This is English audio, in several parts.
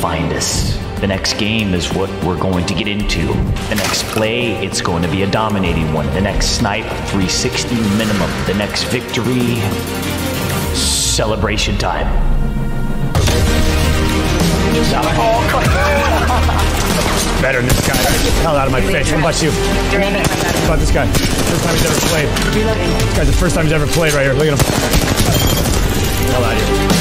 find us. The next game is what we're going to get into. The next play, it's going to be a dominating one. The next snipe, 360 minimum. The next victory, celebration time. Better than this guy. Hell out of my face. What about you? What about this guy? First time he's ever played. This guy's the first time he's ever played right here. Look at him. Hell out of here.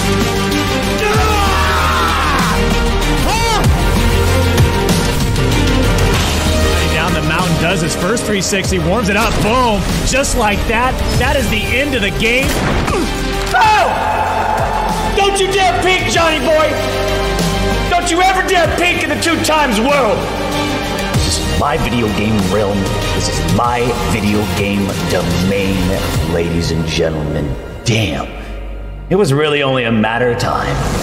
Does his first 360, warms it up, boom, just like that. That is the end of the game. Oh! Don't you dare peek, Johnny boy! Don't you ever dare peek in the two times world! This is my video game realm. This is my video game domain, ladies and gentlemen. Damn. It was really only a matter of time.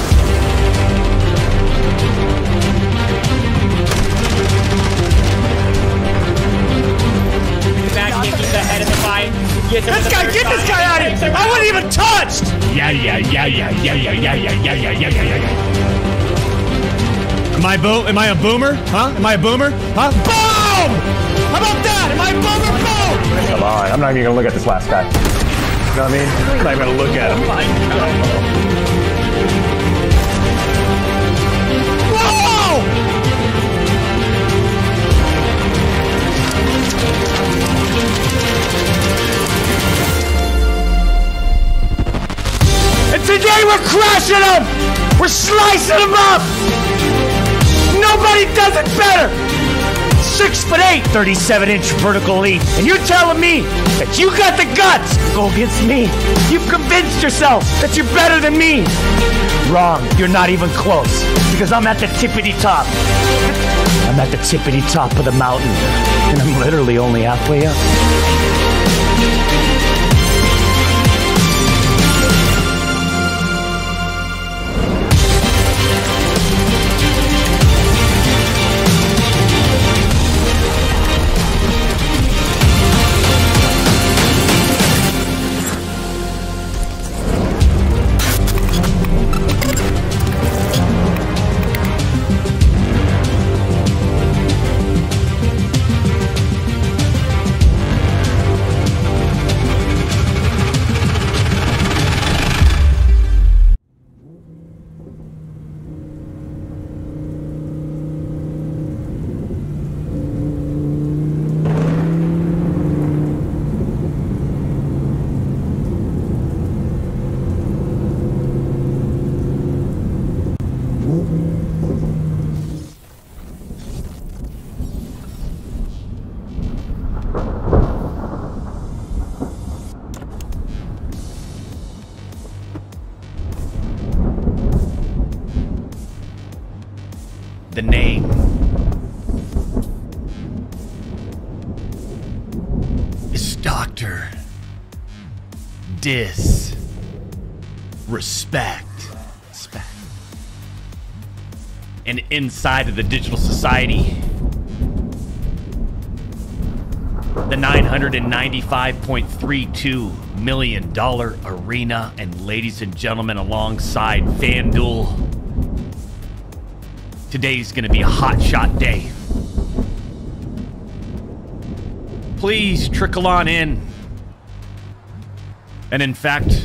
Am I boom? Am I a boomer? Huh? Am I a boomer? Huh? Boom! How about that? Am I a boomer? Boom! Come on, I'm not even gonna look at this last guy. You know what I mean? I'm not even gonna look at him. Today we're crashing them! We're slicing them up! Nobody does it better! Six foot eight, 37 inch vertical leap. And you're telling me that you got the guts to go against me? You've convinced yourself that you're better than me. Wrong. You're not even close. Because I'm at the tippity top. I'm at the tippity top of the mountain. And I'm literally only halfway up. Inside of the digital society, the $995.32 million arena, and ladies and gentlemen, alongside FanDuel. Today's gonna be a hot shot day. Please trickle on in. And in fact,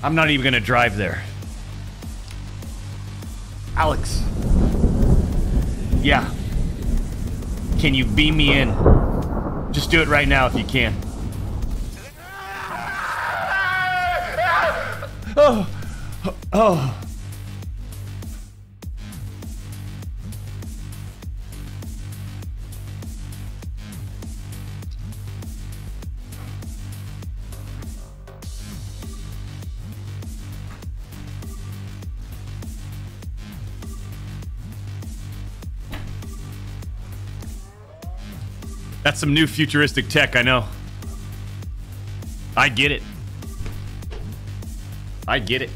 I'm not even gonna drive there. Beam me in? Just do it right now if you can. Oh. Oh. Some new futuristic tech, I know. I get it. I get it.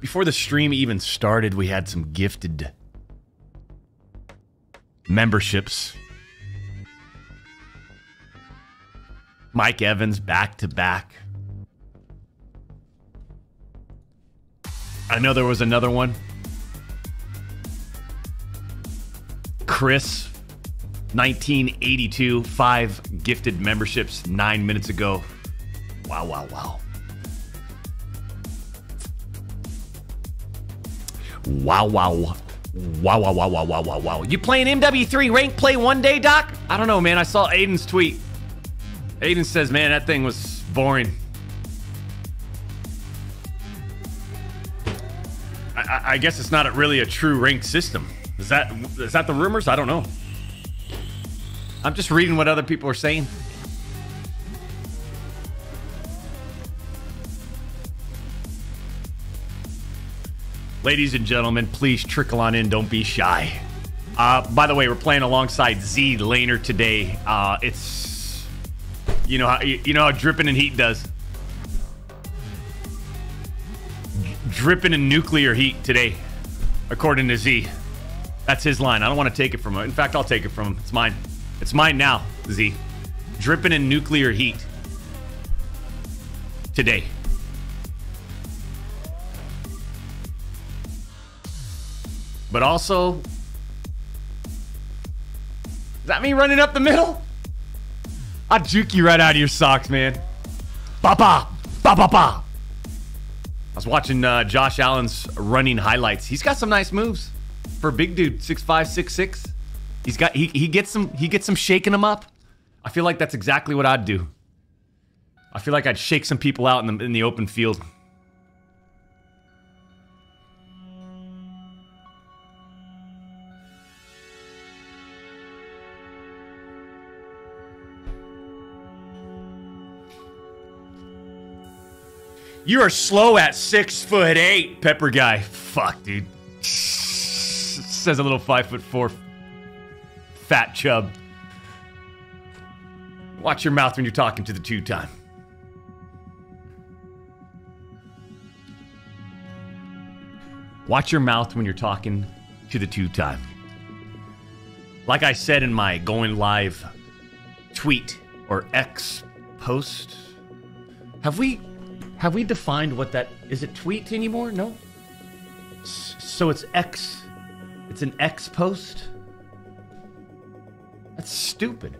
Before the stream even started, we had some gifted memberships. Mike Evans back to back. I know there was another one. Chris, 1982, five gifted memberships nine minutes ago. Wow, wow, wow. Wow, wow. Wow, wow, wow, wow, wow, wow, wow. You playing MW3 rank play one day, Doc? I don't know, man. I saw Aiden's tweet. Aiden says, man, that thing was boring. I, I guess it's not really a true ranked system. Is that is that the rumors? I don't know. I'm just reading what other people are saying. Ladies and gentlemen, please trickle on in. Don't be shy. Uh, by the way, we're playing alongside ZLaner today. Uh, it's you know how you know how dripping and heat does. dripping in nuclear heat today, according to Z. That's his line. I don't want to take it from him. In fact, I'll take it from him. It's mine. It's mine now, Z. Dripping in nuclear heat today. But also, is that me running up the middle? I'll juke you right out of your socks, man. Ba ba ba ba ba. I was watching uh, Josh Allen's running highlights. He's got some nice moves for big dude, six five, six six. He's got he he gets some he gets some shaking them up. I feel like that's exactly what I'd do. I feel like I'd shake some people out in the in the open field. You are slow at six foot eight, Pepper guy. Fuck, dude. Says a little five foot four fat chub. Watch your mouth when you're talking to the two time. Watch your mouth when you're talking to the two time. Like I said in my going live tweet or X post, have we have we defined what that is? It tweet anymore? No. So it's X. It's an X post. That's stupid.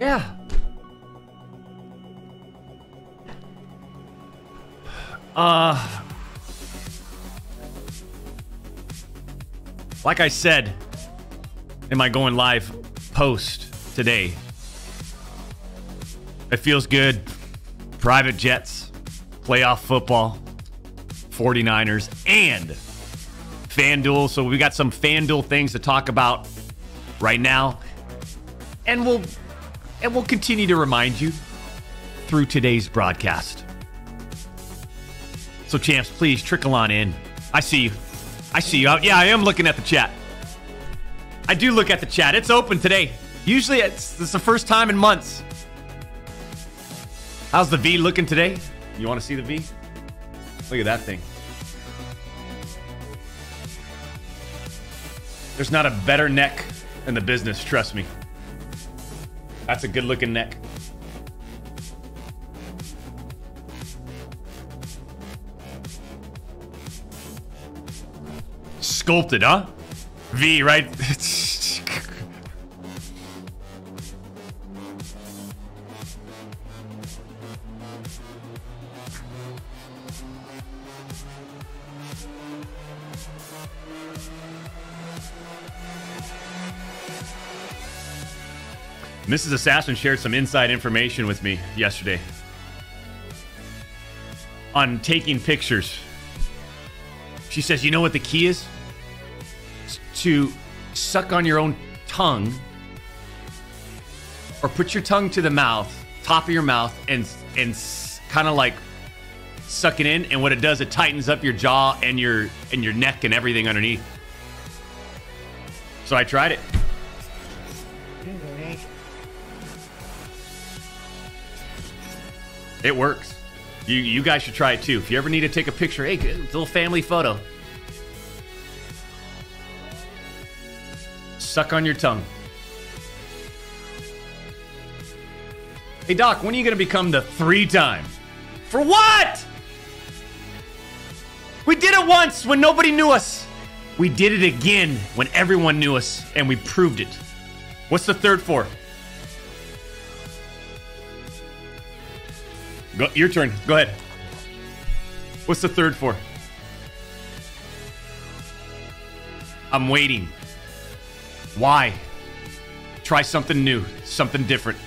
Yeah. Uh. Like I said in my going live post today, it feels good private jets, playoff football, 49ers, and FanDuel. So we got some FanDuel things to talk about right now. And we'll and we'll continue to remind you through today's broadcast. So champs, please trickle on in. I see you. I see you. Yeah, I am looking at the chat. I do look at the chat. It's open today. Usually it's, it's the first time in months. How's the V looking today? You want to see the V? Look at that thing. There's not a better neck in the business, trust me. That's a good looking neck. Sculpted, huh? V, right? Mrs. Assassin shared some inside information with me yesterday on taking pictures. She says, you know what the key is? to suck on your own tongue or put your tongue to the mouth, top of your mouth, and and kind of like suck it in, and what it does, it tightens up your jaw and your and your neck and everything underneath. So I tried it. It works. You you guys should try it too. If you ever need to take a picture, hey, little family photo. Suck on your tongue. Hey Doc, when are you gonna become the three time? For what? We did it once when nobody knew us. We did it again when everyone knew us, and we proved it. What's the third for? Go, your turn. Go ahead. What's the third for? I'm waiting. Why? Try something new, something different.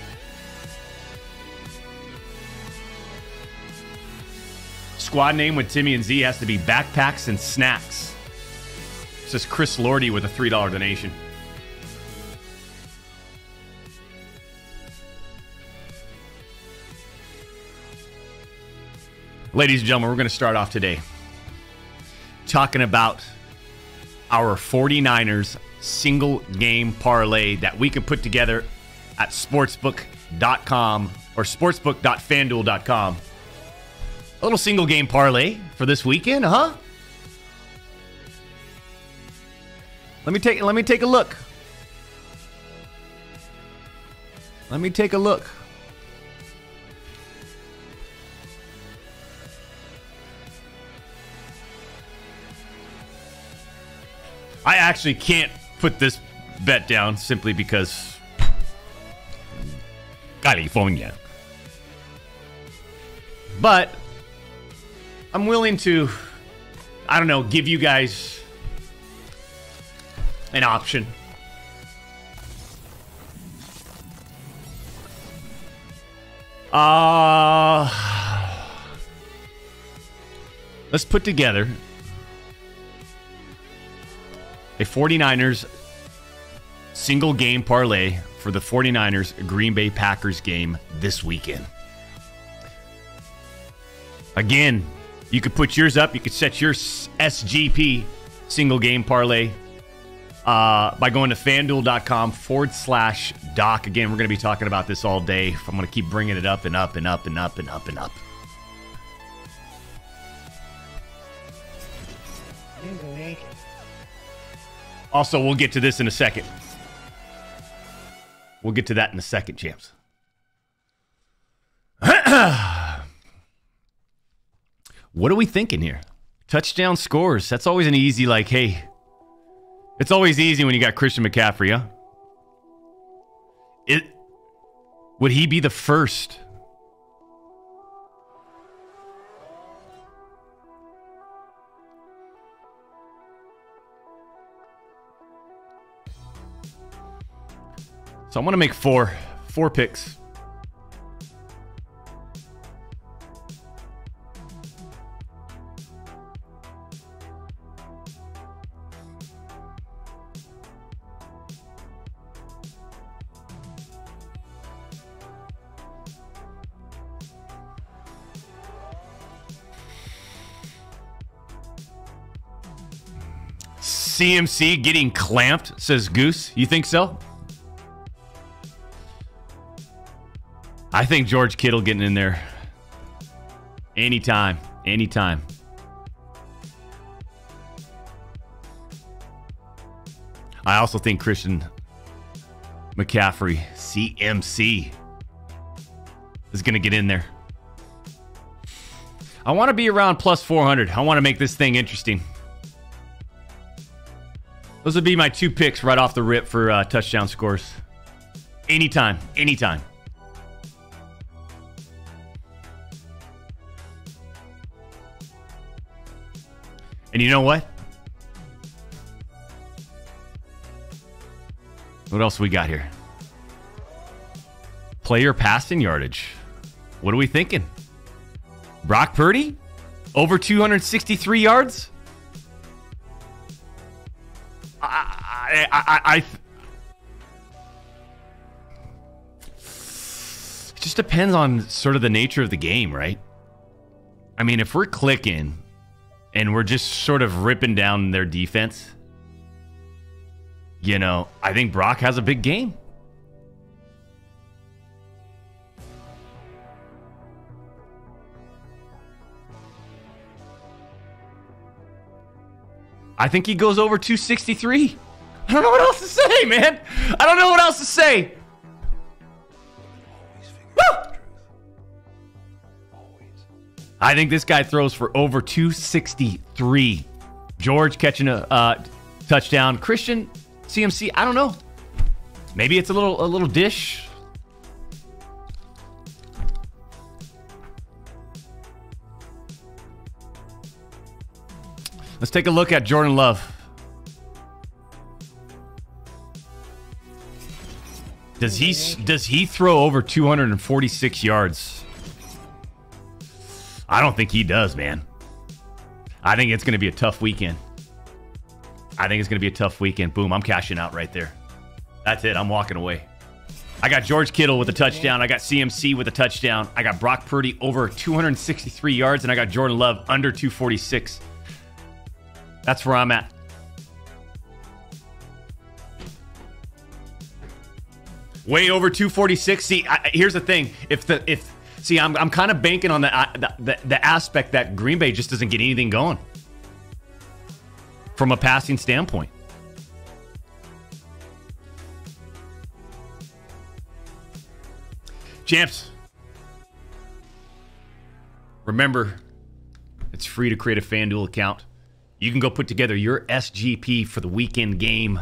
Squad name with Timmy and Z has to be backpacks and snacks. Says Chris Lordy with a $3 donation. Ladies and gentlemen, we're going to start off today talking about our 49ers single game parlay that we can put together at sportsbook.com or sportsbook.fanduel.com. A little single game parlay for this weekend, huh? Let me take let me take a look. Let me take a look. I actually can't put this bet down simply because California. But I'm willing to, I don't know, give you guys an option. Uh, let's put together a 49ers single game parlay for the 49ers Green Bay Packers game this weekend. Again, you could put yours up. You could set your SGP single game parlay uh, by going to fanduel.com forward slash doc. Again, we're going to be talking about this all day. I'm going to keep bringing it up and up and up and up and up and up. Also, we'll get to this in a second. We'll get to that in a second, champs. what are we thinking here? Touchdown scores. That's always an easy, like, hey, it's always easy when you got Christian McCaffrey, huh? It would he be the first? So I'm gonna make four, four picks. CMC getting clamped, says Goose. You think so? I think George Kittle getting in there. Anytime. Anytime. I also think Christian McCaffrey, CMC, is going to get in there. I want to be around plus 400. I want to make this thing interesting. Those would be my two picks right off the rip for uh, touchdown scores. Anytime. Anytime. And you know what? What else we got here? Player passing yardage. What are we thinking? Brock Purdy? Over 263 yards? I, I, I, I it just depends on sort of the nature of the game, right? I mean, if we're clicking and we're just sort of ripping down their defense, you know, I think Brock has a big game. I think he goes over 263. I don't know what else to say, man. I don't know what else to say. I think this guy throws for over 263. George catching a uh, touchdown. Christian CMC, I don't know. Maybe it's a little a little dish. Let's take a look at Jordan Love. Does he does he throw over 246 yards? I don't think he does, man. I think it's going to be a tough weekend. I think it's going to be a tough weekend. Boom, I'm cashing out right there. That's it. I'm walking away. I got George Kittle with a touchdown. I got CMC with a touchdown. I got Brock Purdy over 263 yards, and I got Jordan Love under 246. That's where I'm at. Way over 246. See, I, here's the thing. If the if see, I'm I'm kind of banking on the, uh, the the the aspect that Green Bay just doesn't get anything going from a passing standpoint. Champs, remember, it's free to create a FanDuel account. You can go put together your SGP for the weekend game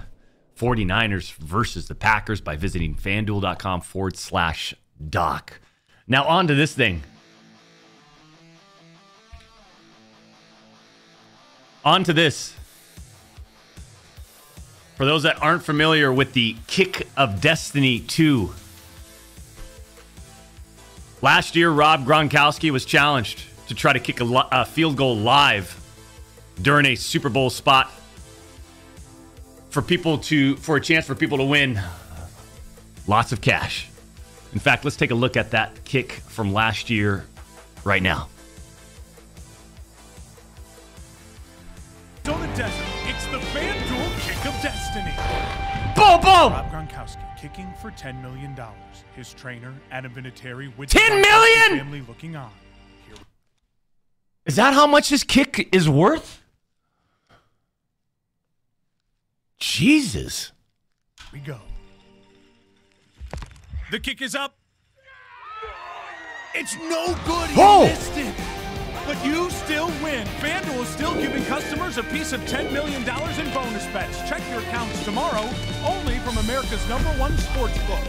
49ers versus the Packers by visiting fanduel.com forward slash doc. Now, on to this thing. On to this. For those that aren't familiar with the Kick of Destiny 2, last year Rob Gronkowski was challenged to try to kick a, a field goal live during a Super Bowl spot for people to for a chance for people to win lots of cash. In fact, let's take a look at that kick from last year right now. Desert, it's the FanDuel Kick of Destiny. Boom, boom! Rob Gronkowski kicking for $10 million. His trainer, Adam Vinatieri, with 10 million? family looking on. Here Is that how much this kick is worth? Jesus. we go. The kick is up. It's no good. He Oh! missed it. But you still win. FanDuel is still giving customers a piece of $10 million in bonus bets. Check your accounts tomorrow, only from America's number one sports book.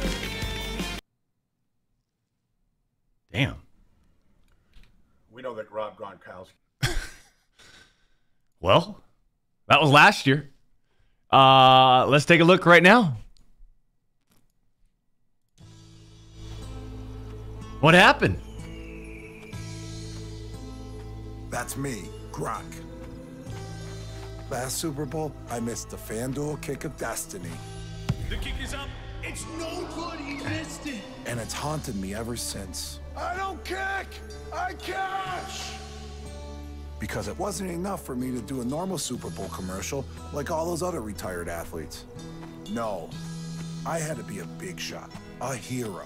Damn. We know that Rob Gronkowski. Well, that was last year. Uh, let's take a look right now. What happened? That's me, Gronk. Last Super Bowl, I missed the FanDuel kick of destiny, The kick is up. It's no good. He missed it. and it's haunted me ever since. I don't kick, I catch! Because it wasn't enough for me to do a normal Super Bowl commercial like all those other retired athletes. No, I had to be a big shot, a hero.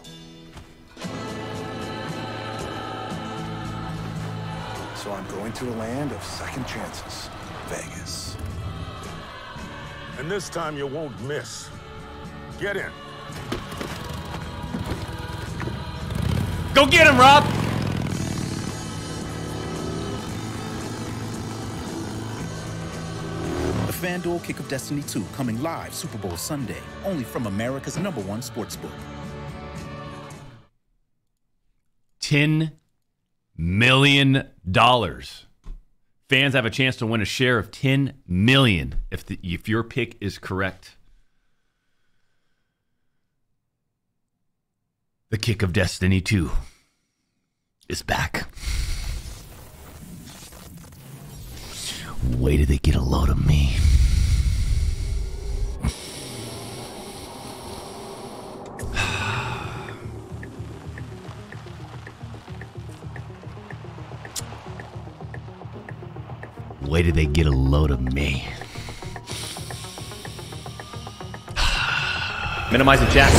So I'm going to a land of second chances, Vegas. And this time you won't miss. Get in. Go get him, Rob. The FanDuel Kick of Destiny 2 coming live Super Bowl Sunday, only from America's number one sportsbook. $10 million. Fans have a chance to win a share of 10 million if, the, if your pick is correct. The Kick of Destiny 2 is back. Wait till they get a load of me. Wait till they get a load of me. Minimize the jack.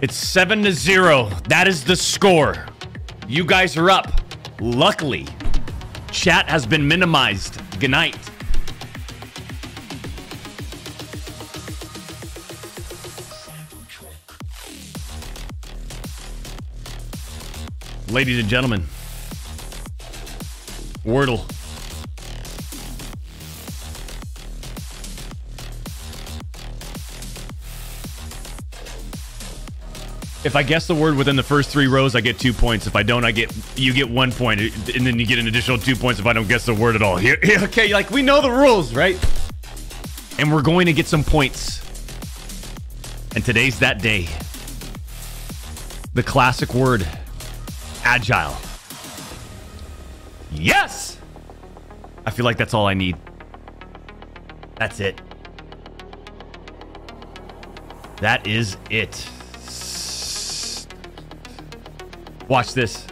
It's seven to zero. That is the score. You guys are up. Luckily, chat has been minimized. Good night. Ladies and gentlemen, Wordle. If I guess the word within the first three rows, I get two points. If I don't, I get you get one point, and then you get an additional two points if I don't guess the word at all. Here, okay, like we know the rules, right? And we're going to get some points. And today's that day. The classic word, agile. Yes! I feel like that's all I need. That's it. That is it. Watch this.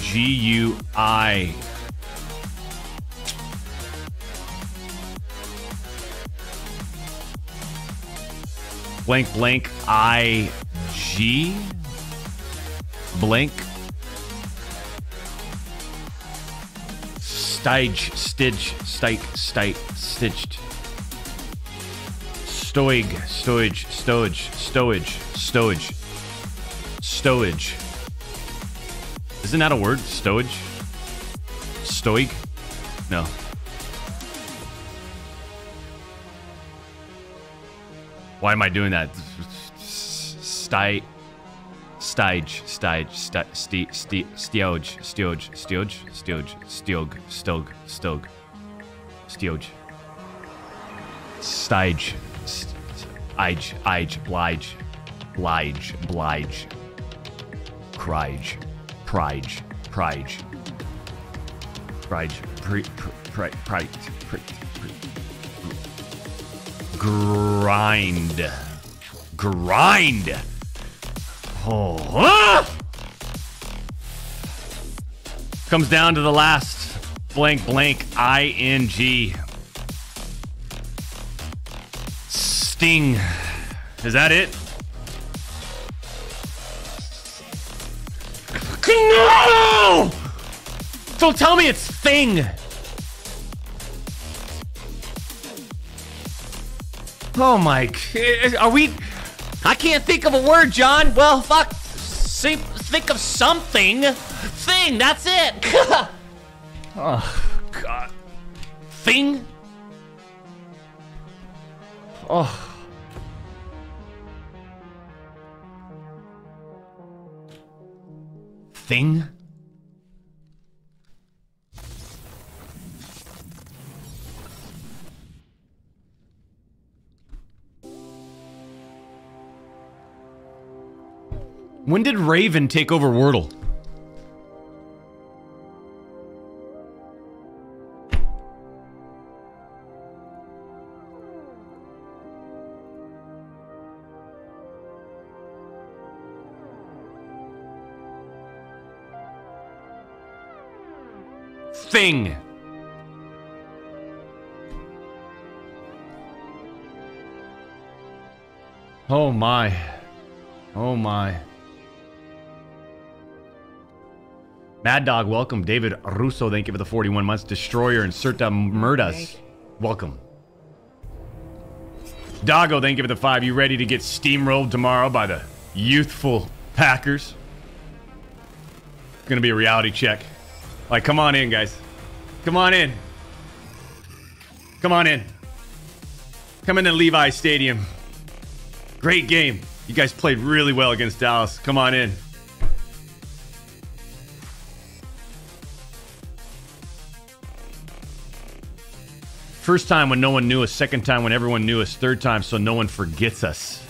G U I. Blank blank I G. Blank. Stige, stitch, stike, stike, stitched. Stoig, stowage, stowage, stowage, stowage, stowage. Isn't that a word? Stowage? Stoig? No. Why am I doing that? Sty, stage, stage, sti, sti, sti, stioge, stioge, stioge, stioge, stiog, stog, stog, stioge. Stage, Ige, Ige, Blige, Blige, Blige, Crige, Prige, Prige, Prige, Pri, Pri, Pri, Pri, Grind. Grind. Oh. ah! Comes down to the last blank blank ing. Sting. Is that it? No! Don't tell me it's thing. Oh my! Are we? I can't think of a word, John. Well, fuck. See, think of something. Thing. That's it. oh God. Thing. Oh. Thing. When did Raven take over Wordle? Thing. Oh my. Oh my. Mad Dog, welcome. David Russo, thank you for the 41 months. Destroyer and Serta Murdas, welcome. Doggo, thank you for the five. You ready to get steamrolled tomorrow by the youthful Packers? It's gonna be a reality check. Like, come on in, guys. Come on in. Come on in. Come into Levi Stadium. Great game. You guys played really well against Dallas. Come on in. First time when no one knew us, second time when everyone knew us, third time so no one forgets us.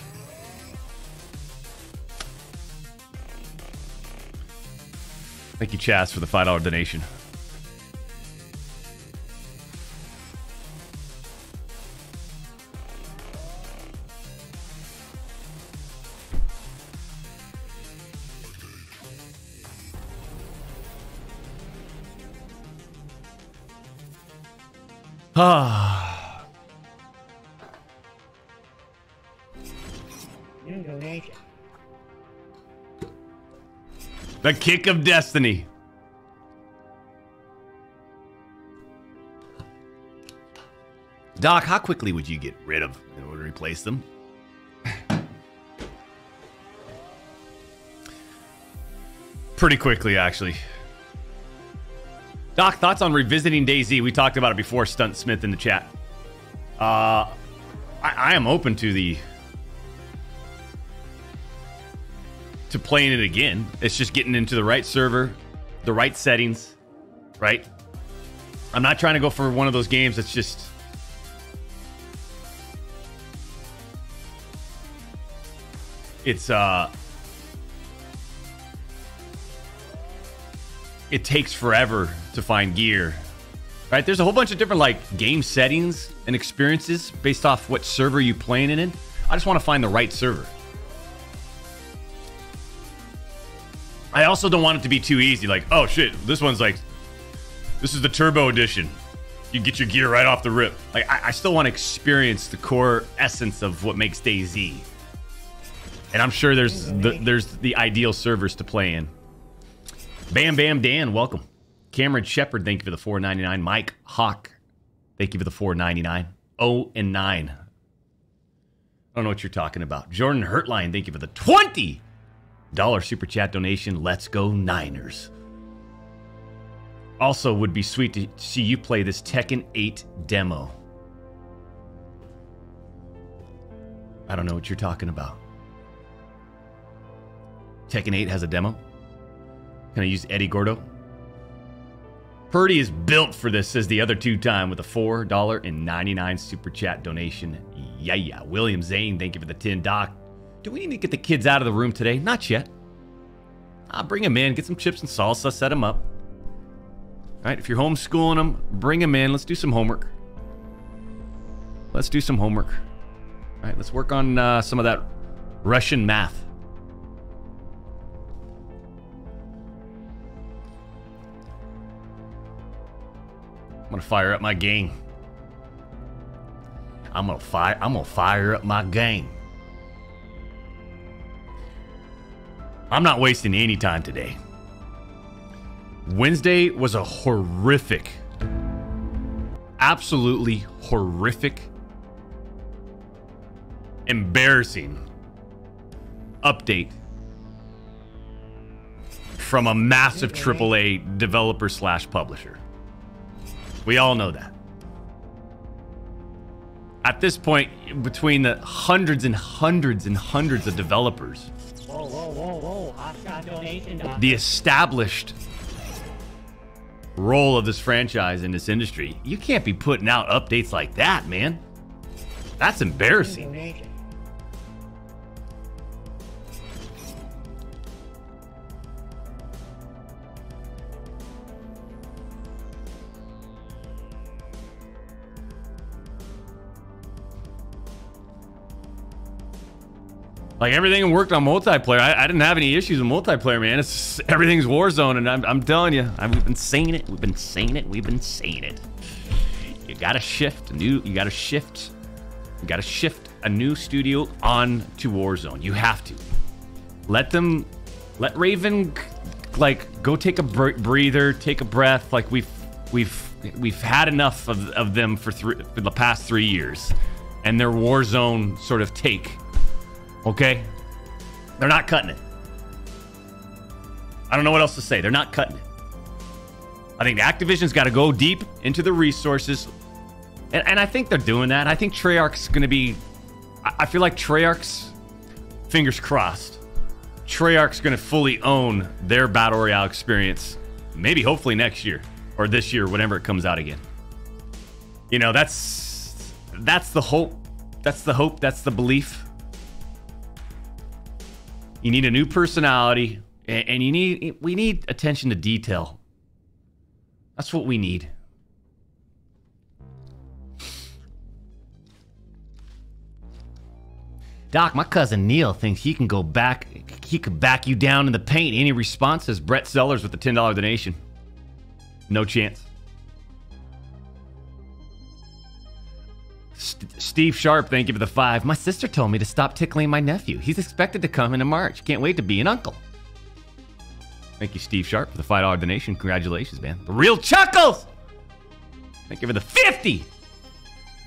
Thank you, Chaz, for the $5 donation. Ah. The kick of destiny. Doc, how quickly would you get rid of in order to replace them? Pretty quickly, actually. Doc, thoughts on revisiting DayZ? We talked about it before, Stunt Smith in the chat. Uh, I, I am open to the to playing it again. It's just getting into the right server, the right settings, right? I'm not trying to go for one of those games that's just it's uh it takes forever to find gear. Right? There's a whole bunch of different like game settings and experiences based off what server you're playing in. I just want to find the right server. I also don't want it to be too easy. Like, oh shit, this one's like, this is the turbo edition. You get your gear right off the rip. Like, I, I still want to experience the core essence of what makes DayZ. And I'm sure there's the, there's the ideal servers to play in. Bam Bam Dan, welcome. Cameron Shepard, thank you for the 4.99. Mike Hawk, thank you for the 4.99. Oh and nine. I don't know what you're talking about. Jordan Hurtline, thank you for the 20 dollar super chat donation. Let's go Niners. Also, would be sweet to see you play this Tekken 8 demo. I don't know what you're talking about. Tekken 8 has a demo. Can I use Eddie Gordo? Purdy is built for this, says the other two time with a $4.99 super chat donation. Yeah, yeah. William Zane, thank you for the 10 doc. Do we need to get the kids out of the room today? Not yet. I'll bring them in, get some chips and salsa, set them up. All right, if you're homeschooling them, bring them in. Let's do some homework. Let's do some homework. All right, let's work on uh, some of that Russian math. I'm gonna fire up my game. I'm gonna fire. I'm gonna fire up my game. I'm not wasting any time today. Wednesday was a horrific, absolutely horrific, embarrassing update from a massive AAA developer slash publisher. We all know that. At this point, between the hundreds and hundreds and hundreds of developers, Whoa, whoa, whoa, the established role of this franchise in this industry, you can't be putting out updates like that, man. That's embarrassing. Like everything worked on multiplayer. I, I didn't have any issues with multiplayer, man. It's just, everything's Warzone, and I'm, I'm telling you, I, we've been saying it. We've been saying it. We've been saying it. You gotta shift a new. You gotta shift. You gotta shift a new studio on to Warzone. You have to. Let them. Let Raven, like, go take a br- breather, take a breath. Like we've we've we've had enough of, of them for, three, for the past three years, and their Warzone sort of take. Okay? They're not cutting it. I don't know what else to say. They're not cutting it. I think Activision's got to go deep into the resources. And, and I think they're doing that. I think Treyarch's going to be. I, I feel like Treyarch's, fingers crossed, Treyarch's going to fully own their Battle Royale experience. Maybe hopefully next year or this year, whenever it comes out again. You know, that's that's the hope. That's the hope. That's the belief. You need a new personality, and, you need we need attention to detail. That's what we need. Doc, my cousin Neil thinks he can go back. He could back you down in the paint. Any response? Says Brett Sellers with the ten dollar donation. No chance. Steve Sharp, thank you for the five. My sister told me to stop tickling my nephew. He's expected to come in March. Can't wait to be an uncle. Thank you, Steve Sharp, for the five dollar donation. Congratulations, man. The real chuckles. Thank you for the fifty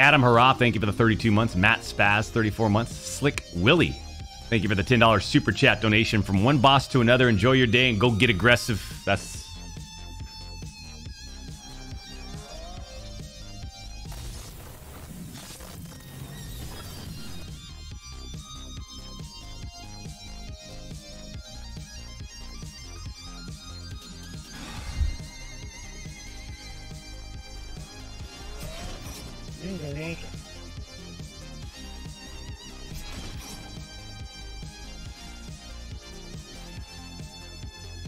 Adam Harroff, thank you for the 32 months. Matt Spaz, 34 months. Slick Willie, thank you for the $10 super chat donation. From one boss to another, enjoy your day and go get aggressive. That's.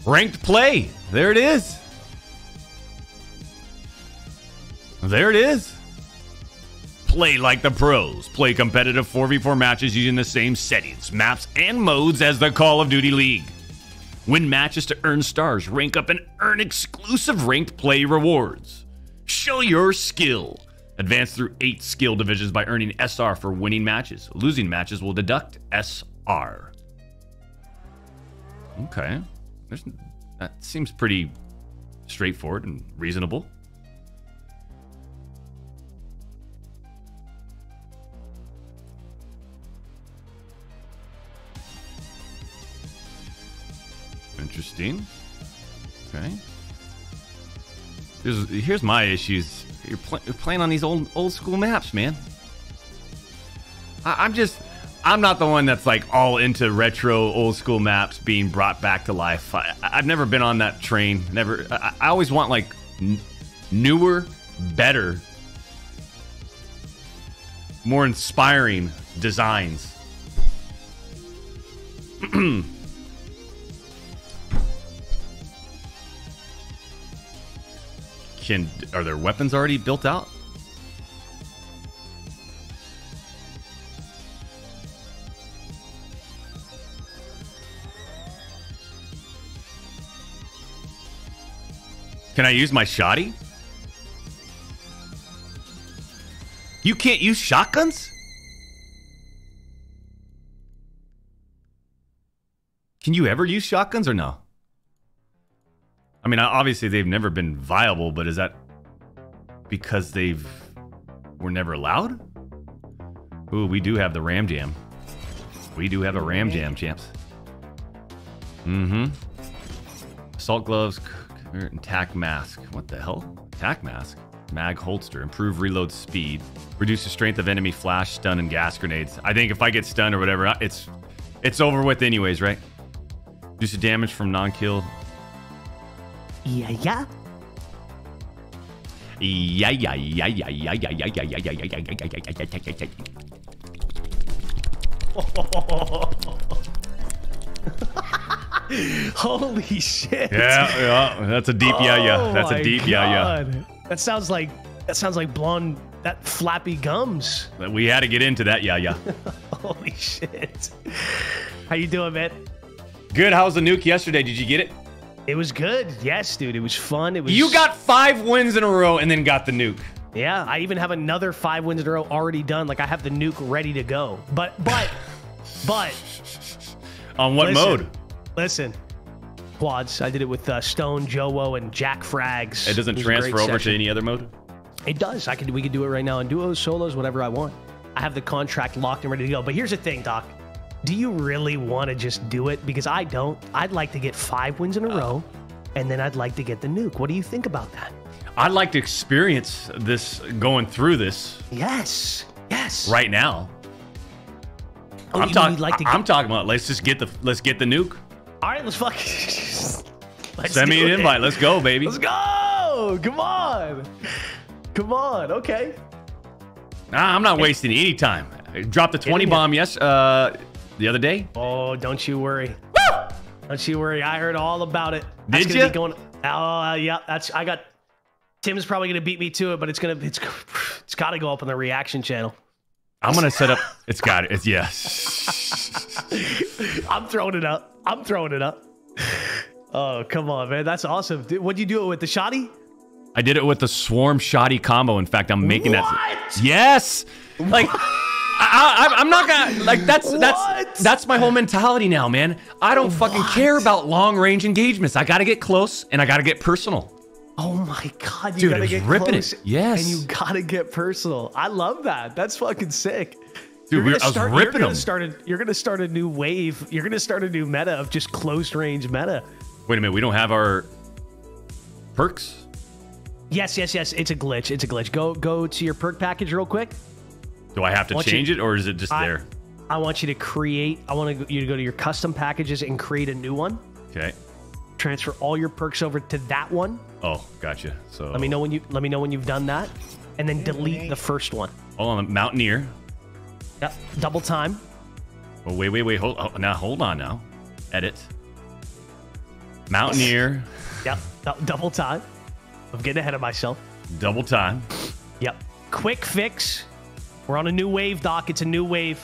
Ranked play. There it is. There it is. Play like the pros. Play competitive 4v4 matches using the same settings, maps, and modes as the Call of Duty League. Win matches to earn stars, rank up, and earn exclusive ranked play rewards. Show your skill. Advance through eight skill divisions by earning SR for winning matches. Losing matches will deduct SR. Okay. There's, that seems pretty straightforward and reasonable. Interesting. Okay. Here's, here's my issues. You're, pl- you're playing on these old old school maps, man. I- I'm just I'm not the one that's like all into retro old school maps being brought back to life. I, have never been on that train. Never. I, I always want like n- newer, better, more inspiring designs. Can are their weapons already built out? Can I use my shoddy? You can't use shotguns? Can you ever use shotguns or no? I mean, obviously they've never been viable, but is that because they've were never allowed? Ooh, we do have the Ram Jam. We do have a Ram Jam, champs. Mm-hmm. Assault gloves, Tac mask. What the hell? Tac mask. Mag holster. Improve reload speed. Reduce the strength of enemy flash, stun, and gas grenades. I think if I get stunned or whatever, it's it's over with anyways, right? Reduce the damage from non-kill. Yeah, yeah. Yeah, Yeah, yeah. Yeah, yeah, yeah, yeah, yeah, yeah, yeah, yeah, yeah, yeah, yeah, yeah, yeah, yeah, Holy shit. Yeah, yeah. That's a deep yeah, oh yeah. That's a deep yeah, yeah. That sounds like that sounds like blonde that flappy gums. We had to get into that yeah, yeah. Holy shit. How you doing, man? Good. How was the nuke yesterday? Did you get it? It was good. Yes, dude. It was fun. It was You got 5 wins in a row and then got the nuke. Yeah, I even have another 5 wins in a row already done. Like I have the nuke ready to go. But but but on what listen, mode? Listen, quads. I did it with uh, Stone, Joe, and Jack Frags. It doesn't great transfer over session. to any other mode? It does. I could. We could do it right now in duos, solos, whatever I want. I have the contract locked and ready to go. But here's the thing, Doc. Do you really want to just do it? Because I don't. I'd like to get five wins in a row, and then I'd like to get the nuke. What do you think about that? I'd like to experience this going through this Yes. Yes. right now. Oh, I'm talking. like I'm talking about. Let's just get the. Let's get the nuke. All right. Let's fuck. let's Send me an it. invite. Let's go, baby. Let's go. Come on. Come on. Okay. Nah, I'm not wasting any time. I dropped a 20 bomb yes uh the other day. Oh, don't you worry. Don't you worry. I heard all about it. Did gonna going, oh, yeah. That's I got. Tim's probably gonna beat me to it, but it's gonna it's it's got to go up on the reaction channel. I'm gonna set up. It's got it. It's yes. I'm throwing it up. I'm throwing it up. Oh, come on, man. That's awesome. What'd you do it with the shoddy? I did it with the swarm shoddy combo. In fact, I'm making that. Yes. Like. I, I, I'm not gonna like that's What? that's that's my whole mentality now, man. I don't fucking care about long range engagements. I gotta get close and I gotta get personal. Oh my god, you Dude, gotta get ripping it. Yes. and you gotta get personal. I love that. That's fucking sick. Dude, You're gonna I was start, ripping you're gonna them. Start a, you're gonna start a new wave. You're gonna start a new meta of just close range meta. Wait a minute, we don't have our perks. Yes, yes, yes. It's a glitch. It's a glitch. Go go to your perk package real quick. Do I have to Want you- change it or is it just I- there? I want you to create. I want you to go to your custom packages and create a new one. Okay. Transfer all your perks over to that one. Oh, gotcha. So Let me know when you let me know when you've done that, and then delete the first one. Hold on, the Mountaineer. Yep. Double time. Oh, wait, wait, wait. Hold oh, now. Hold on now. Edit. Mountaineer. Yep. Du- double time. I'm getting ahead of myself. double time. Yep. Quick fix. We're on a new wave, Doc. It's a new wave.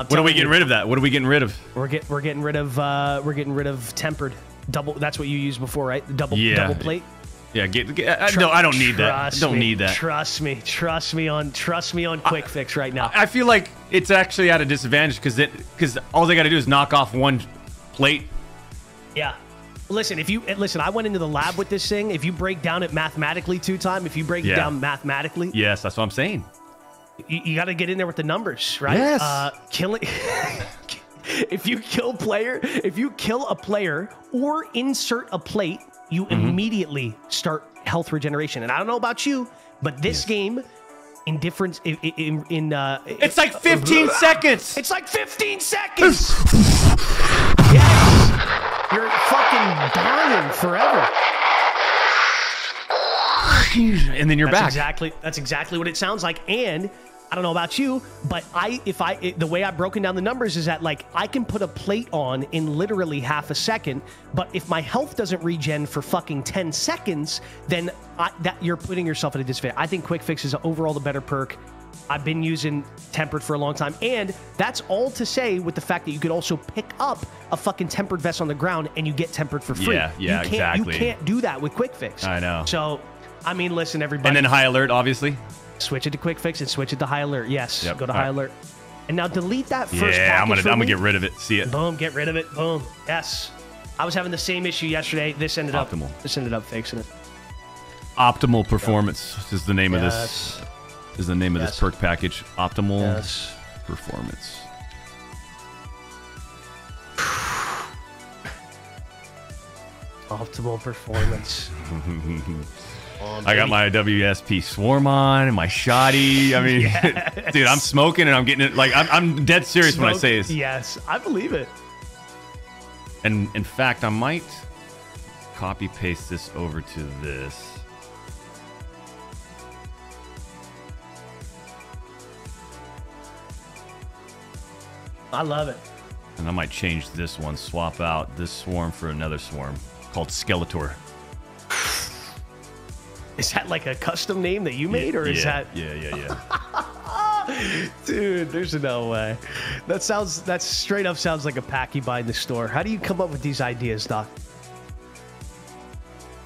I'm What are we getting you, rid of that? What are we getting rid of? We're get we're getting rid of uh we're getting rid of tempered double. That's what you used before, right? Double Yeah. double plate. Yeah, get. get I, no, I don't need that. Don't me. need that. Trust me. Trust me on trust me on quick fix right now. I feel like it's actually at a disadvantage because it because all they got to do is knock off one plate. Yeah. Listen, if you eh, listen, I went into the lab with this thing. If you break down it mathematically two time, if you break Yeah. it down mathematically, Yes, that's what I'm saying. you, you got to get in there with the numbers, right? Yes. Uh, killing. if you kill player, if you kill a player or insert a plate, you Mm-hmm. immediately start health regeneration. And I don't know about you, but this game, in difference in in, in uh, It's like 15 seconds. it's like 15 seconds. yes. You're fucking dying forever. And then you're That's back. exactly that's exactly what it sounds like. And I don't know about you, but I if I it, the way I've broken down the numbers is that like I can put a plate on in literally half a second, but if my health doesn't regen for fucking 10 seconds, then I, that you're putting yourself at a disadvantage. I think quick fix is overall the better perk. I've been using tempered for a long time, and that's all to say with the fact that you could also pick up a fucking tempered vest on the ground and you get tempered for free. Yeah, yeah, you exactly. You can't do that with quick fix. I know. So, I mean, listen, everybody. And then high alert, obviously. Switch it to quick fix and switch it to high alert. Yes, Yep, go to all high right. alert. And now delete that first. Yeah, I'm gonna I'm gonna get rid of it. See it. Boom, get rid of it. Boom. Yes. I was having the same issue yesterday. This ended Optimal. up. This ended up fixing it. Optimal performance is the name of this. Is the name of this Yes. perk package. Optimal Yes. performance. Optimal performance. Um, I got my WSP Swarm on and my shoddy. I mean, dude, I'm smoking and I'm getting it. Like, I'm, I'm dead serious when I say this. Yes, I believe it. And in fact, I might copy paste this over to this. I love it. And I might change this one, swap out this swarm for another swarm called Skeletor. Is that like a custom name that you made, or is yeah, that? Yeah, yeah, yeah. Dude, there's no way. That sounds. That straight up sounds like a pack you buy in the store. How do you come up with these ideas, Doc?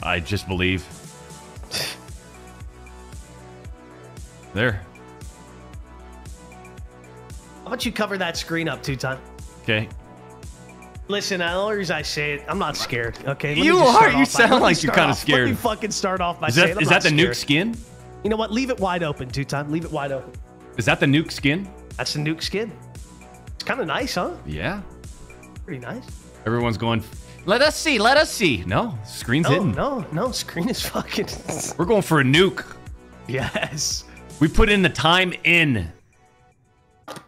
I just believe. There. How about you cover that screen up two time? Okay. Listen, the only reason I say it, I'm not scared. Okay, You are. You by- sound like you're kinda off- Let me fucking start off by Is saying that I'm is that the nuke skin? You know what? Leave it wide open, two time. Leave it wide open. Is that the nuke skin? That's the nuke skin. It's kind of nice, huh? Yeah. Pretty nice. Everyone's going. Let us see. Let us see. No, screen's No, hidden. no, no. Screen is fucking. We're going for a nuke. yes. We put in the time in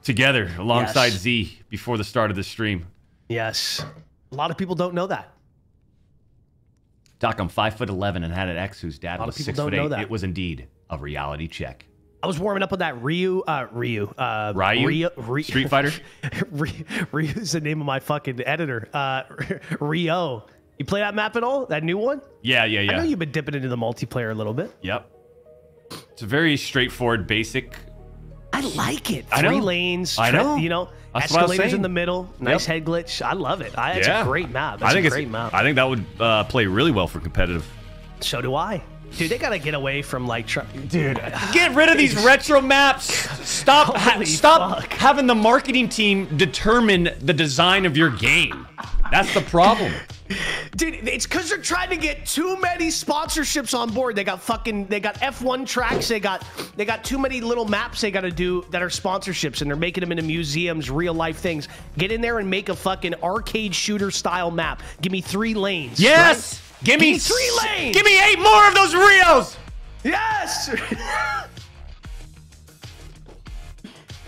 together alongside Yes. Z before the start of the stream. Yes. A lot of people don't know that. Doc, I'm five foot eleven and had an ex whose dad was six foot know eight. that. It was indeed a reality check. I was warming up on that Ryu, uh, Ryu, uh, Ryu? Ryu, Ryu Street Fighter? Ryu, Ryu's the name of my fucking editor. Uh, Rio. You play that map at all? That new one? Yeah, yeah, yeah. I know you've been dipping into the multiplayer a little bit. Yep. It's a very straightforward, basic. I like it. I Three know. lanes. I know. You know, That's what I was escalators in the middle. Nice Yep. head glitch. I love it. I, it's yeah, a great map. That's I think a it's great map. I think that would uh, play really well for competitive. so do I. Dude, they gotta get away from like, dude. Get rid of these retro maps. Stop. ha- stop fuck. having the marketing team determine the design of your game. That's the problem. Dude, it's because they're trying to get too many sponsorships on board. They got fucking, they got F1 tracks. They got, they got too many little maps they got to do that are sponsorships, and they're making them into museums, real life things. Get in there and make a fucking arcade shooter style map. Give me three lanes. Yes. right? Give me three lanes. Give me eight more of those Rios. yes.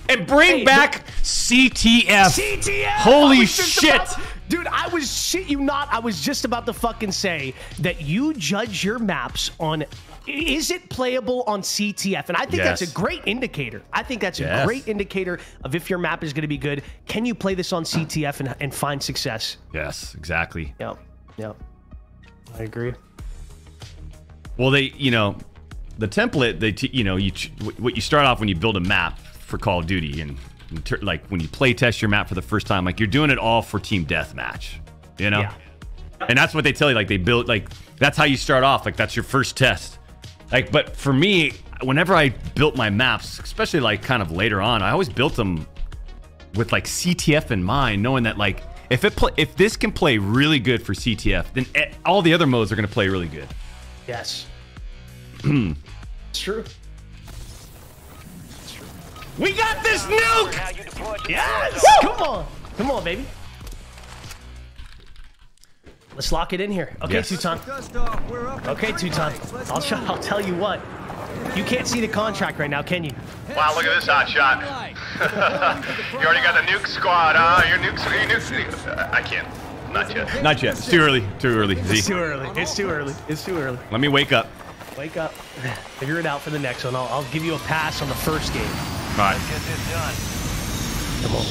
And bring Hey, back CTF. CTF. Holy I was just shit. about- dude, I was shit you not. I was just about to fucking say that you judge your maps on is it playable on CTF? And I think that's a great indicator. I think that's a great indicator of if your map is going to be good. Can you play this on CTF and, and find success? Yes, exactly. Yep. Yep. I agree. Well, they, you know, the template, they, t- you know, you ch- what you start off when you build a map for Call of Duty, and, and ter- like when you play test your map for the first time, like you're doing it all for team deathmatch, you know. Yeah. And that's what they tell you. Like they build, like that's how you start off. Like that's your first test. Like, but for me, whenever I built my maps, especially like kind of later on, I always built them with like CTF in mind, knowing that like if it play, if this can play really good for CTF, then eh, all the other modes are going to play really good. Yes. it's true. We got this nuke! Yes! Come on. Come on, baby. Let's lock it in here. Okay, Yes. Tutan. Okay, Tutan. I'll, I'll tell you what. You can't see the contract right now, can you? Wow, look at this hot shot. you already got the nuke squad, huh? Your nuke, your nuke. Uh, I can't. Not yet. Not yet. It's too early. Too early. Z. It's too early. It's too early. It's too early. Let me wake up. Wake up. Figure it out for the next one. I'll, I'll give you a pass on the first game. All right. Let's Get this done. Come on.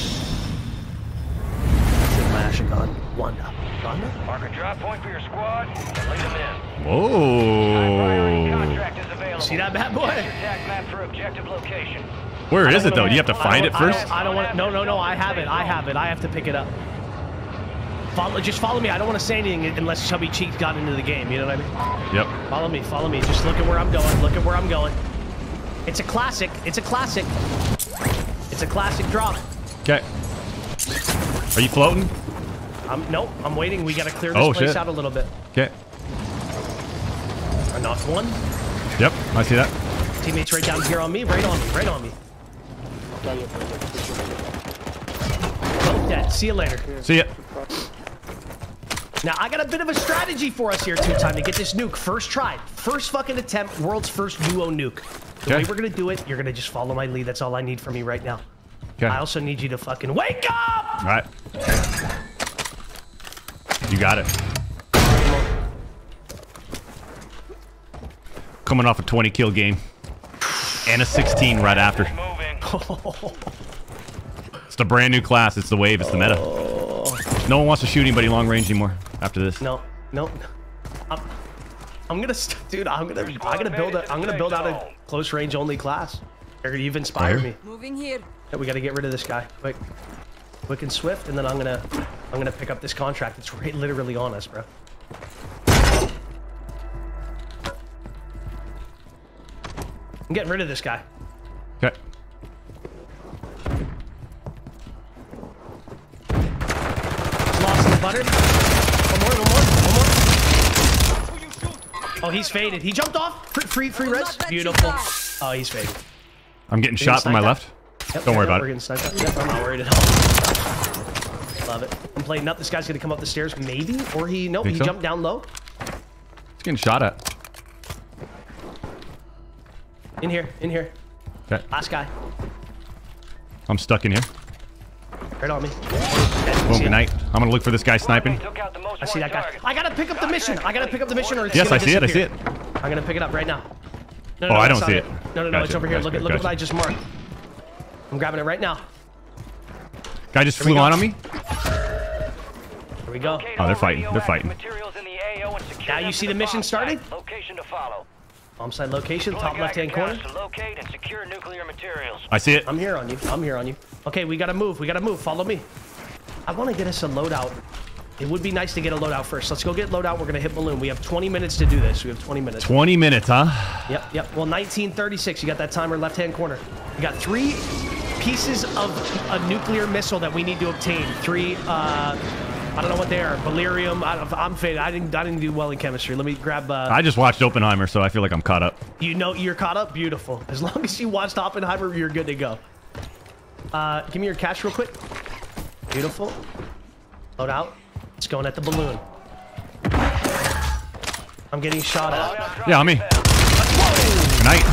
Mashagon. Wanda. Wanda? Mark a drop point for your squad and lead them in. Whoa. Contract is available. See that bad boy? For objective location. Where is it though? Do you have to find it first? I don't, I don't want. No, no, no. I have it. I have it. I have to pick it up. Follow, just follow me. I don't want to say anything unless Chubby Cheeks got into the game. You know what I mean? Yep. Follow me. Follow me. Just look at where I'm going. Look at where I'm going. It's a classic. It's a classic. It's a classic drop. Okay. Are you floating? I'm nope. I'm waiting. We got to clear this Oh, place shit. out a little bit. Okay. I knocked one. Yep. I see that. Teammates right down here on me. Right on me. Right on me. Both dead. See you later. See ya. Now, I got a bit of a strategy for us here, two time, to get this nuke. First try. First fucking attempt. World's first duo nuke. The Okay. way we're going to do it, you're going to just follow my lead. That's all I need from you right now. Okay. I also need you to fucking wake up! All right. You got it. Coming off a 20 kill game. And a 16 right after. It's the brand new class. It's the wave. It's the meta. Oh. No one wants to shoot anybody long range anymore after this. No, no. I'm, I'm gonna, dude. I'm gonna, I'm gonna build a, I'm gonna build out a close range only class. You've inspired me. Moving here. Yeah, we got to get rid of this guy quick, quick and swift, and then I'm gonna, I'm gonna pick up this contract. It's right, literally on us, bro. I'm getting rid of this guy. Okay. Lost in the butter. One more, one more, one more. Oh, he's faded. He jumped off. Free, free, free res. Beautiful. Oh, he's faded. I'm getting Getting shot from my sniped left. At. Yep, Don't worry yep, about we're it. getting sniped at. Yep, I'm not worried at all. Love it. I'm playing up. This guy's gonna come up the stairs, maybe, or he nope. Think he so? jumped down low. He's getting shot at. In here, in here. Okay. Last guy. I'm stuck in here. Right on me. Boom, good night. I'm gonna look for this guy sniping. I see that guy. I gotta pick up the mission. I gotta pick up the mission or it's Yes, I see it, I see disappear. I'm gonna pick it up right now. No, Oh, I don't see it. No, no, no, it's over here. gotcha, Look at look at what I just marked. I'm grabbing it right now. Guy just Here flew on on me. Here we go. Oh, they're fighting. They're fighting. Now you see the mission started? Location to follow. Bomb site location, top left hand corner. To locate and secure nuclear materials. I see it. I'm here on you. I'm here on you. Okay, we gotta move. We gotta move. Follow me. I want to get us a loadout. It would be nice to get a loadout first. Let's go get loadout. We're gonna hit balloon. We have 20 minutes to do this. We have 20 minutes. 20 minutes, huh? Yep, yep. Well, 1936. You got that timer left hand corner. You got three pieces of a nuclear missile that we need to obtain. Three. uh I don't know what they are. Beryllium. I, I'm faded. I didn't. I didn't do well in chemistry. Let me grab. Uh, I just watched Oppenheimer, so I feel like I'm caught up. you know you're caught up. Beautiful. As long as you watched Oppenheimer, you're good to go. Uh, give me your cash real quick. Beautiful. Load out. It's going at the balloon. I'm getting shot at. Yeah, on me. Night.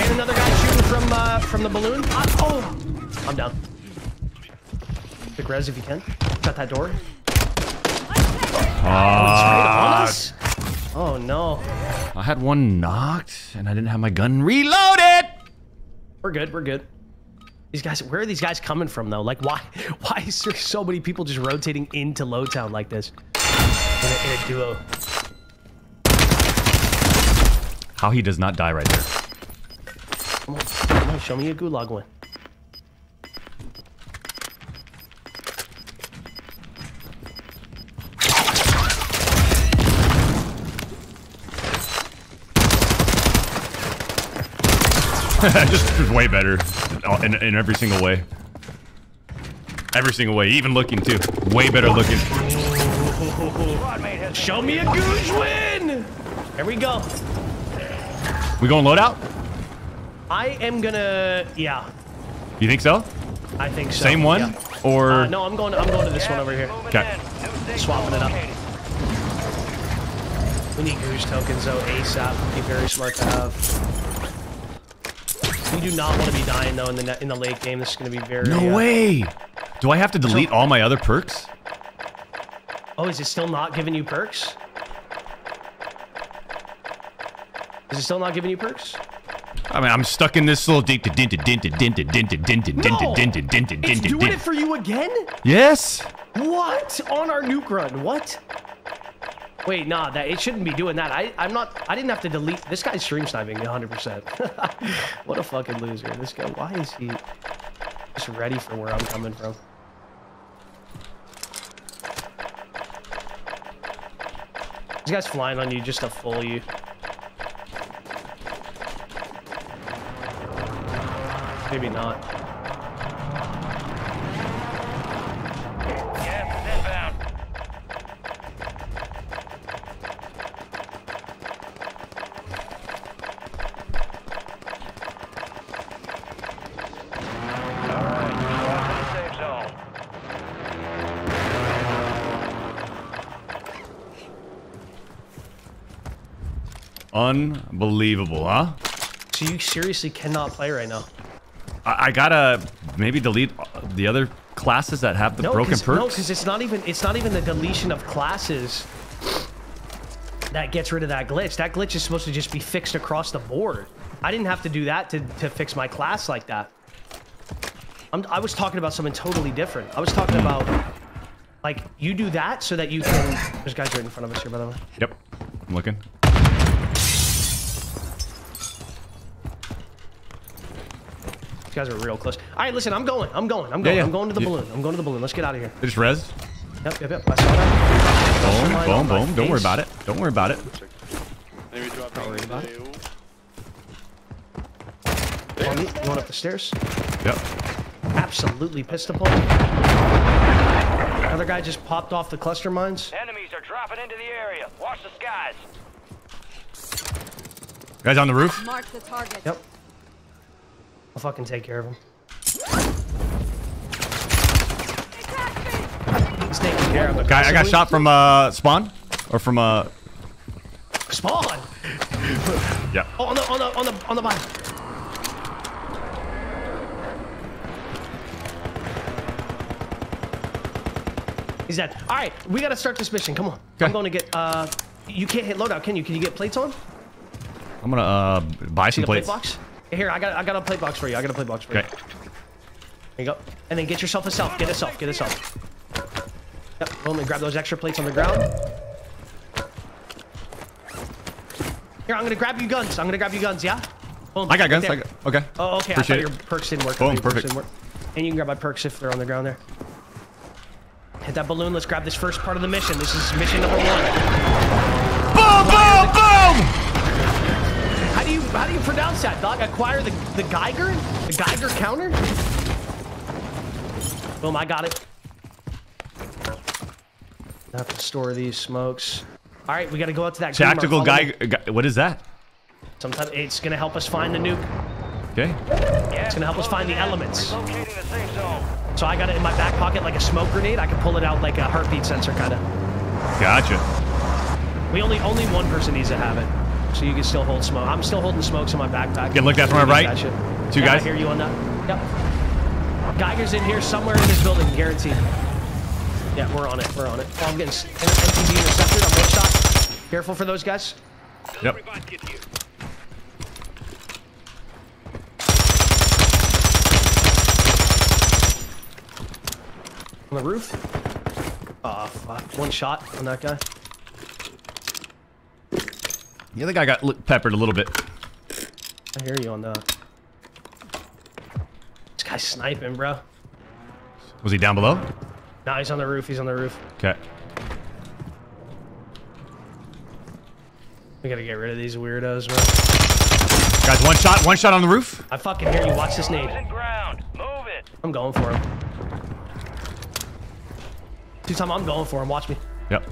And another guy shooting from uh, from the balloon. Ah, oh, I'm down. Quick res if you can. Shut that door. Ah, us? Oh no. I had one knocked, and I didn't have my gun reloaded. We're good. We're good. These guys, where are these guys coming from though? Like, why, why is there so many people just rotating into Lowtown like this in a, in a duo? How he does not die right there. Come on, come on, show me a gulag one. just, just way better in, in every single way. Every single way, even looking too. Way better looking. Show me a gooch win! Here we go. We going loadout? I am gonna, yeah, You think so? I think so. Same one? yeah. Or Uh, no, I'm going. I'm going to this one over here. okay. Swapping it up. We need Gooch tokens though ASAP. Be very smart to have. We do not want to be dying though in the in the late game. This is going to be very. No uh, way. Do I have to delete all my other perks? Oh, is it still not giving you perks? Is it still not giving you perks? I mean, I'm stuck in this little dinted, dinted, dinted, dinted, dinted, dinted, No! dinted, dinted, dinted, It's dinted, doing dinted. it for you again? Yes. What? On our nuke run? What? Wait, nah, that it shouldn't be doing that. I, I'm not. I didn't have to delete. This guy's stream sniping 100. percent What a fucking loser. This guy. Why is he just ready for where I'm coming from? This guy's flying on you just to fool you. Maybe not. Unbelievable, huh? So you seriously cannot play right now. I, I gotta maybe delete uh, the other classes that have the no, broken cause, No, because it's not even it's not even the deletion of classes that gets rid of that glitch. That glitch is supposed to just be fixed across the board. I didn't have to do that to, to fix my class like that. I'm, I was talking about something totally different. I was talking about like you do that so that you can. There's guys right in front of us here, by the way. Yep, I'm looking. These guys are real close. All right, listen, I'm going. I'm going. I'm going. yeah. I'm going to the Yeah. balloon. I'm going to the balloon. Let's get out of here. They just res. Yep, yep, yep. I saw that. Boom, boom, boom. Don't worry about it. Don't worry about it. Not worried about it. On me. Going up the stairs. Yep. Absolutely pistol point. Another guy just popped off the cluster mines. Enemies are dropping into the area. Watch the skies. Guys on the roof. Mark the target. Yep. I'll fucking take care of him. He's taking care of it. Guy, I got shot from uh spawn or from uh Spawn. yeah. Oh, on the on the on the on the bottom. He's dead. All right, we got to start this mission. Come on. Okay. I'm going to get. Uh, you can't hit loadout, can you? Can you get plates on? I'm gonna uh buy See some the plate plates. box? Here, I got. I got a plate box for you. I got a plate box for you. Okay. There you go. And then get yourself a self. Get a self. Get a self. Yep. Only grab those extra plates on the ground. Here, I'm gonna grab you guns. I'm gonna grab you guns. Yeah. Boom, I got right guns. I got, okay. Oh, okay. Appreciate I it. thought your perks didn't work. Boom, thought your perks perfect. didn't work. And you can grab my perks if they're on the ground there. Hit that balloon. Let's grab this first part of the mission. This is mission number one. Boom! Boom! Boom! How do you how do you pronounce that, dog? Acquire the the Geiger, the Geiger counter. Boom! I got it. I have to store these smokes. All right, we got to go out to that. Tactical Follow guy, What is that? Sometimes it's gonna help us find the nuke. Okay. It's gonna help us find the elements. So I got it in my back pocket like a smoke grenade. I can pull it out like a heartbeat sensor, kind of. Gotcha. We only only one person needs to have it, so you can still hold smoke. I'm still holding smokes in my backpack. Get looked at from my right. that. Two Yeah, guys? I hear you on that. Yep. Geiger's in here somewhere in this building, guaranteed. Yeah, we're on it. We're on it. Oh, I'm getting MTV intercepted. I'm one shot. Careful for those guys. Yep. On the roof. Oh, fuck. One shot on that guy. The other guy got peppered a little bit. I hear you on that. This guy's sniping, bro. Was he down below? No, he's on the roof. He's on the roof. Okay. We gotta get rid of these weirdos, man. Guys, one shot. One shot on the roof. I fucking hear you. Watch this nade. Ground. Move it. I'm going for him. Two time, I'm going for him. Watch me. Yep.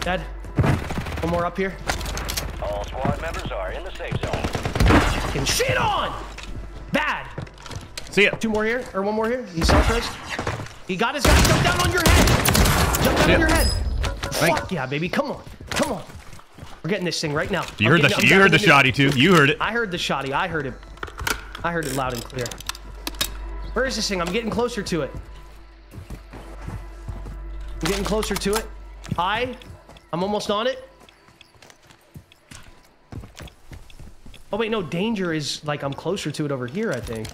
Dead. One more up here. All squad members are in the safe zone. Fucking shit on! Bad. See ya. Two more here, or one more here. He's self first. He got his guy. Jump down on your head. Jump down See on ya. your head. Thank- Fuck yeah, baby. Come on. Come on. We're getting this thing right now. You I'm heard the getting- I'm you heard the grabbing shotty too. You heard it. I heard the shotty. I heard it. I heard it loud and clear. Where is this thing? I'm getting closer to it. I'm getting closer to it. Hi. I'm almost on it. Oh wait, no. Danger is like I'm closer to it over here. I think.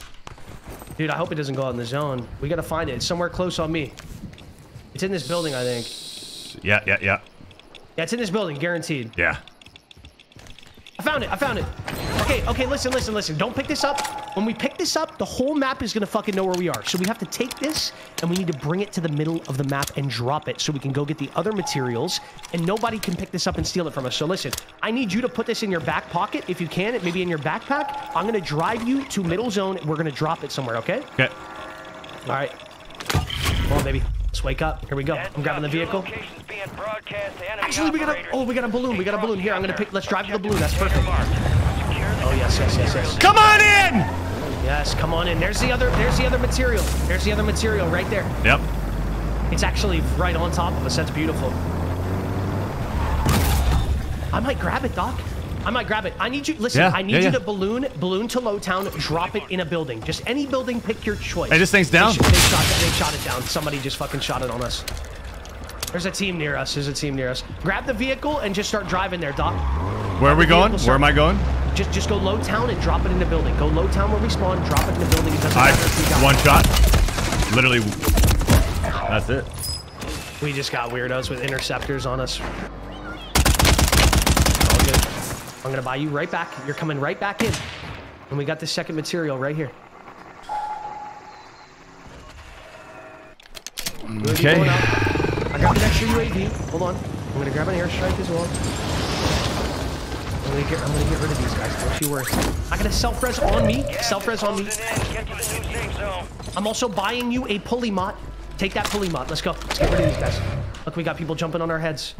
Dude, I hope it doesn't go out in the zone. We gotta find it. It's somewhere close on me. It's in this building, I think. Yeah, yeah, yeah, Yeah, it's in this building, guaranteed. yeah. I found it. I found it. Okay, okay, listen, listen, listen. Don't pick this up. When we pick this up, the whole map is going to fucking know where we are. So we have to take this and we need to bring it to the middle of the map and drop it so we can go get the other materials and nobody can pick this up and steal it from us. So listen, I need you to put this in your back pocket if you can, it maybe in your backpack. I'm going to drive you to middle zone. We're going to drop it somewhere, okay? Okay. All right. Come on, baby. Let's wake up. Here we go. I'm grabbing the vehicle. Actually, we got a oh, we got a balloon. We got a balloon here. I'm gonna pick. Let's drive to the balloon. That's perfect. Oh yes, yes, yes, yes. Come on in. Yes, come on in. There's the other. There's the other material. There's the other material right there. Yep. It's actually right on top of us. That's beautiful. I might grab it, Doc. I might grab it. I need you. Listen, Yeah, I need yeah, you yeah. to balloon, balloon to low town, drop it in a building. Just any building, pick your choice. Hey, this thing's down. They, they shot. They shot it down. Somebody just fucking shot it on us. There's a team near us. There's a team near us. Grab the vehicle and just start driving there, Doc. Where are we going? Where am I going? Just just go low town and drop it in the building. Go low town where we spawn. Drop it in the building. It doesn't I matter if we got one shot. Literally. That's it. We just got weirdos with interceptors on us. All good. I'm gonna buy you right back. You're coming right back in. And we got the second material right here. Okay. I got an extra UAV. Hold on. I'm gonna grab an airstrike as well. I'm gonna get, I'm gonna get rid of these guys. Don't you worry. I got a self-res on me. Self-res on me. I'm also buying you a pulley mot. Take that pulley mot. Let's go. Let's get rid of these guys. Look, we got people jumping on our heads.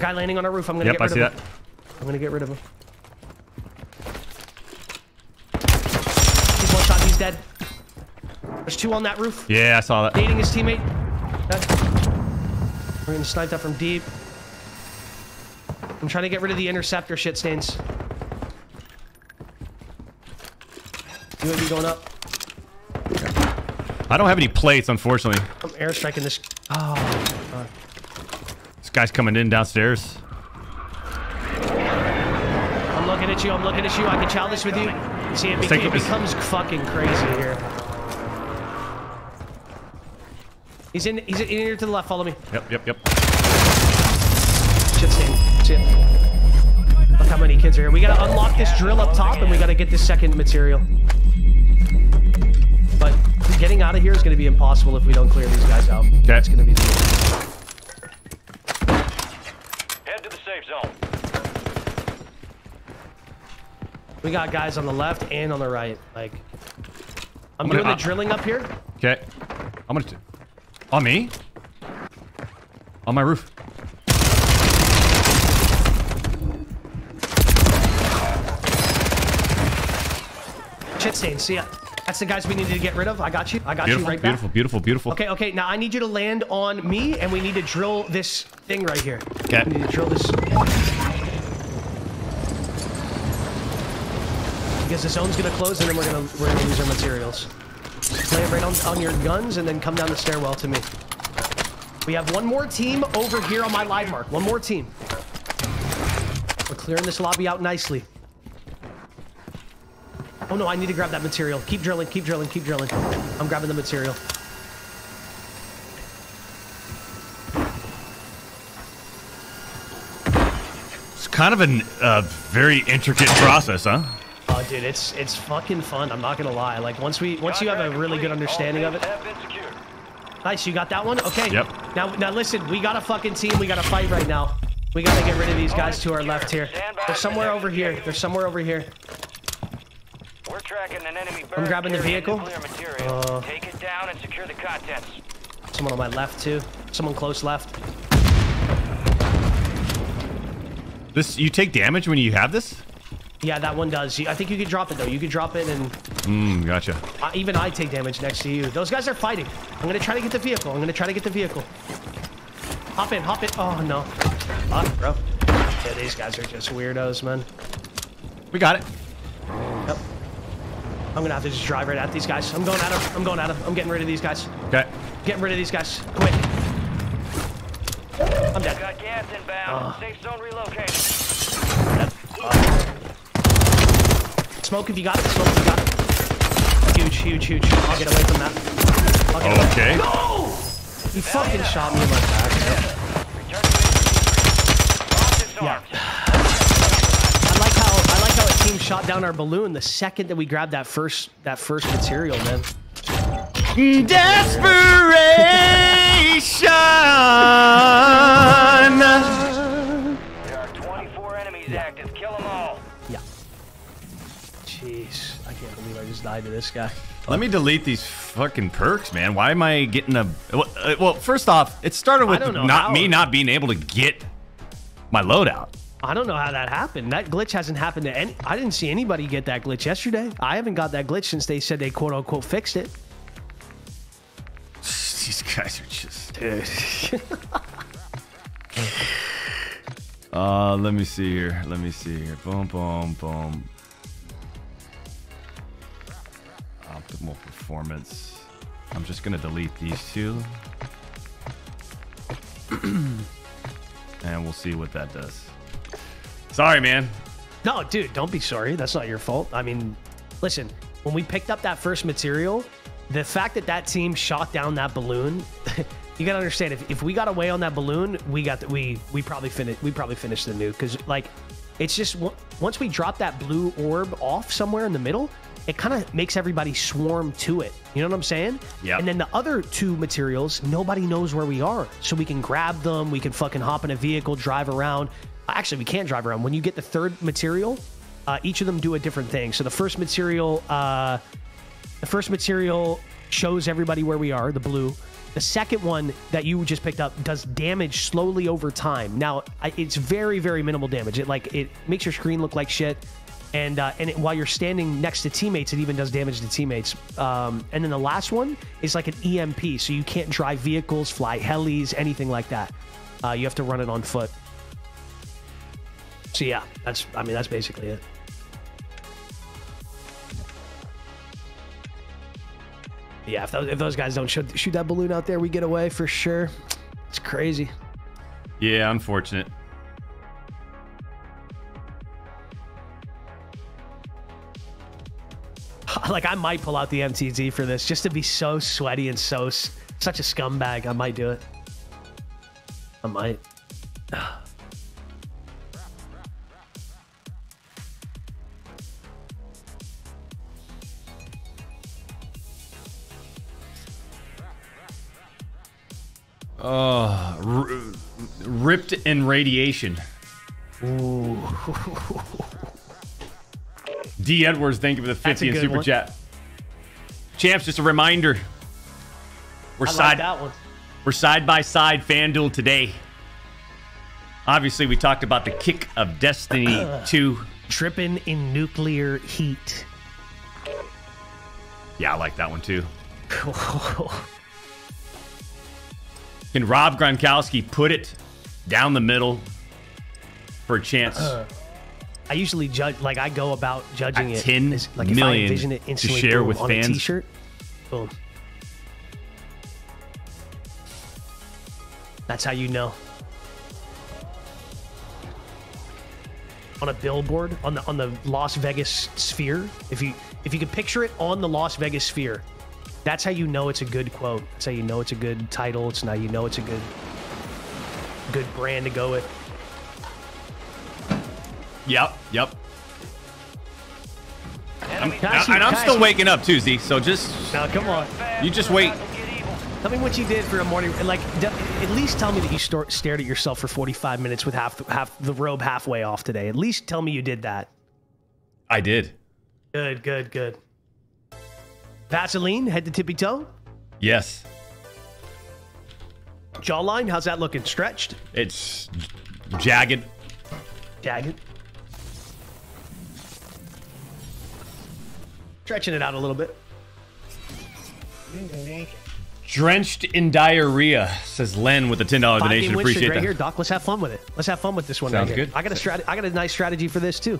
A guy landing on our roof. I'm gonna Yep, get I rid see of that. him. I'm gonna get rid of him. He's one shot. He's dead. There's two on that roof. Yeah, I saw that. Dating his teammate. That's... We're gonna snipe that from deep. I'm trying to get rid of the interceptor shit stains. UAV going up. I don't have any plates, unfortunately. I'm airstriking this. Oh. This guy's coming in downstairs. I'm looking at you. I'm looking at you. I can challenge with you. See, it, beca- it becomes fucking crazy here. He's in. He's in here to the left. Follow me. Yep, yep, yep. Shit stain. Shit. Look how many kids are here. We gotta unlock this drill up top, and we gotta get this second material. But getting out of here is gonna be impossible if we don't clear these guys out. That's gonna be the. Head to the safe zone. We got guys on the left and on the right. Like, I'm, I'm gonna- doing the uh, drilling up here. Okay. I'm gonna. On me? On my roof. Shit stain. See ya. That's the guys we needed to get rid of. I got you. I got Beautiful, you right back. beautiful, back. beautiful, beautiful. Okay, okay. Now I need you to land on me, and we need to drill this thing right here. Okay. We need to drill this. Because the zone's gonna close, and then we're gonna we're gonna lose our materials. Lay it right on, on your guns, and then come down the stairwell to me. We have one more team over here on my live mark. One more team. We're clearing this lobby out nicely. Oh no, I need to grab that material. Keep drilling, keep drilling, keep drilling. I'm grabbing the material. It's kind of a uh, very intricate process, huh? Oh, dude, it's it's fucking fun. I'm not gonna lie. Like once we once you have a really good understanding of it. Nice, you got that one. Okay. Yep. Now now listen, we got a fucking team. We got to fight right now. We got to get rid of these guys to our left here. They're somewhere over here. They're somewhere over here. We're tracking an enemy I'm grabbing the vehicle. nuclear material. Uh, Take it down and secure the contents. Someone on my left too. Someone close left. This you take damage when you have this? Yeah, that one does. I think you could drop it though. You could drop it and Hmm, gotcha. Uh, even I take damage next to you. Those guys are fighting. I'm gonna try to get the vehicle. I'm gonna try to get the vehicle. Hop in, hop in. Oh no. Fuck, bro. Yeah, these guys are just weirdos, man. We got it. Yep. I'm gonna have to just drive right at these guys. I'm going at them. I'm going at them. I'm getting rid of these guys. Okay. Getting rid of these guys. Quick. I'm dead. Got gas inbound. Uh. Safe zone relocated. Smoke if you got it. Smoke if you got it. Huge, huge, huge. I'll get away from that. I'll get away. Okay. No! You fucking shot me in my back. Yeah. I like how I like how a team shot down our balloon the second that we grabbed that first that first material, man. Desperation. There are 24 enemies active. Kill them all. Yeah. Jeez, I can't believe I just died to this guy. Let me delete these fucking perks, man. Why am I getting a? Well, uh, first off, it started with not how. me not being able to get my loadout. I don't know how that happened. That glitch hasn't happened to any. I didn't see anybody get that glitch yesterday. I haven't got that glitch since they said they quote unquote fixed it. These guys are just. Dude. Uh, let me see here. Let me see here. Boom, boom, boom. Optimal performance. I'm just gonna delete these two. and we'll see what that does. Sorry, man. No, dude, don't be sorry. That's not your fault. I mean, listen, when we picked up that first material, the fact that that team shot down that balloon, you gotta understand. If, if we got away on that balloon, we got the, we we probably finished we probably finished the nuke because like it's just once we drop that blue orb off somewhere in the middle, it kind of makes everybody swarm to it. You know what I'm saying? Yeah. And then the other two materials, nobody knows where we are, so we can grab them. We can fucking hop in a vehicle, drive around. Actually, we can't drive around. When you get the third material, uh, each of them do a different thing. So the first material, uh, the first material shows everybody where we are, the blue. The second one that you just picked up does damage slowly over time. Now it's very, very minimal damage. It like it makes your screen look like shit, and uh, and it, while you're standing next to teammates, it even does damage to teammates. Um, and then the last one is like an EMP, so you can't drive vehicles, fly helis, anything like that. Uh, you have to run it on foot. So yeah, that's I mean that's basically it. Yeah, if those, if those guys don't shoot, shoot that balloon out there, we get away for sure. It's crazy. Yeah, unfortunate. Like I might pull out the MTZ for this just to be so sweaty and so such a scumbag. I might do it. I might. Oh, ripped in radiation. Ooh. D. Edwards, thank you for the That's 50 and super one. chat. Champs, just a reminder. We're I like side one. we're side by side FanDuel today. Obviously, we talked about the kick of destiny 2. Tripping in nuclear heat. Yeah, I like that one too. Can Rob Gronkowski put it down the middle for a chance? I usually judge like I go about judging At it 10 as- like if I envision it to instantly share boom, with on fans. a t-shirt. Boom. That's how you know. On a billboard on the on the Las Vegas sphere, if you if you could picture it on the Las Vegas sphere, that's how you know it's a good quote. That's how you know it's a good title. It's now you know it's a good good brand to go with. Yep, yep. I'm, Guys, and I'm guys, still waking up too, Z. So just Now come on. you just wait. Tell me what you did for a morning. Like, at least tell me that you stor- stared at yourself for 45 minutes with half the, half the robe halfway off today. At least tell me you did that. I did. Good, good, good. Vaseline, head to tippy toe. Yes, Jawline, how's that looking? Stretched? it's jagged. Jagged? Stretching it out a little bit. Drenched in diarrhea, says Len with a ten dollar donation. Appreciate right that. here, Doc. Let's have fun with it. Let's have fun with this one. Sounds right good. I got a strat- I got a nice strategy for this too.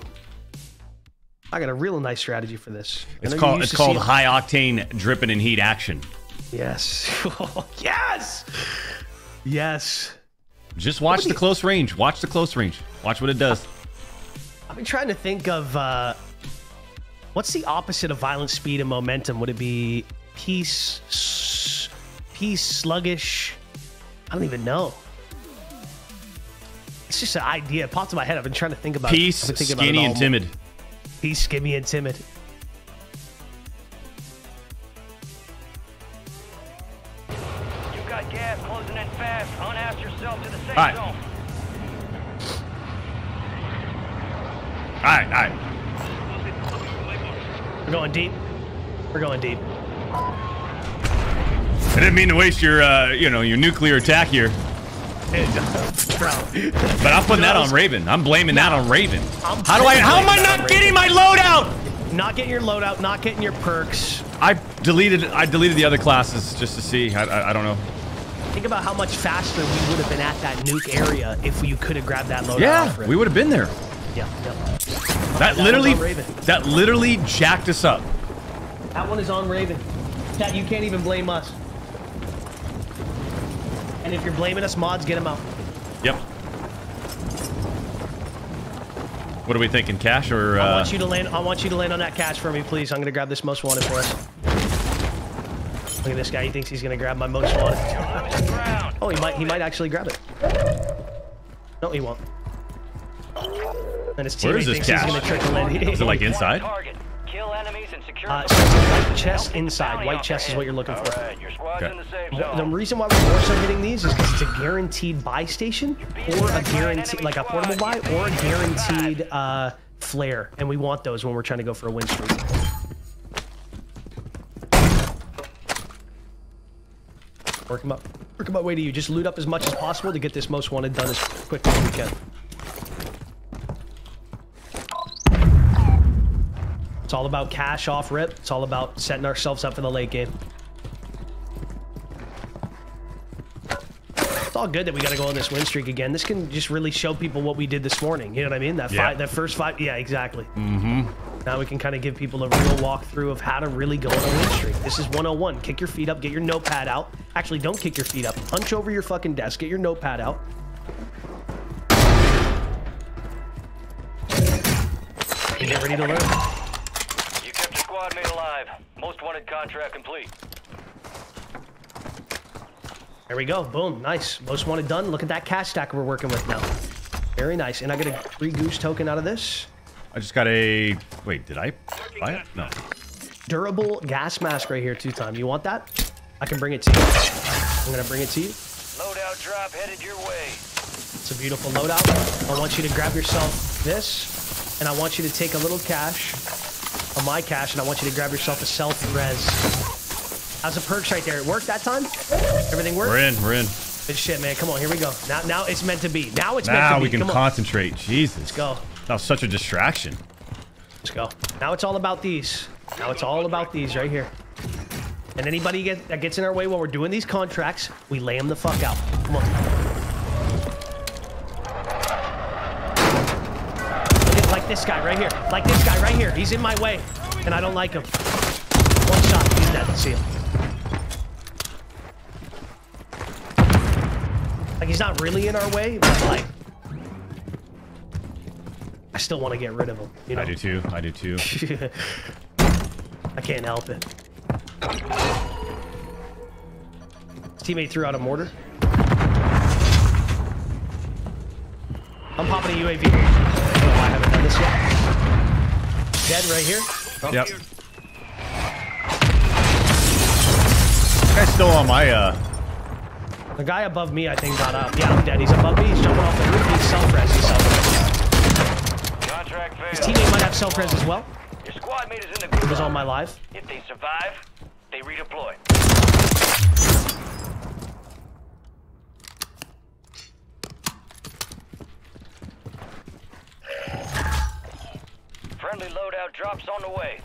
I got a real nice strategy for this. It's called it's called high octane dripping in heat action. Yes. yes. Yes. Just watch the close range. Watch the close range. Watch what it does. I've been trying to think of uh, what's the opposite of violent speed and momentum? Would it be peace, s- peace, sluggish? I don't even know. It's just an idea. It popped in my head. I've been trying to think about. Peace, I've been about it skinny, and timid. Peace, skinny, and timid. You got gas closing in fast. Unass yourself to the safe All right. zone. All right, all right. We're going deep. We're going deep. I didn't mean to waste your, uh, you know, your nuclear attack here. Bro. But I'm putting that on Raven. I'm blaming that on Raven. I'm How do I? How am I not getting my loadout? Not getting your loadout, not getting your perks. I deleted. I deleted the other classes just to see. I, I, I don't know. Think about how much faster we would have been at that nuke area if you could have grabbed that loadout. Yeah, we would have been there. Yeah, yeah. That literally, that literally jacked us up. That one is on Raven. Dad, you can't even blame us. And if you're blaming us, mods, get him out. Yep. What are we thinking, cash or? I Uh, want you to land. I want you to land on that cash for me, please. I'm gonna grab this most wanted for us. Look at this guy. He thinks he's gonna grab my most wanted. Oh, he might. He might actually grab it. No, he won't. And his Where teammate this thinks cash? he's gonna trickle in. Is it like inside? Target. Kill enemies and secure Uh, so white chest inside. White chest is what you're looking for. Alright, your squad's Okay. the safe Wh- The zone. reason why we're more so getting these is because it's a guaranteed buy station or a guaranteed, like a portable buy or a guaranteed uh, flare. And we want those when we're trying to go for a win streak. Work them up. Work them up way to you. Just loot up as much as possible to get this most wanted done as quickly as we can. It's all about cash off rip. It's all about setting ourselves up for the late game. It's all good that we got to go on this win streak again. This can just really show people what we did this morning. You know what I mean? That Yeah. five, that first five. Yeah, exactly. Mm-hmm. Now we can kind of give people a real walkthrough of how to really go on a win streak. This is 101. Kick your feet up, get your notepad out. Actually, don't kick your feet up. Hunch over your fucking desk, get your notepad out. And get ready to learn. You kept your squad mate alive. Most wanted contract complete. There we go. Boom. Nice. Most wanted done. Look at that cash stack we're working with now. Very nice. And I get a free goose token out of this. I just got a. Wait, did I buy it? No. Durable gas mask right here, two time. You want that? I can bring it to you. I'm gonna bring it to you. Loadout drop headed your way. It's a beautiful loadout. I want you to grab yourself this, and I want you to take a little cash of my cash, and I want you to grab yourself a self-res. How's the perks right there? It worked that time? Everything worked? We're in. We're in. Good shit, man. Come on, here we go. Now, now it's meant to be. Now it's meant Now to be. we can Come on. concentrate. Jesus. Let's go. That was such a distraction. Let's go. Now it's all about these. Now it's all about these right here. And anybody get, that gets in our way while we're doing these contracts, we lay them the fuck out. Come on. Look at, like this guy right here. Like this guy right here. He's in my way, and I don't like him. One shot. He's dead. See him. Like he's not really in our way, but like I still want to get rid of him. You know? I do too. I do too. I can't help it. His teammate threw out a mortar. I'm popping a UAV. Oh, I this yet. Dead right here. Oh. Yep. This guy's still on my. uh The guy above me, I think, got up. Yeah, I'm dead. He's above me. He's jumping off the roof. He's self-res. He's self-res. Contract. His teammate might have self-res as well. Your squad mate is in the He group. was on my live. If they survive, they redeploy. Friendly loadout drops on the way.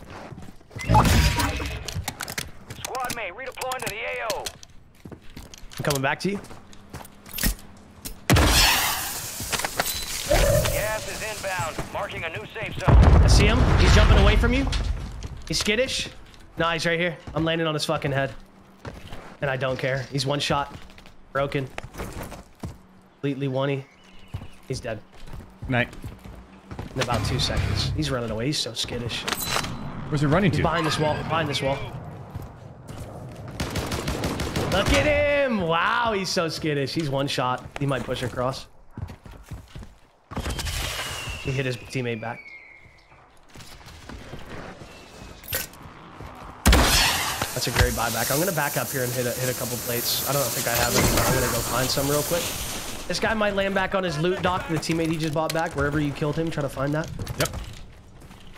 Squad mate, redeploying to the AO. I'm coming back to you. Gas is inbound, marking a new safe zone. I see him. He's jumping away from you. He's skittish. No, he's right here. I'm landing on his fucking head. And I don't care. He's one shot. Broken. Completely one He's dead. Night. In about two seconds. He's running away. He's so skittish. Where's he running He's to? behind this wall. Behind this wall. Look at him! Wow, he's so skittish. He's one shot. He might push across. He hit his teammate back. That's a great buyback. I'm gonna back up here and hit a, hit a couple plates. I don't think I have any, but I'm gonna go find some real quick. This guy might land back on his loot dock, the teammate he just bought back, wherever you killed him. Try to find that. Yep.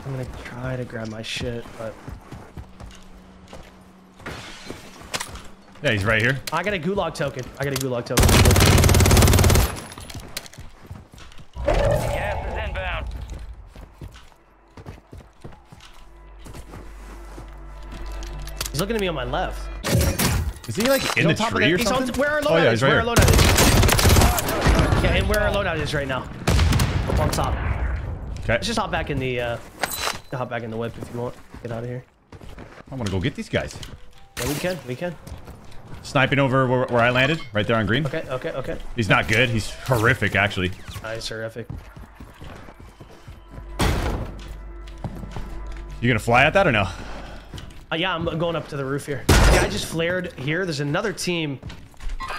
I'm gonna try to grab my shit, but Yeah, he's right here. I got a gulag token. I got a gulag token. Gas is inbound. He's looking at me on my left. Is he like in the tree or he's something? On, where our loadout oh yeah, he's right where here. our loadout is. Yeah, and where our loadout is right now. Up on top. Okay. Let's just hop back in the uh hop back in the whip if you want. Get out of here. I want to go get these guys. Yeah, we can. We can. Sniping over where, where I landed, right there on green. Okay, okay, okay. He's not good. He's horrific, actually. Nice, horrific. You gonna fly at that or no? Uh, yeah, I'm going up to the roof here. Yeah, I just flared here. There's another team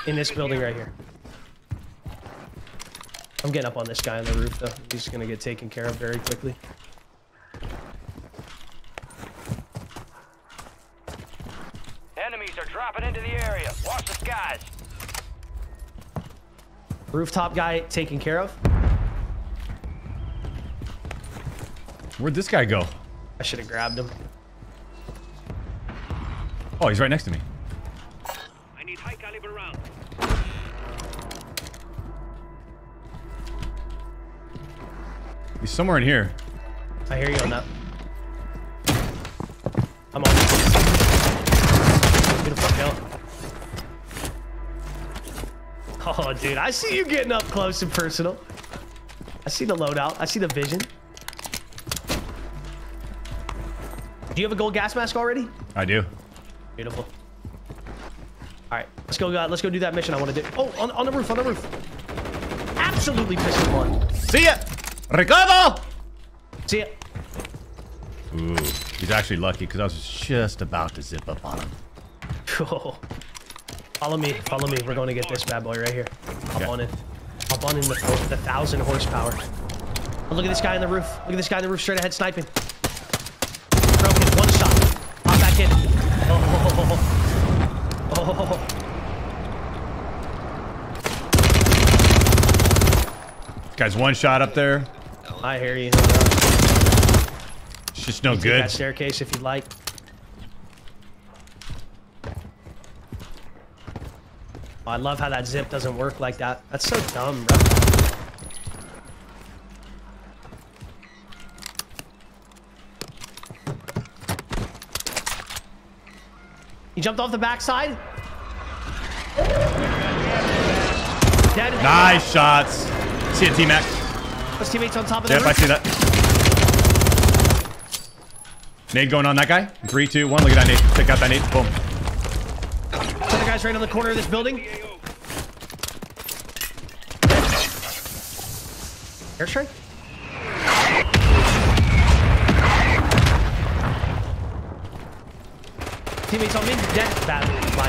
in this building right here. I'm getting up on this guy on the roof though. He's gonna get taken care of very quickly. Enemies are dropping into the area. Watch the skies. Rooftop guy taken care of. Where'd this guy go? I should have grabbed him. Oh, he's right next to me. He's somewhere in here. I hear you on that. I'm on. Beautiful kill. Oh, dude, I see you getting up close and personal. I see the loadout. I see the vision. Do you have a gold gas mask already? I do. Beautiful. All right, let's go. Uh, let's go do that mission I want to do. Oh, on, on the roof, on the roof. Absolutely pissing one. See ya, Ricardo. See ya. Ooh, he's actually lucky because I was just about to zip up on him. Cool. Follow me. Follow me. We're going to get this bad boy right here. Hop on in. Hop on in the, the thousand horsepower. Oh, look at this guy on the roof. Look at this guy on the roof straight ahead sniping. Broken. One shot. Hop back in. Oh. Oh. Guy's one shot up there. Oh, I hear you. It's just no Take good. that staircase if you'd like. Oh, I love how that zip doesn't work like that. That's so dumb, bro. He jumped off the backside. Dead. Nice shots. See it, T-Mac. His teammates on top of Yep, I see that. Nade going on that guy. Three, two, one. Look at that nade. Take out that nade. Boom. Other guy's right on the corner of this building. Airstrike? Teammates on me. Dead. Bad. Bye.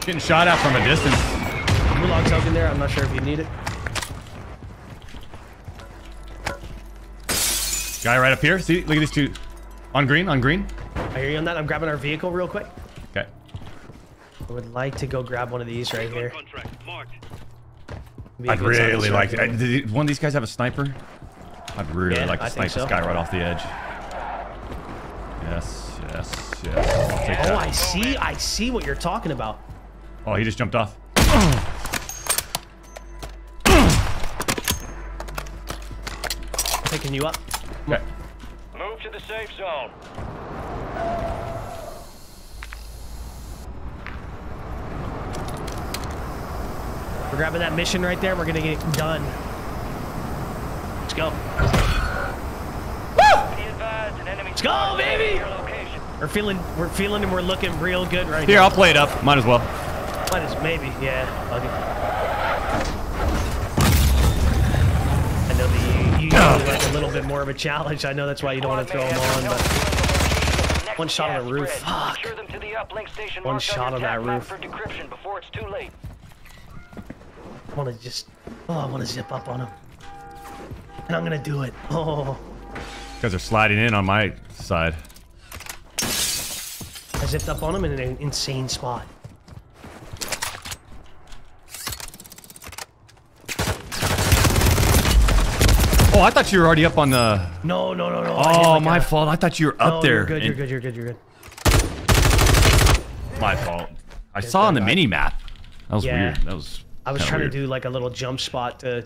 Getting shot at from a distance. Gulag's out in there. I'm not sure if you need it. Guy right up here. See, look at these two. On green, on green. I hear you on that. I'm grabbing our vehicle real quick. Okay. I would like to go grab one of these right here. Be a I'd really like right to. Did one of these guys have a sniper? I'd really Yeah, like to I think snipe this guy right off the edge. Yes, yes, yes. I'll take Oh, that. I see. I see what you're talking about. Oh, he just jumped off. Picking you up. Okay. Move to the safe zone. We're grabbing that mission right there. We're gonna get it done. Let's go. Let's go, baby. We're feeling, we're feeling, and we're looking real good right Here, now. I'll play it up. Might as well. Might as maybe, yeah. Buggy. I know that you, you usually like a little bit more of a challenge. I know that's why you don't want to throw them on, but one shot on the roof. Fuck. Secure them to the uplink station One shot your on that roof. for decryption before it's too late. I want to just, oh, I want to zip up on him, and I'm gonna do it. Oh, guys are sliding in on my side. I zipped up on him in an insane spot. Oh, I thought you were already up on the. No, no, no, no. Oh, my fault. I thought you were up No, there. You're good. You're good. You're good. You're good. My fault. I saw on the mini map. That was Yeah. weird. That was. I was trying weird. to do like a little jump spot to.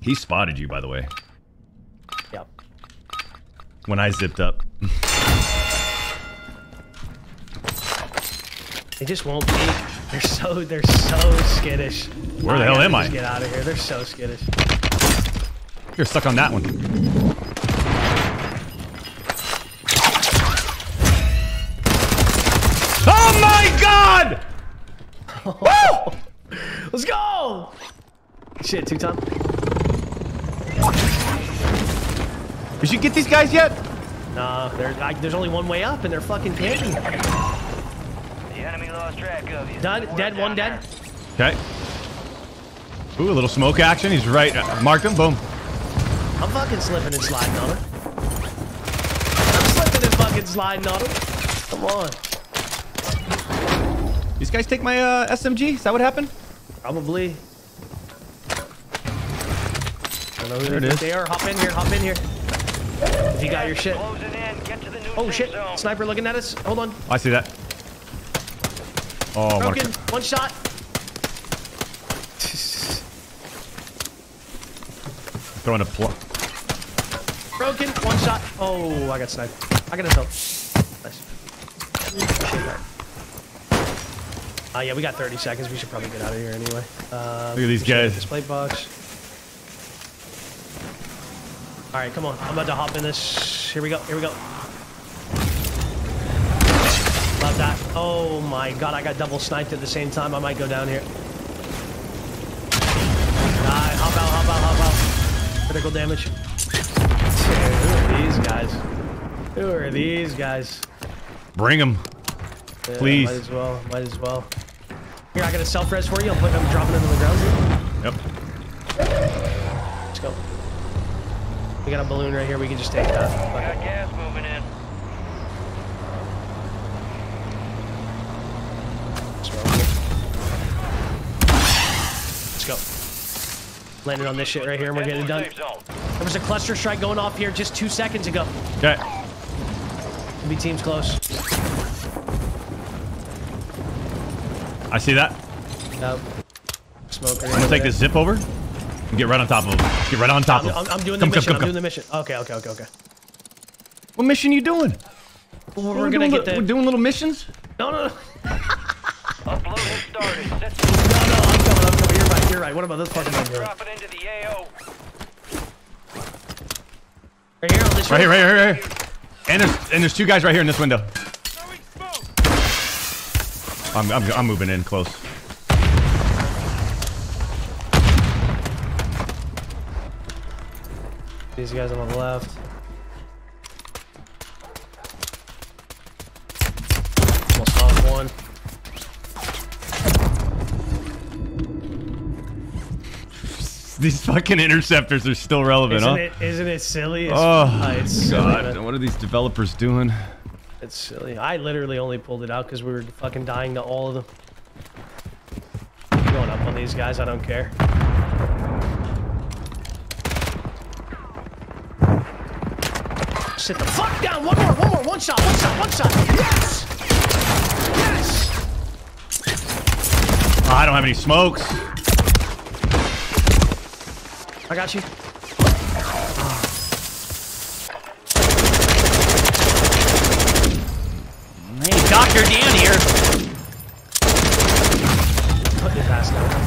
He spotted you, by the way. Yep. When I zipped up. They just won't be. They're so they're so skittish. Where the hell gotta am I? Get out of here. They're so skittish. You're stuck on that one. Oh my god! Woo! Let's go! Shit, two time. Did you get these guys yet? Nah, they're, I, there's only one way up, and they're fucking camping. The lost track of you. Dead, dead, one dead. Okay. Ooh, a little smoke action. He's right. Uh, marked him. Boom. I'm fucking slipping and sliding on him. I'm slipping and fucking sliding on him. Come on. These guys take my uh, SMG? Is that what happened? Probably. I don't know who There they it think is. they are. Hop in here, hop in here. If you got your shit. Closing in. Get to the new Oh shit, sniper looking at us. Hold on. I see that. Oh, Broken, one shot. throwing a pl- Broken, one shot. Oh, I got sniped. I got his help. Nice. Uh, yeah, we got 30 seconds. We should probably get out of here anyway. Um, Look at these we should get guys. This plate box. All right, come on. I'm about to hop in this. Here we go. Here we go. Love that. Oh my god, I got double sniped at the same time. I might go down here. Alright, hop out, hop out, hop out. Critical damage. Dude, who are these guys? Who are these guys? Bring them. Yeah, Please. Might as well. Might as well. Here, I got a self res for you. I'm putting. I'm dropping it on the ground. Yep. Let's go. We got a balloon right here. We can just take that. Fuck. Got gas moving in. Go. Landed on this shit right here, and we're getting done. There was a cluster strike going off here just two seconds ago. Okay. Could be teams close. I see that. Nope. Smoke. I'm gonna take this zip over and get right on top of him. Get right on top I'm, of him. I'm, I'm doing the Come, come, mission. come, I'm doing the mission. Okay, okay, okay, okay. What mission you doing? We're, We're gonna doing get the. We're doing little missions. No, no, no. Uploading started. Set No, no, I'm coming, I'm coming. You're right. What about this fucking thing? Right dropping into the AO. here on this Right here, right here, right here. And there's and there's two guys right here in this window. I'm I'm, I'm moving in close. These guys on the left. Almost off one. These fucking interceptors are still relevant, Isn't huh? it? Isn't it silly? It's, Oh, uh, it's God. man. What are these developers doing? It's silly. I literally only pulled it out because we were fucking dying to all of them. I'm going up on these guys. I don't care. Sit the fuck down. One more. One more. One shot. One shot. One shot. Yes. Yes. Oh, I don't have any smokes. I got you. Hey, Doctor Dan here. Put his ass down.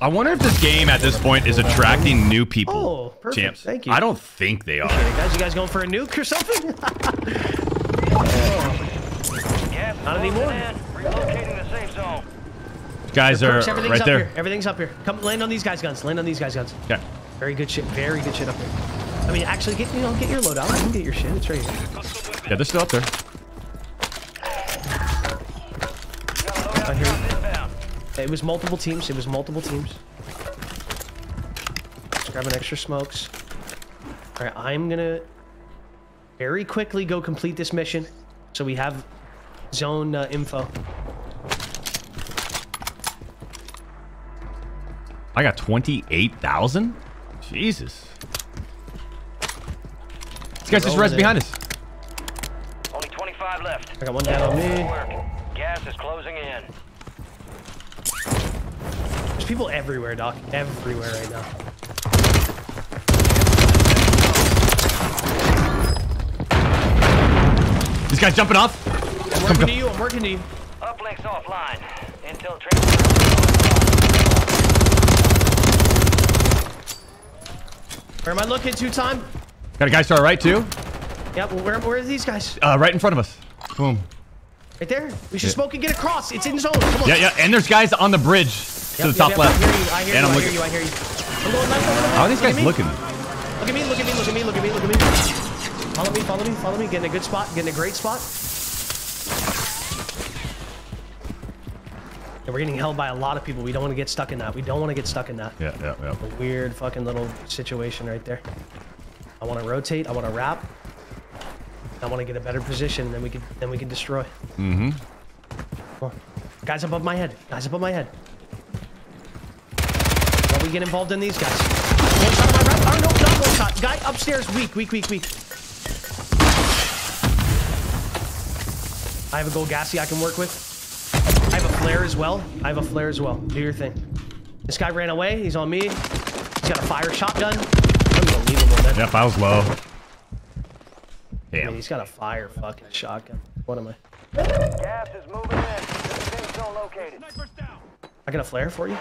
I wonder if this game at this point is attracting new people. Oh, perfect. Champs. Thank you. I don't think they are. Hey, guys, you guys going for a nuke or something? Oh. Gas Not closing anymore. In. Relocating the safe zone. Guys are everything's right up there. here. Everything's up here. Come land on these guys' guns. Land on these guys' guns. Okay. Very good shit. Very good shit up here. I mean, actually, get you know, get your load out. You can get your shit. It's right here. Yeah, they're still up there. I hear. It was multiple teams. It was multiple teams. Just grabbing extra smokes. All right, I'm gonna very quickly go complete this mission, so we have zone uh, info. I got 28,000? Jesus. This guy's just res behind us. Only 25 left. I got one down on me. Gas is closing in. There's people everywhere, Doc. Everywhere right now. This guy's jumping off. I'm working to you. I'm working to you. Uplinks offline. Intel transfer. Where am I looking? Two time. Got a guy to our right, too. Yeah. Well, where, where are these guys? Uh, right in front of us. Boom. Right there. We should Yeah. smoke and get across. It's in zone. Come on. Yeah, yeah. And there's guys on the bridge to Yep, the top yep, yep. left. I hear you. I hear and you. I'm I looking. hear you. I hear you. I'm going left. Over, How are these guys me. looking? Look at me. Look at me. Look at me. Look at me. Look at me. Follow me. Follow me. Follow me. Getting a good spot. Getting a great spot. And we're getting held by a lot of people. We don't want to get stuck in that. We don't want to get stuck in that. Yeah, yeah, yeah. A weird fucking little situation right there. I want to rotate. I want to wrap. I want to get a better position, and then we can then we can destroy. Mm-hmm. Come on. Guys above my head. Guys above my head. While we get involved in these guys. One shot on my right. Oh, no, not one shot. Guy upstairs. Weak, weak, weak, weak. I have a gold gassy I can work with. I flare as well. I have a flare as well. Do your thing. This guy ran away. He's on me. He's got a fire shotgun. Unbelievable, man. Yeah, file's low. Yeah, he's got a fire fucking shotgun. What am I? Gas is moving in. Safe zone located. I got a flare for you.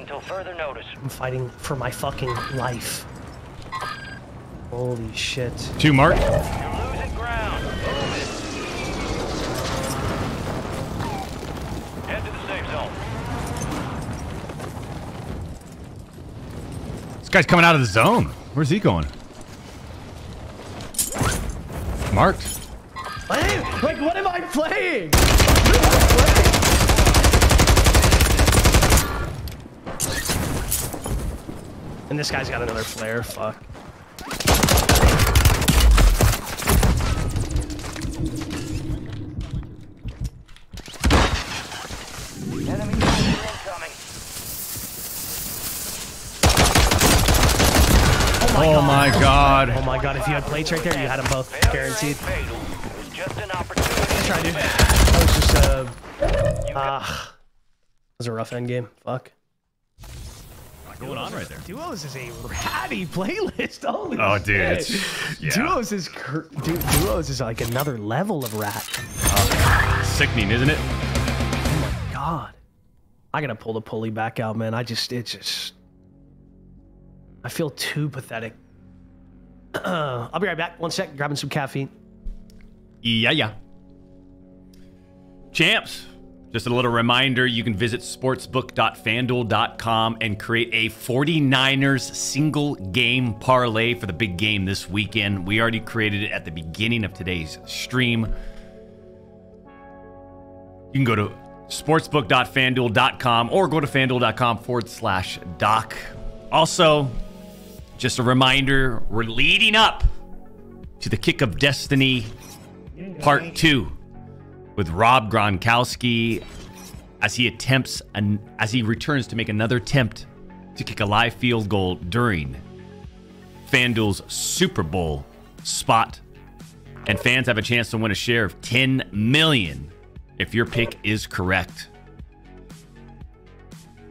Until further notice. I'm fighting for my fucking life. Holy shit. Two mark. You're losing ground. Head to the safe zone. This guy's coming out of the zone. Where's he going? Marked. Playing? Like, what am I playing? And this guy's got another flare. Fuck. Enemy soldier incoming. Oh my god. Oh my god, if you had plates right there, you had them both guaranteed. Fatal. It was just an opportunity. I tried, dude. That was just a. Ah. was a rough end game. Fuck. Going on right there? Duos is a ratty playlist. Holy Oh, dude, shit. it's- yeah. Duos is dude, Duos is like another level of rat. Uh, sickening, isn't it? Oh my god, I gotta pull the pulley back out, man. I just, it just, I feel too pathetic. I'll be right back. One sec, grabbing some caffeine. Yeah, yeah. Champs, just a little reminder you can visit sportsbook.fanduel.com and create a 49ers single game parlay for the big game this weekend. We already created it at the beginning of today's stream. You can go to sportsbook.fanduel.com or go to fanduel.com forward slash doc. Also, just a reminder we're leading up to the Kick of Destiny Part 2 with Rob Gronkowski as he attempts and as he returns to make another attempt to kick a live field goal during FanDuel's Super Bowl spot. And fans have a chance to win a share of 10 million if your pick is correct.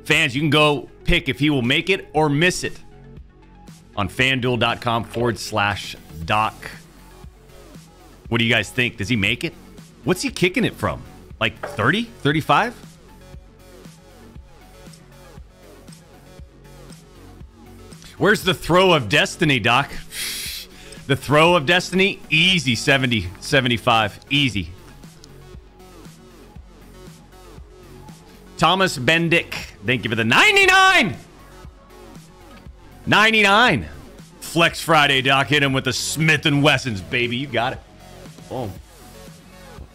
Fans, you can go pick if he will make it or miss it on fanduel.com forward slash doc. What do you guys think? Does he make it? What's he kicking it from? Like 30, 35? Where's the throw of destiny, Doc? The throw of destiny? Easy 70, 75. Easy. Thomas Bendick, thank you for the 99. 99. Flex Friday, Doc. Hit him with the Smith and Wessons, baby. You got it. Boom.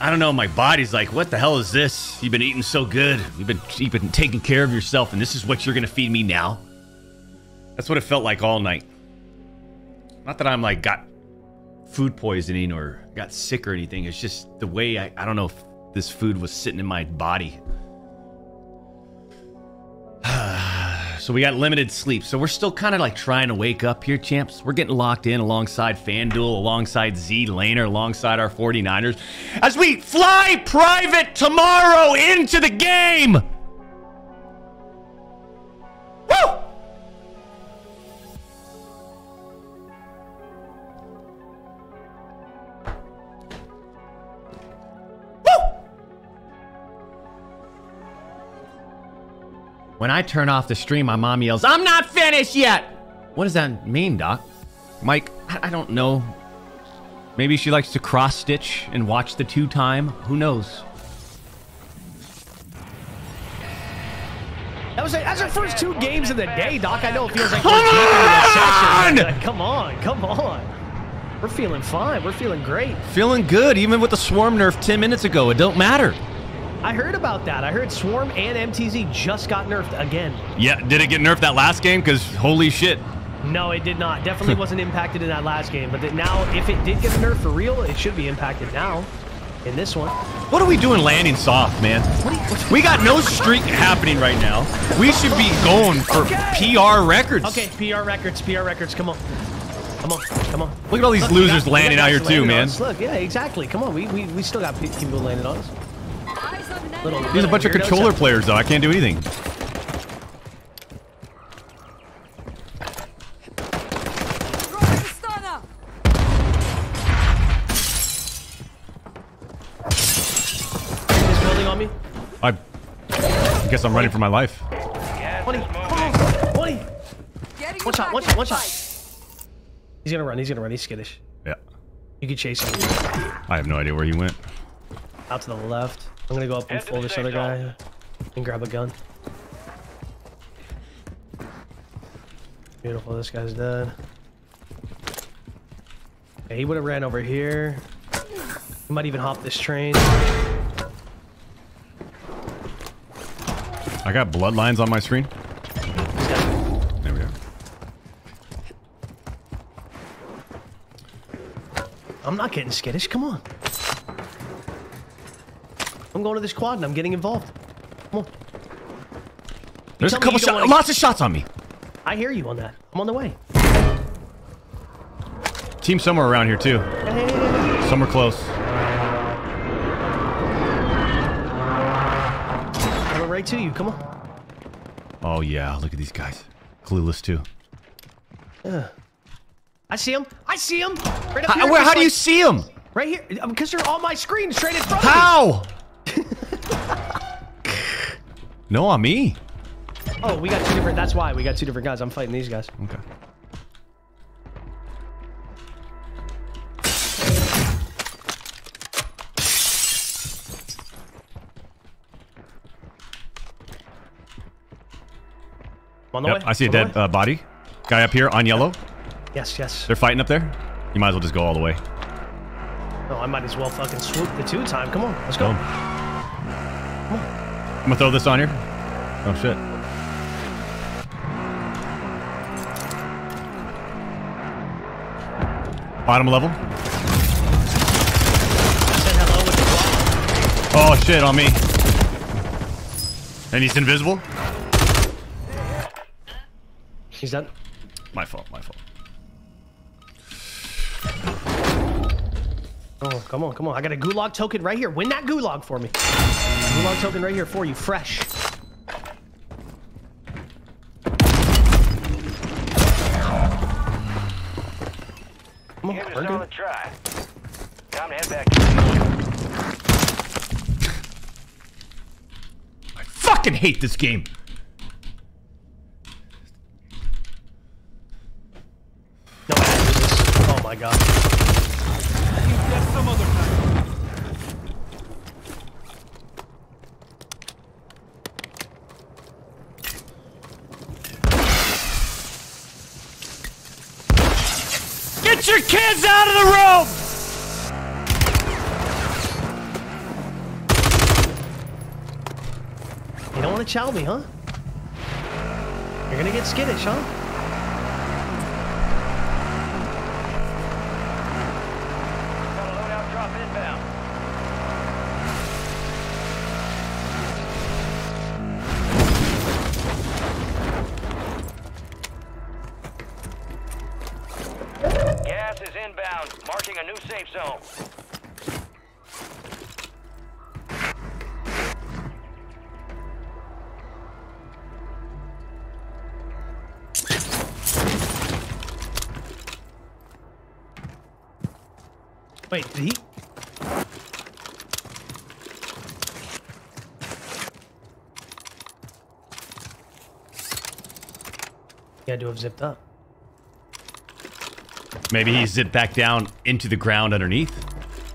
I don't know. My body's like, what the hell is this? You've been eating so good. You've been you've been taking care of yourself, and this is what you're gonna feed me now. That's what it felt like all night. Not that I'm like got food poisoning or got sick or anything. It's just the way I, I don't know if this food was sitting in my body. so we got limited sleep. So we're still kind of like trying to wake up here, champs. We're getting locked in alongside FanDuel, alongside ZLaner, alongside our 49ers as we fly private tomorrow into the game. When I turn off the stream, my mom yells, I'm not finished yet! What does that mean, Doc? Mike, I, I don't know. Maybe she likes to cross stitch and watch the two time. Who knows? That was that's our first two games of the day, Doc. I know it feels like Come we're deep into the session, but, on! uh, come on, come on. We're feeling fine. We're feeling great. Feeling good, even with the swarm nerf 10 minutes ago. It don't matter. I heard about that. I heard Swarm and MTZ just got nerfed again. Yeah, did it get nerfed that last game? Because holy shit. No, it did not. Definitely wasn't impacted in that last game. But now, if it did get nerfed for real, it should be impacted now in this one. What are we doing landing soft, man? We got no streak happening right now. We should be going for PR records. Okay, PR records, PR records. Come on. Come on, come on. Look at all these we losers we landing out here too, man. Look, yeah, exactly. Come on, we, we, we still got pe- people landing on us. Little, These are a bunch of controller players, though. I can't do anything. This building on me. I guess I'm running for my life. 20. Come 20. One shot, one shot, one shot. He's gonna run, he's gonna run, he's skittish. Yeah. You can chase him. I have no idea where he went. Out to the left. I'm gonna go up and pull this other guy and grab a gun. Beautiful, this guy's dead. Okay, he would have ran over here. He might even hop this train. I got bloodlines on my screen. There we go. I'm not getting skittish, come on. I'm going to this quad and I'm getting involved. Come on. There's a couple shots, lots of shots on me. I hear you on that. I'm on the way. Team somewhere around here too. Somewhere close. Coming right to you, come on. Oh yeah, look at these guys. Clueless too. Yeah. I see him. I see him. Right up How- here. where- just how do you see him? Right here. Um, because they're on my screen, straight in front of me. No, on me. Oh, we got two different. That's why we got two different guys. I'm fighting these guys. Okay. On the Yep, way. I see a On the dead uh, body. Guy up here on yellow. Yes, yes. They're fighting up there. You might as well just go all the way. No, I might as well fucking swoop the two time. Come on, let's go. Boom. I'm gonna throw this on here. Oh shit. Bottom level. Oh shit on me. And he's invisible. He's done. My fault. My fault. Oh, come on, come on. I got a gulag token right here. Win that gulag for me. Gulag token right here for you, fresh. Come on, Give we're this another good. try. Time to head back to the Fucking hate this game. No averages. Oh my god. Some other time. Get your kids out of the room! You don't want to chow me, huh? You're gonna get skittish, huh? Had to have zipped up. Maybe he zipped back down into the ground underneath.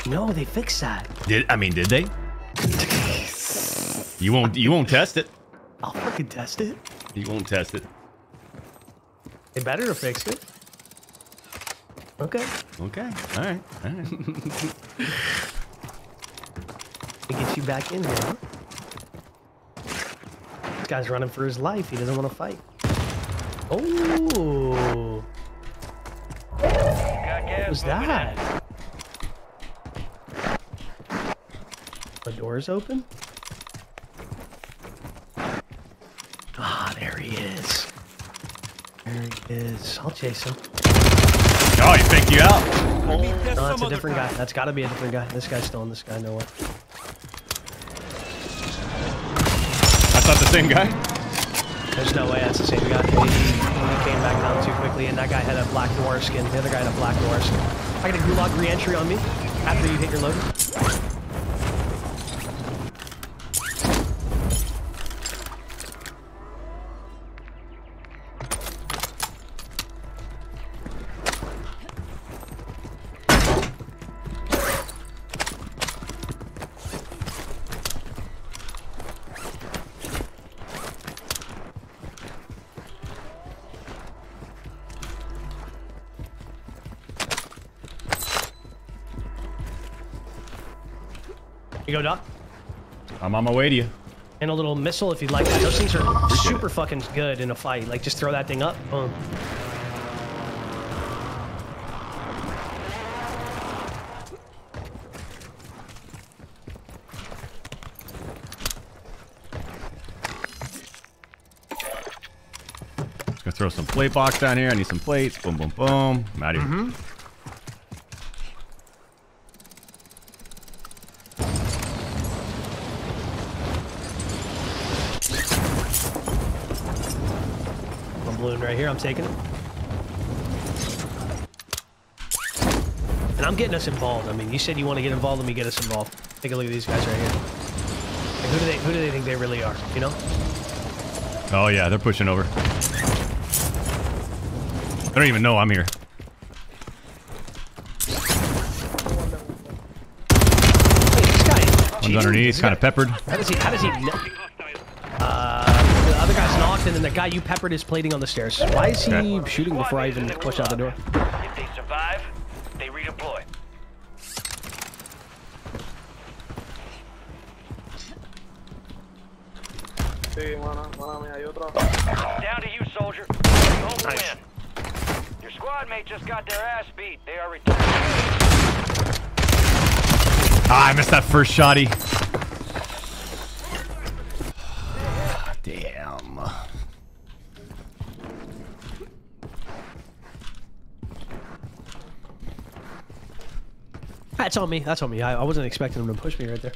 No, they fixed that. Did I mean did they? you won't you won't test it. I'll fucking test it. You won't test it. They better have fixed it. Okay. Okay. All right. All right. It gets you back in here. Huh? This guy's running for his life. He doesn't want to fight. Oh. What was that? The door's open? Ah, there he is. There he is. I'll chase him. Oh, he picked you out. No, that's a different guy. That's got to be a different guy. This guy's still on this guy. No way. That's not the same guy. There's no way that's the same guy. He, he came back down too quickly, and that guy had a black noir skin. The other guy had a black noir skin. I got a gulag re-entry on me after you hit your load. Go, Doc. I'm on my way to you. And a little missile if you'd like. Those things are super fucking good in a fight. Like, just throw that thing up. Boom. Just gonna throw some plate box down here. I need some plates. Boom, boom, boom. I'm out of here. One I'm taking it. And I'm getting us involved. I mean, you said you want to get involved. Let me get us involved. Take a look at these guys right here. Like, who do they who do they think they really are? You know? Oh yeah, they're pushing over. They don't even know I'm here. One's underneath, kind of peppered. How does he? How does he? Guy's and then the guy you peppered is plating on the stairs. Why is he Okay. shooting before I even push out the door? If they survive, they redeploy. Down to you, soldier. Bring home the win. Your squad mate just got their ass beat. They are returning. Ah, I missed that first shotty. Damn. That's on me. That's on me. I, I wasn't expecting them to push me right there.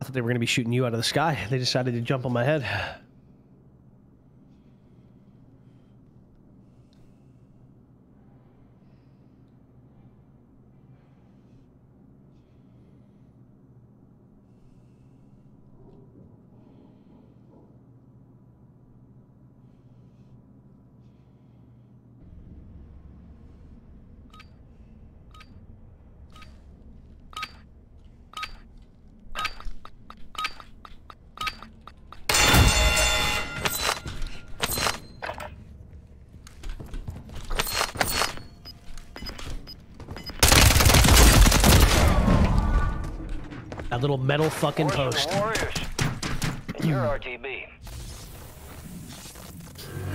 I thought they were going to be shooting you out of the sky. They decided to jump on my head. That little metal fucking post. Warriors. You're RTB.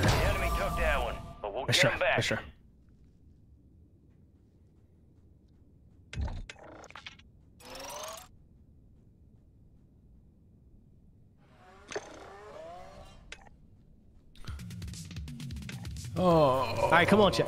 The enemy took that one, but we'll Yes, get sir. him back. Yes, sir. Oh. All right, come on, Chet.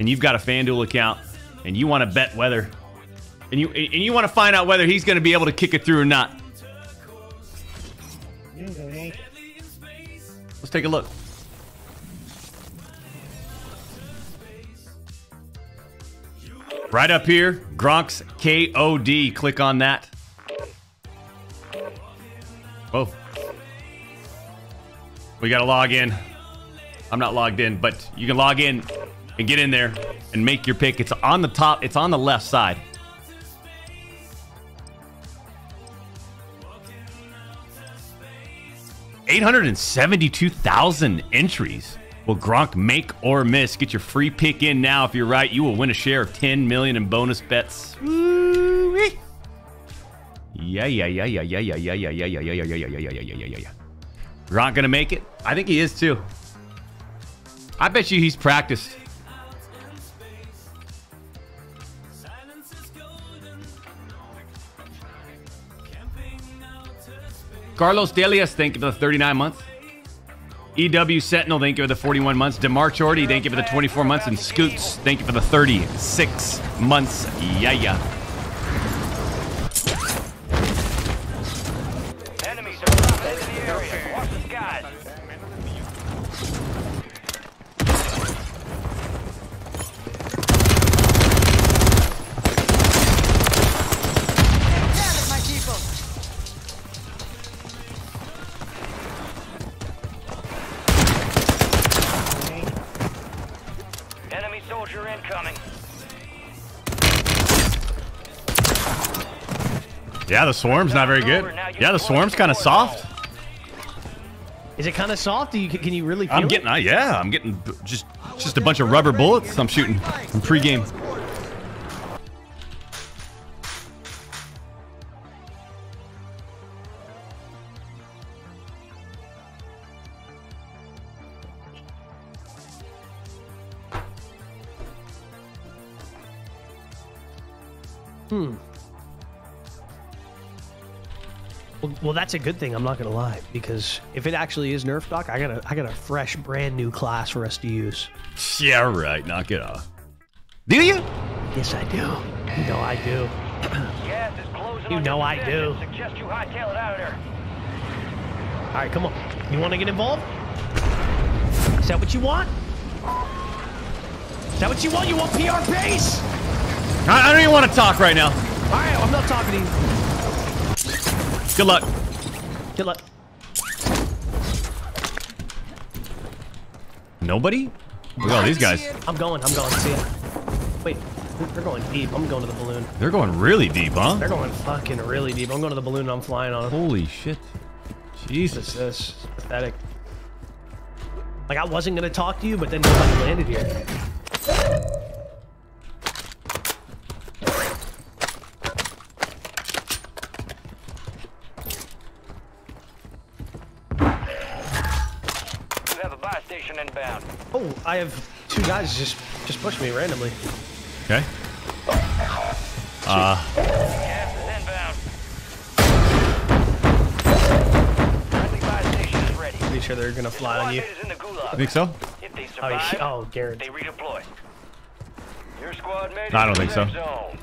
and you've got a FanDuel account and you want to bet whether and you and you want to find out whether he's going to be able to kick it through or not. Let's take a look. Right up here, Gronk's KOD. Click on that. Whoa. We got to log in. I'm not logged in, but you can log in and get in there and make your pick. It's on the top, it's on the left side. Eight hundred and seventy-two thousand entries. Will Gronk make or miss? Get your free pick in now. If you're right, you will win a share of 10 million in bonus bets. Woo-wee. Yeah, yeah, yeah, yeah, yeah, yeah, yeah, yeah, yeah, yeah, yeah, yeah, yeah, yeah, yeah, yeah, yeah, yeah, yeah. Gronk gonna make it? I think he is too. I bet you he's practiced. Carlos Delias, thank you for the 39 months. EW Sentinel, thank you for the 41 months. DeMar Chorty, thank you for the 24 months. And Scoots, thank you for the 36 months. Yeah, yeah. Yeah, the swarm's not very good. Yeah, the swarm's kind of soft. Is it kind of soft? Do you, can you really feel I'm it? getting, uh, yeah, I'm getting just just a bunch of rubber bullets I'm shooting from pregame. That's a good thing. I'm not gonna lie, because if it actually is Nerf Doc, I got a I got a fresh, brand new class for us to use. Yeah, right. Knock it off. Do you? Yes, I do. You know I do. Gas is closing You know I do. Suggest you hightail it out of there. All right, come on. You want to get involved? Is that what you want? Is that what you want? You want PR pace? I, I don't even want to talk right now. All right, I'm not talking to you. Good luck. Good luck. Nobody? Look at all these guys. I'm going. I'm going. See ya. Wait, they're going deep. I'm going to the balloon. They're going really deep, huh? They're going fucking really deep. I'm going to the balloon. and I'm flying on it. Holy shit. Jesus. This is pathetic. Like I wasn't gonna talk to you, but then nobody landed here. You have a buy station inbound. Oh, I have two guys just just push me randomly. Okay. Uh, Gas is inbound. Friendly buy station is ready. Pretty sure they're gonna fly on you. Squad mate is in the gulag. you think so? If they Oh, survive, yeah. oh, Garrett. they redeploy. Your squad mate I don't think so. Zone.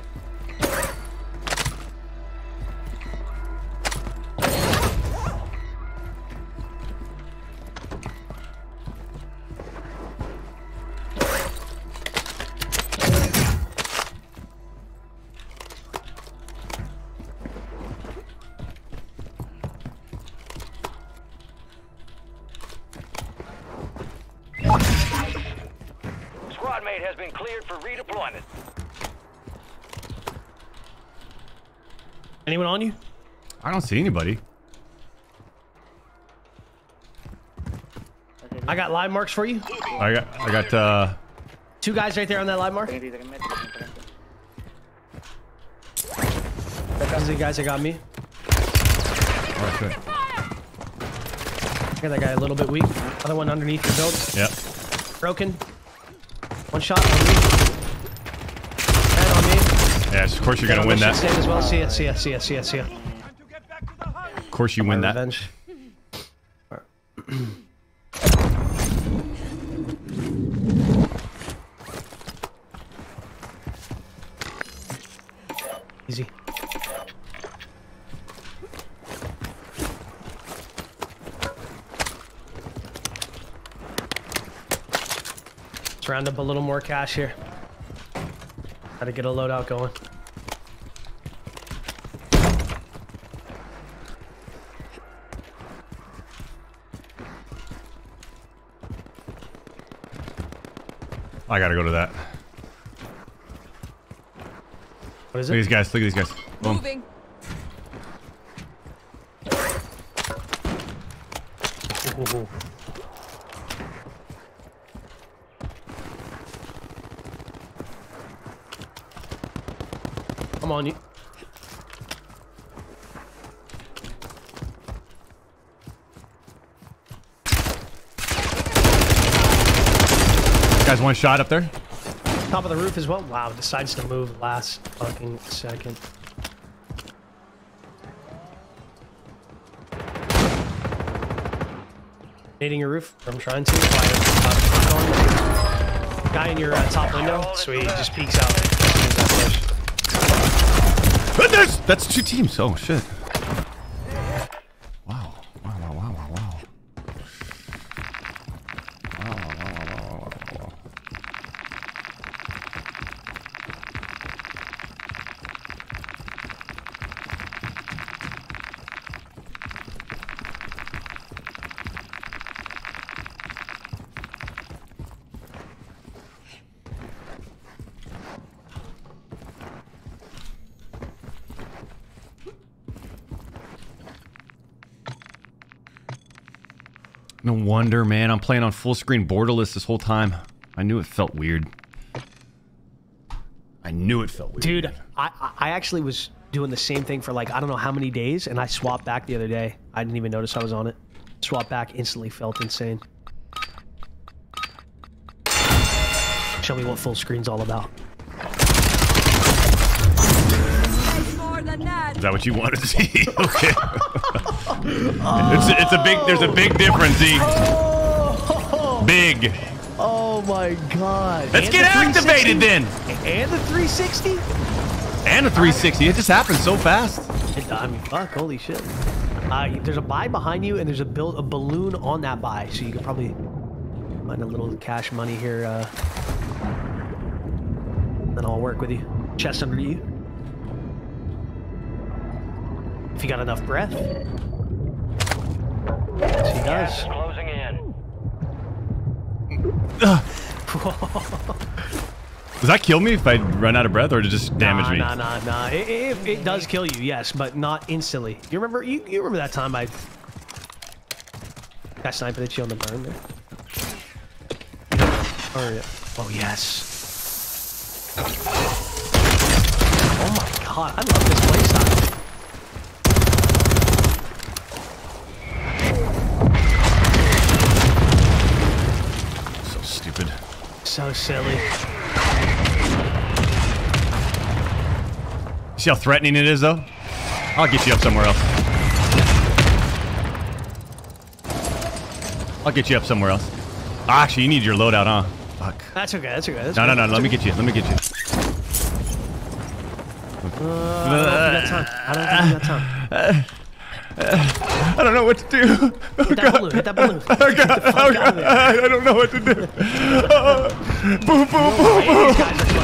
Anyone on you? I don't see anybody. I got live marks for you. I got, I got, uh, Two guys right there on that live mark. Those are the guys that got me. oh, shit. I got that guy a little bit weak. Other one underneath your build. Yep. Broken. One shot on me. And on me. Yes, of course you're gonna win mission that. stand as well. See ya, see ya, see ya, see ya, see ya. Of course, you win that. revenge. Easy. Let's round up a little more cash here. Gotta get a loadout going. I gotta go to that. What is Look at it? these guys. Look at these guys. Boom. Moving. Ooh. Come on, you. Guys, one shot up there. Top of the roof as well. Wow, decides to move last fucking second. Nading your roof. I'm trying to. Fire. Guy in your uh, top window. Sweet. Just peeks out. There's that's two teams. Oh shit. Wonder, man. I'm playing on full screen borderless this whole time. I knew it felt weird. I knew it felt weird. Dude, I, I- I actually was doing the same thing for like, I don't know how many days, and I swapped back the other day. I didn't even notice I was on it. Swap back instantly felt insane. Show me what full screen's all about. More than that. Is that what you wanted to see? okay. it's it's a big. There's a big difference. E. Big. Oh my god. Let's And get the activated then. And the 360? And a 360. It just happened so fast. It, I mean, fuck, holy shit. Uh, there's a buy behind you, and there's a build a balloon on that buy, so you can probably find a little cash money here. Uh, then I'll work with you. Chest under you. If you got enough breath. Yes, he Gas is does. closing in. Does that kill me if I run out of breath, or did just damage nah, me? Nah, nah, nah. It, it, it does kill you, yes, but not instantly. You remember? You, you remember that time I got sniped at you on the burn there? Or, oh yes. Oh my god, I love this playstyle. So silly. See how threatening it is, though? I'll get you up somewhere else. I'll get you up somewhere else. Ah, Actually, you need your loadout, huh? Fuck. That's okay. That's okay. That's No, no, okay. no. Let me get you. Let me get you. Uh, I don't know if we got time. I don't think we got time. I don't know what to do. Hit that balloon. Hit that balloon. Oh, God. Get the fuck Oh, God. I don't know what to do. Boom, boom, boom, boom. these guys are me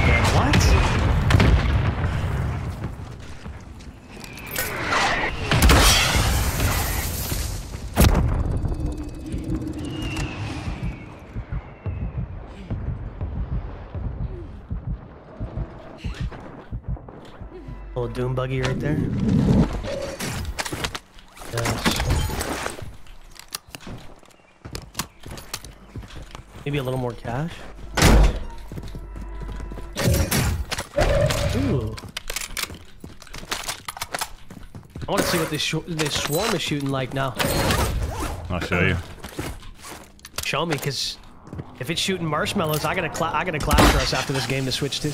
again. What? Little doom buggy right there. Yes. Maybe a little more cash. Ooh. I want to see what this this swarm is shooting like now. I'll show you. Show me, because if it's shooting marshmallows, I gotta cla I gotta clap for us after this game to switch to.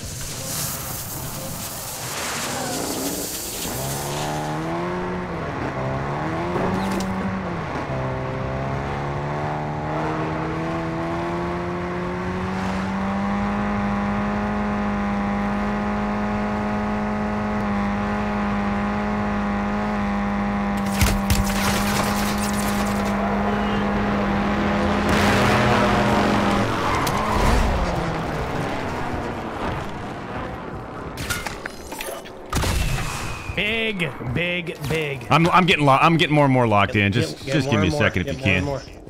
Big, big, big. I'm, I'm getting lo- I'm getting more and more locked in. Just Get- get just give me a and more, second if get you more can. more.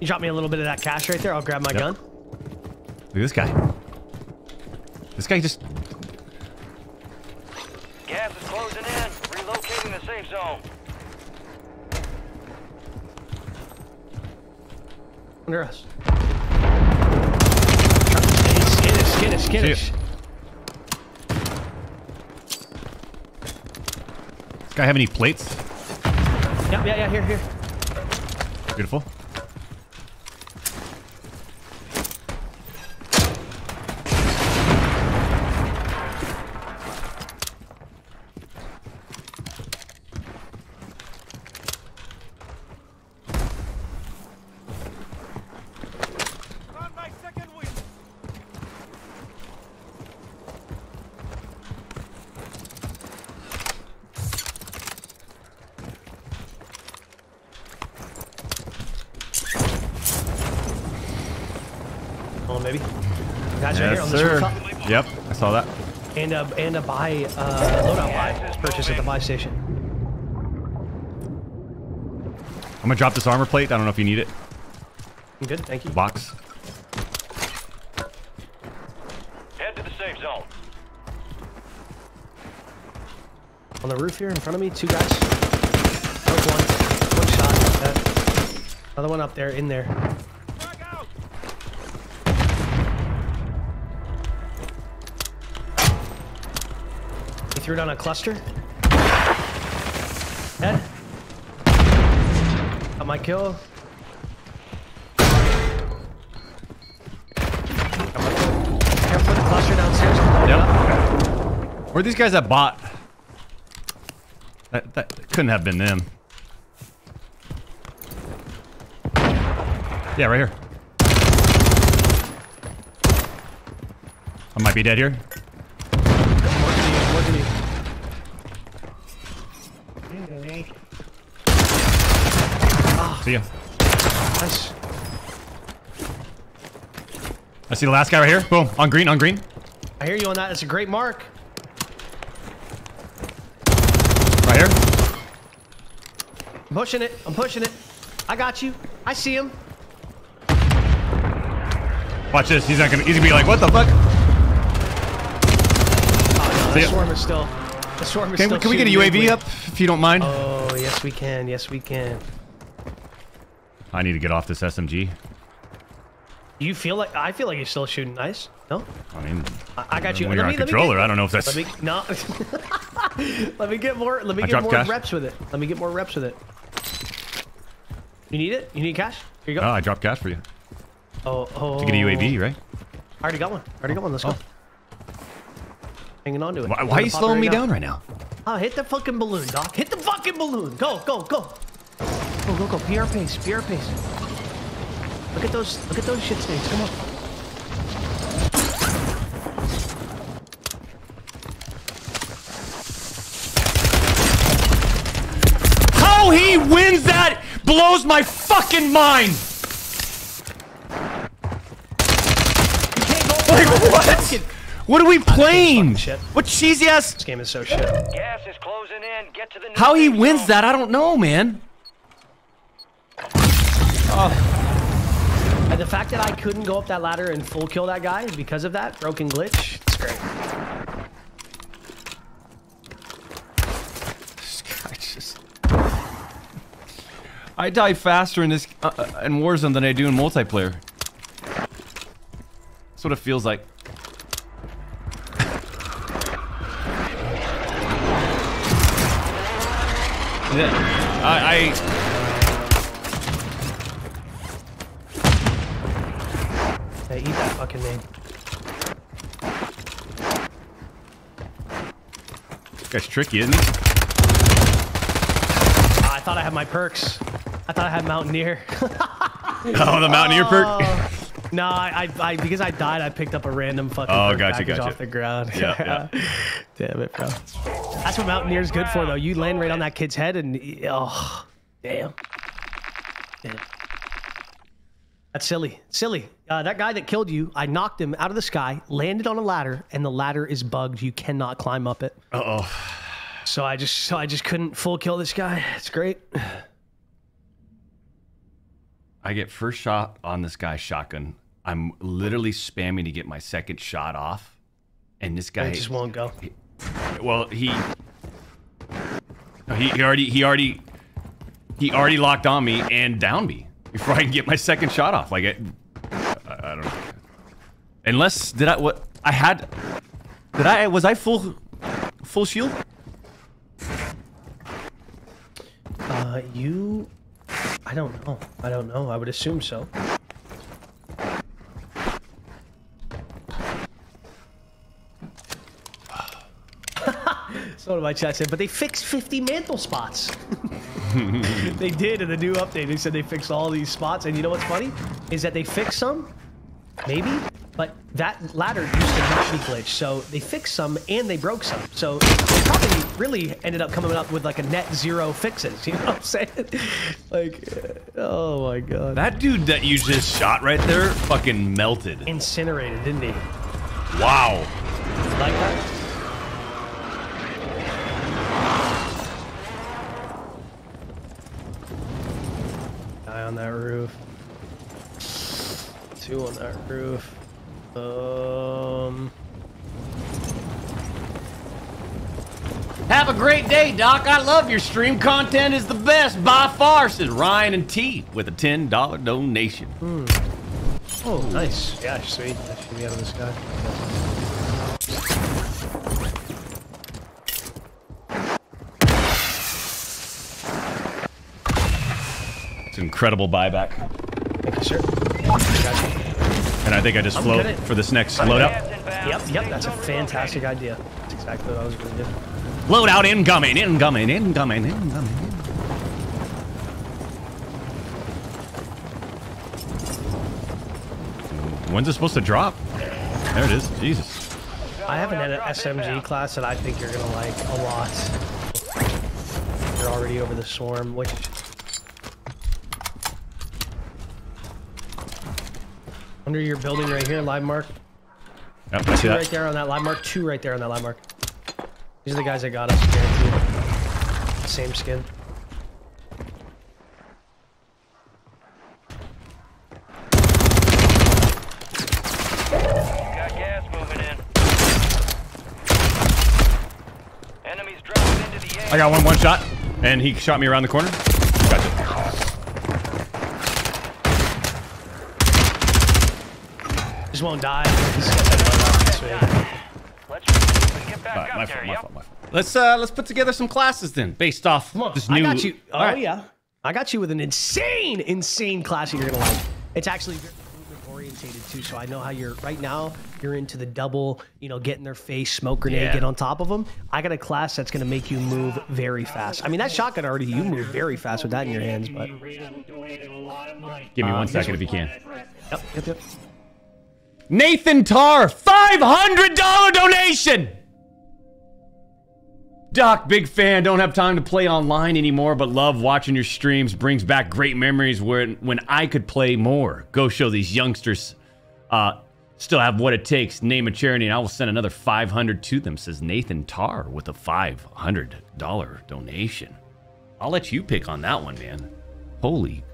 You drop me a little bit of that cash right there. I'll grab my Yep. gun. Look at this guy. This guy just Gas is closing in. Relocating the safe zone. Under us. Skittish, skittish, skittish. Guy have any plates? Yeah, yeah, yeah, here, here. Beautiful. And a, and a buy, uh, loadout buy purchase at the buy station. I'm gonna drop this armor plate. I don't know if you need it. I'm good, thank you. Box. Head to the safe zone. On the roof here in front of me, two guys. Broke one. One shot. That. Another one up there, in there. Threw down a cluster. Head. Got my kill. Got my kill. Careful with the cluster downstairs. Yep. Where are these guys that bought? That, that couldn't have been them. Yeah, right here. I might be dead here. See ya. Nice. I see the last guy right here. Boom. On green, on green. I hear you on that. That's a great mark. Right here. I'm pushing it. I'm pushing it. I got you. I see him. Watch this. He's not gonna. He's gonna be like, "What the fuck?" Oh, See the swarm is still. The swarm is Can, still. we- can we get a UAV up if you don't mind? Oh yes, we can. Yes, we can. I need to get off this SMG. You feel like I feel like you're still shooting nice. No, I mean, I, I got you. When Let you're me- on let me controller, get- I don't know if that's. Let me no. let me get more. Let me I get more cash. reps with it. Let me get more reps with it. You need it? You need cash? Here you go. Oh, I dropped cash for you. Oh, oh. To get a UAV, right? I already got one. I already got one. Let's go. Oh. Hanging on to it. Why, why are you slowing right me now. down right now? Oh, hit the fucking balloon, Doc. Hit the fucking balloon. Go, go, go. Oh, go, go, go. PR pace. PR pace. Look at those. Look at those shit stains. Come on. How he wins that blows my fucking mind. Like what? What are we playing? What cheesy ass? This game is so shit. Gas is closing in. Get to the How he wins zone. that? I don't know, man. And the fact that I couldn't go up that ladder and full kill that guy because of that broken glitch, it's great. I just. I die faster in this uh, uh, in Warzone than I do in multiplayer. That's what it feels like. Yeah, I, Yeah, eat that fucking name. I this guy's tricky, isn't he? Ah, I thought I had my perks. I thought I had Mountaineer. Oh, the Mountaineer perk? Oh. No, I, I, I, because I died, I picked up a random fucking Oh, perk gotcha, gotcha. off the ground. Yeah, Damn it, bro. That's what Mountaineer's good for, though. You land right on that kid's head, and oh, damn. Damn. That's silly. Silly. Uh, that guy that killed you, I knocked him out of the sky, landed on a ladder, and the ladder is bugged. You cannot climb up it. Uh oh. So I just so I just couldn't full kill this guy. It's great. I get first shot on this guy's shotgun. I'm literally spamming to get my second shot off, and this guy It just won't go. Well, he, he he already he already he already locked on me and downed me before I can get my second shot off. Like it, I, I don't know. Unless did I what I had? Did I was I full full shield? Uh, you, I don't know. I don't know. I would assume so. so did my chat said, but they fixed 50 mantle spots. they did in the new update. They said they fixed all these spots, and you know what's funny is that they fixed some, maybe, but that ladder used to not be glitched. So they fixed some and they broke some. So they probably really ended up coming up with like a net zero fixes. You know what I'm saying? like, oh my god, That dude that you just shot right there fucking melted. incinerated, didn't he? Wow. Like that? On that roof. Two on that roof. Um. Have a great day, Doc. I love your stream. Content is the best by far, says Ryan and T with a $10 donation. Hmm. Oh, nice. Yeah, sweet. That should be out of this guy. It's an incredible buyback. Thank you, sir. And I think I just I'm float for this next loadout. Yep, yep, that's a fantastic idea. That's exactly what I was going to do. Loadout incoming, incoming, incoming, incoming. When's it supposed to drop? There it is. Jesus. I have an SMG class that I think you're gonna like a lot. You're already over the swarm, which under your building right here, live mark. Yep, I see Two that. right there on that live mark. Two right there on that live mark. These are the guys that got us. Guaranteed. Same skin. Got gas moving in. Enemies dropping into the I got one one shot, and he shot me around the corner. Just won't die. He's got that Sweet. Alright, my fault, my fault, my fault. Let's uh let's put together some classes then, based off this new. I got you. Oh right. yeah, I got you with an insane, insane class that you're gonna like. It's actually movement orientated too, so I know how you're. Right now, you're into the double, you know, get in their face, smoke grenade, Yeah. get on top of them. I got a class that's gonna make you move very fast. I mean, that shotgun already, you move very fast with that in your hands, but. Give me Uh, one this second if you can. Yep, yep, yep. Nathan Tarr, $500 donation! Doc, big fan. Don't have time to play online anymore, but love watching your streams. Brings back great memories when when I could play more. Go show these youngsters uh, still have what it takes. Name a charity, and I will send another 500 to them. Says Nathan Tarr with a $500 donation. I'll let you pick on that one, man. Holy,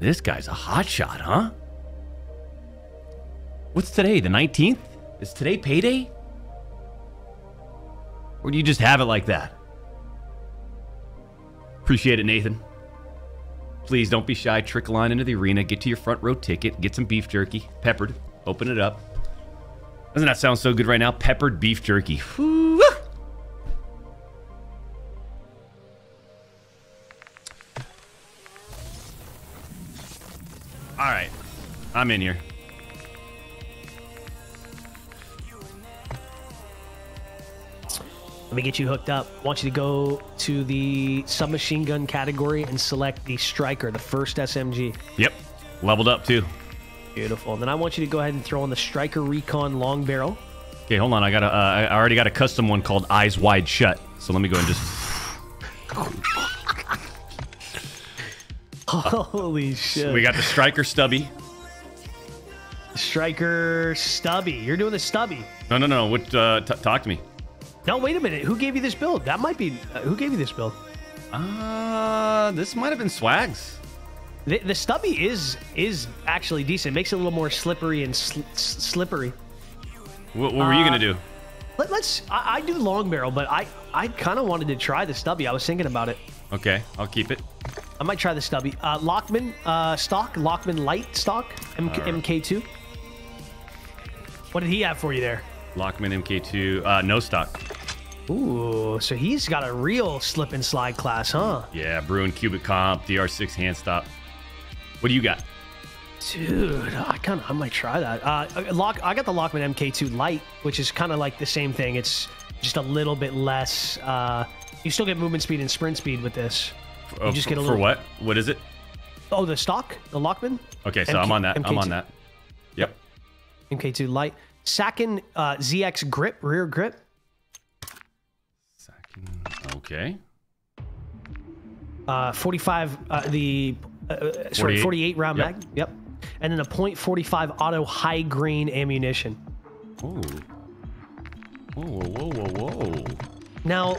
this guy's a hotshot, huh? What's today? The 19th? Is today payday? Or do you just have it like that? Appreciate it, Nathan. Please don't be shy. Trickle on into the arena. Get to your front row ticket. Get some beef jerky. Peppered. Open it up. Doesn't that sound so good right now? Peppered beef jerky. Whew. All right. I'm in here. Let me get you hooked up. I want you to go to the submachine gun category and select the striker, the first SMG. Yep. Leveled up too. Beautiful. And then I want you to go ahead and throw on the striker recon long barrel. Okay, hold on. I got a. Uh, I already got a custom one called Eyes Wide Shut. So let me go and just. Holy shit. We got the striker stubby. striker stubby. You're doing the stubby. No, no, no. What? Uh, talk to me. No, wait a minute. Who gave you this build? That might be. Uh, who gave you this build? Uh, this might have been Swags. The, the stubby is is actually decent. Makes it a little more slippery and sl- slippery. What, what were you Uh, gonna do? Let, us I, I do long barrel, but I I kind of wanted to try the stubby. I was thinking about it. Okay, I'll keep it. I might try the stubby. Uh, Lockman uh, stock, Lockman light stock, MK, Alright. MK2. What did he have for you there? Lockman MK2, uh, no stock. Ooh, so he's got a real slip and slide class, huh? Yeah, Bruen Cubic Comp, DR6 hand stop. What do you got? Dude, I kind of I might try that. Uh, lock, I got the Lockman MK2 Light, which is kind of like the same thing. It's just a little bit less. Uh, you still get movement speed and sprint speed with this. Uh, You just get a little. for what? What is it? Oh, the stock, the Lockman. Okay, so MK I'm on that. I'm on that. Yep. MK2 Light. Sakin uh, ZX grip, rear grip. Okay. Uh, 45, uh, the, uh, uh, sorry, 48. 48 round Yep. mag. Yep. And then a .45 auto high grain ammunition. Ooh. Whoa, whoa, whoa, whoa, whoa. Now,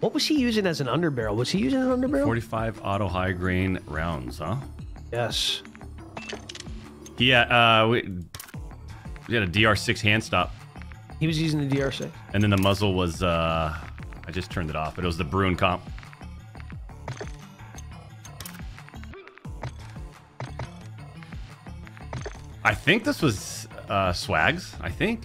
what was he using as an underbarrel? Was he using an underbarrel? 45 auto high grain rounds, huh? Yes. Yeah, uh, we, we had a DR6 hand stop, He was using the DR6. and then the muzzle was, uh, I just turned it off, but it was the Bruen Comp. I think this was uh, Swags, I think.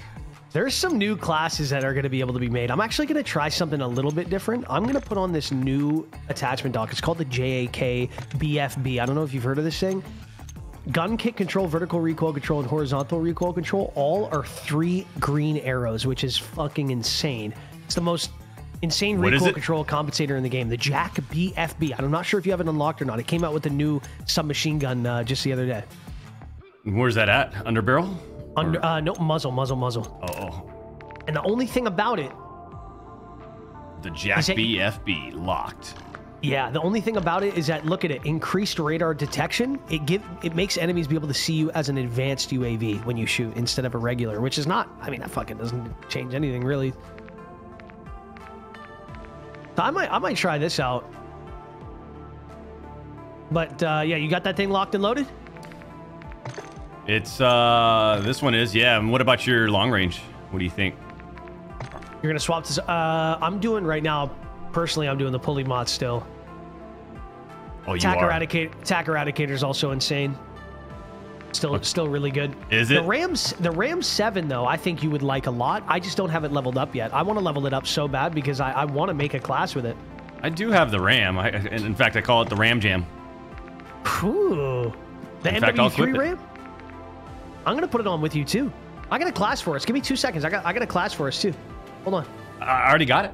There's some new classes that are going to be able to be made. I'm actually going to try something a little bit different. I'm going to put on this new attachment dock. It's called the JAK BFB. I don't know if you've heard of this thing. Gun kick control, vertical recoil control, and horizontal recoil control all are three green arrows, which is fucking insane. It's the most insane What recoil control compensator in the game. The JAK BFB. I'm not sure if you have it unlocked or not. It came out with a new submachine gun uh, just the other day. Where's that at? Under barrel? Under, uh, no, muzzle, muzzle, muzzle. Oh, oh. And the only thing about it The Jack it- BFB locked. Yeah, the only thing about it is that look at it, increased radar detection. It give it makes enemies be able to see you as an advanced UAV when you shoot instead of a regular, which is not. I mean, that fucking doesn't change anything really. So I might I might try this out. But uh, yeah, you got that thing locked and loaded. It's, uh, this one is, yeah. And what about your long range? What do you think? You're gonna swap this. Uh, I'm doing right now. Personally, I'm doing the pulley mod still. Oh, you Attack are. Eradicator, Attack Eradicator is also insane. Still, still really good. Is it The? Rams, the Ram Seven though, I think you would like a lot. I just don't have it leveled up yet. I want to level it up so bad because I, I want to make a class with it. I do have the Ram. I, in fact, I call it the Ram Jam. Ooh, the In fact, I'll MW3 clip it. Ram. I'm gonna put it on with you too. I got a class for us. Give me two seconds. I got, I got a class for us too. Hold on. I already got it.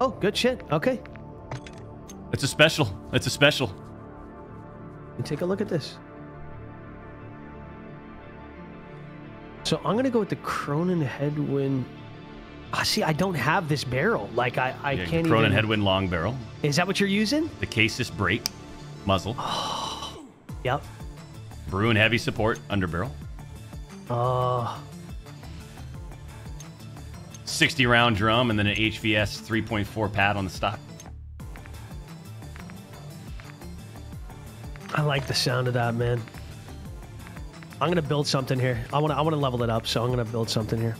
Oh, good shit. Okay. It's a special. It's a special. And take a look at this. So I'm gonna go with the Cronen Headwind. Ah, see, I don't have this barrel. Like I, I Yeah, can't Cronen even. Headwind long barrel. Is that what you're using? The Casus Brake muzzle. Yep. Bruen heavy support under barrel. Uh, 60 round drum and then an HVS 3.4 pad on the stock. I like the sound of that, man. I'm gonna build something here. I want to, I want to level it up, so I'm gonna build something here.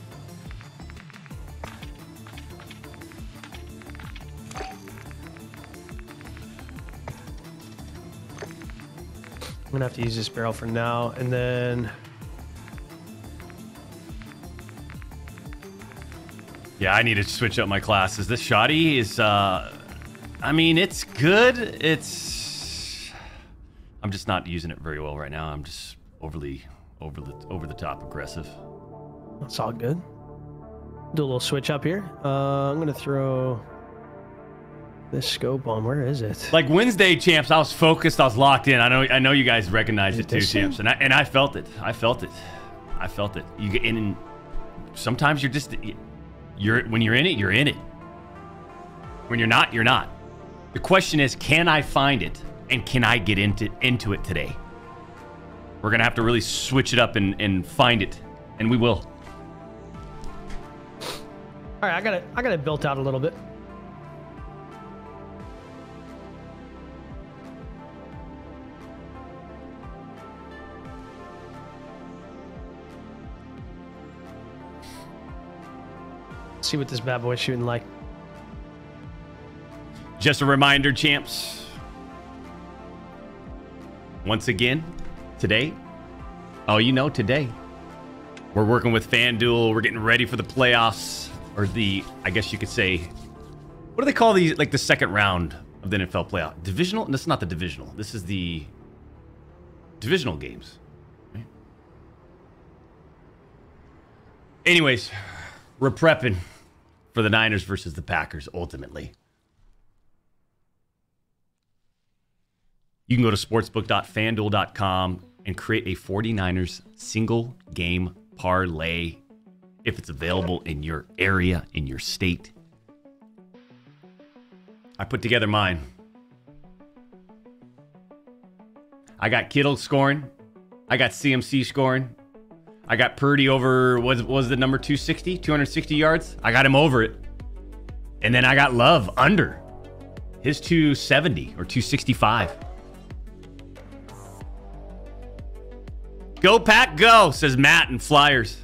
I'm gonna have to use this barrel for now, and then Yeah, I need to switch up my classes. This shoddy is, uh, I mean, it's good. It's, I'm just not using it very well right now. I'm just overly, over the, over the top aggressive. That's all good. Do a little switch up here. Uh, I'm gonna throw this scope on. Where is it? Like Wednesday champs, I was focused. I was locked in. I know. I know you guys recognize it too, champs, and I and I felt it. I felt it. I felt it. You get in. And sometimes you're just you're when you're in it, you're in it. When you're not, you're not. The question is, can I find it, and can I get into into it today? We're gonna have to really switch it up and and find it, and we will. All right, I got it. I got it built out a little bit. See what this bad boy's shooting like. Just a reminder, champs. Once again, today, oh, you know, today, we're working with FanDuel. We're getting ready for the playoffs, or the, I guess you could say, what do they call these? Like the second round of the NFL playoff. Divisional? This is not the divisional. This is the divisional games. Anyways, we're prepping for the Niners versus the Packers ultimately. You can go to sportsbook.fanduel.com and create a 49ers single game parlay if it's available in your area, in your state. I put together mine. I got Kittle scoring. I got CMC scoring. I got Purdy over was was the number 260, 260 yards. I got him over it. And then I got Love under his 270 or 265. Go pack go, says Matt and Flyers.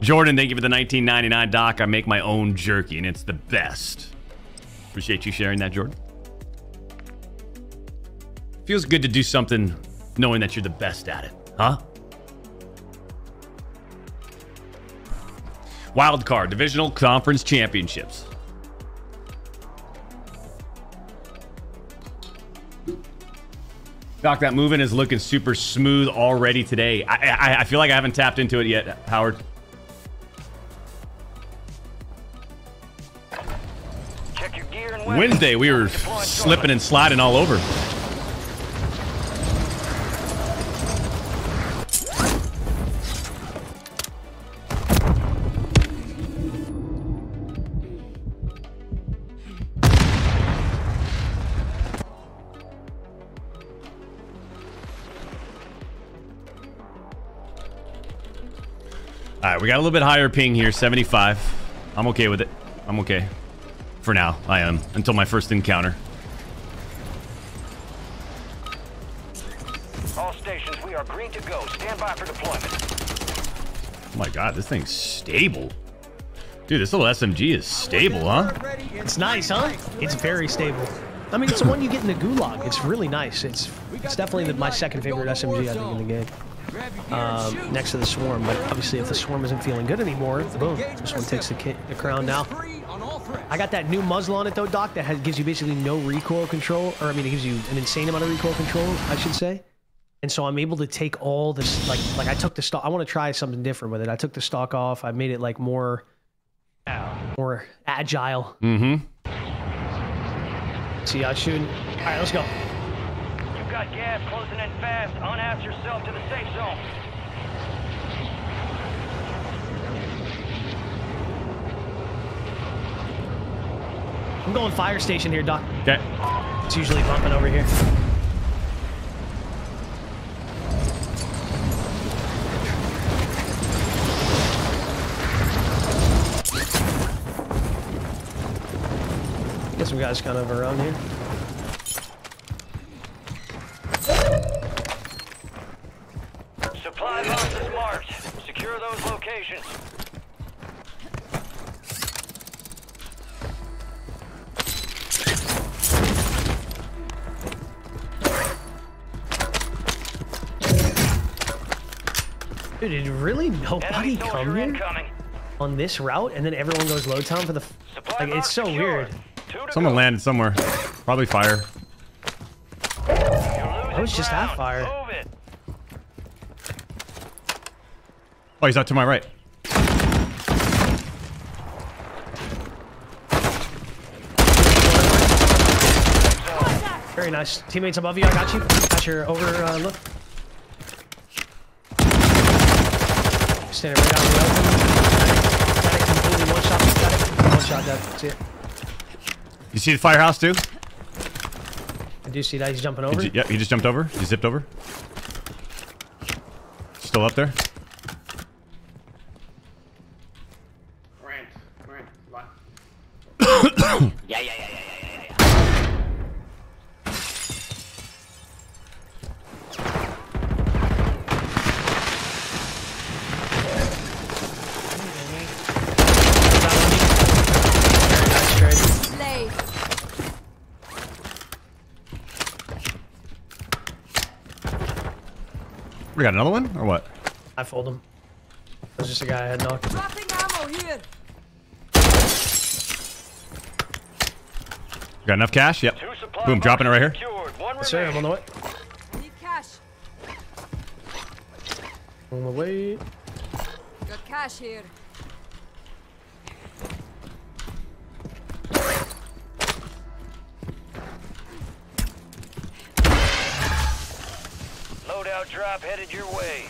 Jordan, thank you for the 1999 doc. I make my own jerky and it's the best. Appreciate you sharing that, Jordan. Feels good to do something knowing that you're the best at it, huh? Wild card, divisional conference championships. Doc, that movement is looking super smooth already today. I, I, I feel like I haven't tapped into it yet, Howard. Check your gear and. Wednesday, we were slipping and sliding all over. We got a little bit higher ping here, 75. I'm okay with it. I'm okay. For now, I am. Until my first encounter. All stations, we are green to go. Stand by for deployment. Oh my god, this thing's stable. Dude, this little SMG is stable, huh? It's nice, huh? It's very stable. I mean, it's the one you get in the Gulag. It's really nice. It's it's definitely the, my second favorite SMG I think in the game. Um, next to the Swarm, but obviously if the Swarm isn't feeling good anymore, boom, this one takes the, the crown now. I got that new muzzle on it though, Doc, that has, gives you basically no recoil control, or I mean, it gives you an insane amount of recoil control, I should say. And so I'm able to take all this, like, like I took the stock. I want to try something different with it. I took the stock off. I made it like more, more agile. Mm-hmm. See, I shooting. All right, let's go. You've got gas closing in fast. Unass yourself to the safe zone. I'm going fire station here, Doc. Okay. It's usually bumping over here. Get some guys kind of around here. Secure those locations. Dude, did really nobody come here on this route, and then everyone goes low town for the? f- Like, it's so weird. Someone landed somewhere. Probably fire. I was just at fire. Oh, he's out to my right. Very nice. Teammates above you, I got you. Got your over uh, look. Standing right out in the open. Got it completely one shot. Got it. One shot dead. See it. You see the firehouse too? I do see that. He's jumping over. yep, he just jumped over. He zipped over. Still up there? Yeah, yeah, yeah, yeah, yeah, yeah, yeah. Slay. We got another one or what? I fold him. That was just a guy I had knocked. Dropping ammo here. Got enough cash? Yep. Boom, dropping it right here. Yes, sir, I'm on the way. Need cash. On the way. Got cash here. Loadout drop headed your way.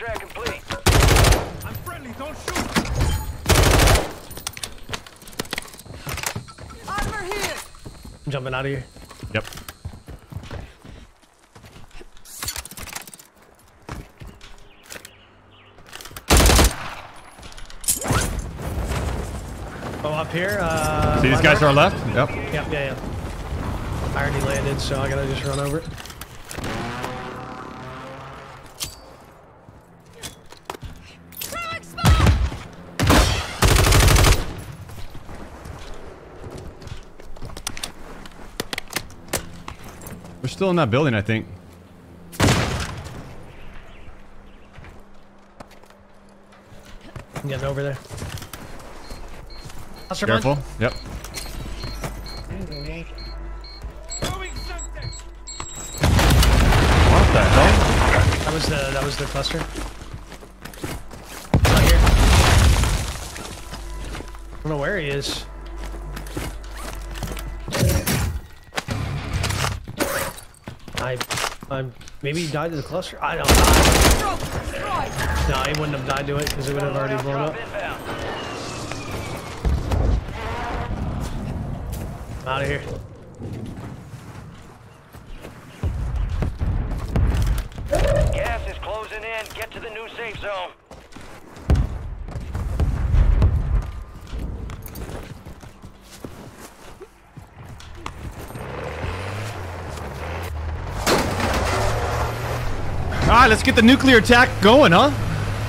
Contract complete. I'm friendly, don't shoot. Armor here. I'm jumping out of here. Yep. Oh, up here. Uh, See these my guys to our left? Yep. Yep, yeah, yeah. I already landed, so I gotta just run over it. Still in that building, I think. I'm getting over there. Cluster Careful. Yep. What the hell? That was the that was the cluster. Not here. I don't know where he is. I'm maybe he died to the cluster. I don't know. No, he wouldn't have died to it because it would have already blown up. Out of here. Gas is closing in. Get to the new safe zone. Let's get the nuclear attack going, huh?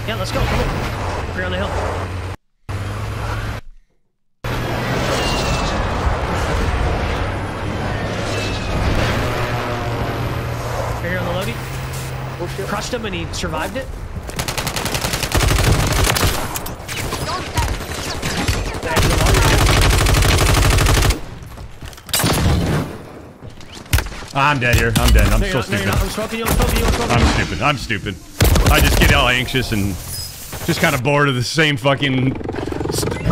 Yeah, let's go. Come on. Up here on the hill. Here on the Lodi. Oh, Crushed him and he survived it. I'm dead here. I'm dead. I'm No, so no, stupid. not. I'm smoking you. I'm smoking you. I'm smoking I'm stupid. I'm stupid. I just get all anxious and just kind of bored of the same fucking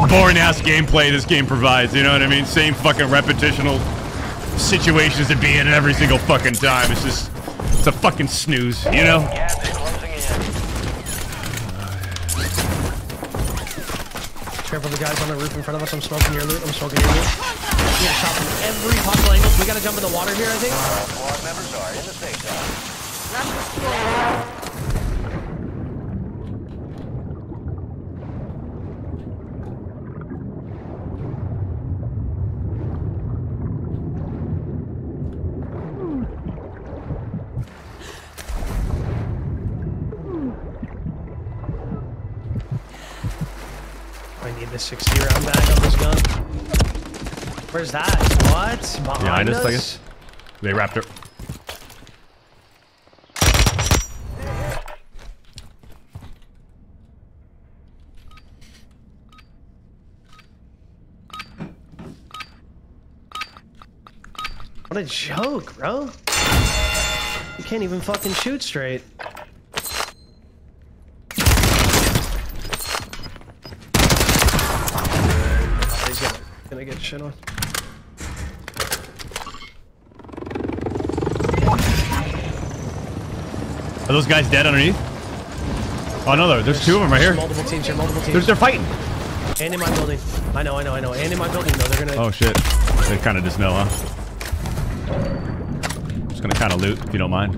boring ass gameplay this game provides. You know what I mean? Same fucking repetitional situations to be in every single fucking time. It's just, it's a fucking snooze. You know? Guys on the roof in front of us. I'm smoking your loot. I'm smoking your loot. We got shot from every possible angle. We gotta jump in the water here, I think. Uh, Squad members are in the safe zone. I need the 60 round bag on this gun. Where's that? What? Behind, Behind us, us? I guess. They wrapped it. What a joke, bro. You can't even fucking shoot straight. He's gonna, gonna get shit on. Are those guys dead underneath? Oh no, there- there's two of them right here. Multiple teams here, multiple teams. They're, they're fighting. And in my building. I know, I know, I know. And in my building, though. They're gonna. Oh shit. They kind of just know, huh? Just gonna kind of loot, if you don't mind.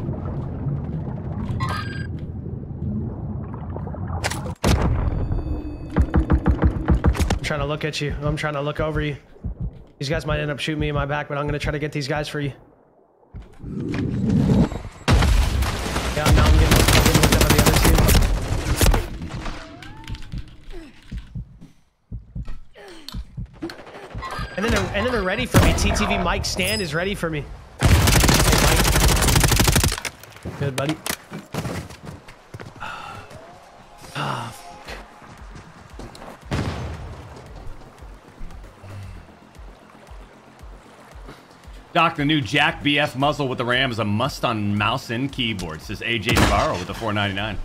I'm trying to look at you. I'm trying to look over you. These guys might end up shooting me in my back, but I'm gonna try to get these guys for you. Yeah, now I'm getting, at by the other. And then they're and then they're ready for me. TTV Mike Stand is ready for me. Hey, Mike. Good buddy. Doc, the new JAK BF muzzle with the RAM is a must on mouse and keyboard, says AJ Navarro with the 499.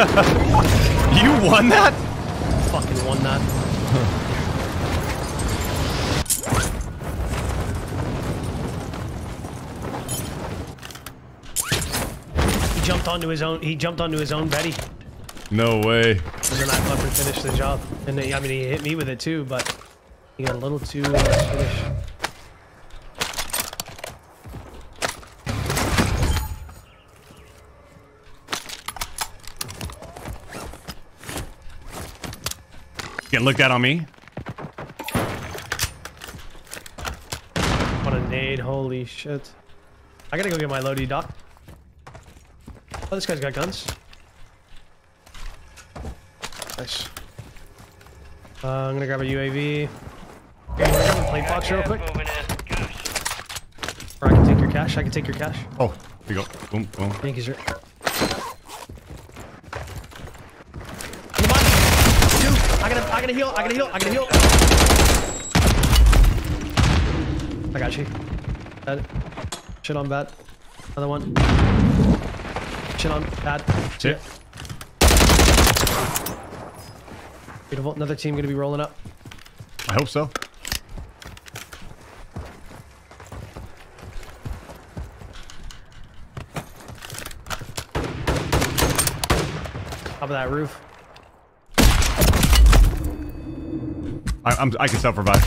you won that? Fucking won that. he jumped onto his own. He jumped onto his own Betty, No way. and then I fucking finished the job. And then, I mean, he hit me with it too, but he got a little too uh, skittish. Getting looked at on me? What a nade! Holy shit! I gotta go get my loady doc. Oh, this guy's got guns. Nice. Uh, I'm gonna grab a UAV. Okay, I'm gonna grab a plate box real quick. Or I can take your cash. I can take your cash. Oh, here you go. Boom, boom. Thank you, sir. Dude, I gotta, heal. I gotta heal. I gotta heal. I got you. Bad. Shit on bad. Another one. Shit on bad. Shit. Beautiful. Another team gonna be rolling up. I hope so. Top of that roof. I, I'm, I can self-revive.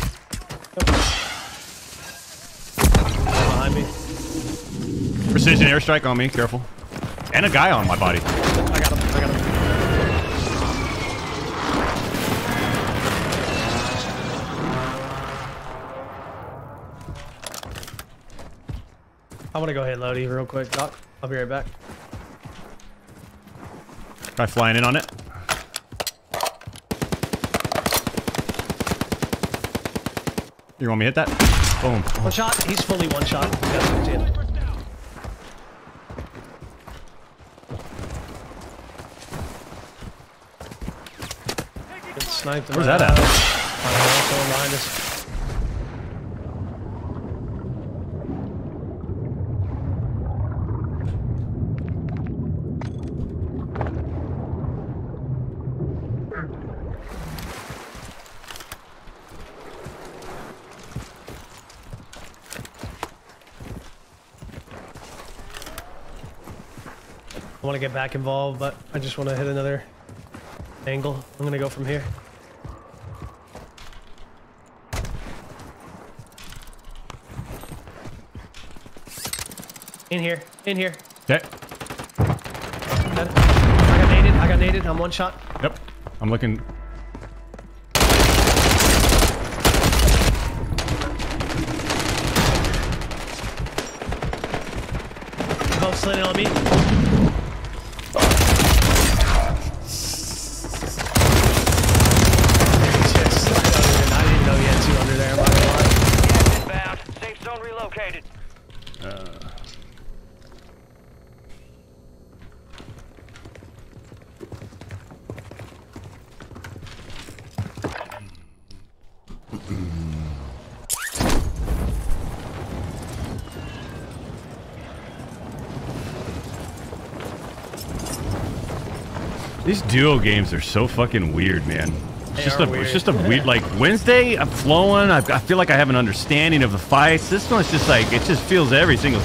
Behind me. Precision airstrike on me, careful. And a guy on my body. I got him. I got him. I want to go hit Lodi real quick, Doc. I'll be right back. Guy flying in on it. You want me to hit that? Boom. One shot. He's fully one shot. It. Good sniped. Where's that at? I don't know. Someone behind us. I want to get back involved, but I just want to hit another angle. I'm gonna go from here. In here, in here. Okay. Dead. I got naded. I got naded. I'm one shot. Yep. I'm looking. Both slid on me. Just, I don't even- I didn't know you had two under there. I'm not gonna lie. Gas inbound. Safe zone relocated. These duo games are so fucking weird, man. It's They just a, weird. it's just a weird like Wednesday. I'm flowing. I've, I feel like I have an understanding of the fights. This one is just like it just feels every single.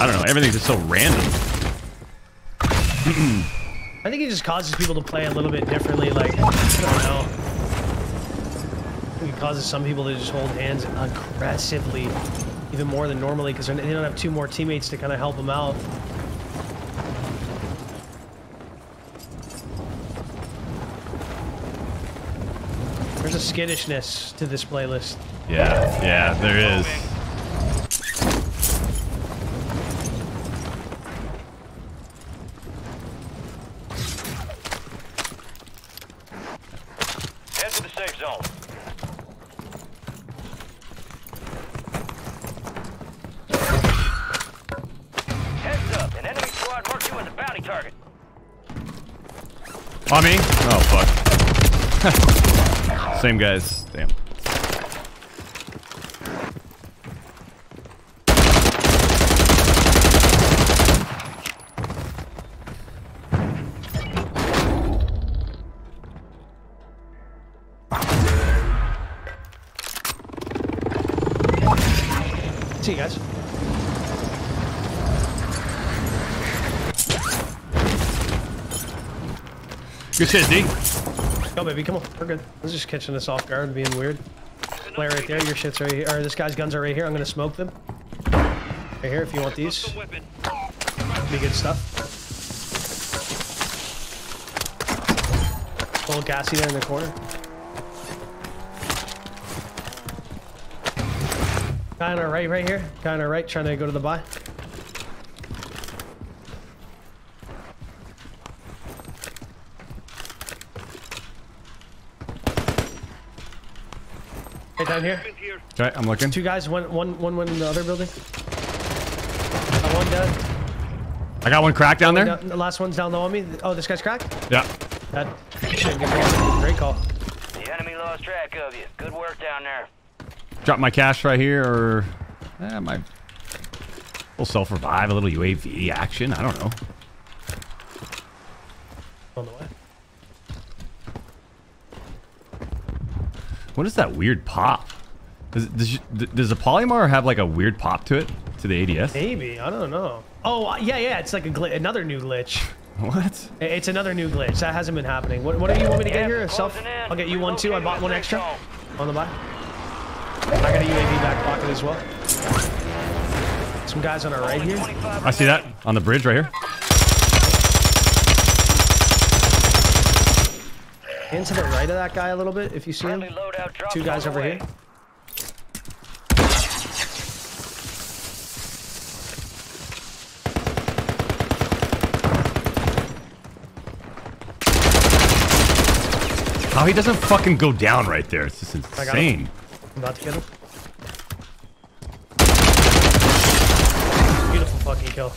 I don't know. Everything's just so random. I think it just causes people to play a little bit differently. Like, I don't know. It causes some people to just hold hands aggressively, even more than normally, because they don't have two more teammates to kind of help them out. Skittishness to this playlist. Yeah, yeah, there is. Guys. Damn. See you guys. Good shit, D. Go, baby. Come on. We're good. I was just catching us off guard being weird. Play right there. Your shit's right here. Or this guy's guns are right here. I'm going to smoke them. Right here if you want these. Be good stuff. A little gassy there in the corner. Guy on our right, right here. Guy on our right trying to go to the buy. Down here. Okay, I'm looking. Two guys, one, one, one went in the other building. Got one down. I got one crack down there. Down- the last one's down low on me. Oh, this guy's cracked? Yeah. That shit, good call. Great call. The enemy lost track of you. Good work down there. Drop my cash right here, or eh, my little self revive, a little UAV action. I don't know. On the way. What is that weird pop? Does, does, does the polymar have like a weird pop to it to the ADS? Maybe. I don't know. Oh, uh, yeah, yeah. It's like a gl- another new glitch. What? It's another new glitch. That hasn't been happening. What, what do you want me to get here? A self? I'll get you one too. I bought one extra. On the buy. I got a UAV back pocket as well. Some guys on our right here. I see that on the bridge right here. Into the right of that guy a little bit, if you see him. Two guys over here. How he doesn't fucking go down right there. It's just I got him. insane. I'm about to get him. Beautiful fucking kill.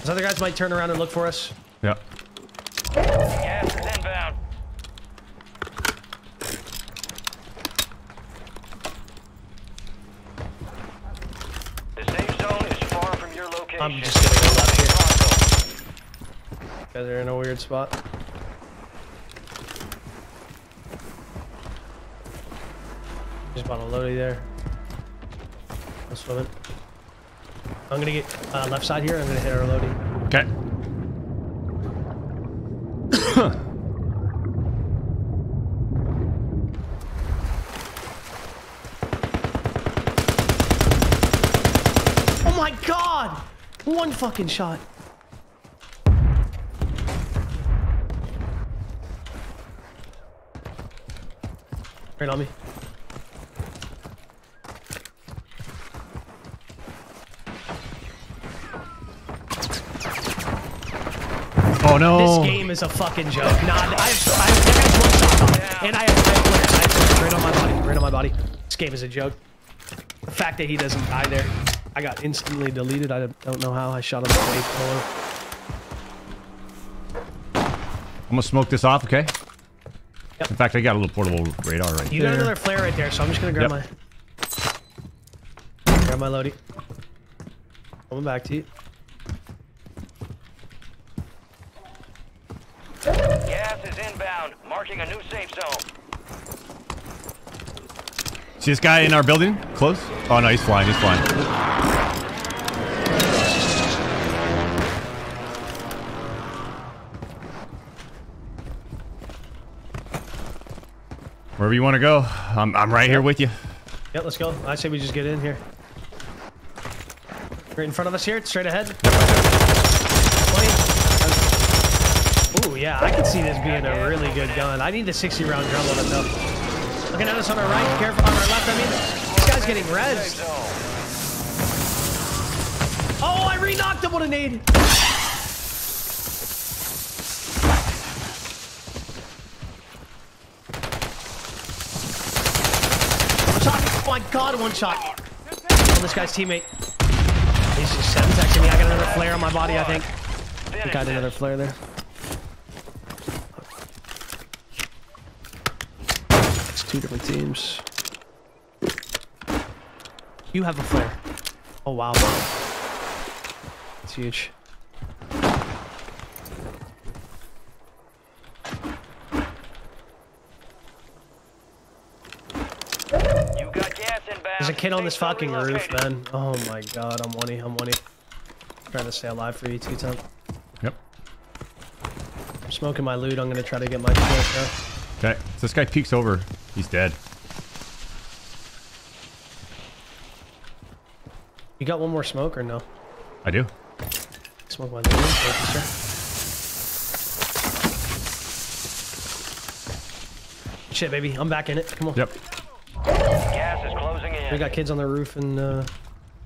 Those other guys might turn around and look for us. Yeah. Gas is inbound. The safe zone is far from your location. I'm just gonna go left here. Guys are in a weird spot. Just bought a loady there. I'm swimming. I'm gonna get uh, left side here. I'm gonna hit our loady. Okay. Oh my god! One fucking shot. Right on me. Oh no. This game is a fucking joke. Nah, I have, I have, that guy's one shot on. And I have, I have flares. I have right on my body. Right on my body. This game is a joke. The fact that he doesn't die there. I got instantly deleted. I don't, know how. I shot him away. I'm gonna smoke this off, okay? In fact, I got a little portable radar right here. You there. got another flare right there, so I'm just gonna grab Yep. my grab my loadie. Coming back to you. Inbound, marking a new safe zone. See this guy in our building? Close? Oh no, he's flying. He's flying. Wherever you want to go, I'm, I'm right here with you. Yeah, let's go. I say we just get in here. Right in front of us here, straight ahead. 20. Ooh, yeah, I can see this being a really good gun. I need the 60 round drum on it though. Looking at us on our right, careful on our left. I mean, this guy's getting rezzed. Oh, I re-knocked him with a nade. One shot. Oh my god, one shot. On this guy's teammate. He's just seven texting me. I got another flare on my body, I think. I got another flare there. Two different teams. You have a flare. Oh wow. It's huge. You got gas inbound. There's a kid on this fucking roof, man. Oh my god, I'm one I'm one Trying to stay alive for you, two time. Yep. I'm smoking my loot. I'm gonna try to get my kill. Okay, so this guy peeks over. He's dead. You got one more smoke or no? I do. Smoke my loot. Thank you, sir. Shit, baby. I'm back in it. Come on. Yep. Gas is closing in. We got kids on the roof and uh,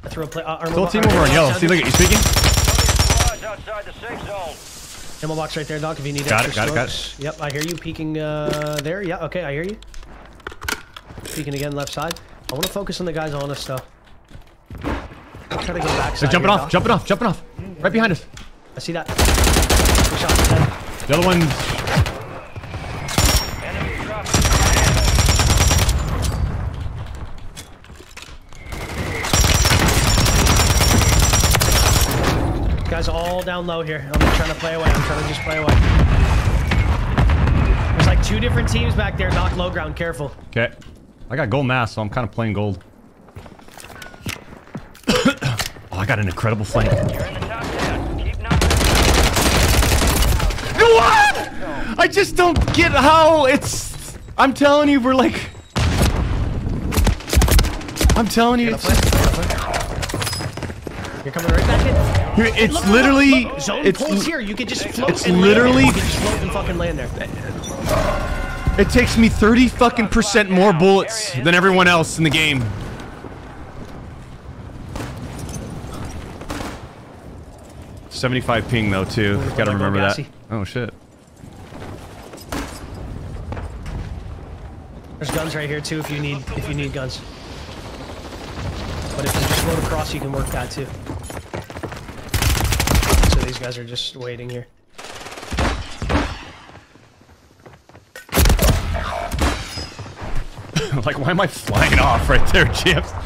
I threw a play. Uh, armor Still a box- team over on box yellow. down See, there. look at you speaking. Squads outside the safe zone. Ammo box right there, Doc. If you need Got it, extra got it, got it. Yep, I hear you peeking uh, there. Yeah, okay, I hear you. Peeking again, left side. I want to focus on the guys on us, though. I'm trying to go back. They're jumping off, jumping off, jumping off. Right behind us. I see that. The other one. Guys all down low here. I'm trying to play away. I'm trying to just play away. There's like two different teams back there. Knock low ground. Careful. Okay. I got gold mass, so I'm kind of playing gold. oh, I got an incredible flank. What? I just don't get how it's. I'm telling you, we're like. I'm telling you, it's. You're coming right back in. Here, it's Look, look, literally- look, Zone it's pulls here. You could just float. it's and land there. literally- You could just float and fucking land there. It takes me 30 fucking percent more bullets than everyone else in the game. Seventy-five ping though too. Gotta remember that. Oh shit. There's guns right here too if you need if you need guns. But if you just float across, you can work that too. So these guys are just waiting here. like, why am I flying off right there, champs?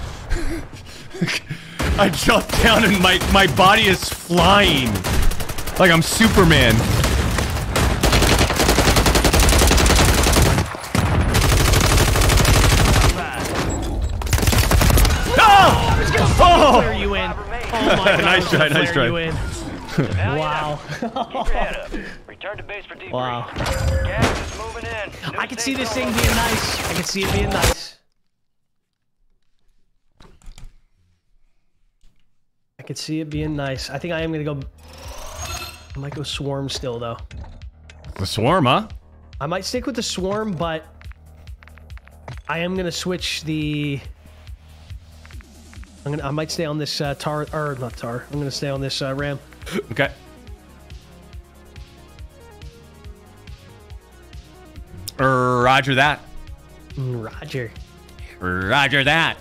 I jumped down and my my body is flying, like I'm Superman. Oh! Oh! Flare you in. Oh my god. Nice I was gonna try, nice try. you in. wow. Return to base for debrief. Wow. Gas is moving in. New I can see this zone thing being nice. I can see it being nice. I can see it being nice. I think I am gonna go. I might go swarm still though. The swarm, huh? I might stick with the swarm, but I am gonna switch the. I'm gonna. I might stay on this uh, tar or not tar. I'm gonna stay on this uh, ram. Okay. Roger that. Roger. Roger that.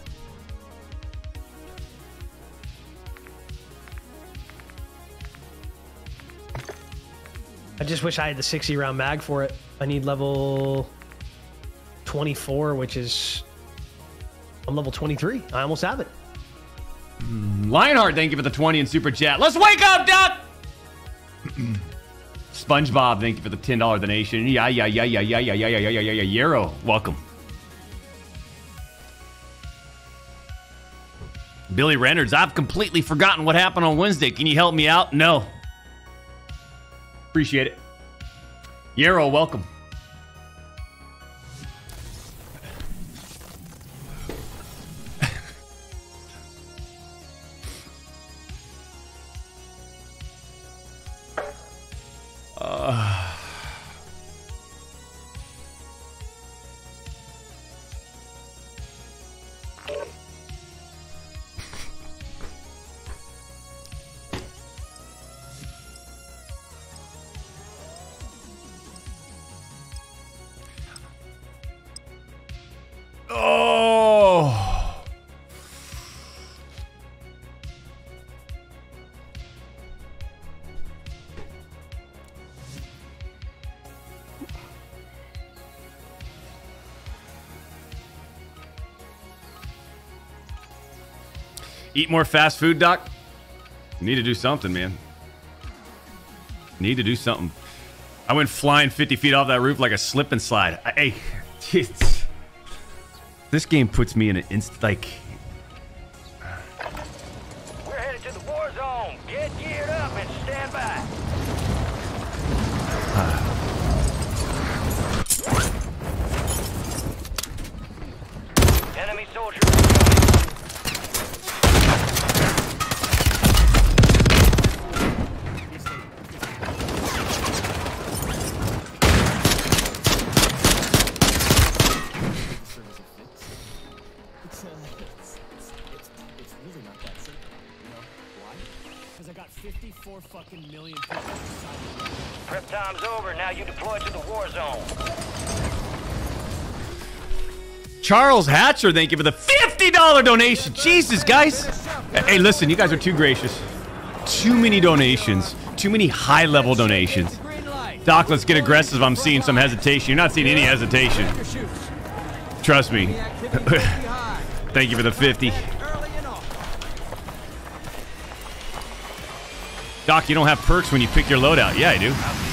I just wish I had the 60 round mag for it. I need level 24, which is I'm level 23. I almost have it. Lionheart, thank you for the 20 and super chat. Let's wake up, Doc! SpongeBob, thank you for the ten dollar donation. Yeah, yeah, yeah, yeah, yeah, yeah, yeah, yeah, yeah, yeah, yeah. Euro, welcome. Billy Reynolds, I've completely forgotten what happened on Wednesday. Can you help me out? No. Appreciate it. Yarrow, welcome. Eat more fast food, Doc? Need to do something, man. Need to do something. I went flying 50 feet off that roof like a slip and slide. Hey, this game puts me in an inst like. Charles Hatcher, thank you for the $50 donation. Jesus, guys. Hey, listen, you guys are too gracious. Too many donations. Too many high level donations. Doc, let's get aggressive. I'm seeing some hesitation. You're not seeing any hesitation. Trust me. Thank you for the 50. Doc, you don't have perks when you pick your loadout. Yeah, I do.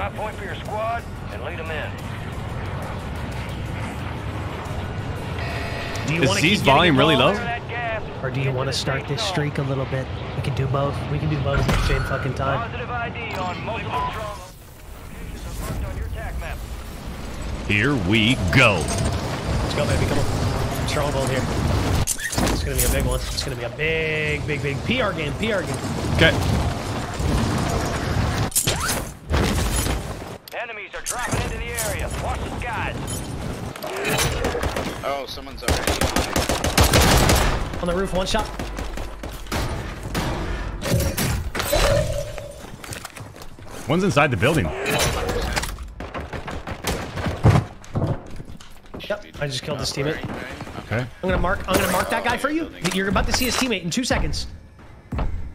Drop point for your squad and lead them in. Do you Is wanna Z's volume really low? Or do you want to start this streak a little bit? We can do both. We can do both at the same fucking time. Positive ID on multiple trauma. Locations are marked on your attack map. Here we go. Let's go, baby. Come on. Stronghold here. It's gonna be a big one. It's gonna be a big, big, big PR game. PR game. Okay. Enemies are dropping into the area. Watch the skies. Oh, someone's already On the roof, one shot. One's inside the building. Yep. I just killed his teammate. Okay. I'm gonna mark. I'm gonna mark that guy for you. You're about to see his teammate in two seconds.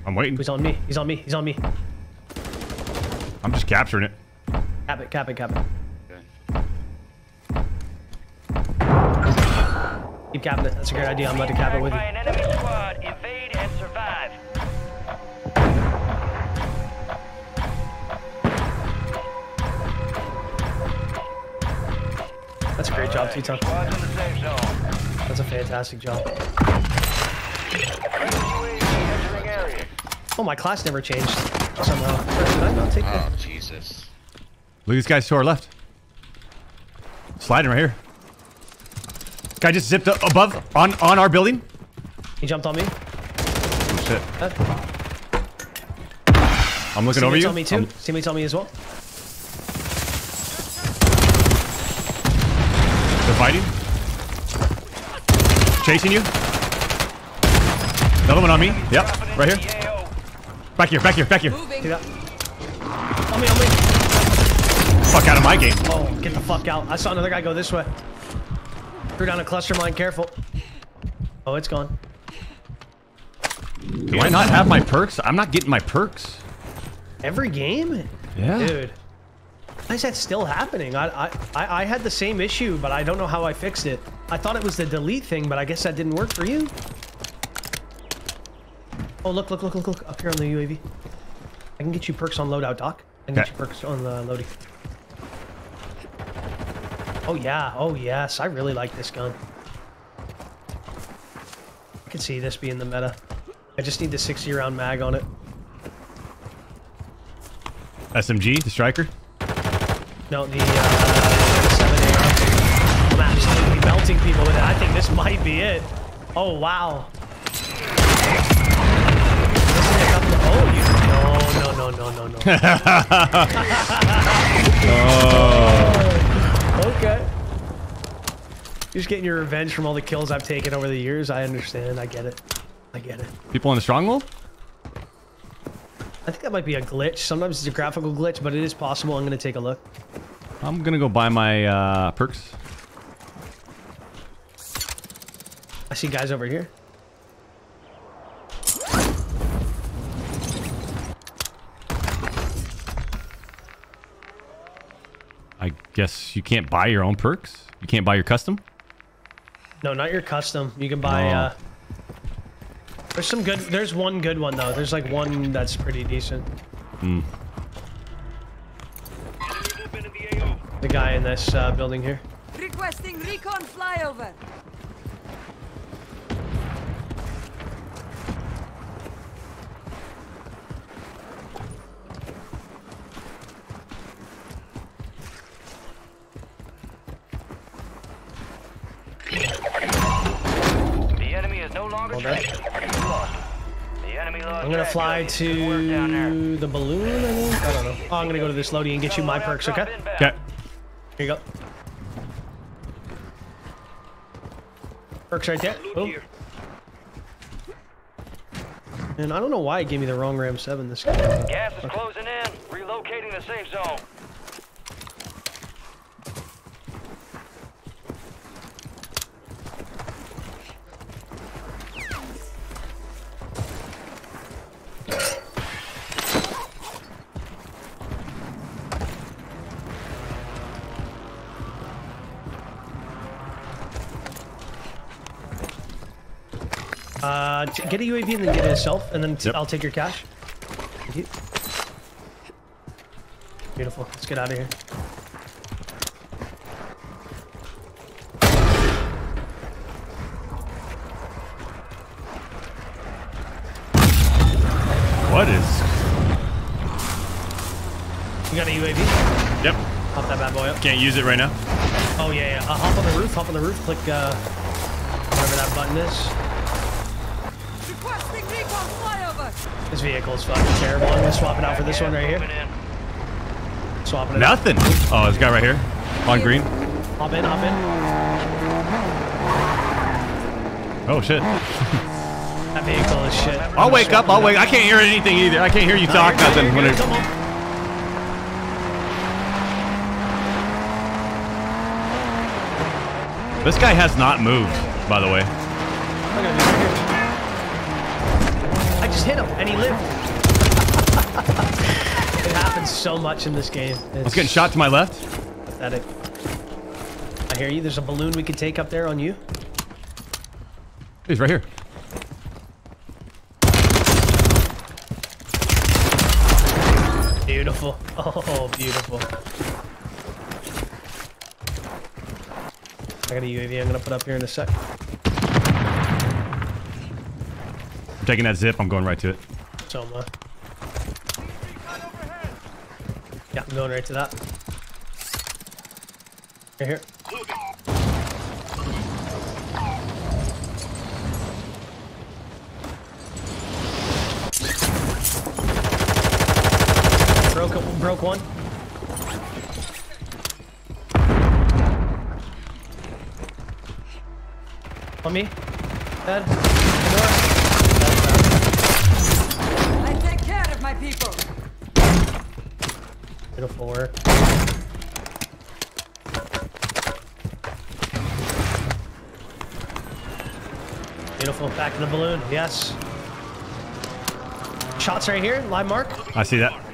I'm waiting. He's on me. He's on me. He's on me. I'm just capturing it. Cap it. Cap it. Cap it. Keep capping it. That's a great idea. I'm about to cap it with you. An enemy squad, evade and survive. That's a great job, T-Tuck. Squad's in the safe zone. That's a fantastic job. Oh, my class never changed somehow. Did I not take that? Oh, Jesus. Look at these guys to our left. Sliding right here. Guy just zipped up above on on our building. He jumped on me. Oh shit. I'm looking over you. on me too. I'm- Teammates on me as well. they're fighting. Chasing you. Another one on me. Yep, right here. Back here, back here, back here. On me, on me. Fuck out of my game. Oh, get the fuck out. I saw another guy go this way. Threw down a cluster mine, careful. Oh, it's gone. Do I not have my perks? I'm not getting my perks. Every game? Yeah. Dude. Why is that still happening? I, I, I had the same issue, but I don't know how I fixed it. I thought it was the delete thing, but I guess that didn't work for you. Oh, look, look, look, look, look. Up here on the UAV. I can get you perks on loadout, Doc. I can get you perks on the loading. Oh, yeah. Oh, yes. I really like this gun. I can see this being the meta. I just need the 60 round mag on it. SMG, the striker. No, the uh, 7 AR. I'm absolutely melting people with it. I think this might be it. Oh, wow. Missing a couple of- Oh, you. No, no, no, no, no, no. oh. Okay. You're just getting your revenge from all the kills I've taken over the years. I understand. I get it. I get it. People in the stronghold? I think that might be a glitch. Sometimes it's a graphical glitch, but it is possible. I'm going to take a look. I'm gonna go buy my uh, perks. I see guys over here. I guess you can't buy your own perks. You can't buy your custom. No, not your custom. You can buy. Oh. Uh, there's some good. There's one good one though. There's like one that's pretty decent. Hmm. The guy in this uh, building here. Requesting recon flyover. The enemy is no longer Hold tracking. You lost. The enemy lost I'm gonna fly of you. Good work down there. to the balloon. I think. I don't know. Oh, I'm gonna go to this Lodi and get you my perks. Okay. Okay. Here you go. Perks right there. Boom. And I don't know why it gave me the wrong Ram 7 this game. Gas is closing in. Relocating the safe zone. Uh, get a UAV and then get it itself, and then Yep. I'll take your cash. Thank you. Beautiful. Let's get out of here. What is? You got a UAV? Yep. Hop that bad boy up. Can't use it right now. Oh yeah, yeah. Uh, hop on the roof. Hop on the roof. Click uh, whatever that button is. Vehicle is fucking terrible. I'm gonna swap it out for this one right here. Swapping it. out. Nothing. Oh, this guy right here, on green. Hop in. Hop in. Oh shit. That vehicle is shit. I'll wake up. I'll wake. I can't hear anything either. I can't hear you talk nothing. When it, Come on. this guy has not moved, by the way. Just hit him and he lived. it happens so much in this game. I was getting shot to my left. Pathetic. I hear you. There's a balloon we could take up there on you. He's right here. Beautiful. Oh, beautiful. I got a UAV I'm gonna put up here in a sec. I'm taking that zip. I'm going right to it. So am I. Yeah, I'm going right to that. Right here. Broke, broke one. On me. Dead. I take care of my people. Beautiful. Beautiful. Back to the balloon. Yes. Shots right here. Live mark. I see that.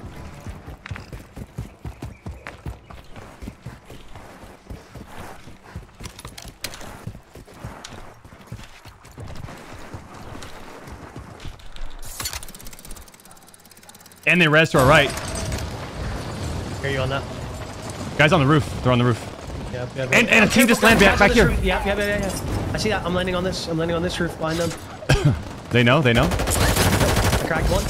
And they res to our right. Hear you on that. Guys on the roof. They're on the roof. Yep, yep, And- yep. and a team just landed back- back here. yep, yep, yep, yep. I see that. I'm landing on this. I'm landing on this roof behind them. They know. They know. I cracked one.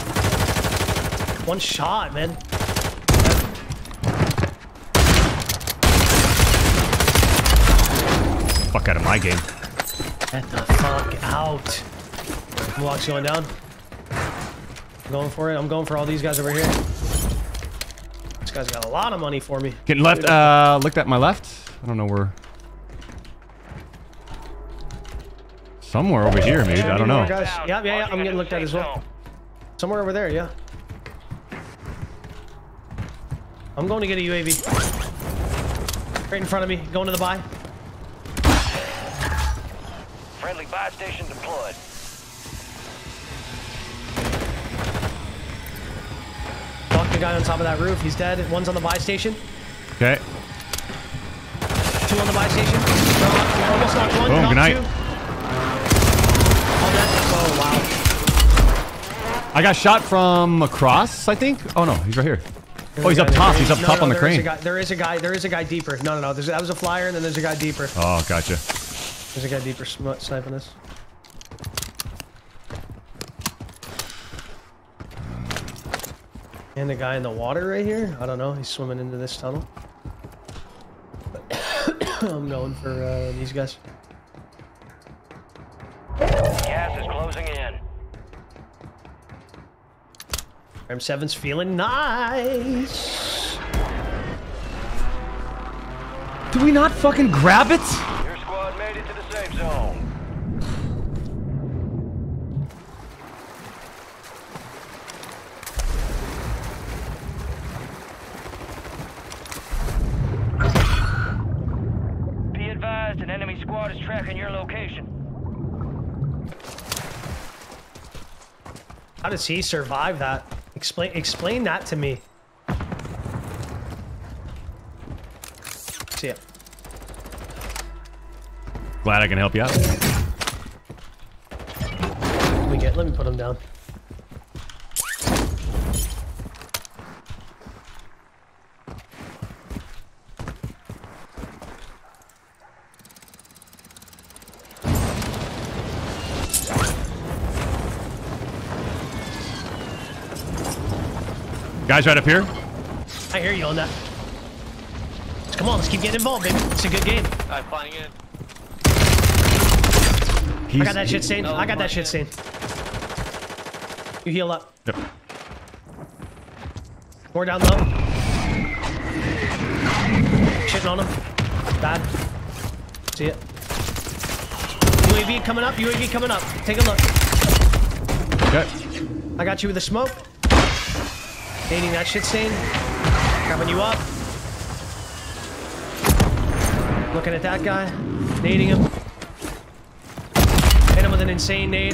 One shot, man. Fuck out of my game. Get the fuck out. Block's going down. I'm going for it. I'm going for all these guys over here. This guy's got a lot of money for me. Getting left. Uh, looked at my left. I don't know where. Somewhere over here, maybe. I don't know. Guys. Yeah, yeah, yeah. I'm getting looked at as well. Somewhere over there, yeah. I'm going to get a UAV. Right in front of me. Going to the buy. Friendly buy station deployed. Knocked the guy on top of that roof. He's dead. One's on the buy station. Okay. Two on the buy station. Knocked- Almost knocked one. Boom, knocked good night. two. All dead. Oh, wow. I got shot from across. I think. Oh no, he's right here. Oh, he's up top. He's up No, top no, on the there is a crane. guy- there is a guy. There is a guy deeper. No, no, no. There's, that was a flyer, and then there's a guy deeper. Oh, gotcha. There's a guy deeper sniping us. And the guy in the water right here. I don't know. He's swimming into this tunnel. I'm going for uh, these guys. Gas is closing in. M7's feeling nice. Do we not fucking grab it? Your squad made it to the safe zone. Be advised, an enemy squad is tracking your location. How does he survive that? Explain explain that to me. See ya. Glad I can help you out. Let me get let me put him down. Guys, right up here. I hear you on that. Come on, let's keep getting involved, baby. It's a good game. I'm flying in. I got that shit stain. I got that shit stain. You heal up. Yep. More down low. Shitting on him. Bad. See it. UAV coming up. UAV coming up. Take a look. Okay. I got you with the smoke. Nading that shit stain. Grabbing you up. Looking at that guy. Nading him. Hit him with an insane nade.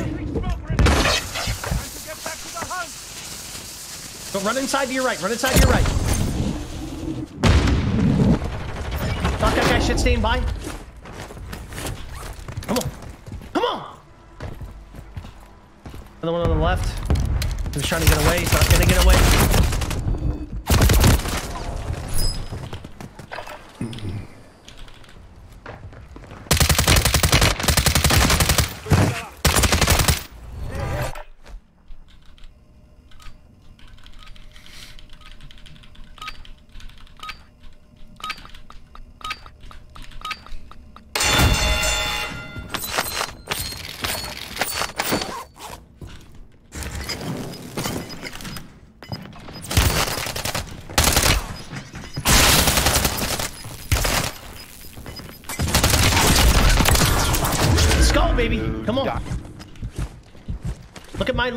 Go run inside to your right. Run inside to your right. Knock that guy shit stain by. Come on. Come on. Another one on the left. He was trying to get away. He's not gonna get away.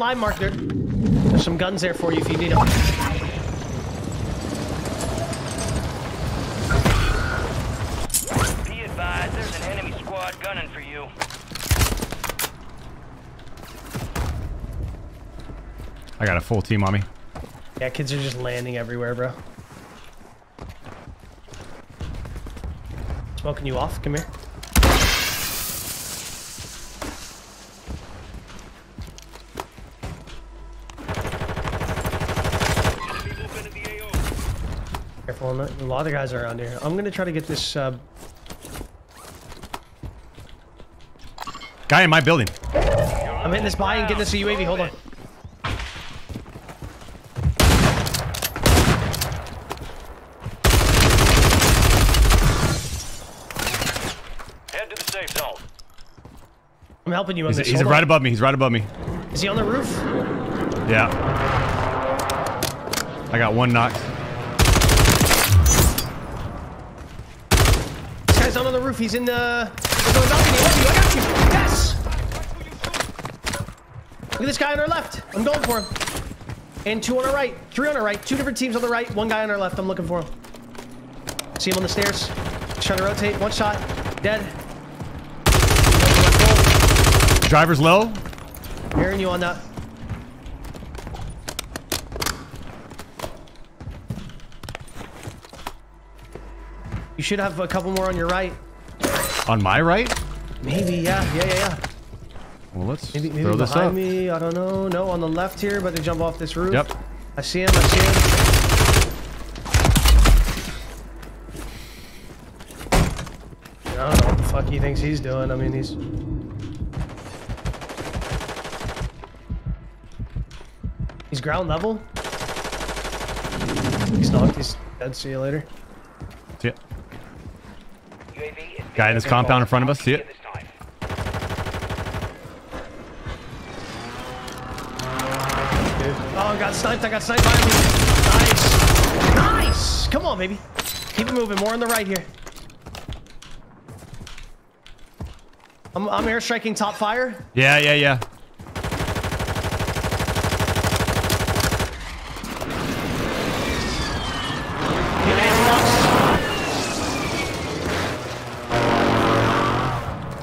Line marker. There's some guns there for you if you need them. Be advised, there's an enemy squad gunning for you. I got a full team on me. Yeah, kids are just landing everywhere, bro. Smoking you off. Come here. Careful. A lot of guys are around here. I'm gonna try to get this. Uh... Guy in my building. I'm hitting this buy and getting this UAV. Hold on. Head to the safe zone. I'm helping you on He's, this. he's Hold right on. above me. He's right above me. Is he on the roof? Yeah. I got one knocked. This guy's not on the roof. He's in the. He's on the balcony. You. I got you. Yes. Look at this guy on our left. I'm going for him. And two on our right. Three on our right. Two different teams on the right. One guy on our left. I'm looking for him. See him on the stairs. Trying to rotate. One shot. Dead. Driver's low. Hearing you on that. You should have a couple more on your right. On my right? Maybe, yeah, yeah, yeah, yeah. Well, let's Maybe, maybe throw this behind up. me. I don't know. No, on the left here, but they jump off this roof. Yep. I see him. I see him. I don't know what the fuck he thinks he's doing. I mean, he's. He's ground level. He's knocked. He's dead. See you later. See it. Guy in this compound in front of us. See it? Oh, I got sniped. I got sniped by me. Nice. Nice. Come on, baby. Keep it moving. More on the right here. I'm, I'm airstriking top fire. Yeah, yeah, yeah.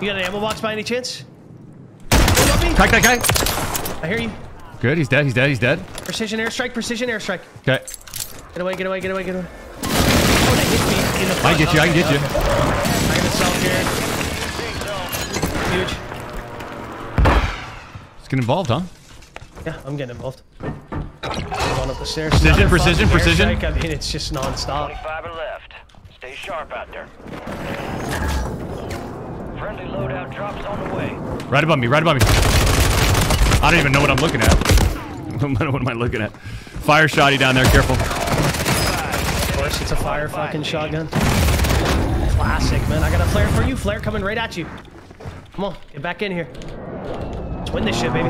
You got an ammo box by any chance? Crack that guy. I hear you. Good. He's dead. He's dead. He's dead. Precision airstrike. Precision airstrike. Okay. Get away. Get away. Get away. Get away. Oh, that hit me in the I front. can get you. I can get you. I got myself here. Huge. Let's get involved, huh? Yeah, I'm getting involved. Going up the stairs. Precision, precision, precision. airstrike. I mean, it's just non-stop. 25 are left. Stay sharp out there. Friendly loadout drops on the way. Right above me. Right above me. I don't even know what I'm looking at. what am I looking at? Fire shotty down there. Careful. Of course, it's a fire fucking shotgun. Classic, man. I got a flare for you. Flare coming right at you. Come on, get back in here. Let's win this shit, baby.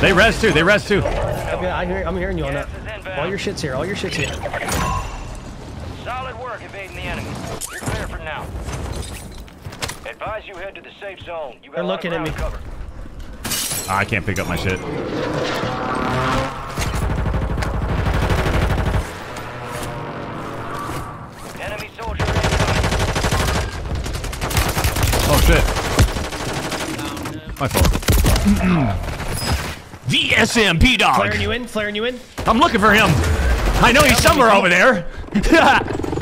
They res too. They res too. Yeah, I hear, I'm hearing you on that. All your shit's here. All your shit's here. Solid work evading the enemy. You're clear for now. Advise you head to the safe zone. You got They're a lot of looking at me. cover. Ah, I can't pick up my shit. Enemy soldier Oh shit. My fault. the SMP dog. Flaring you in. Flaring you in. I'm looking for him. I know he's somewhere over there.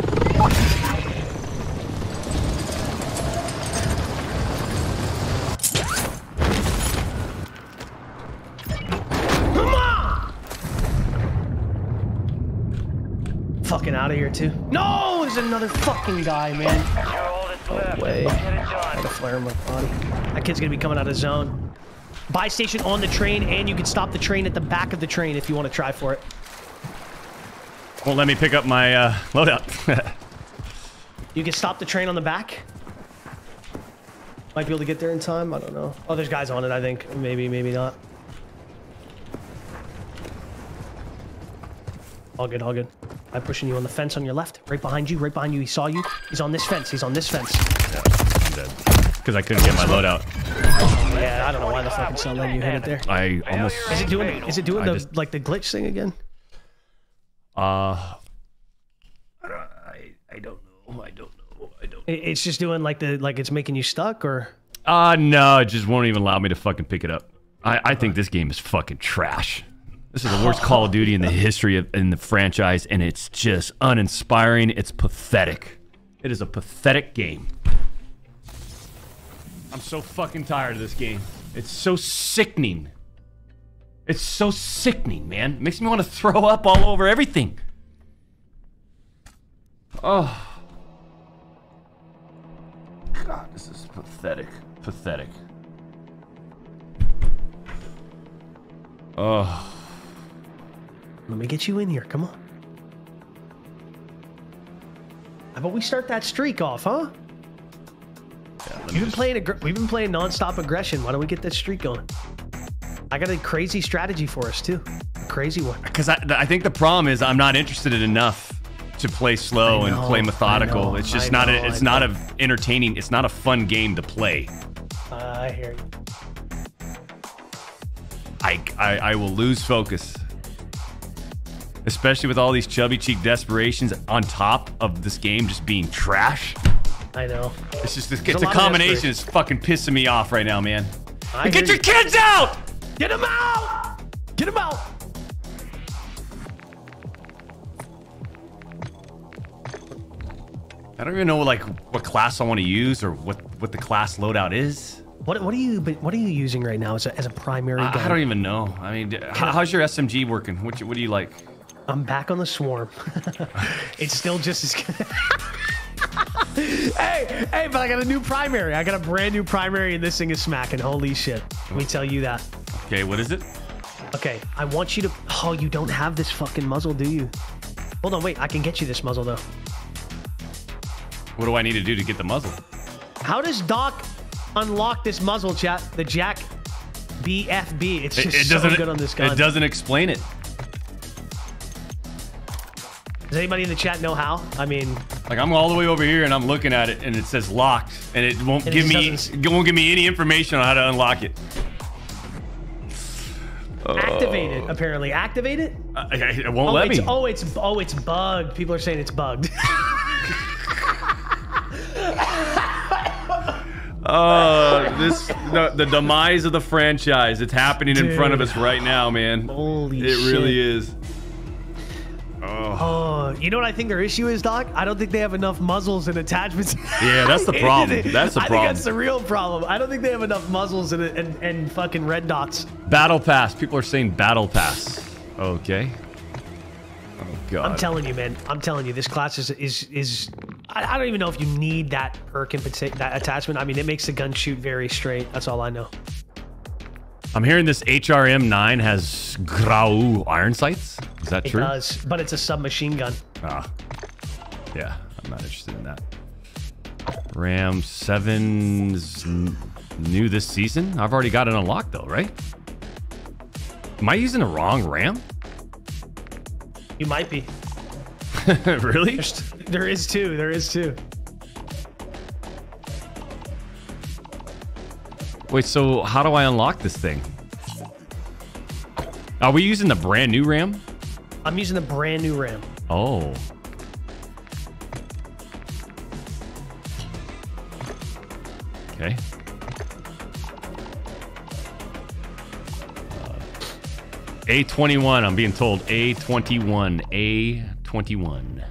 Fucking out of here too. No, there's another fucking guy, man. No way. I gotta flare in my body. That kid's gonna be coming out of zone. Buy station on the train, and you can stop the train at the back of the train if you want to try for it. Won't let me pick up my uh, loadout. You can stop the train on the back. Might be able to get there in time. I don't know. Oh, there's guys on it, I think. Maybe, maybe not. All good, all good. I'm pushing you on the fence on your left. Right behind you, right behind you. He saw you. He's on this fence. He's on this fence. I'm dead. Because I couldn't get my loadout. Yeah, I don't know why the fucking sun letting you hit it there. I almost. Is it doing? Is it doing I the just- like the glitch thing again? Uh. I, I don't know. I don't know. I don't. It- It's just doing like the like it's making you stuck, or Uh, no, it just won't even allow me to fucking pick it up. I, I think this game is fucking trash. This is the worst Call of Duty in the history of in the franchise, and it's just uninspiring. It's pathetic. It is a pathetic game. I'm so fucking tired of this game. It's so sickening. It's so sickening, man. It Makes me want to throw up all over everything. Oh. God, this is pathetic. Pathetic. Oh. Let me get you in here. Come on. How about we start that streak off, huh? You've been playing. We've been playing nonstop aggression. Why don't we get that streak going? I got a crazy strategy for us too. A crazy one. Because I, I think the problem is I'm not interested in enough to play slow I and play methodical. know, it's just I not a, it's not know. a entertaining. It's not a fun game to play. Uh, I hear you. I, I I will lose focus, especially with all these chubby cheek desperations on top of this game just being trash. I know. It's just it's, it's a a combination. It's fucking pissing me off right now, man. I Get your you. kids out! Get them out! Get them out! I don't even know like what class I want to use or what what the class loadout is. What what are you what are you using right now as a, as a primary gun? I, I don't even know. I mean, how, how's your SMG working? What you, what do you like? I'm back on the swarm. it's still just as good. hey, hey, but I got a new primary. I got a brand new primary, and this thing is smacking. Holy shit. Let me tell you that. Okay, what is it? Okay, I want you to. Oh, you don't have this fucking muzzle, do you? Hold on, wait. I can get you this muzzle, though. What do I need to do to get the muzzle? How does Doc unlock this muzzle, chat? The JAK BFB. It's just it so doesn't. good on this gun. It doesn't explain it. Does anybody in the chat know how? I mean, Like I'm all the way over here and I'm looking at it and it says locked and it won't And it give me doesn't- it won't give me any information on how to unlock it. activate it. Apparently, activate it. Uh, it won't oh, let it's, me. Oh, it's oh, it's bugged. People are saying it's bugged. Oh, this the, the demise of the franchise. It's happening in front of us right now, man. Holy it shit. really is. Oh. oh, you know what I think their issue is, Doc? I don't think they have enough muzzles and attachments. Yeah, that's the problem. That's the I problem. think that's the real problem. I don't think they have enough muzzles and, and, and fucking red dots. Battle pass. People are saying battle pass. Okay. Oh god. I'm telling you, man. I'm telling you, this class is is is. I, I don't even know if you need that perk in partic- that attachment. I mean, it makes the gun shoot very straight. That's all I know. I'm hearing this HRM9 has Grau iron sights. Is that It true? It does, but it's a submachine gun. Ah. Yeah, I'm not interested in that. Ram 7's n- new this season? I've already got it unlocked though, right? Am I using the wrong RAM? You might be. really? There's, there is two. There is two. Wait, so how do I unlock this thing? Are we using the brand new RAM? I'm using the brand new RAM. Oh. Okay. Uh, A21, I'm being told. A21. A21.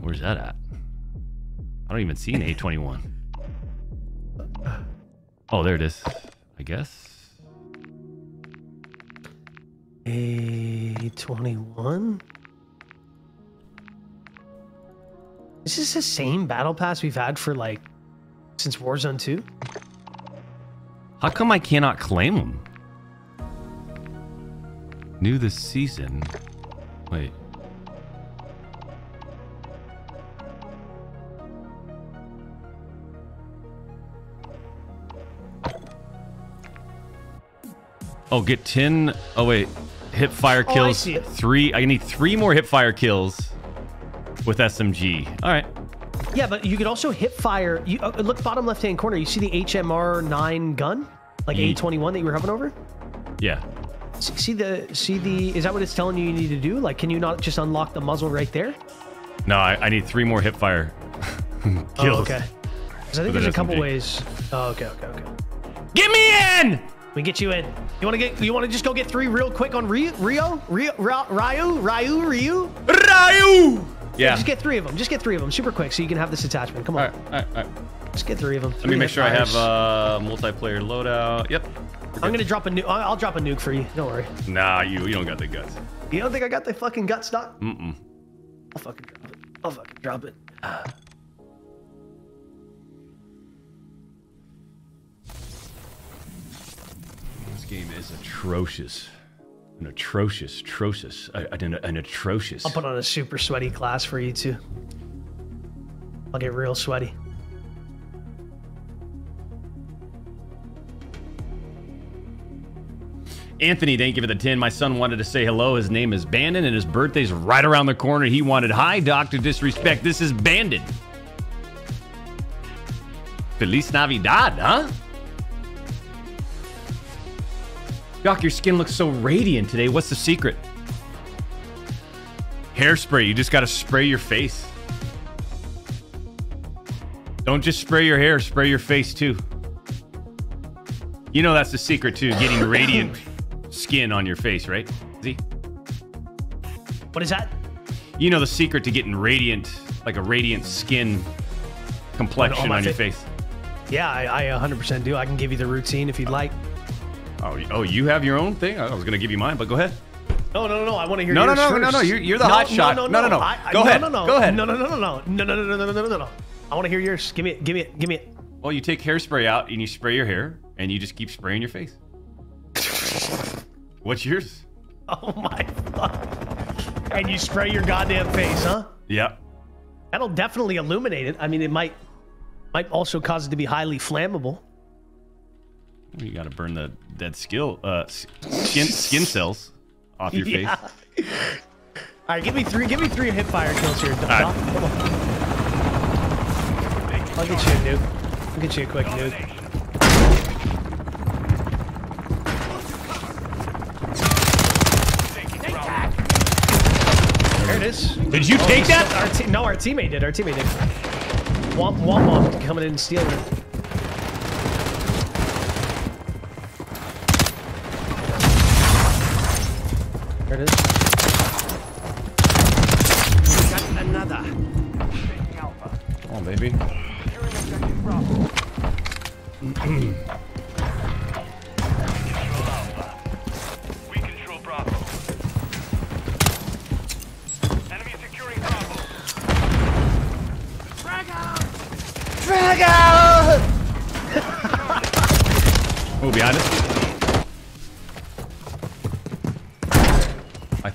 Where's that at? I don't even see an A21. Oh, there it is. I guess. A twenty one. Is this the same battle pass we've had for like since Warzone 2? How come I cannot claim them? New this season. Wait. Oh, get 10. Oh, wait. Hip fire Oh, I kills. see it. three. I need three more hip fire kills with SMG. All right. Yeah, but you could also hip fire. You uh, look bottom left hand corner. You see the HMR nine gun, like Ye- A twenty one that you were hovering over. Yeah. See the see the. Is that what it's telling you you need to do? Like, can you not just unlock the muzzle right there? No, I, I need three more hip fire kills. Oh, okay. Because I think there's a an couple SMG. ways. Oh, okay, okay, okay. Get me in! We get you in. You want to get? You want to just go get three real quick on Rio, Rio, Rio, Ra- Ryu, Ryu, Ryu, Ryu. Yeah. Just get three of them. Just get three of them, super quick, so you can have this attachment. Come on. All right, all right. Let's get three of them. Let me make sure I have uh, multiplayer loadout. Yep. I'm gonna drop a nuke. I'll I'll drop a nuke for you. Don't worry. Nah, you you don't got the guts. You don't think I got the fucking guts, Doc? Mm-mm. I'll fucking drop it. I'll fucking drop it. Game is atrocious. An atrocious, atrocious, an, an atrocious. I'll put on a super sweaty class for you too. I'll get real sweaty. Anthony, thank you for the 10. My son wanted to say hello. His name is Bandon, and his birthday's right around the corner. He wanted, Hi, Dr. Disrespect. This is Bandon. Feliz Navidad, huh? Doc, your skin looks so radiant today. What's the secret? Hairspray. You just got to spray your face. Don't just spray your hair, spray your face too. You know that's the secret to getting radiant skin on your face, right? Z? What is that? You know the secret to getting radiant, like a radiant skin complexion On- on on, your fa- face. Yeah, I, I 100% do. I can give you the routine if you'd like. Oh, oh, you have your own thing? I was going to give you mine, but go ahead. No, no, no, no. I want to hear No, no, no, first. no, no, you're- you're the hot shot. No, No, no, no, no. I, I, Go no, ahead. No, no, Go ahead. No, no, no, no, no, no, no, no, no, no, no, no, no. I want to hear yours. Give me it. Give me it. Give me it. Well, you take hairspray out and you spray your hair and you just keep spraying your face. What's yours? Oh my fuck. And you spray your goddamn face, huh? Yep. That'll definitely illuminate it. I mean, it might might also cause it to be highly flammable. You got to burn the dead skill, uh, skin, skin cells off your Yeah. face. All right, give me three. Give me three hip fire kills here. Right. I'll get you a nuke. I'll get you a quick nuke. There it is. Did you take that? Our no, our teammate did. Our teammate did. Womp womp womp coming in and stealing it. There it is. Got another. Come on, baby.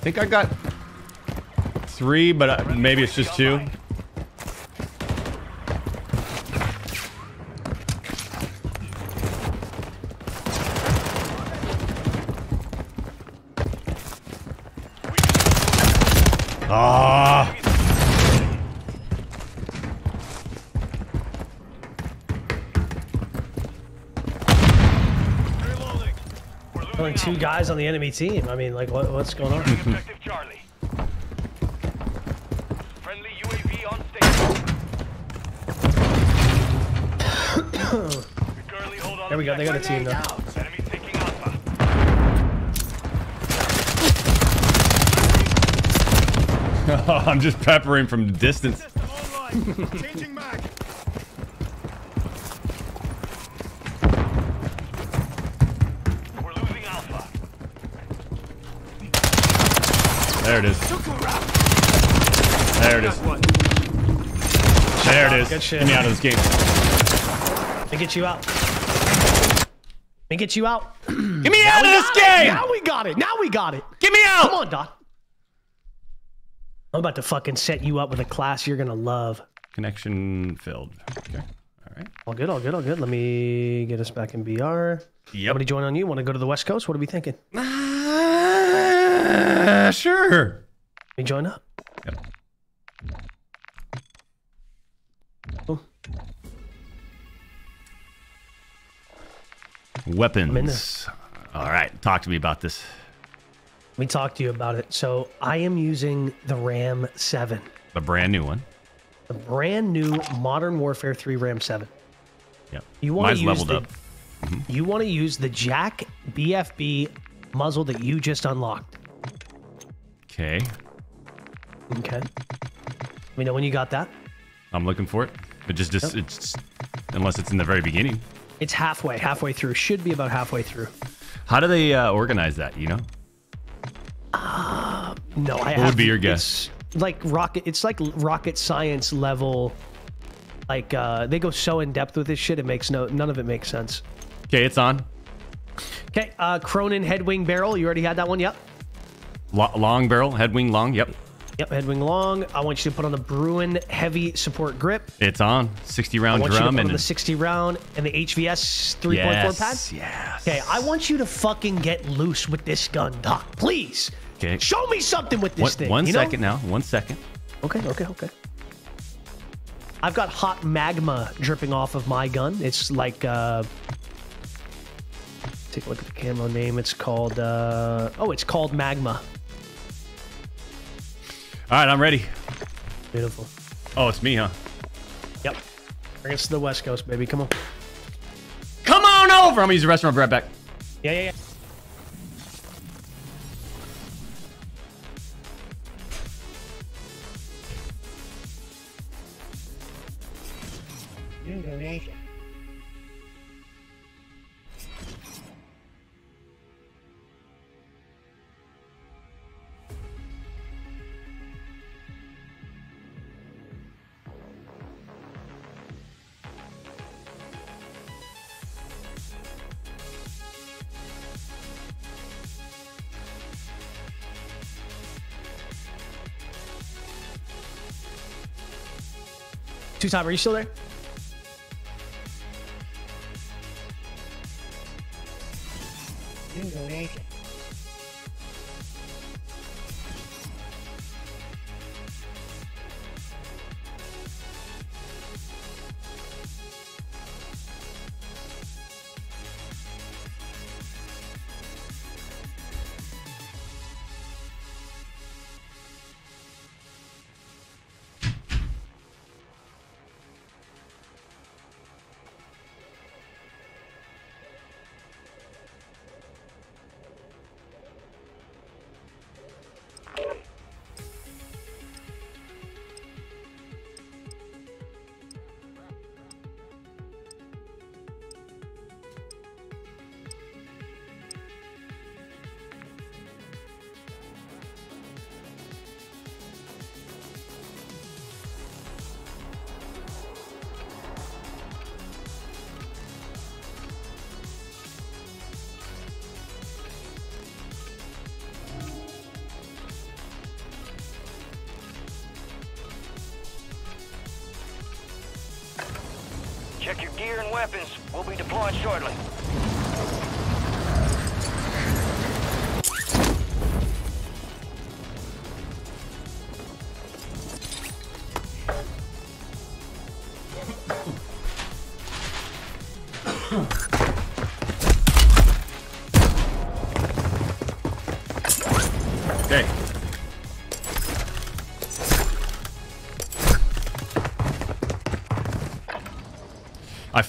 think I got three, but uh, maybe it's just two. Two guys on the enemy team. I mean, like, what, what's going on? Objective Charlie. Friendly UAV on station. Currently hold on there we go. They got a team now. Enemy taking Alpha. I'm just peppering from distance. Changing mag. We're losing Alpha. There it is. There it is. There it is. Good shit. Get me out of this game. Let me get you out. Let me get you out. Get me out of this game! Now we got it. Now we got it. Get me out! Come on, Doc. I'm about to fucking set you up with a class you're gonna love. Connection filled. Okay. All right. All good, all good, all good. Let me get us back in BR. Yep. Somebody join on you. Want to go to the West Coast? What are we thinking? Uh, sure. We join up. Yep. Weapons. All right. Talk to me about this. Let me talk to you about it. So I am using the Ram 7, The brand new one. the brand new Modern Warfare 3 Ram 7. Yep. You want to use leveled the, up. Mm-hmm. You want to use the JAK BFB muzzle that you just unlocked. Okay. Okay. Let me know when you got that. I'm looking for it. It just, just Yep. it's unless it's in the very beginning. It's halfway, halfway through. Should be about halfway through. How do they uh, organize that? You know, No, I What have, would be your guess? Like rocket, it's like rocket science level. Like uh, they go so in depth with this shit, it makes no none of it makes sense. okay, it's on. Okay, uh, Cronen Headwind barrel. You already had that one. Yep. Lo- long barrel, Headwind long. Yep, Yep, Headwind long. I want you to put on the Bruen heavy support grip. it's on. 60 I round want you to drum put and on the 60 round and the HVS 3.4 Yes, pad. yes. Okay, I want you to fucking get loose with this gun, Doc. Please. Okay. Show me something with this One, thing. one you know? now. One second. Okay, okay, okay. I've got hot magma dripping off of my gun. It's like uh take a look at the camo name. It's called uh oh, it's called magma. All right, I'm ready. Beautiful. Oh, it's me, huh? Yep. Bring us to the West Coast, baby. Come on. Come on over. I'm gonna use the restroom. I'll be right back. Yeah, yeah, yeah. Two time, are you still there?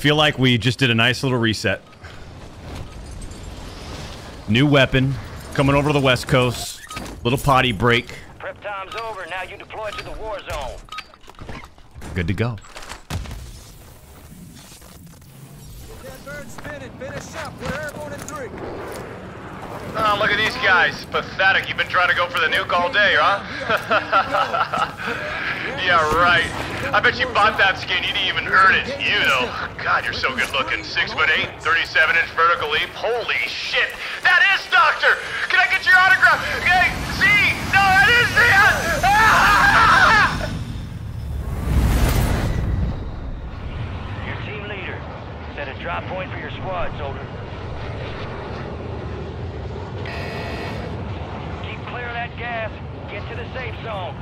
Feel like we just did a nice little reset. New weapon coming over to the west coast. Little potty break. Prep time's over. Now you deploy to the war zone. Good to go. Bird spinning, finish up. We're airborne in three. Oh, look at these guys. Pathetic. You've been trying to go for the nuke all day, huh? yeah, right. I bet you bought that skin. You didn't even earn it. You know. God, you're so good looking. Six foot eight, 37 inch vertical leap. Holy shit. That is Doctor. Can I get your autograph? Hey, see? No, that is the. Ah! Your team leader. Set a drop point for your squad, soldier. Keep clear of that gas. Get to the safe zone.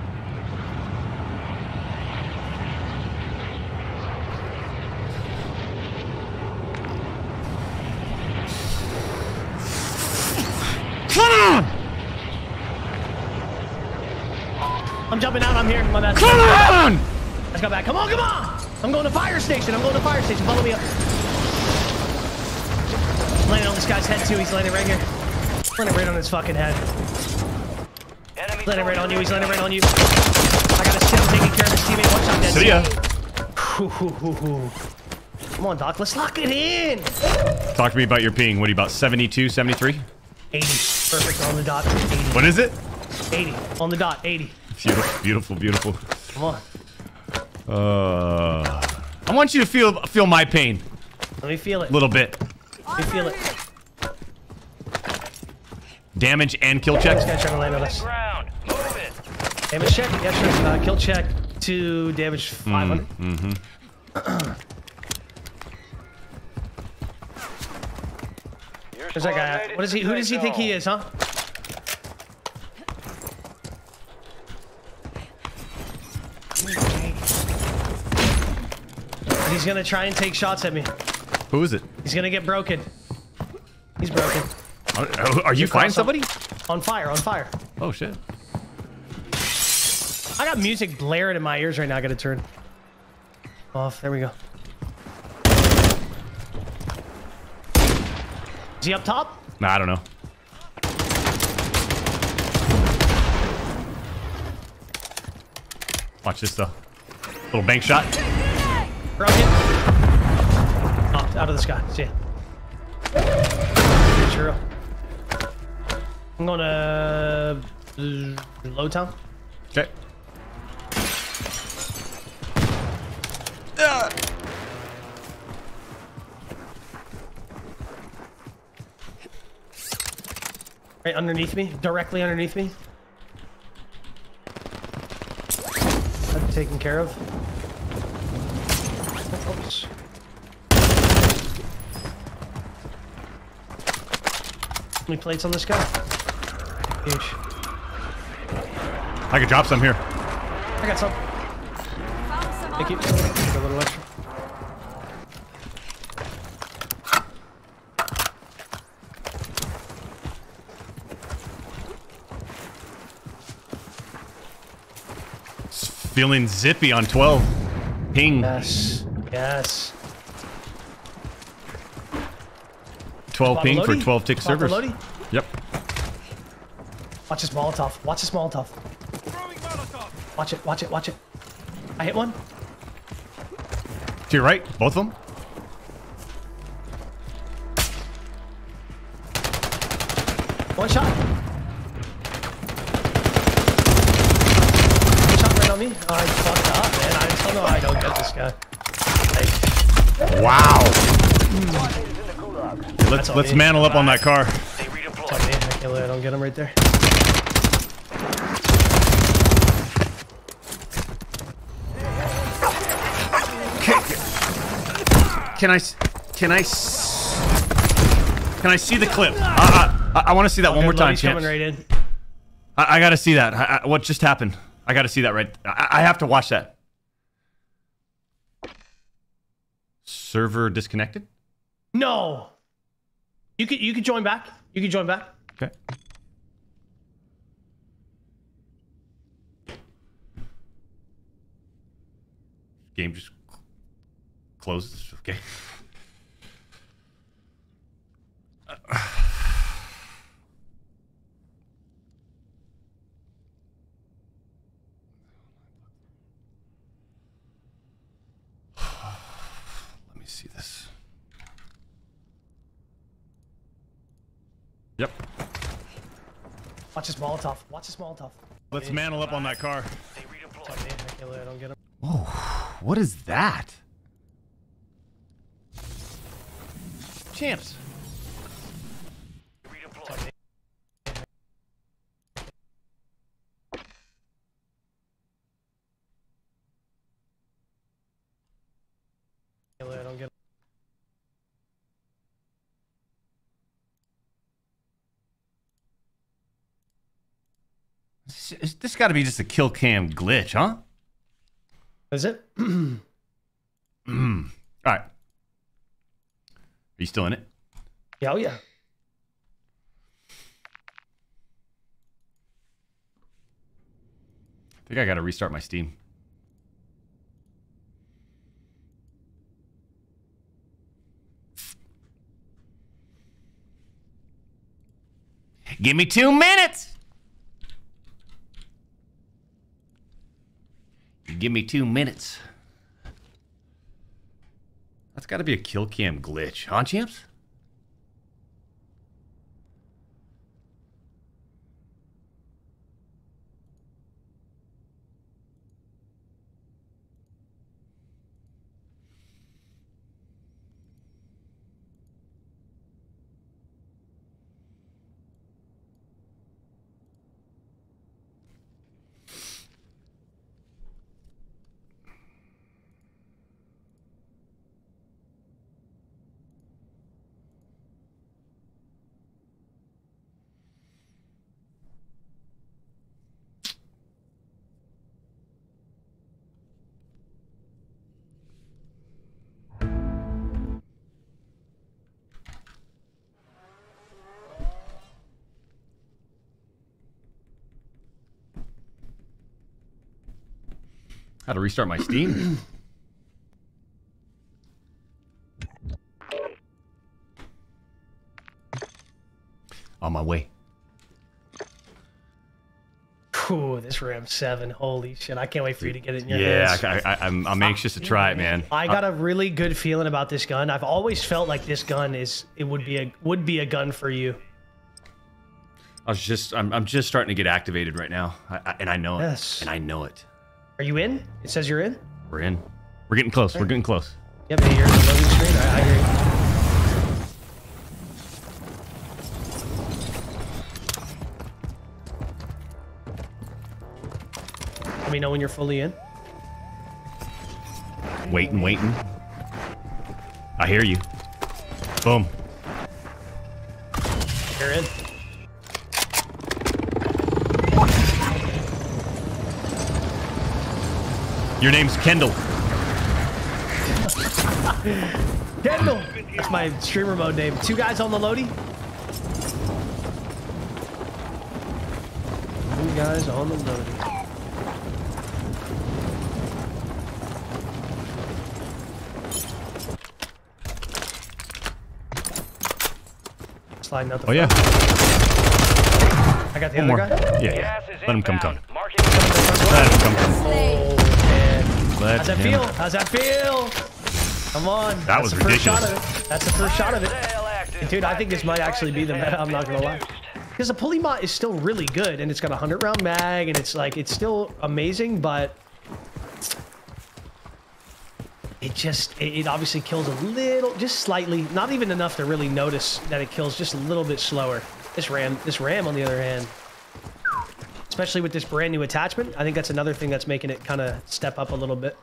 Come on! I'm jumping out. I'm here. My bad. Come on! Let's go back. Come on, come on! I'm going to fire station. I'm going to fire station. Follow me up. Landing on this guy's head too. He's landing right here. Landing right on his fucking head. Enemy Landing right on you. He's landing right on you. I got a still taking care of his teammate. Watch out, dead. See ya. Come on, Doc. Let's lock it in. Talk to me about your ping. What are you about? 72, 73? 80. Perfect on the dot. 80. What is it? 80. On the dot. 80. Beautiful, beautiful, beautiful. Come on. Uh, I want you to feel feel my pain Let me feel it. a little bit. Let me feel it. Damage and kill check. This guy trying to land on us. Damage check. Yeah, sure. Uh, kill check Two damage 500. Mm-hmm. Where's that guy at? What is he? Who does he think he is, huh? He's gonna try and take shots at me. Who is it? He's gonna get broken. He's broken. Are, are you fighting somebody? On fire, on fire. Oh shit. I got music blaring in my ears right now. I gotta turn off. There we go. Is he up top? Nah, I don't know. Watch this though. Little bank shot. Broken. Oh, out of the sky. See ya. Churro. I'm going to uh, low town. Okay. Right underneath me, directly underneath me. That's taken care of. Oops. How many plates on this guy? Huge. I could drop some here. I got some. Thank you. Take a little extra. Feeling zippy on 12. Ping. Yes. Yes. 12 ping for 12 tick servers. Lodi? Yep. Watch this Molotov. Watch this Molotov. Watch it. Watch it. Watch it. I hit one. To your right, both of them. One shot. One shot right on me. I fucked up, man. I still know I don't get this guy. Wow. That's Let's let's me. mantle up on that car. It's. I can't I don't get him right there. Can I s- can I s- can I see the clip? Uh, I, I want to see that one more time. Lodi's coming right in. I, I got to see that. I, I, what just happened? I got to see that right. I, I have to watch that. Server disconnected. No. You could you could join back. You could join back. Okay. Game just closes. Okay. Let me see this. Yep. Watch this Molotov. Watch this Molotov. Let's mantle up on that car. It's all me. I can't believe I don't get him. Oh, what is that? Champs. Can't believe I don't get him. This, got to be just a kill cam glitch, huh? Is it? Mm. All right. Are you still in it? Yeah, oh yeah. I think I got to restart my Steam. Give me two minutes. Give me two minutes. That's got to be a kill cam glitch, huh, champs? How to restart my Steam? On my way. Ooh, this Ram 7. Holy shit. I can't wait for you to get it in your Yeah, hands. I, I, I'm, I'm anxious to oh, try it, man. I uh, got a really good feeling about this gun. I've always felt like this gun is it would be a would be a gun for you. I was just, I'm, I'm just starting to get activated right now, I, I, and I know it. Yes. And I know it. Are you in? It says you're in? We're in. We're getting close. We're getting close. Yep, in the loading screen. I, I hear you. Let me know when you're fully in. Waiting, waiting. I hear you. Boom. You're in. Your name's Kendall. Kendall! That's my streamer mode name. Two guys on the loadie. Two guys on the loadie. Sliding out the Oh, yeah. I got the One other more. guy. Yeah, yeah. Let him come, come. Let him come, come. How's that him- feel? How's that feel? Come on. That That's was the first shot of it. That's the first shot of it. Dude, I think this might actually be the meta. I'm not gonna lie. Because the Pulemyot is still really good, and it's got a hundred round mag, and it's like it's still amazing, but it just it, it obviously kills a little, just slightly, not even enough to really notice that it kills, just a little bit slower. This ram, this ram, on the other hand, especially with this brand new attachment, I think that's another thing that's making it kind of step up a little bit.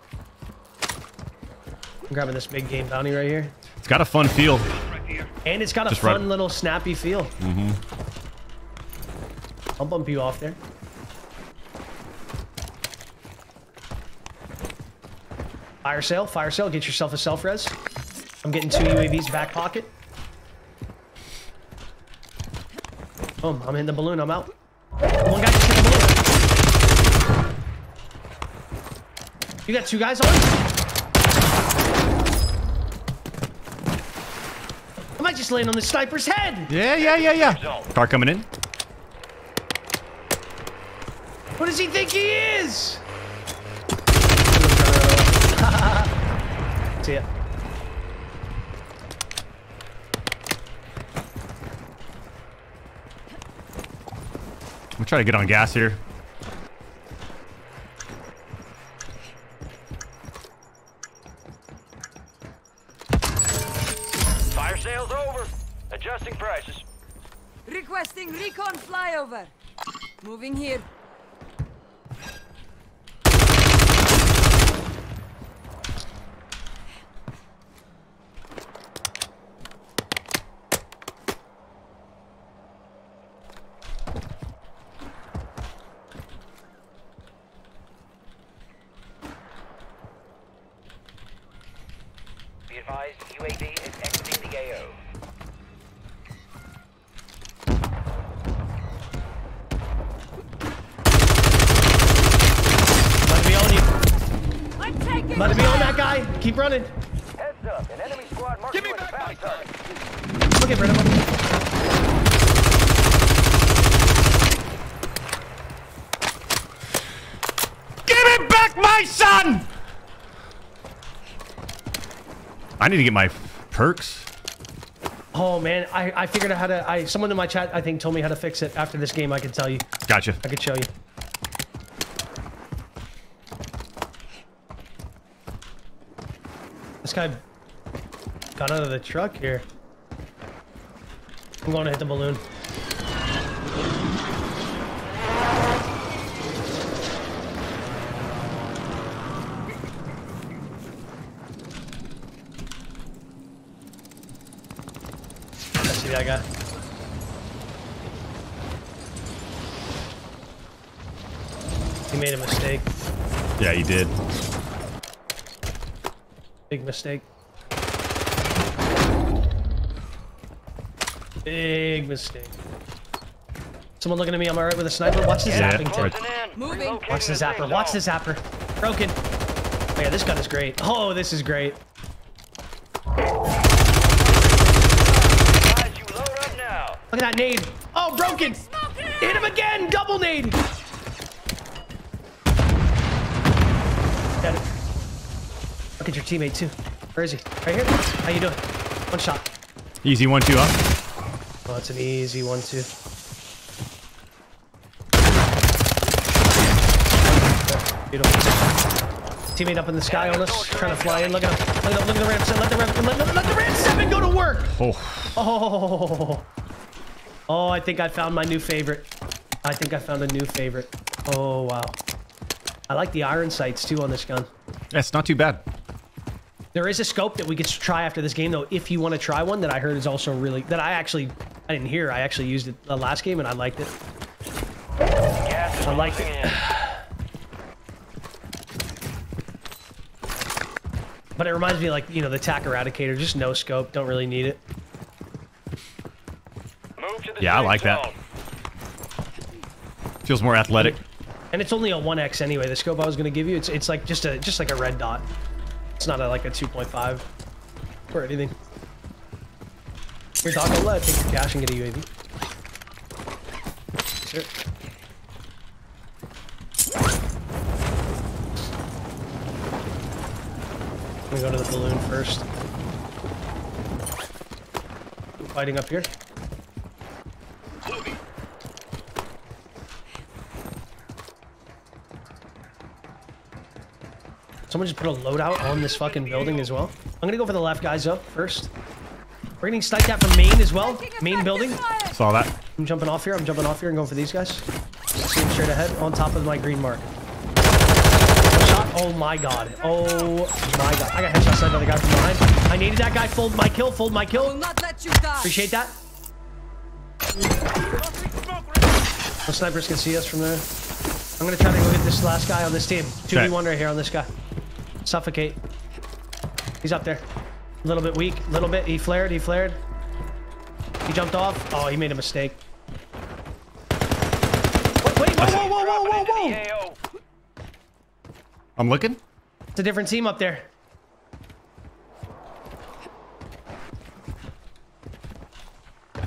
I'm grabbing this big game bounty right here. It's got a fun feel. And it's got a Just fun right- little snappy feel. Mm-hmm. I'll bump you off there. Fire sale, fire sale. Get yourself a self res. I'm getting two UAVs back pocket. Boom, I'm in the balloon. I'm out. One guy just hit the balloon. You got two guys on? I might just land on the sniper's head. Yeah, yeah, yeah, yeah. Car coming in. What does he think he is? See ya. I'm gonna try to get on gas here. Flyover. Moving here. Be advised, UAV is exiting the AO. Might be on you. I'm taking Might be on that guy. Keep running. Heads up, an enemy squad marking you as a bounty target. Look at Brennan. Give it back, my son! I need to get my perks. Oh man, I, I figured out how to. I someone in my chat I think told me how to fix it. After this game, I can tell you. Gotcha. I could show you. This guy got out of the truck here. I'm going to hit the balloon. I see that guy. He made a mistake. Yeah, you did. Big mistake. Big mistake. Someone looking at me. I'm alright with a sniper. Watch the Yeah, zapping tip. Moving. Watch the zapper. Watch the zapper. Broken. Oh yeah, this gun is great. Oh, this is great. Look at that nade. Oh, broken. Hit him again. Double nade. Got it. Look at your teammate too. Where is he? Right here. How you doing? One shot. Easy one, two, huh? Oh, that's an easy one, two. Beautiful. Teammate up in the sky on us, trying to fly in. Look at him. Look at, look at the ramp. Let the ramp. Let, let, let the ramp seven go to work. Oh. Oh. Oh, I think I found my new favorite. I think I found a new favorite. Oh wow. I like the iron sights too on this gun. That's not too bad. There is a scope that we could try after this game, though, if you want to try one that I heard is also really that I actually I didn't hear. I actually used it the last game and I liked it. I liked it. But it reminds me like, you know, the TAC Eradicator. Just no scope. Don't really need it. Yeah, I like that. Feels more athletic. And it's only a 1x anyway. The scope I was going to give you, it's it's like just a just like a red dot. It's not a, like a 2.5 or anything. Here, Doc, I'll let take your cash and get a UAV. Sure. Let me go to the balloon first. Fighting up here. Someone just put a loadout on this fucking building as well. I'm gonna go for the left guys up first. We're getting sniped at from main as well. Main building. Saw that. I'm jumping off here. I'm jumping off here and going for these guys. See him straight ahead on top of my green mark. Shot. Oh my god. Oh my god. I got headshot sniped by the guy from behind. I needed that guy. Fold my kill. Fold my kill. Not let you die. Appreciate that. The snipers can see us from there. I'm gonna try to go get this last guy on this team. 2v1 right here on this guy. Suffocate. He's up there. A little bit weak. A little bit. He flared. He flared. He jumped off. Oh, he made a mistake. Wait, wait, whoa, whoa, whoa, whoa, whoa, whoa! I'm looking. It's a different team up there.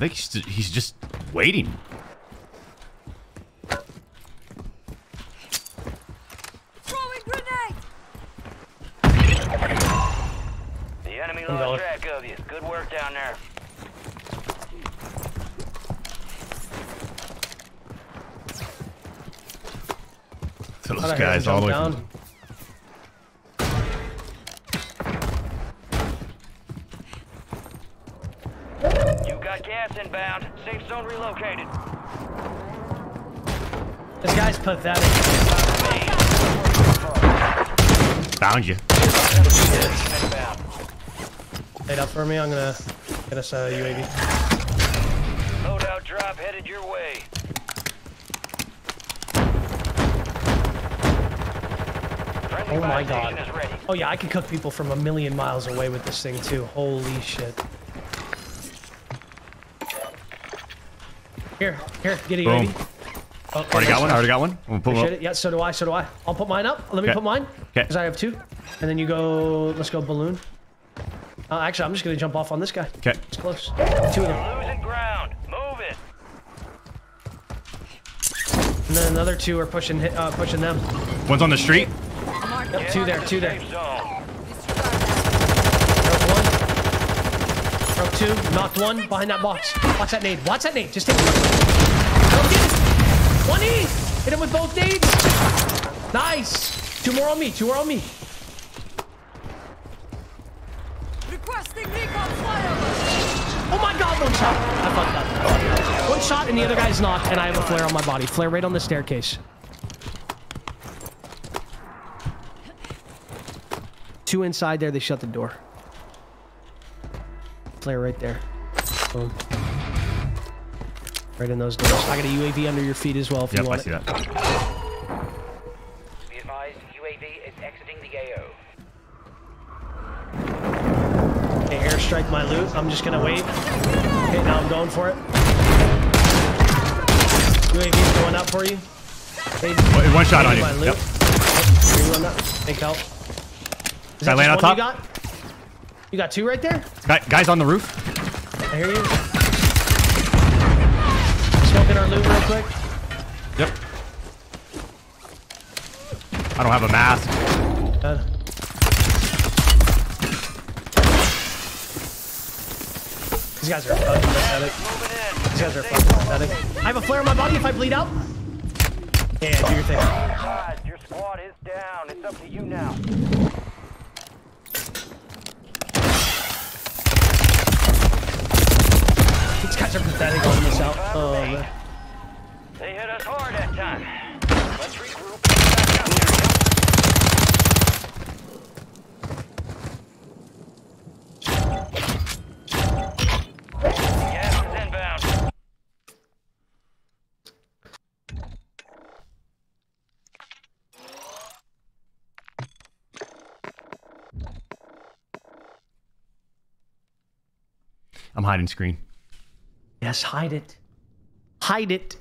Think he's, he's just waiting. Throwing grenade. The enemy lost track of you. Good work down there. Those Thought I heard him guys all the way. Got gas inbound. Safe zone relocated. This guy's pathetic. Found you. Stayed up for me. I'm gonna get us a UAV. Loadout drop headed your way. Oh my god. Oh yeah, I can cook people from a million miles away with this thing too. Holy shit. Here, here, get it, Boom. Oh, Already got one. Already got one. We'll pull Appreciate up. it. Yeah, so do I, so do I. I'll put mine up. Let me Okay. put mine. Okay. Because I have two. And then you go, let's go balloon. Uh, actually, I'm just going to jump off on this guy. Okay. It's close. Two of them. Losing ground. Move it. And then another two are pushing uh, pushing them. One's on the street. Yep, two there, two there. Safe zone. There's one. Two. Knocked one behind that box. Watch that nade. Watch that nade. Just take it. Go get it. One E. Hit him with both nades. Nice. Two more on me. Two more on me. Requesting recon flyover. Oh my god, one shot. I fucked up. One shot and the other guy's knocked, and I have a flare on my body. Flare right on the staircase. Two inside there, they shut the door. Flare right there. Boom. Right in those doors. I got a UAV under your feet as well if Yep, you I want see it. that. Be advised, UAV is exiting the AO. Okay, airstrike my loot. I'm just gonna wait. Okay, now I'm going for it. UAV's going up for you. Hey, One- one shot on you. Yep. You run up. Help. Is Can I land just on one top? You got? Two right there? Guy, guys on the roof. I hear you. Smoking our loot real quick. Yep. I don't have a mask. Uh, these guys are fucking pathetic. These guys are fucking pathetic. I have a flare on my body if I bleed out. Yeah, do your thing. Advised, your squad is down. It's up to you now. These guys are pathetic on this out. Oh, man. They hit us hard that time. Let's regroup and get back out there. Gas is inbound. I'm hiding screen. Yes, hide it. Hide it.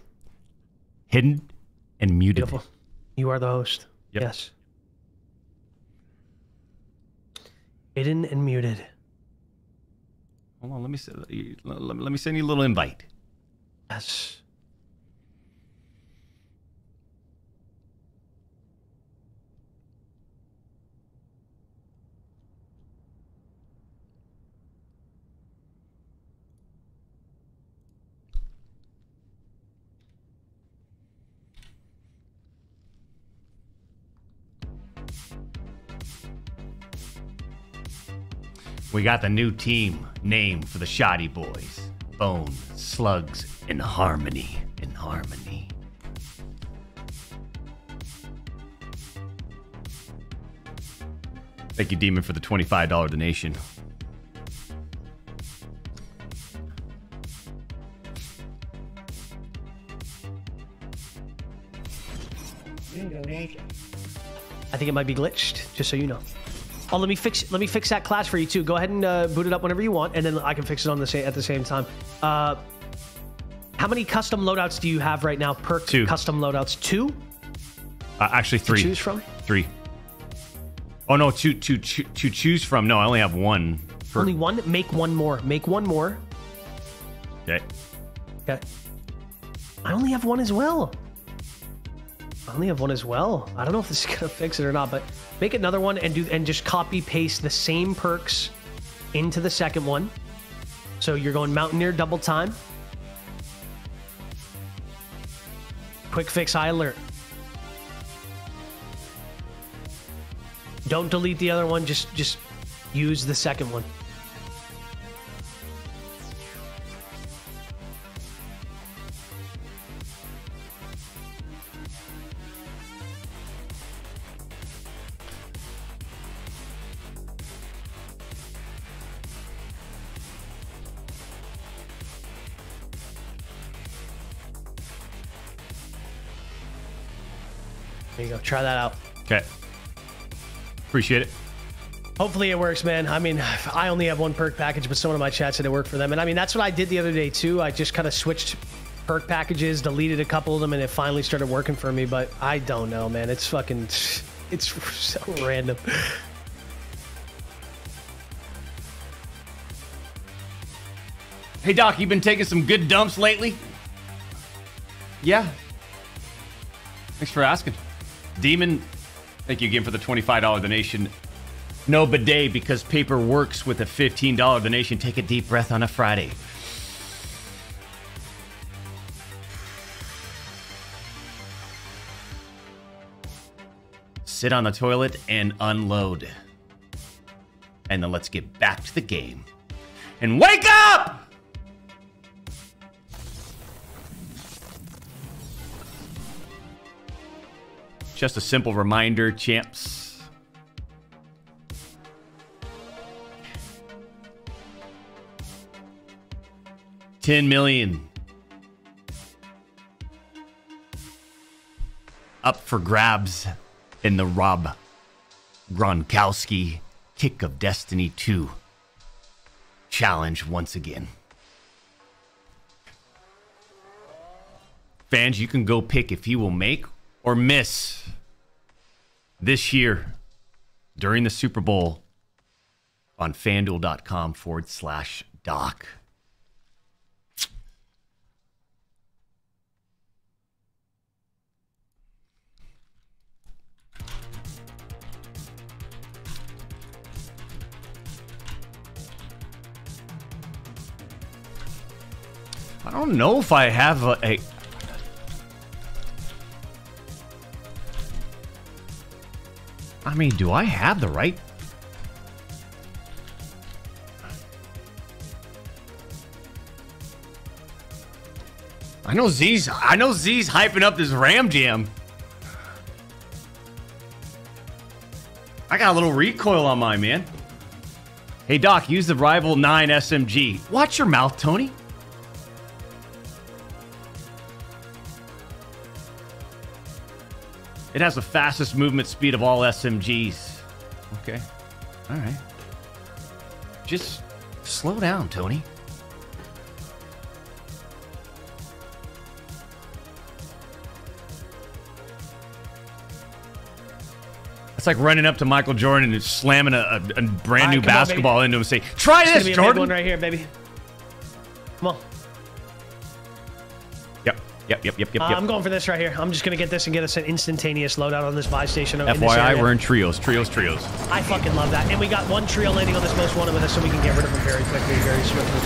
Hidden and muted. Beautiful. You are the host. Yep. Yes. Hidden and muted. Hold on, let me let let me let me send you a little invite. Yes. We got the new team name for the Shoddy Boys. Bone, Slugs, and Harmony. In Harmony. Thank you, Demon, for the $25 donation. I think it might be glitched, just so you know. Oh, let me fix let me fix that class for you too. Go ahead and uh, boot it up whenever you want, and then I can fix it on the same at the same time. Uh, how many custom loadouts do you have right now? Per Two. custom loadouts, two. Uh, actually, three. choose from? Three. Oh no, two, two, two, to choose from. No, I only have one. Per, Only one. Make one more. Make one more. okay. Okay. I only have one as well. I only have one as well. I don't know if this is gonna fix it or not, but make another one and do and just copy paste the same perks into the second one. So you're going Mountaineer double time. Quick fix high alert. Don't delete the other one, just just use the second one. Try that out. Okay. Appreciate it. Hopefully it works, man. I mean, I only have one perk package, but someone in my chat said it worked for them. And I mean, that's what I did the other day too. I just kind of switched perk packages, deleted a couple of them, and it finally started working for me. But I don't know, man. It's fucking, it's so random. Hey Doc, you been taking some good dumps lately? Yeah. Thanks for asking. Demon, thank you again for the $25 donation. No bidet because paper works with a $15 donation. Take a deep breath on a Friday. Sit on the toilet and unload. And then let's get back to the game. And wake up! Just a simple reminder, champs. Ten million up for grabs in the Rob Gronkowski Kick of Destiny 2 challenge once again. Fans, you can go pick if he will make or miss this year during the Super Bowl on fanduel.com forward slash doc. I don't know if I have a, a I mean, do I have the right? I know Z's. I know Z's hyping up this Ram Jam. I got a little recoil on mine, man. Hey Doc, use the Rival 9 SMG. Watch your mouth, Tony. It has the fastest movement speed of all SMGs. Okay. All right. Just slow down, Tony. It's like running up to Michael Jordan and slamming a, a, a brand All right, new come on, basketball into him and say, "Try It's this, be a big Jordan." one right here, baby. Yep, yep, yep, yep, yep, Uh, yep. I'm going for this right here. I'm just gonna get this and get us an instantaneous loadout on this buy station. FYI, we're in trios, trios, trios. I fucking love that. And we got one trio landing on this most wanted with us, so we can get rid of them very quickly, very swiftly.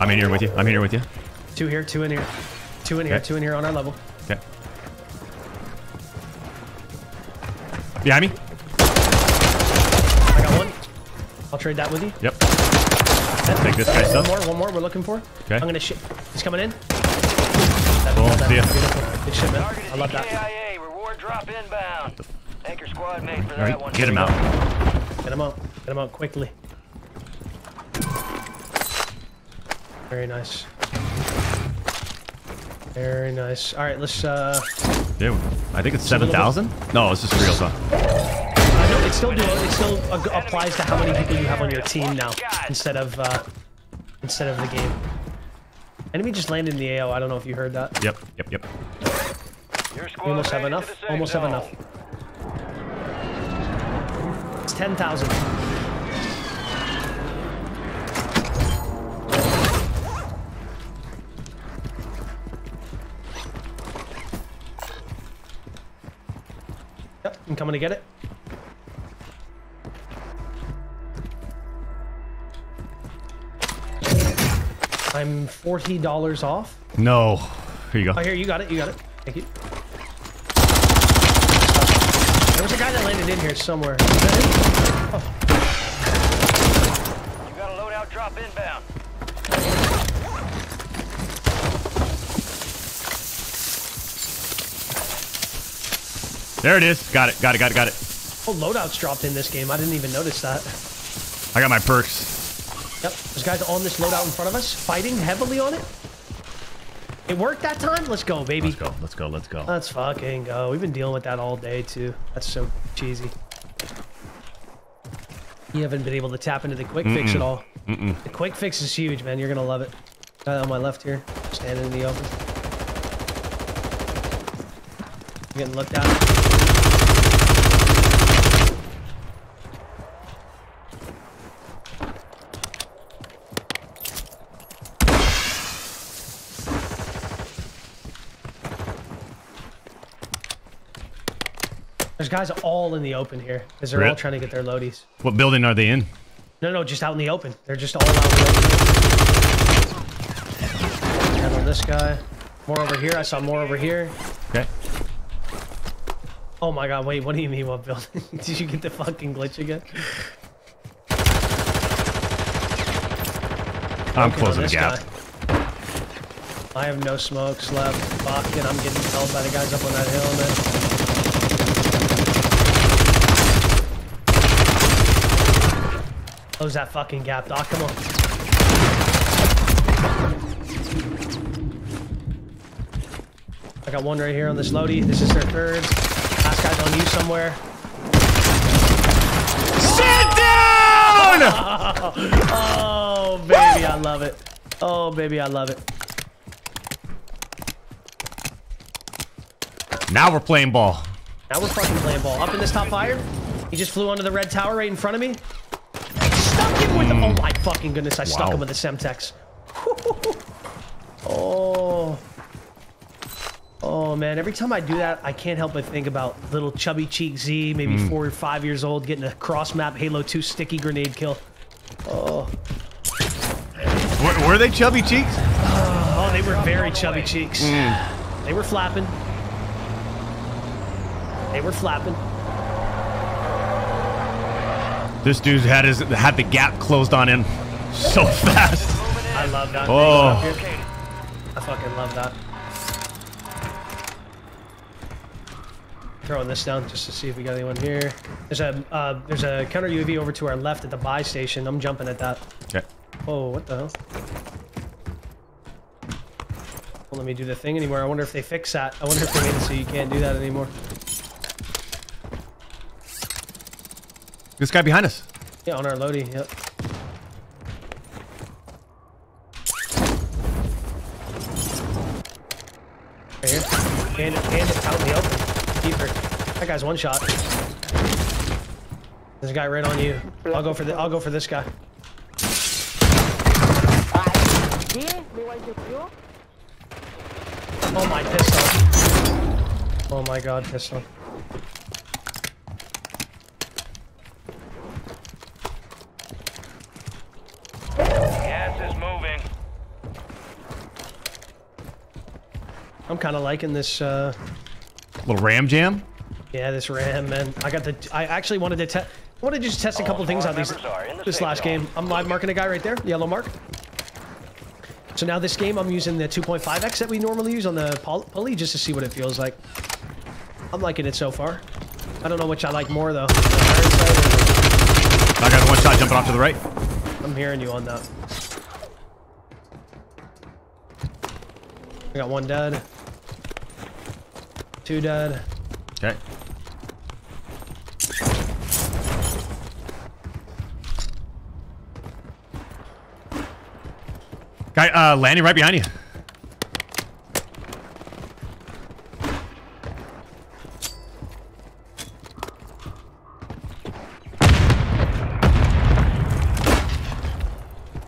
I'm in here with you. I'm in here with you. Two here, two in here, two in here, Okay. two in here on our level. Okay. Behind me. I got one. I'll trade that with you. Yep. Take this guy's One more, one more. We're looking for. Okay. I'm gonna shit. He's coming in. Boom. See ya. Beautiful. Good shipment. I love that. KIA, reward drop inbound. Anchor squad mate for All that one. get him out. Get him out. Get him out quickly. Very nice. Very nice. All right, let's. uh Dude, I think it's 7,000? No, it's just real stuff. I know it still do. It still applies to how many people you have on your team now, instead of uh instead of the game. Enemy just landed in the AO. I don't know if you heard that. Yep, yep, yep. We almost have enough. Almost have enough. It's ten thousand. Yep, I'm coming to get it. I'm forty dollars off. No. Here you go. Oh, here you got it. You got it. Thank you. There was a guy that landed in here somewhere. Is that him? Oh, You got a loadout drop inbound. There it is. Got it, got it, got it, got it. oh, loadouts dropped in this game. I didn't even notice that. I got my perks. Yep, there's guys on this loadout in front of us, fighting heavily on it. It worked that time. Let's go, baby. Let's go, let's go, let's go. Let's fucking go. We've been dealing with that all day too. That's so cheesy. You haven't been able to tap into the quick fix Mm-mm. at all. Mm-mm. The quick fix is huge, man. You're gonna love it. Guy on my left here, standing in the open. Getting looked at. Guys all in the open here because they're all trying to get their loadies. What building are they in? No, no, just out in the open. They're just all out in the open. And on this guy. More over here. I saw more over here. Okay. Oh my god, wait, what do you mean what building? Did you get the fucking glitch again? I'm closing the gap. guy. I have no smokes left. Fuck, and I'm getting held by the guys up on that hill, man. Close that fucking gap, Doc. Come on. I got one right here on this loadie. This is their third. Last guy's on you somewhere. Sit down! oh, baby, I love it. Oh, baby, I love it. Now we're playing ball. Now we're fucking playing ball. Up in this top fire. He just flew onto the red tower right in front of me. With the. Oh my fucking goodness! I stuck him with the Semtex. oh. Oh man! Every time I do that, I can't help but think about little chubby cheek Z, maybe Mm. four or five years old, getting a cross map Halo 2 sticky grenade kill. Oh. Were, were they chubby cheeks? Oh, they were very chubby cheeks. They were flapping. They were flapping. This dude had his had the gap closed on him so fast. I love that. Oh. I fucking love that. Throwing this down just to see if we got anyone here. There's a uh, there's a counter UAV over to our left at the buy station. I'm jumping at that. Okay. Oh, what the hell? Won't let me do the thing anymore. I wonder if they fix that. I wonder if they made it so you can't do that anymore. This guy behind us. Yeah, on our loadie. Yep. Right here. And, and it's out in the open. Keeper. That guy's one shot. There's a guy right on you. I'll go for the. I'll go for this guy. Oh my pistol. Oh my god, pistol. Gas is moving. I'm kind of liking this. Uh, Little ram jam. Yeah, this RAM, man. I got the. I actually wanted to test. I wanted to just test a couple things out these this last game. I'm live marking a guy right there, yellow mark. So now this game, I'm using the 2.5x that we normally use on the pol- pulley just to see what it feels like. I'm liking it so far. I don't know which I like more though. The iron sight I got one shot jumping off to the right. I'm hearing you on that. I got one dead. Two dead. Okay. Guy uh, landing right behind you.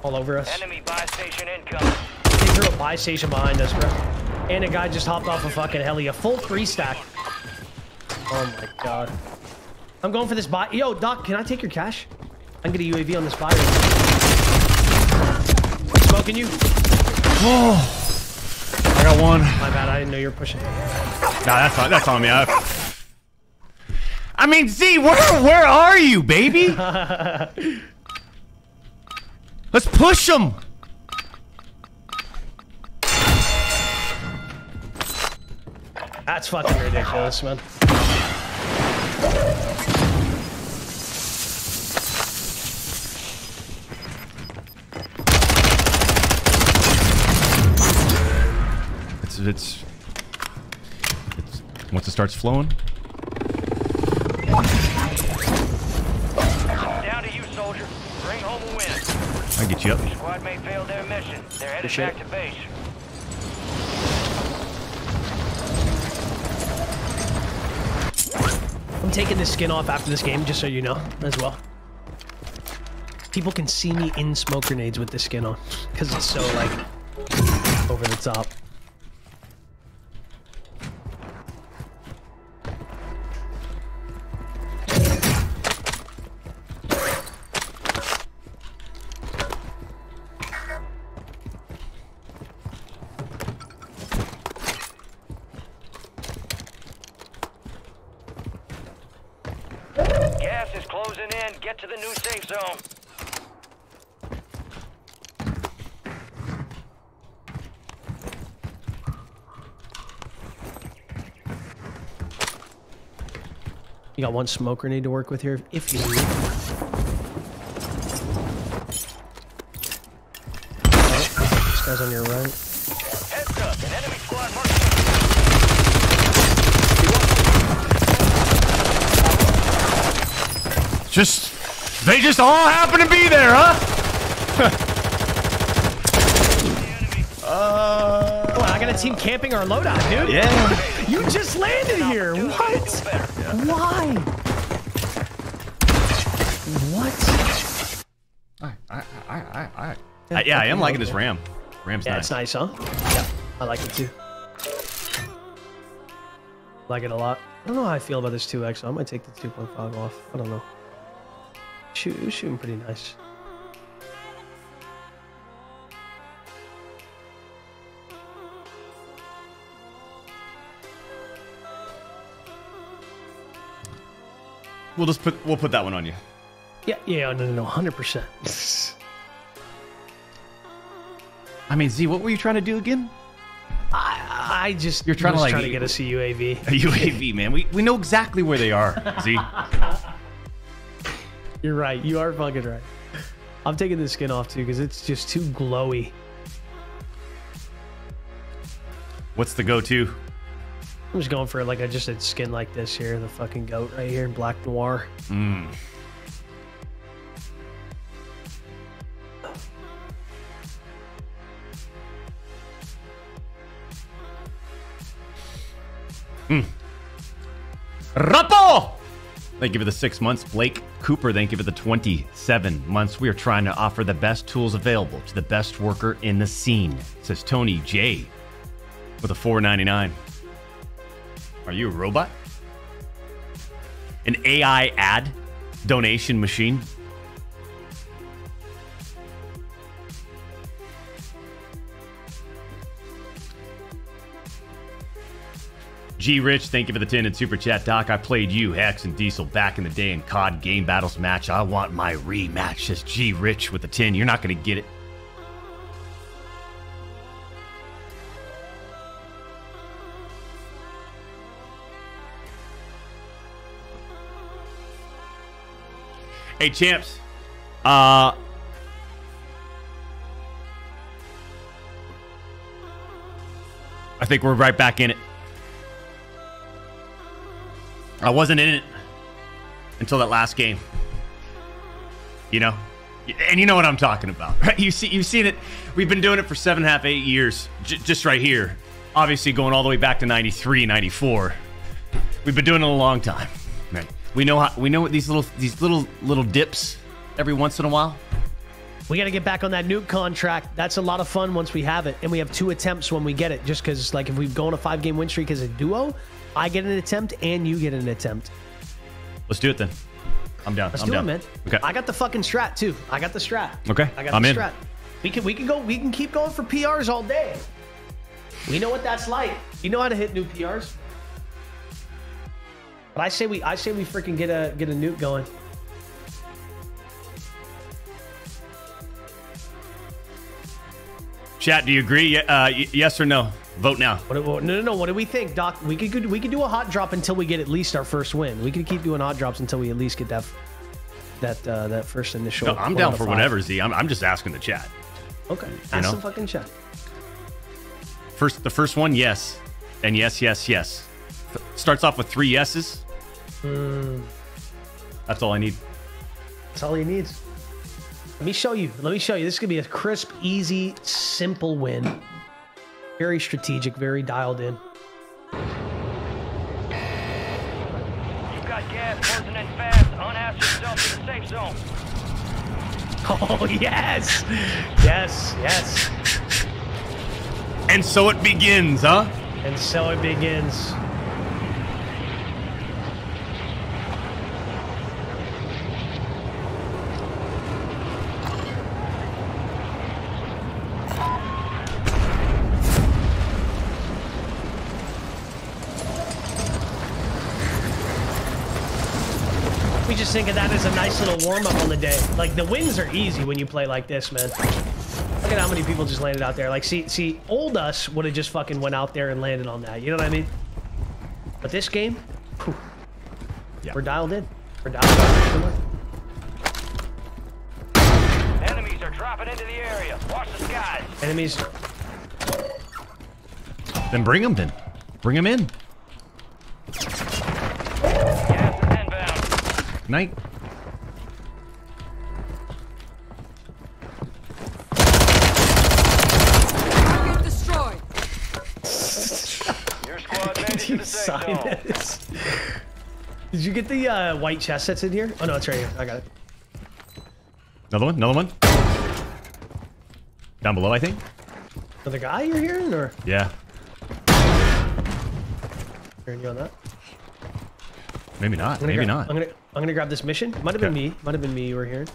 All over us. Enemy buy station incoming. They threw a buy station behind us, bro. And a guy just hopped off a fucking heli. A full three stack. Oh my god. I'm going for this buy. Yo, Doc, can I take your cash? I'm get a UAV on this buy. Smoking you. Oh. I got one. My bad. I didn't know you were pushing. Nah, that's on, that's on me. I, I mean, Z, where where are you, baby? Let's push him. That's fucking ridiculous, man. It's it's it's once it starts flowing. Down to you, soldier. Bring home a win. I get you up. Squad mate failed their mission. They're headed Appreciate back to base. I'm taking this skin off after this game, just so you know, as well. People can see me in smoke grenades with this skin on, because it's so, like, over the top. One smoke grenade to work with here, if you need. Oh, this guy's on your right. Just, they just all happen to be there, huh? I got a team camping our loadout, dude. Yeah. You just landed here. What? Why? What? I, I, I, I, I, yeah, I am liking this Ram. Ram's Yeah, nice. it's nice, huh? Yeah, I like it too. Like it a lot. I don't know how I feel about this 2X. So I might take the 2.5 off. I don't know. Shoot, it was shooting pretty nice. We'll just put, we'll put that one on you. Yeah, yeah, no, no, no, 100%. I mean, Z, what were you trying to do again? I, I just You're trying to like trying to get us a UAV. A UAV, man. We we know exactly where they are. Z. You're right. You are fucking right. I'm taking the skin off too because it's just too glowy. What's the go-to? I'm just going for like I just a skin like this here, the fucking goat right here, in black noir. Mm. Hmm. Rapo! Thank you for the six months. Blake Cooper, thank you for the 27 months. We are trying to offer the best tools available to the best worker in the scene, says Tony J with a 499. Are you a robot? An AI ad donation machine? G Rich, thank you for the 10 and super chat. Doc, I played you, Hex, and Diesel back in the day in COD Game Battles match. I want my rematch, says G Rich with the 10. You're not going to get it. Hey, champs. Uh, I think we're right back in it. I wasn't in it until that last game. You know, and you know what I'm talking about, right? You see, you've seen it. We've been doing it for seven and a half, eight years, j- just right here. Obviously, going all the way back to '93, '94. We've been doing it a long time, right? We know how. We know what these little these little little dips every once in a while. We got to get back on that nuke contract. That's a lot of fun once we have it, and we have two attempts when we get it. Just because, like, if we go on a five game win streak as a duo, I get an attempt and you get an attempt. Let's do it then. I'm down. Let's I'm do down. it, man. Okay. I got the fucking strat too. I got the strat. Okay, I got I'm the in. strat. We can we can go we can keep going for PRs all day. We know what that's like. You know how to hit new PRs. But I say we I say we freaking get a get a nuke going. Chat, do you agree? Uh, y- yes or no? Vote now. What, what, no, no, no. What do we think, Doc? We could we could do a hot drop until we get at least our first win. We could keep doing hot drops until we at least get that that uh, that first initial. No, I'm down for five. whatever, Z. I'm, I'm just asking the chat. Okay, You ask know? some fucking chat. First, the first one, yes, and yes, yes, yes. Starts off with three yeses. Hmm. That's all I need. That's all he needs. Let me show you. Let me show you. This is gonna be a crisp, easy, simple win. Very strategic, very dialed in. You've got gas closing in fast. Unass yourself to the safe zone. Oh yes, yes, yes. And so it begins, huh? And so it begins. We just thinking that is a nice little warm up on the day. Like the wins are easy when you play like this, man. Look at how many people just landed out there. Like, see, see, old us would have just fucking went out there and landed on that. You know what I mean? But this game, whew, we're dialed in. We're dialed in. Enemies are dropping into the area. Watch the skies. Enemies. Then bring them then. Bring them in. Night. You sign zone. this? Did you get the uh, white chest that's in here? Oh no, it's right here. I got it. Another one. Another one. Down below, I think. Another guy you're hearing, or Yeah. hearing you on that? Maybe not. Maybe grab- not. I'm gonna I'm gonna grab this mission. Might have been me. Might have been me you were hearing.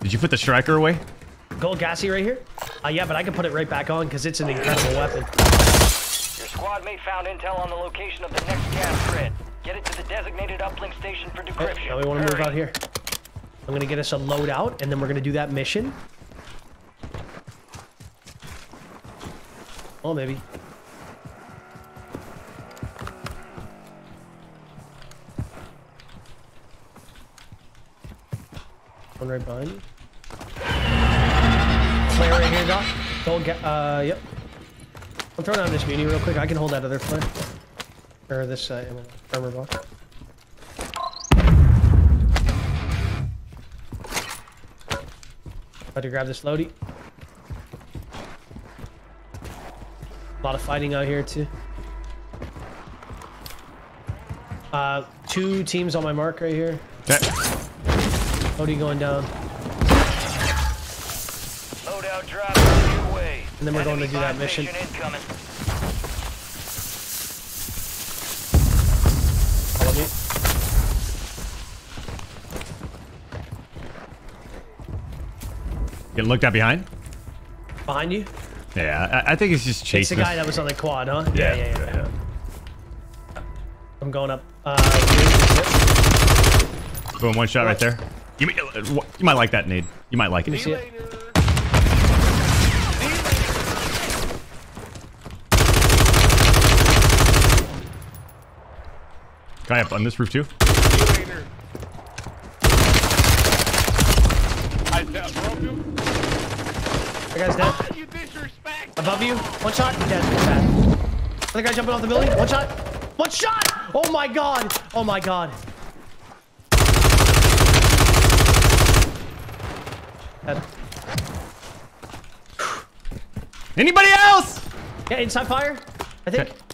Did you put the striker away? Gold gassy right here? Uh, yeah, but I can put it right back on because it's an incredible weapon. Your squad mate found intel on the location of the next gas grid. Get it to the designated uplink station for Okay, decryption. now we want to move out here. I'm gonna get us a loadout, and then we're gonna do that mission. Oh, maybe. One right behind you. Flare right here, Doc. Gold ga- uh, yep. I'm throwing out this muni real quick. I can hold that other flare. Or this, uh, armor box. About to grab this loady. A lot of fighting out here too. Uh, two teams on my mark right here. Okay. Loadie going down. And then we're going to do that mission. Follow me. Getting looked at behind. Behind you? Yeah, I, I think it's just chasing It's the guy us. that was on the quad, huh? Yeah, yeah, yeah. yeah. I'm going up. Uh, Boom, one shot right there. You, uh, you might like that nade. You might like it. you see it? Guy up on this roof too. I broke him. That guy's dead. You disrespect. Above you. One shot. Dead. Bad. Other guy jumping off the building. One shot. One shot. Oh my god. Oh my god. Dead. Anybody else? Yeah, inside fire. I think.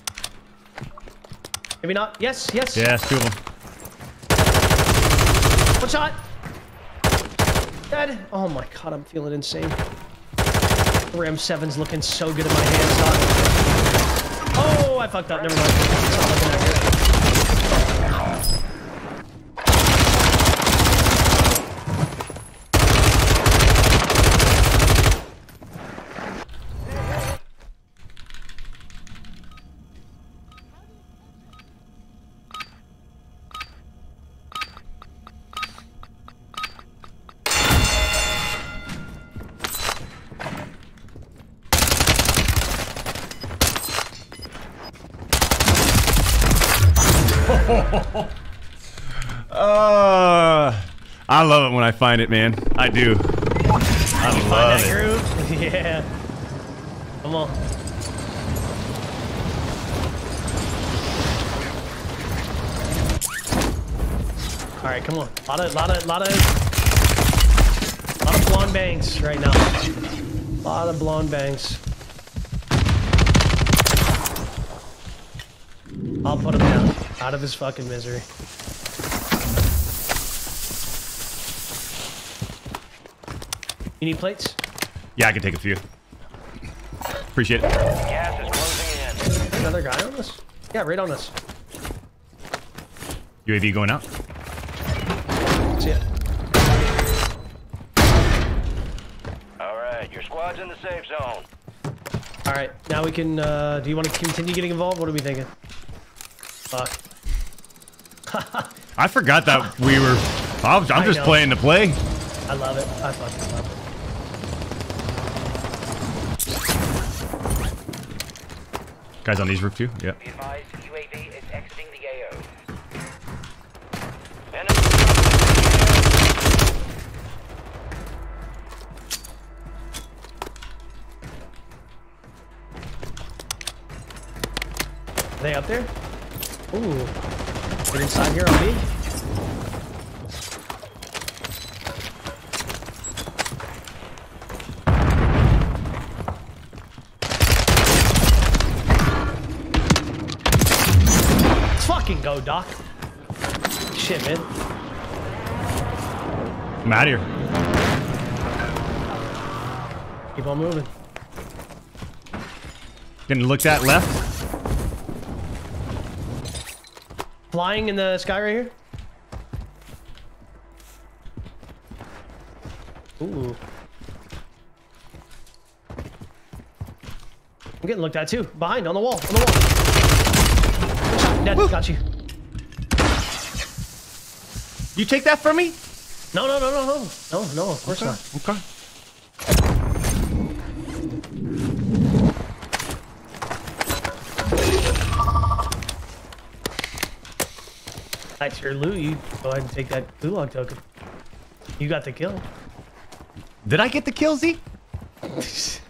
Maybe not. Yes. Yes. Yeah, two of them. One shot. Dead. Oh my god, I'm feeling insane. Ram 7's looking so good in my hands. Oh, I fucked up. Never mind. I love it when I find it, man. I do. I love it. groove? yeah. Come on. All right, come on. Lot of, lot of, lot of, lot of blonde bangs right now. A Lot of blonde bangs. I'll put him down. Out of his fucking misery. You need plates? Yeah, I can take a few. Appreciate it. Gas is closing in. Another guy on us? Yeah, right on us. UAV going out. See it. All right. Your squad's in the safe zone. All right, now we can. Uh, do you want to continue getting involved? What are we thinking? Fuck. I forgot that we were. I'm, I'm I just know. playing to play. I love it. I fucking love it. Guys on these roof too. Yep. Be advised, UAV is exiting the AO. Are they up there? Ooh. Get inside here on me. Let's fucking go, Doc. Shit, man. I'm out here. Keep on moving. Getting looked at left. Flying in the sky right here. Ooh. I'm getting looked at too. Behind, on the wall, on the wall. Got you. You take that from me? No, no, no, no, no. No, no, of course not. Okay. That's your loot. You go ahead and take that gulag token. You got the kill. Did I get the kill, Z?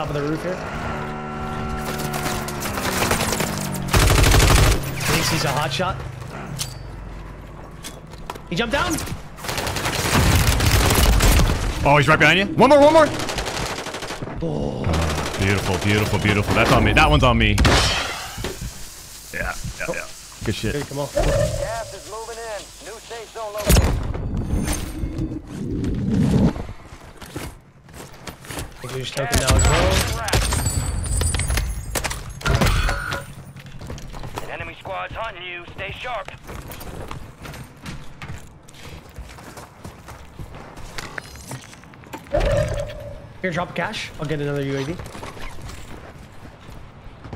top of the roof here. Thinks he's a hot shot. He jumped down. Oh, he's right behind you. One more, one more. Oh. Beautiful, beautiful, beautiful. That's on me. That one's on me. Yeah, yeah, yeah. Good shit. Here, come on. Just token now as well. Enemy squad's hunting you. Stay sharp. Here, drop cash. I'll get another UAV.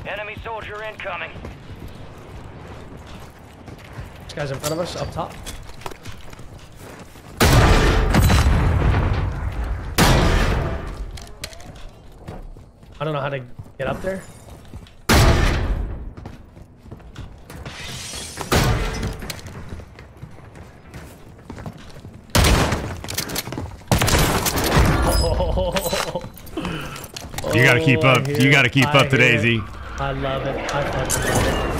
Enemy soldier incoming. This guy's in front of us, up top. I don't know how to get up there. You gotta keep Oh, up. You gotta keep I up today, hear Z. I love it. I fucking love it.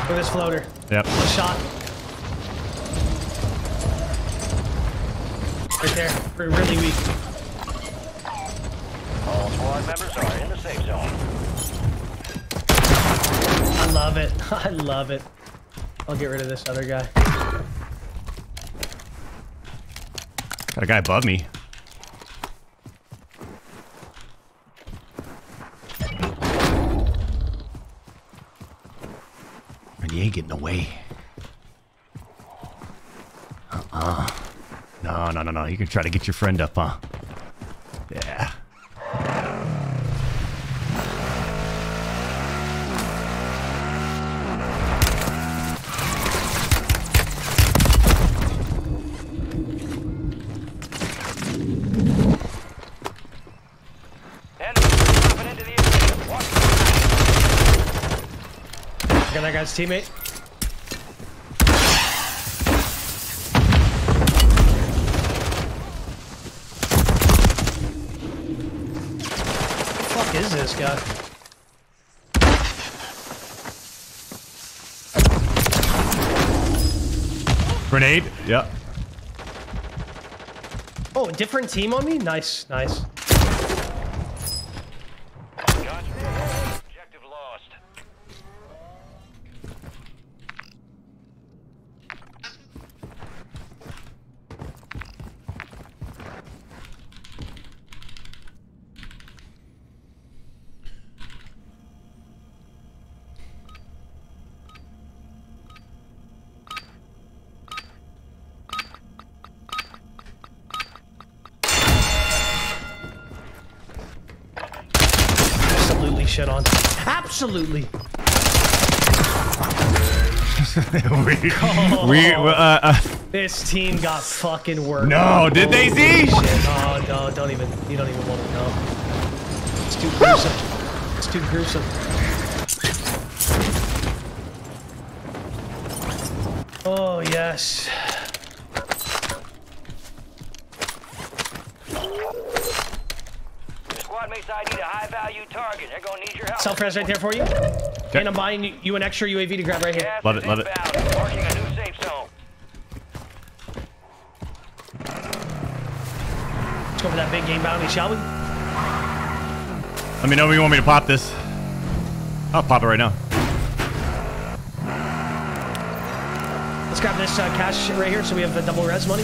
Look at this floater. Yep. A shot. Right there. Re- Really weak. All squad members are in the safe zone. I love it. I love it. I'll get rid of this other guy. Got a guy above me. And you ain't getting away. No, no, no. You can try to get your friend up, huh? Yeah. Got that guy's teammate. fuck is this guy? Grenade. Yep. Oh, a different team on me? Nice, nice. Objective lost. shit on. Absolutely. we, we uh, uh, This team got fucking worked. No, did they, Z? Shit. No, no, don't even. You don't even want to know. It's too gruesome. It's too gruesome. Oh yes. Your squad mates ID a high value target. They're gonna need your help. Self res right there for you. And I'm buying you- an extra UAV to grab right here. Love it, love it. Marking a new safe zone. Let's go for that big game bounty, shall we? Let me know when you want me to pop this. I'll pop it right now. Let's grab this uh, cash right here so we have the double res money.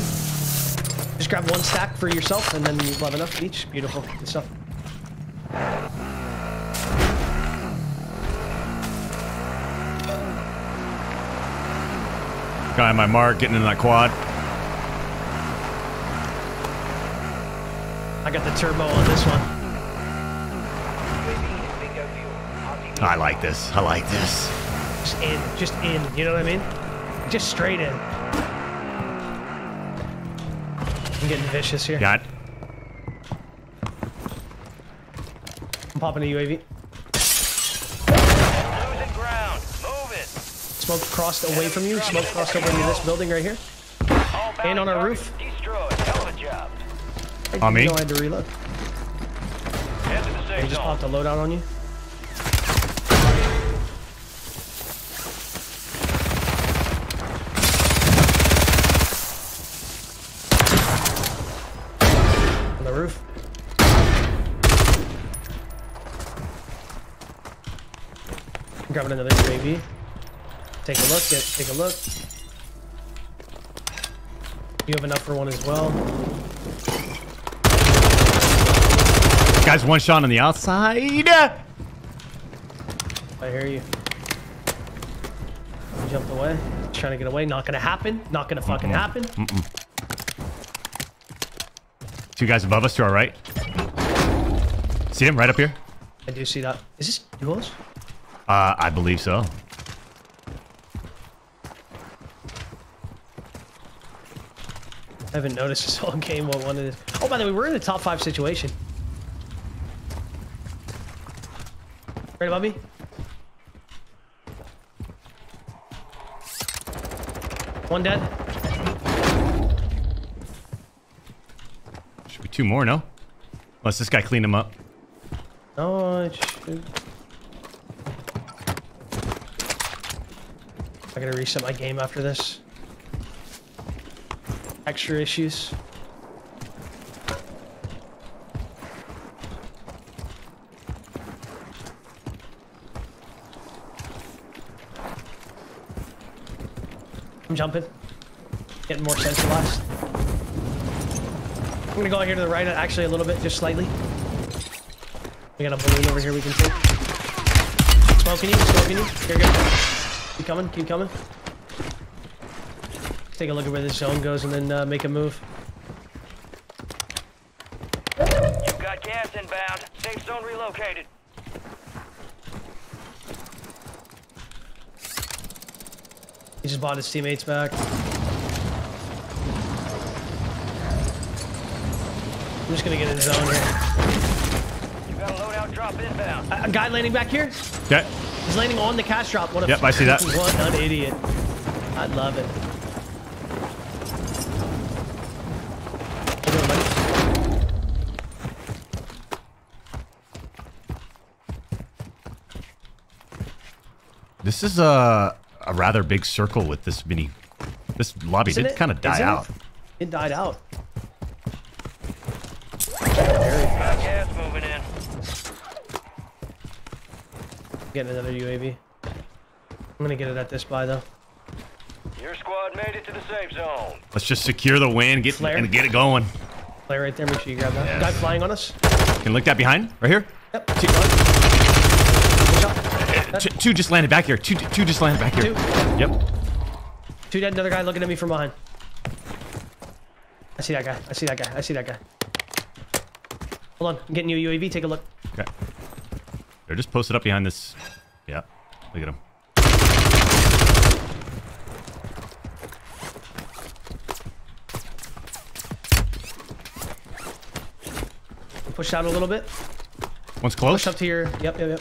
Just grab one stack for yourself and then you'll have enough each. Beautiful. Good stuff. Guy on my mark, getting in that quad. I got the turbo on this one. I like this. I like this. Just in. Just in. You know what I mean? Just straight in. I'm getting vicious here. Got. I'm popping a UAV. Smoke crossed away from you. Smoke crossed over into this building right here. And on our roof. Destroyed. Hell of a job. I On me? know I had to reload. They just popped a loadout on you. On the roof. Grabbing another UAV. Take a look. Get, take a look. You have enough for one as well. Guys, one shot on the outside. I hear you. I jumped away. Trying to get away. Not gonna happen. Not gonna fucking happen. Mm-mm. Two guys above us to our right. See him right up here? I do see that. Is this duos? Uh, I believe so. I haven't noticed this whole game what one it is. Oh, by the way, we're in a top five situation. Right above me. One dead. Should be two more, no? Unless this guy cleaned him up. No, it should. I gotta reset my game after this. Extra issues. I'm jumping. Getting more centralized. I'm gonna go out here to the right, actually a little bit, just slightly. We got a balloon over here we can take. Smoking you, smoking you. You're good. Keep coming, keep coming. Take a look at where this zone goes and then uh, make a move. You've got gas inbound. Safe zone relocated. He just bought his teammates back. I'm just gonna get in zone here. You got a loadout drop inbound. A, a guy landing back here. Okay. He's landing on the cash drop. What a Yep, I see that. What an idiot. I love it. How you doing, buddy? This is a, a rather big circle with this mini. This lobby Isn't did it? kind of die Isn't it? out. It died out. Got gas moving in. Getting another UAV. I'm gonna get it at this buy though. Your squad made it to the safe zone. Let's just secure the win, get Flare. and get it going. Play right there. Make sure you grab that. Yes. Guy flying on us. Can look that behind, right here. Yep. Two, two- just landed back here. Two, two just landed back here. Two. Yep. Two dead. Another guy looking at me from behind. I see that guy. I see that guy. I see that guy. Hold on. I'm getting you a UAV. Take a look. Okay. They're just posted up behind this. Yeah. Look at them. Push out a little bit. One's close. Push up to your. Yep, yep, yep.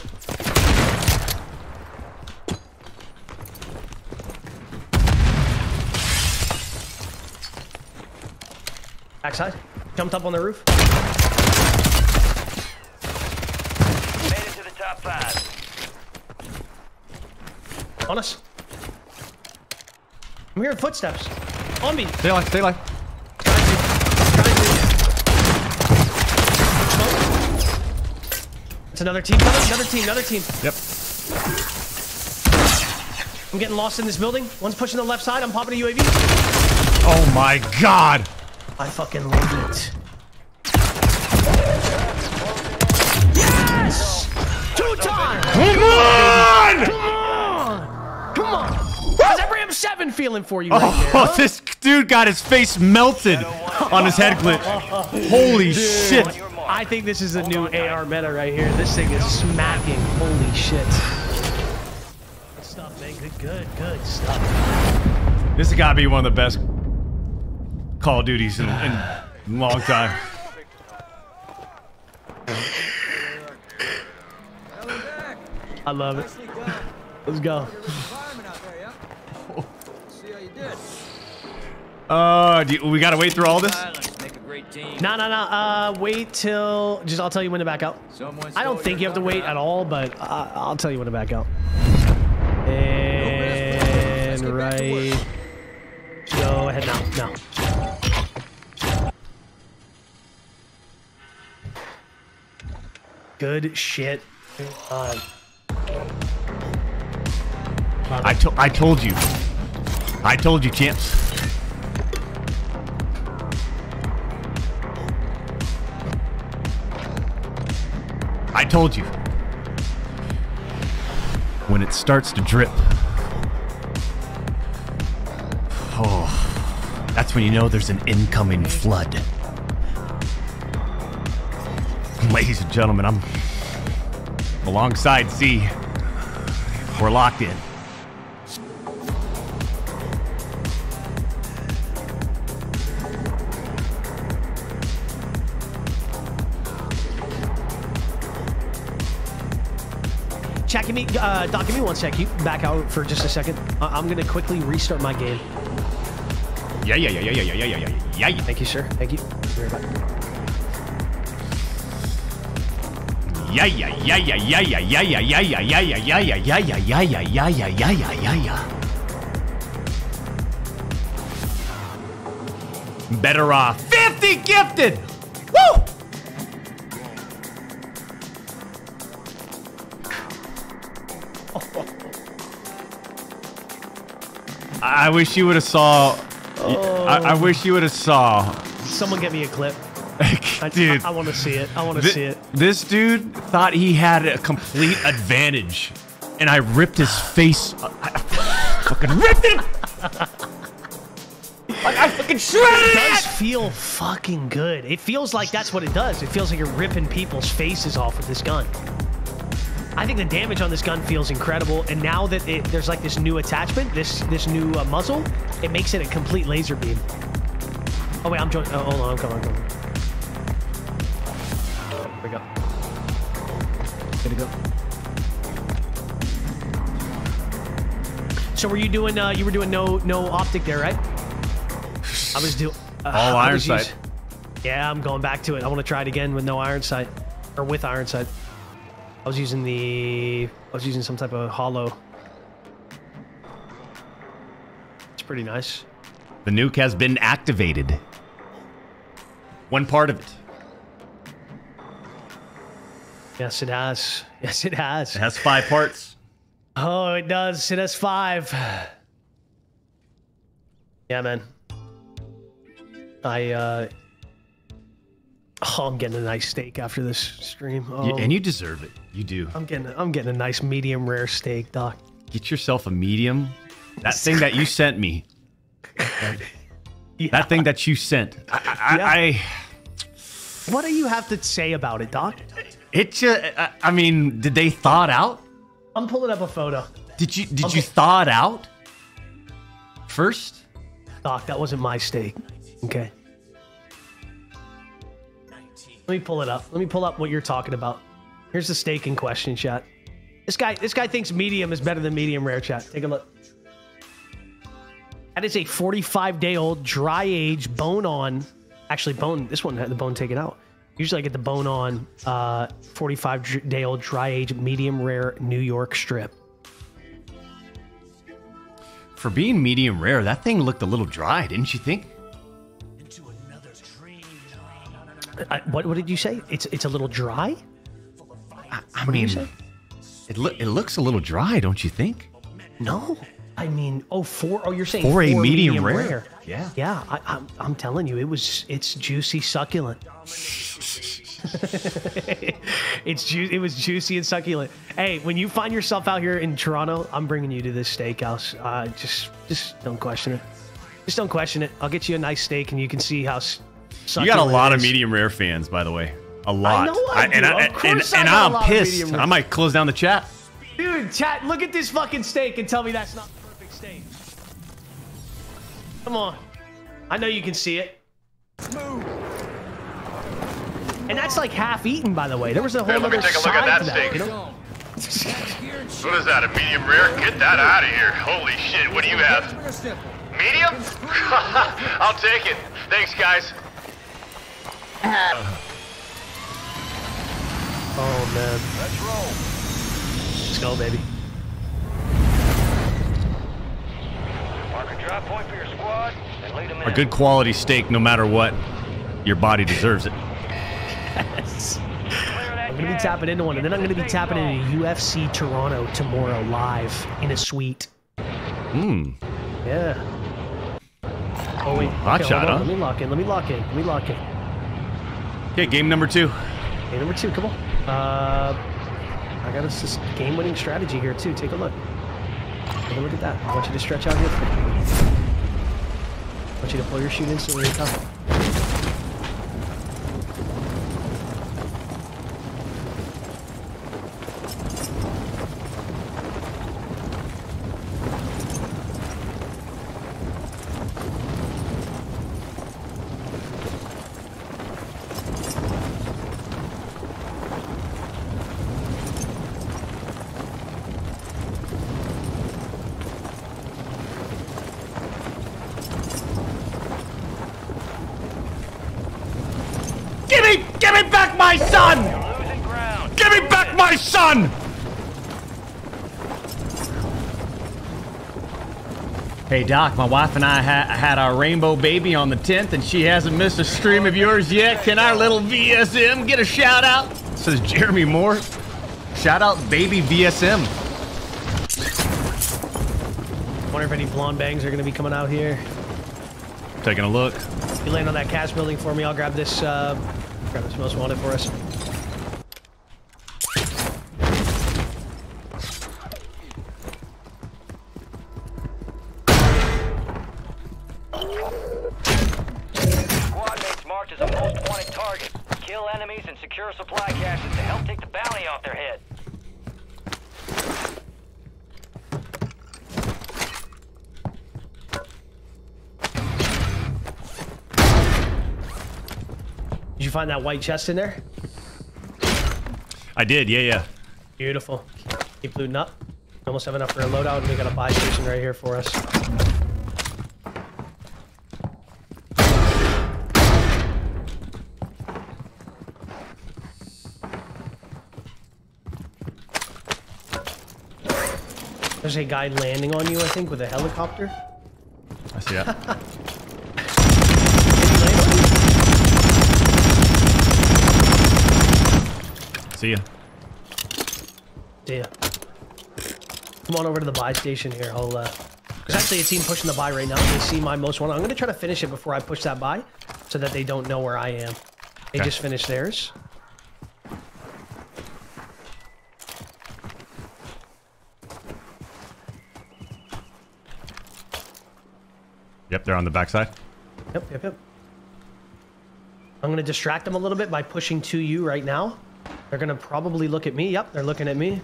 Backside. Jumped up on the roof. Made it to the top five. On us. I'm hearing footsteps. On me. Stay alive. Stay alive. It's another team coming. Another team. Another team. Yep. I'm getting lost in this building. One's pushing the left side. I'm popping a UAV. Oh my god. I fucking love it. Yes! Two times! Come on! Come on! Come on! How's that Ram 7 feeling for you right there? Oh, huh? this dude got his face melted on his head clip. Holy Dude, shit. I think this is a new AR meta right here. This thing is smacking. Holy shit. Good stuff, man. Good, good, good stuff. This has got to be one of the best Call of Duties in, in a long time. I love it. Let's go. Uh, do you- we got to wait through all this? No, no, no. Uh, wait till. Just I'll tell you when to back out. I don't think you have to wait at all, but uh, I'll tell you when to back out. And right. Go ahead now. Now. Good shit. I, I told you. I told you, champs. I told you. When it starts to drip. Oh, that's when you know there's an incoming flood. Ladies and gentlemen, I'm alongside Z. We're locked in. Chat, give me, uh, Doc, give me one sec. You back out for just a second. I- I'm gonna quickly restart my game. Yeah, yeah, yeah, yeah, yeah, yeah, yeah, yeah, yeah, yeah. Thank you, sir. Thank you. Better off. 50 gifted! Woo! I wish you would have saw. I, I wish you would have saw. Someone get me a clip. I, Dude. I, want to see it. I want to see it. This dude thought he had a complete advantage, and I ripped his face. I, I fucking ripped it. Like I fucking shredded It does feel fucking good. It feels like that's what it does. It feels like you're ripping people's faces off with this gun. I think the damage on this gun feels incredible, and now that it, there's like this new attachment, this this new uh, muzzle, it makes it a complete laser beam. Oh wait, I'm joining. Oh, hold on, I'm coming. I'm coming. Here we go. Good to go. So were you doing? Uh, you were doing no no optic there, right? I was doing uh, All iron sight. us- yeah, I'm going back to it. I want to try it again with no iron sight, or with iron sight. I was using the. I was using some type of hollow. It's pretty nice. The nuke has been activated. One part of it. Yes, it has. Yes, it has. It has five parts. Oh, it does. It has five. Yeah, man. I, uh... Oh, I'm getting a nice steak after this stream. Oh, Y- and you deserve it. You do. I'm getting, I'm getting a nice medium rare steak, Doc. Get yourself a medium. That thing that you sent me. That thing that you sent. I, I, What do you have to say about it, Doc? It just, I- mean, did they thaw it out? I'm pulling up a photo. Did you did you thaw it out first? Doc, that wasn't my steak. Okay. Let me pull it up. Let me pull up what you're talking about. Here's the steak in question, chat. This guy, this guy thinks medium is better than medium rare, chat. Take a look. That is a 45 day old dry age bone on. Actually, bone. This one had the bone taken out. Usually, I get the bone on uh, 45 day old dry age medium rare New York strip. For being medium rare, that thing looked a little dry, didn't you think? Uh, what, what did you say? It's it's a little dry. I What do you mean, it loo- it looks a little dry, don't you think? No, I mean, oh, for oh, you're saying For a for medium rare. Yeah. yeah. I, I'm, I'm telling you, it was it's juicy, succulent. it's ju- it was juicy and succulent. Hey, when you find yourself out here in Toronto, I'm bringing you to this steakhouse. Uh, just just don't question it. Just don't question it. I'll get you a nice steak, and you can see how. You got a lot of medium rare fans, by the way. A lot. know I and do. I, Of and, course and, I got a I'm pissed. I might close down the chat. Dude, chat, look at this fucking steak and tell me that's not the perfect steak. Come on. I know you can see it. And that's like half eaten, by the way. There was a whole Hey, let me other take a look at side that to that. steak. You know? What is that, a medium rare? Get that out of here. Holy shit, what do you have? Medium? I'll take it. Thanks, guys. Uh-huh. Oh man. Let's roll. Let's go, baby. Mark a drop point for your squad and lead them in. A good quality steak, no matter what, your body deserves it. yes. I'm gonna be tapping into one, and then I'm gonna be tapping into UFC Toronto tomorrow live in a suite. Hmm. Yeah. Oh wait. Hot okay, shot, on. huh? Let me lock in. Let me lock in. Let me lock in. Okay, game number two. Okay, number two. Come on. Uh, I got us this game-winning strategy here too. Take a look. Take a look at that. I want you to stretch out here. Want you to pull your chute instantly and come. Give me, give me back my son! Give me back my son! Hey Doc, my wife and I ha- had our rainbow baby on the 10th, and she hasn't missed a stream of yours yet. Can our little VSM get a shout out? Says Jeremy Moore. Shout out, baby VSM. Wonder if any blonde bangs are gonna be coming out here. Taking a look. You land on that cash building for me. I'll grab this. Uh, grab this most wanted for us. Find that white chest in there? I did, yeah, yeah. Beautiful. Keep looting up. We almost have enough for a loadout, and we got a buy station right here for us. There's a guy landing on you, I think, with a helicopter. I see that. See ya. See ya. Come on over to the buy station here. I'll, uh... There's actually a team pushing the buy right now. They see my most one. I'm gonna try to finish it before I push that buy, so that they don't know where I am. They Okay. just finished theirs. Yep, they're on the backside. Yep, yep, yep. I'm gonna distract them a little bit by pushing to you right now. They're gonna probably look at me. Yep, they're looking at me.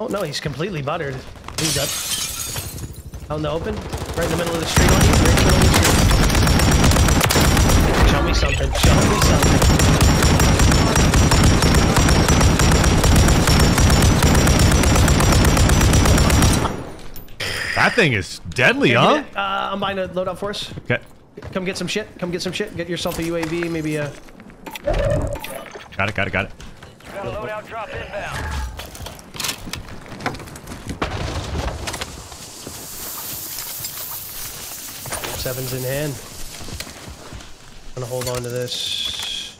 Oh no, he's completely buttered. He's up. Out in the open, right in the middle of the street on you. Right in the middle of the street. Show me something. Show me something. That thing is deadly, huh? Uh, I'm buying a loadout for us. Okay. Come get some shit. Come get some shit. Get yourself a UAV, maybe a. Got it, got it, got it. Got a loadout drop inbound. Sevens in hand. I'm gonna hold on to this.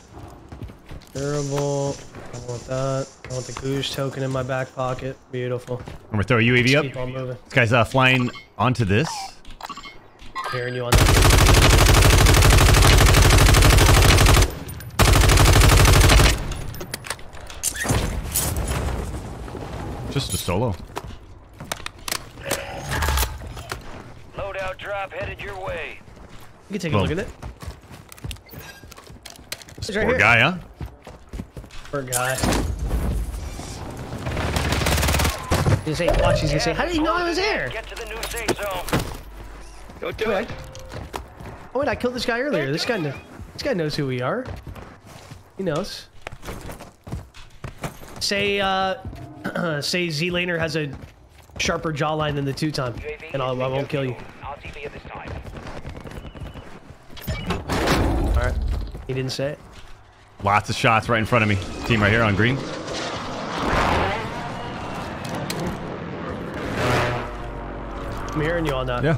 Durable. I want that. I want the goose token in my back pocket. Beautiful. I'm gonna throw a UAV up. Keep on moving. This guy's uh, flying onto this. Hearing you on that. Just a solo. Loadout drop headed your way. You can take Well, a look at it. It's right Poor here. guy, huh? Poor guy. He's gonna say, watch, he's gonna say, how did he know I was there? Get to the new safe zone. Don't do it. Oh wait, I killed this guy earlier. This guy, kn- this guy knows who we are. He knows. Say, uh, say ZLaner has a sharper jawline than the two-time, and I'll, I will not kill you. All right. He didn't say it. Lots of shots right in front of me. Team right here on green. I'm hearing you on that. Yeah.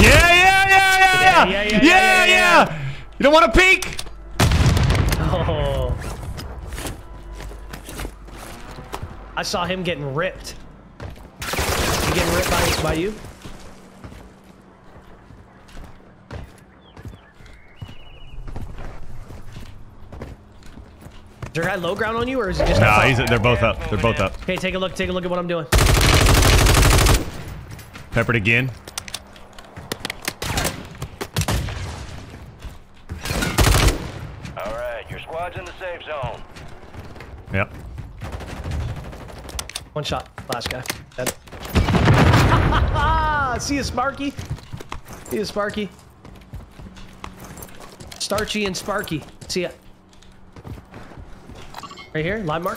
Yeah, yeah, yeah, yeah, yeah, yeah, yeah. yeah, yeah. yeah. You don't want to peek. I saw him getting ripped. He getting ripped by, by you? Is there a guy low ground on you, or is it just No, up top? he's, they're both up. They're both up. Okay, take a look. Take a look at what I'm doing. Peppered again. All right, your squad's in the safe zone. Yep. One shot. Last guy. Dead. See you, Sparky. See you, Sparky. Starchy and Sparky. See ya. Right here, line mark.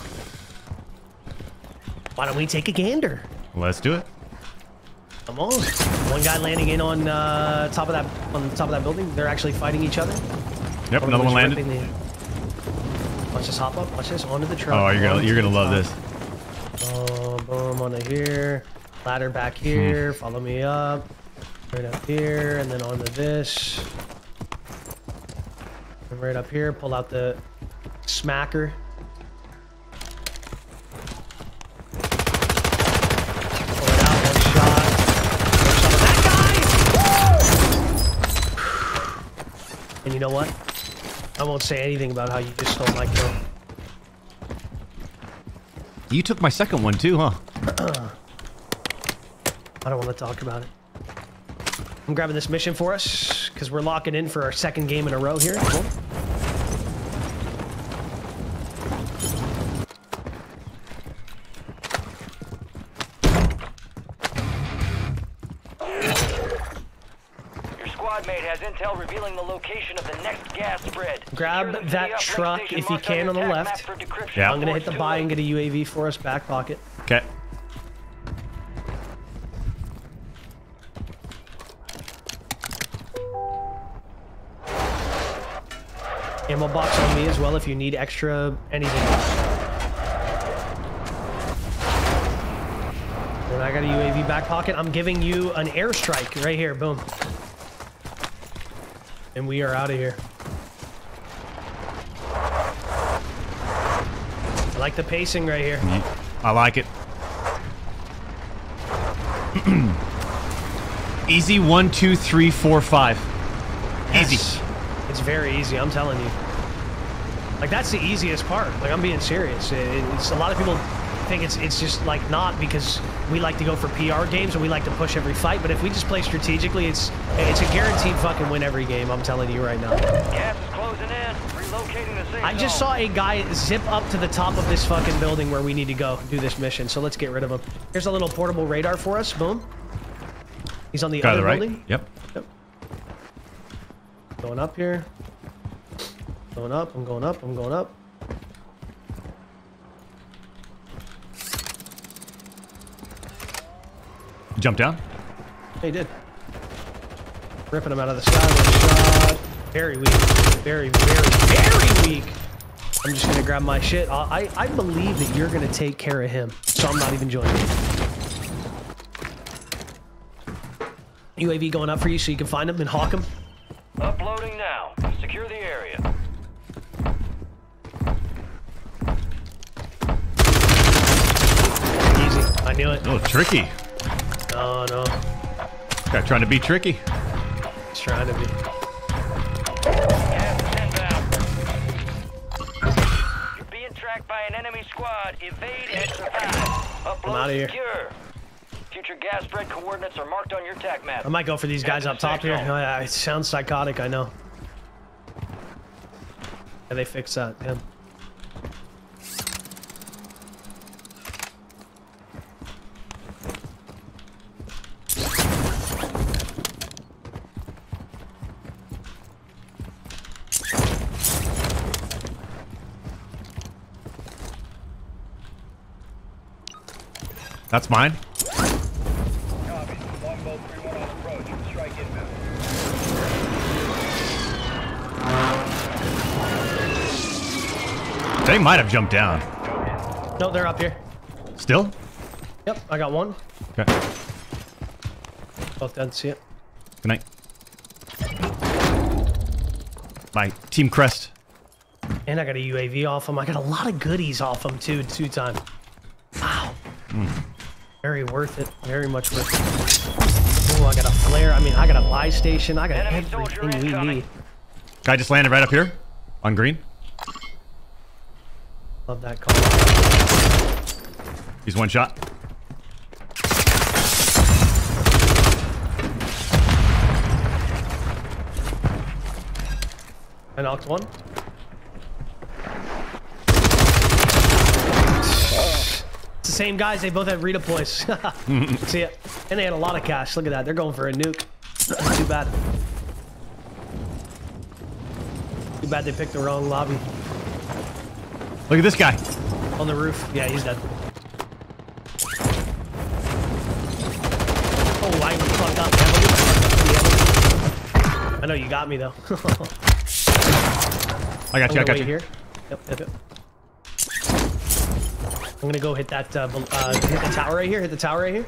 Why don't we take a gander? Let's do it. Come on. One guy landing in on uh, top of that on top of that building. They're actually fighting each other. Yep, another one landed. the- Watch this hop up. Watch this onto the truck. Oh, you're gonna you're gonna love this. Boom, boom, onto here. Ladder back Hmm. here. Follow me up. Right up here, and then onto this. And right up here, pull out the smacker. Pull it out, one shot. One shot at that guy! And you know what? I won't say anything about how you just stole my kill. You took my second one too, huh? I don't want to talk about it. I'm grabbing this mission for us because we're locking in for our second game in a row here. Cool. Intel revealing the location of the next gas spread. Grab that truck if you can on the left. Yeah. I'm gonna hit the buy and get a UAV for us back pocket. Okay. Ammo box on me as well if you need extra anything. And I got a UAV back pocket. I'm giving you an airstrike right here. Boom. And we are out of here. I like the pacing right here. I like it. Easy one, two, three, four, five. Easy. It's very easy, I'm telling you. Like, that's the easiest part. Like, I'm being serious. It- it's a lot of people think it's it's just like not because we like to go for PR games and we like to push every fight. But if we just play strategically, it's it's a guaranteed fucking win every game. I'm telling you right now. Gas is closing in. Relocating the safe I just zone. saw a guy zip up to the top of this fucking building where we need to go do this mission. So let's get rid of him. Here's a little portable radar for us. Boom. He's on the Guy other the right. building. Yep. Yep. Going up here. Going up. I'm going up. I'm going up. Jump down. He did. Ripping him out of the sky with a shot. Very weak. Very, very, very weak. I'm just gonna grab my shit. I, I I believe that you're gonna take care of him, so I'm not even joining you. UAV going up for you so you can find him and hawk him. Uploading now. Secure the area. Easy. I knew it. Oh, tricky. No, no. Guy trying to be tricky. He's trying to be. You're being tracked by an enemy squad. Evade and survive. I'm outta here. secure. Future gas spread coordinates are marked on your TAC map. I might go for these guys up top here. Oh, yeah, it sounds psychotic, I know. Yeah, they fixed that, yeah. That's mine. They might have jumped down. No, they're up here. Still? Yep, I got one. Okay. Both dead, see it. Good night. My team crest. And I got a UAV off him. I got a lot of goodies off him too, two time. Wow. Hmm. Very worth it. Very much worth it. Oh, I got a flare. I mean, I got a buy station. I got everything we need. Guy just landed right up here on green. Love that call. He's one shot. I knocked one. The same guys. They both had redeploys. See it? And they had a lot of cash. Look at that. They're going for a nuke. Too bad. Too bad they picked the wrong lobby. Look at this guy. On the roof. Yeah, he's dead. Oh, I fucked up. I know you got me though. I got you. I got you. Here. Yep, yep, yep. I'm gonna go hit that. Uh, uh, hit the tower right here. Hit the tower right here.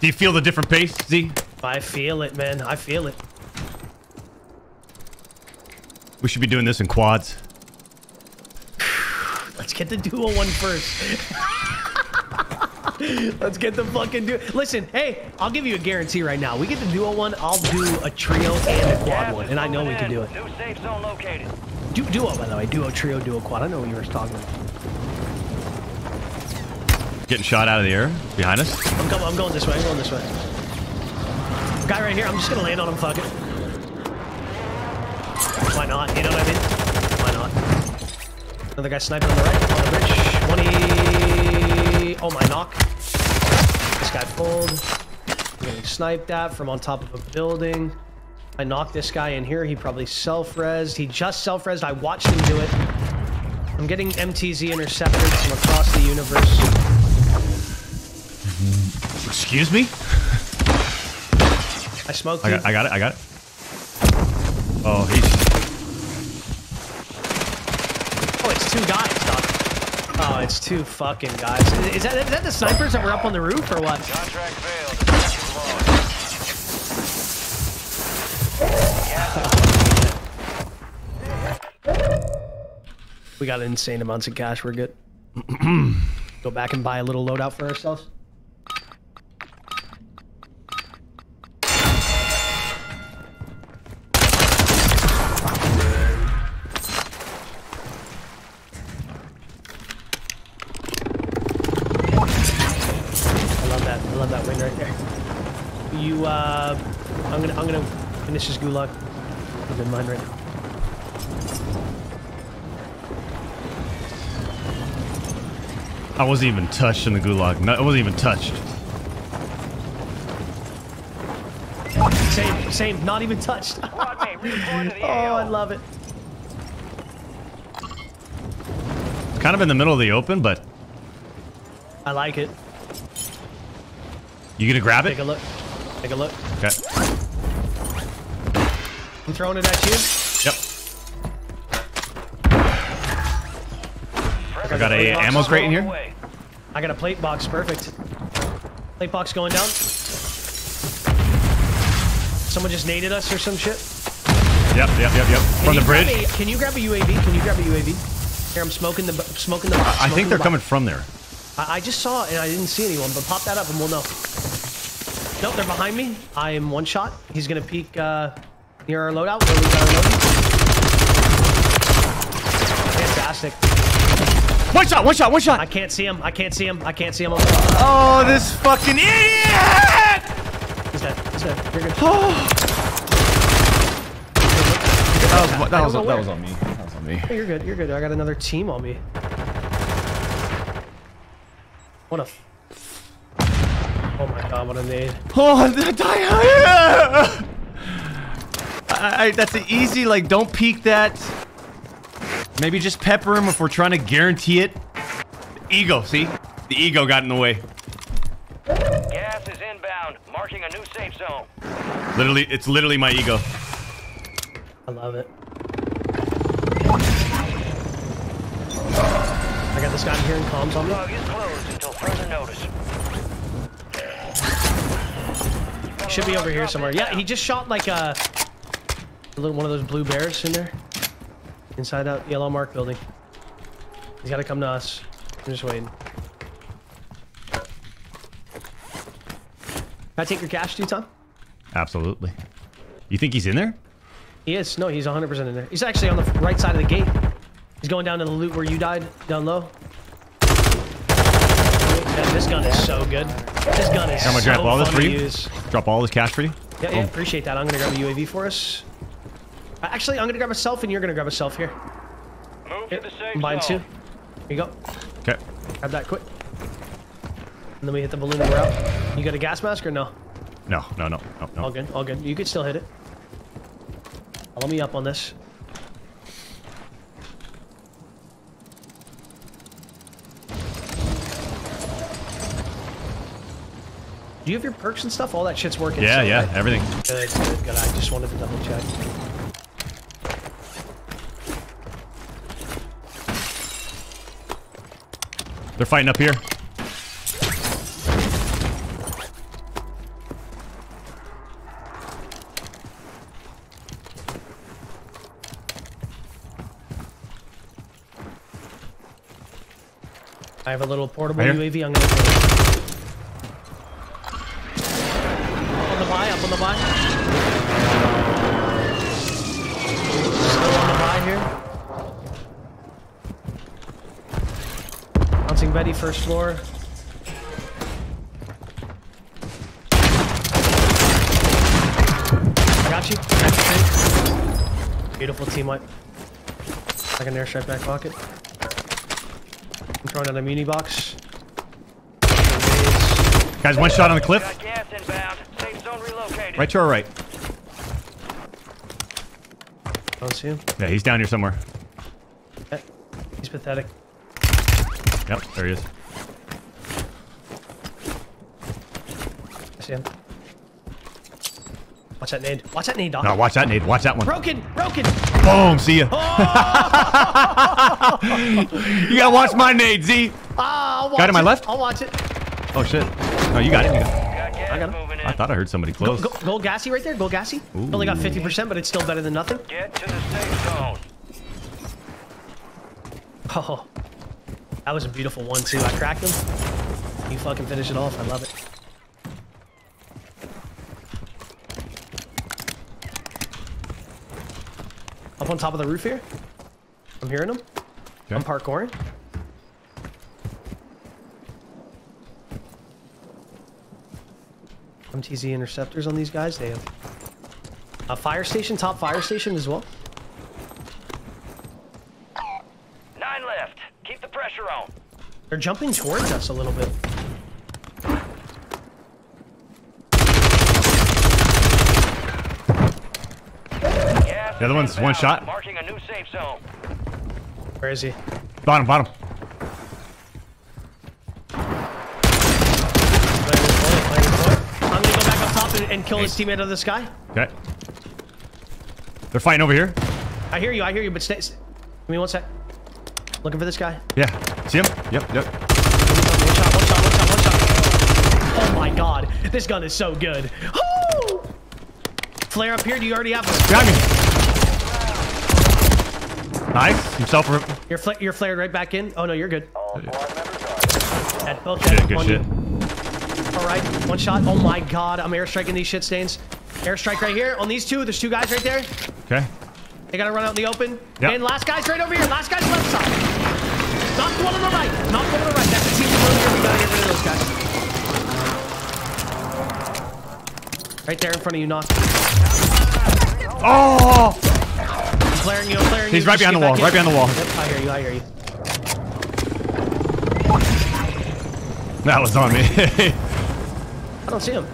Do you feel the different pace, Z? I feel it, man. I feel it. We should be doing this in quads. Let's get the duo one first. Let's get the fucking duo. Listen, hey, I'll give you a guarantee right now. We get the duo one, I'll do a trio and a quad one, and I know we can do it. New safe zone located. Du- duo, by the way, duo, trio, duo, quad. I know what you were talking about. Getting shot out of the air behind us. I'm coming. I'm going this way. I'm going this way. Guy right here. I'm just gonna land on him. Fuck it. Why not? You know what I mean? Why not? Another guy sniping on the right, on the bridge. 20. Oh my knock. This guy pulled. I'm getting sniped at from on top of a building. I knocked this guy in here. He probably self-resed. He just self-resed. I watched him do it. I'm getting MTZ intercepted from across the universe. Excuse me? I smoked I got, I got it. I got it. Oh, he's. Oh, it's two guys, Doc. Oh, it's two fucking guys. Is that, is that the snipers that were up on the roof or what? Contract failed. We got insane amounts of cash. We're good. Go back and buy a little loadout for ourselves. Finish this gulag. I'm in mine right now. I wasn't even touched in the gulag. No, I wasn't even touched. Same, same, not even touched. oh, I love it. Kind of in the middle of the open, but I like it. you gonna grab it? Take a look. Take a look. Okay. Throwing it at you. Yep. I got a ammo crate in here. I got a plate box. Perfect. Plate box going down. Someone just naded us or some shit. Yep, yep, yep, yep. Can From the bridge. a- can you grab a UAV? Can you grab a UAV? Here, I'm smoking the smoking the. I smoking think they're box. coming from there. I, I just saw it and I didn't see anyone, but pop that up and we'll know. Nope, they're behind me. I am one shot. He's gonna peek uh, near our loadout. Where we got our loadout. Fantastic. One shot, one shot, one shot. I can't see him. I can't see him. I can't see him. Oh, Oh, this fucking idiot! He's dead. He's dead. You're good. Oh. That was, that was, that was on me. That was on me. Hey, you're good. You're good. I got another team on me. What a. Oh my god! What a nade. Oh, the die! I, I, that's an easy, like, don't peek that. Maybe just pepper him if we're trying to guarantee it. Ego, see? The ego got in the way. Gas is inbound, marking a new safe zone. Literally, it's literally my ego. I love it. I got this guy here in comms on me. Log is closed until further notice. Should be over here somewhere. Yeah, he just shot like a, a little one of those blue bears in there. Inside that yellow mark building. He's got to come to us. I'm just waiting. Can I take your cash, dude, Tom? Absolutely. You think he's in there? He is. No, he's 100% in there. He's actually on the right side of the gate. He's going down to the loot where you died, down low. Man, this gun is so good. This gun is I'm gonna so drop all this for you. use. Drop all this cash for you? Yeah, yeah, Boom. appreciate that. I'm gonna grab a UAV for us. Actually, I'm gonna grab a self, and you're gonna grab a self here. Move Here, to the safe I'm buying two. Here you go. Okay. Grab that quick. And then we hit the balloon and we're out. You got a gas mask or no? No, no, no, no, no. All good, all good. You could still hit it. Follow me up on this. Do you have your perks and stuff? All that shit's working. Yeah, so, yeah, right? everything. Good, good, good. I just wanted to double check. They're fighting up here. I have a little portable Right. UAV. I'm gonna. Up on the buy. Up on the buy. Still on the buy here. Bouncing Betty, first floor. I got you. Got you. Beautiful team wipe. Second airstrike back pocket. I'm throwing out a muni box. Guys, one shot on the cliff. Got gas inbound. Safe zone relocated. Right to our right. Don't see him. Yeah, he's down here somewhere. He's pathetic. Yep, there he is. I see him. Watch that nade. Watch that nade, dog. No, watch that nade. Watch that one. Broken! Broken! Boom, see ya. you gotta watch my nade, Z. Ah, I'll watch Guy to my it. left? I'll watch it. Oh shit. No, you got it. You got it. I got him. I thought I heard somebody Go, close. go, go gassy right there. Go gassy. Only got 50%, but it's still better than nothing. Get to the safe zone. Oh, that was a beautiful one, too. I cracked him. You fucking finish it off. I love it. Up on top of the roof here. I'm hearing him. I'm parkouring. MTZ interceptors on these guys. They have a fire station, top fire station as well. Nine left. Keep the pressure on. They're jumping towards us a little bit. Gas The other one's one shot. Marking a new safe zone. Where is he? Bottom, bottom. I'm gonna go back up top and, and kill his teammate out of the sky. Okay. They're fighting over here. I hear you, I hear you, but stay. Give me one sec. Looking for this guy. Yeah. See him? Yep, yep. One shot, one shot, one shot, one shot. Oh my god, this gun is so good. Woo! Flare up here. Do you already have one? Behind me. Nice. Himself. You're, fla you're flared right back in. Oh no, you're good. Dead, both Shit, dead. good On shit. you. All right, one shot. Oh my god, I'm airstriking these shit stains. Airstrike right here on these two. There's two guys right there. Okay. They gotta run out in the open. Yep. And last guy's right over here. Last guy's left side. Knock one on the right. Knock one on the right. That's the team over here. We gotta get rid of those guys. Right there in front of you, knock. Oh! I'm flaring you, I'm flaring He's you. right behind the wall, right behind the wall. Yep, I hear you, I hear you. That was on me. I don't see him.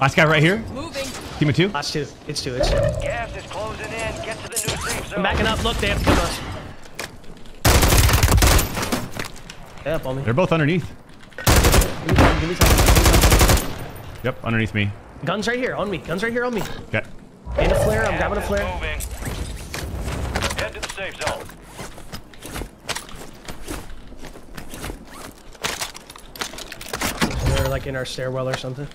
Last guy right here. Moving. Team of two. Last two. It's two, it's two. Gas is closing in. Get to the new safe zone. I'm backing up. Look, they have to come us. Stay up on me. They're both underneath. Give me time, give me time. Give me time. Yep, underneath me. Guns right here, on me. Guns right here, on me. Okay. And a flare, I'm grabbing a flare. Moving. Head to the safe zone. They're like in our stairwell or something.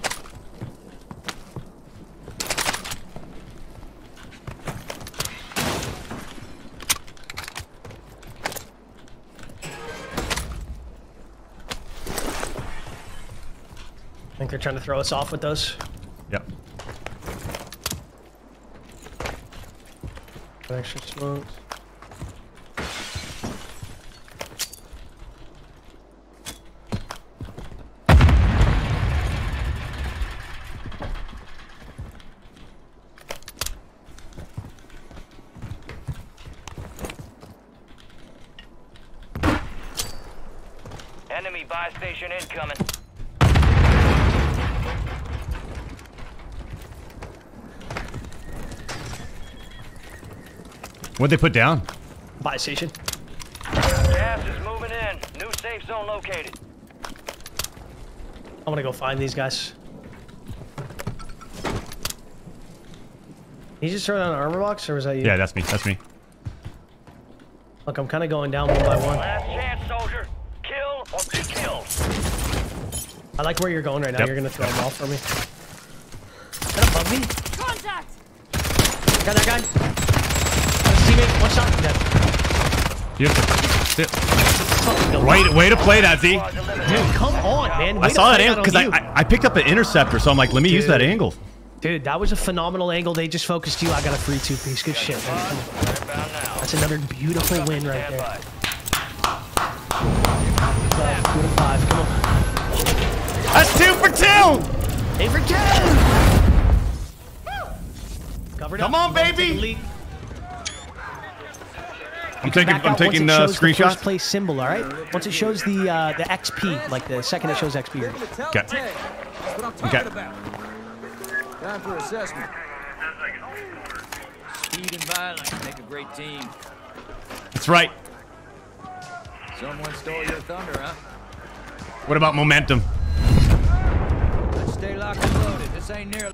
They're trying to throw us off with those. Yep. Extra smokes. Enemy buy station incoming. What'd they put down? Buy station. Gas is moving in. New safe zone located. I'm gonna go find these guys. He just throw down an armor box, or was that you? Yeah, that's me. That's me. Look, I'm kind of going down one by one. Last chance, soldier. Kill or be killed. I like where you're going right now. Yep. You're gonna throw them off for me. Is that above me? Contact! Got that guy? Teammate. One shot. Dead. You have to sit. Way, way to play that, Z. Dude, come on, man. Way I saw that angle because I. I I picked up an interceptor, so I'm like, let me use that angle. Dude, that was a phenomenal angle. They just focused you. I got a free two piece. Good shit, man. That's another beautiful win right there. Two to five. Come on. That's two for two. Hey for two. Covered Come up. on, baby. Lead. I'm taking, Back I'm out taking uh, shows the first screenshots. place symbol, all right? Once it shows the uh, the XP, like the second it shows XP. Okay. That's what I'm talking Okay. Time for assessment. Speed and violence make a great team. That's right. Someone stole your thunder, huh? What about momentum? Let's stay locked and loaded. This ain't near.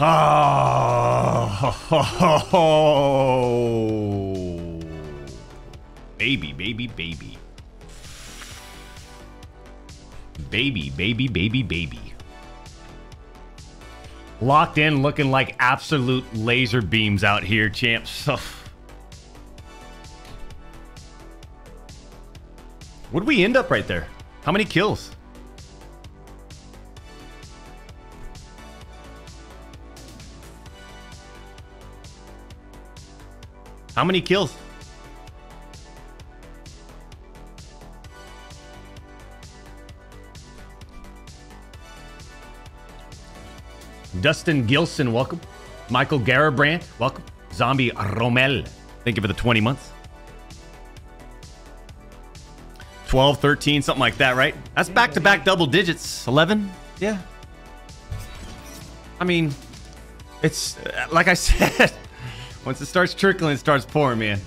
Oh, baby, baby, baby, baby, baby, baby, baby. Locked in, looking like absolute laser beams out here, champs. What'd we end up right there? How many kills? How many kills? Dustin Gilson, welcome. Michael Garabrandt, welcome. Zombie Romel, thank you for the 20 months. 12, 13, something like that, right? That's back to back double digits. 11? Yeah. I mean, it's like I said, once it starts trickling, it starts pouring, man.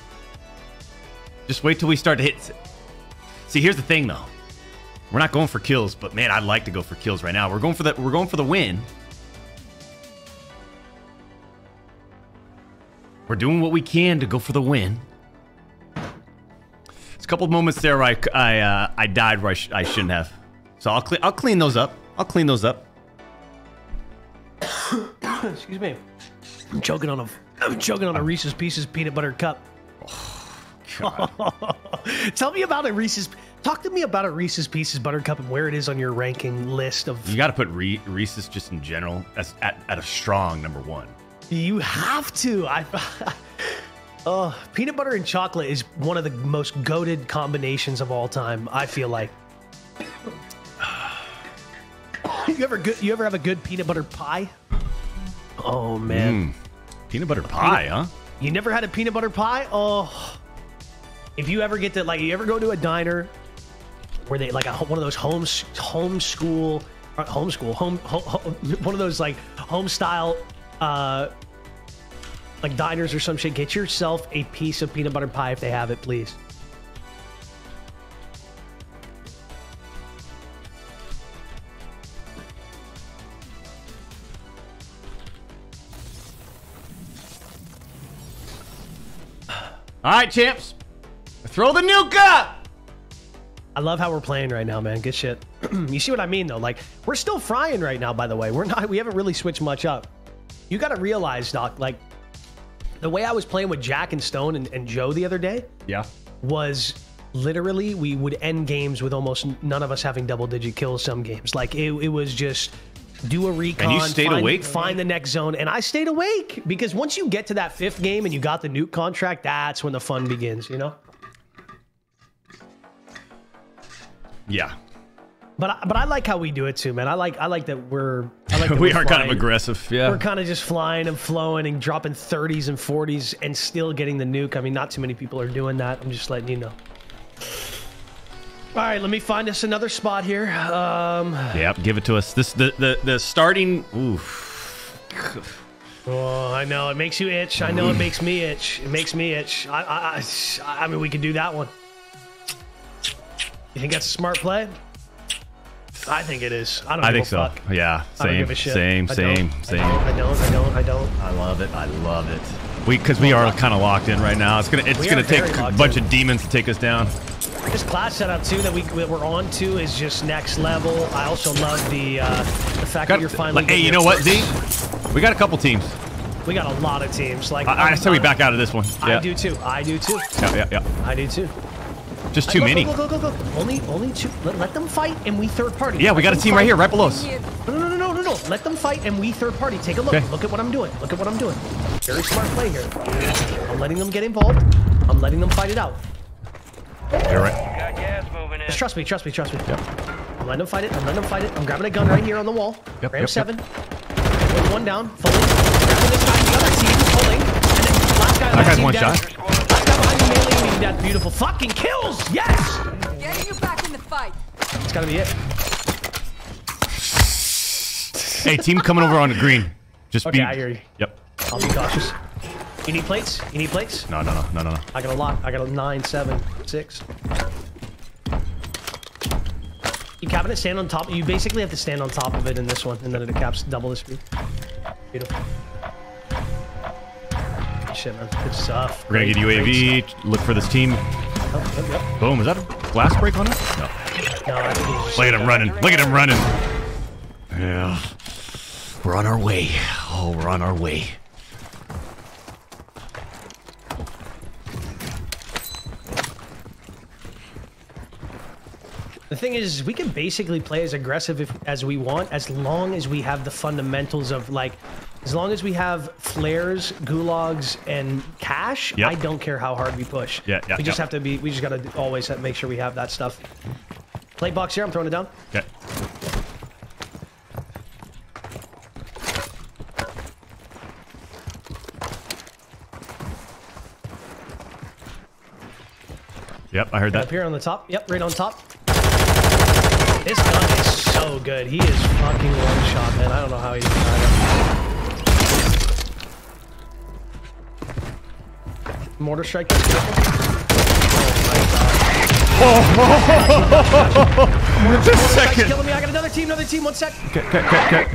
Just wait till we start to hit. See, here's the thing though. We're not going for kills, but man, I'd like to go for kills right now. We're going for the we're going for the win. We're doing what we can to go for the win. There's a couple of moments there where I I, uh, I died where I, sh- I shouldn't have. So I'll clean I'll clean those up. I'll clean those up. Excuse me. I'm choking on a I'm choking on a Reese's Pieces peanut butter cup. Oh, Tell me about a Reese's. Talk to me about a Reese's Pieces Buttercup and where it is on your ranking list of. You got to put Re- Reese's just in general as at, at a strong number one. You have to. I. Oh, peanut butter and chocolate is one of the most goaded combinations of all time. I feel like. you ever good? You ever have a good peanut butter pie? Oh man, Mm. Peanut butter pie, huh? You never had a peanut butter pie? Oh, if you ever get to like, you ever go to a diner where they like a, one of those home homeschool, uh, homeschool, home, home, home, one of those like home style, uh, like diners or some shit. Get yourself a piece of peanut butter pie if they have it, please. All right, champs. Throw the nuke up. I love how we're playing right now, man. Good shit. you see what I mean, though? Like, we're still frying right now, by the way. We're not, we haven't really switched much up. You got to realize, Doc, like, the way I was playing with Jack and Stone and, and Joe the other day Yeah. was literally we would end games with almost none of us having double digit kills some games. Like, it, it was just do a recon. And you stayed find, awake? Find the next zone. And I stayed awake because once you get to that fifth game and you got the nuke contract, that's when the fun begins, you know? Yeah. But I, but I like how we do it too, man. I like I like that we're I like that we we're are kind of aggressive. Yeah. We're kind of just flying and flowing and dropping 30s and 40s and still getting the nuke. I mean, not too many people are doing that. I'm just letting you know. All right, let me find us another spot here. Um, Yep. Give it to us. This the the the starting. Oof. oh, I know it makes you itch. I know it makes me itch. It makes me itch. I I, I, I mean, we could do that one. You think that's a smart play? I think it is. I don't. I think so. fuck. Yeah. I don't Same. give a shit. Same. I Same. don't. Same. I don't. I don't. I don't. I love it. I love it. We because we are kind of locked in right now. It's gonna it's We gonna take a bunch in. of demons to take us down. This class setup too that we that we're on to is just next level. I also love the uh, the fact that you're finally. Like, hey, you your know what, first- Z? We got a couple teams. We got a lot of teams. Like I, I I'm- say we back out of this one. I Yeah. do too. I do too. Yeah, yeah, yeah. I do too. Just too look, many. Look, look, look, look, look. Only, only two. Let, let them fight, and we third party. Yeah, we got a them team right here, right below us. No, no, no, no, no, no. Let them fight, and we third party. Take a look. Okay. Look at what I'm doing. Look at what I'm doing. Very smart play here. I'm letting them get involved. I'm letting them fight it out. You're right. Got gas in. Just trust me. Trust me. Trust me. Yep. I'm letting them fight it. I'm letting them fight it. I'm grabbing a gun right here on the wall. Yep, Ram yep, seven. Put one down. Fully. Grabbing this guy. The other team. Pulling. And then last guy. on That guy's team one down. shot. Last guy behind you meleeing me. That beautiful fucking kills. Yes. Getting you back in the fight. That's gotta be it. Hey, team coming over on the green. Just Okay, be. I hear you. Yep. I'll be cautious. You need plates? You need plates? No, no, no, no, no, no. I got a lot. I got a nine, seven, six. You cabinet stand on top. You basically have to stand on top of it in this one, and then it caps double the speed. Beautiful. Good shit, man. Good stuff. We're gonna get Great, great UAV. Look for this team. stuff. Yep, yep, yep. Boom. Is that a glass break on it? No. No, I think it Look at him running. Look at him running. Yeah. We're on our way. Oh, we're on our way. The thing is, we can basically play as aggressive if, as we want, as long as we have the fundamentals of like As long as we have flares, gulags, and cash, Yep. I don't care how hard we push. Yeah, yeah, We just yeah. have to be. We just gotta always make sure we have that stuff. Plate box here. I'm throwing it down. Okay. Yep, I heard that. Up here on the top. Yep, right on top. This gun is so good. He is fucking one shot, man. I don't know how he. Got up. Mortar strike. Just a second. Killing me. I got another team. Another team. One sec. Okay, okay, okay, okay.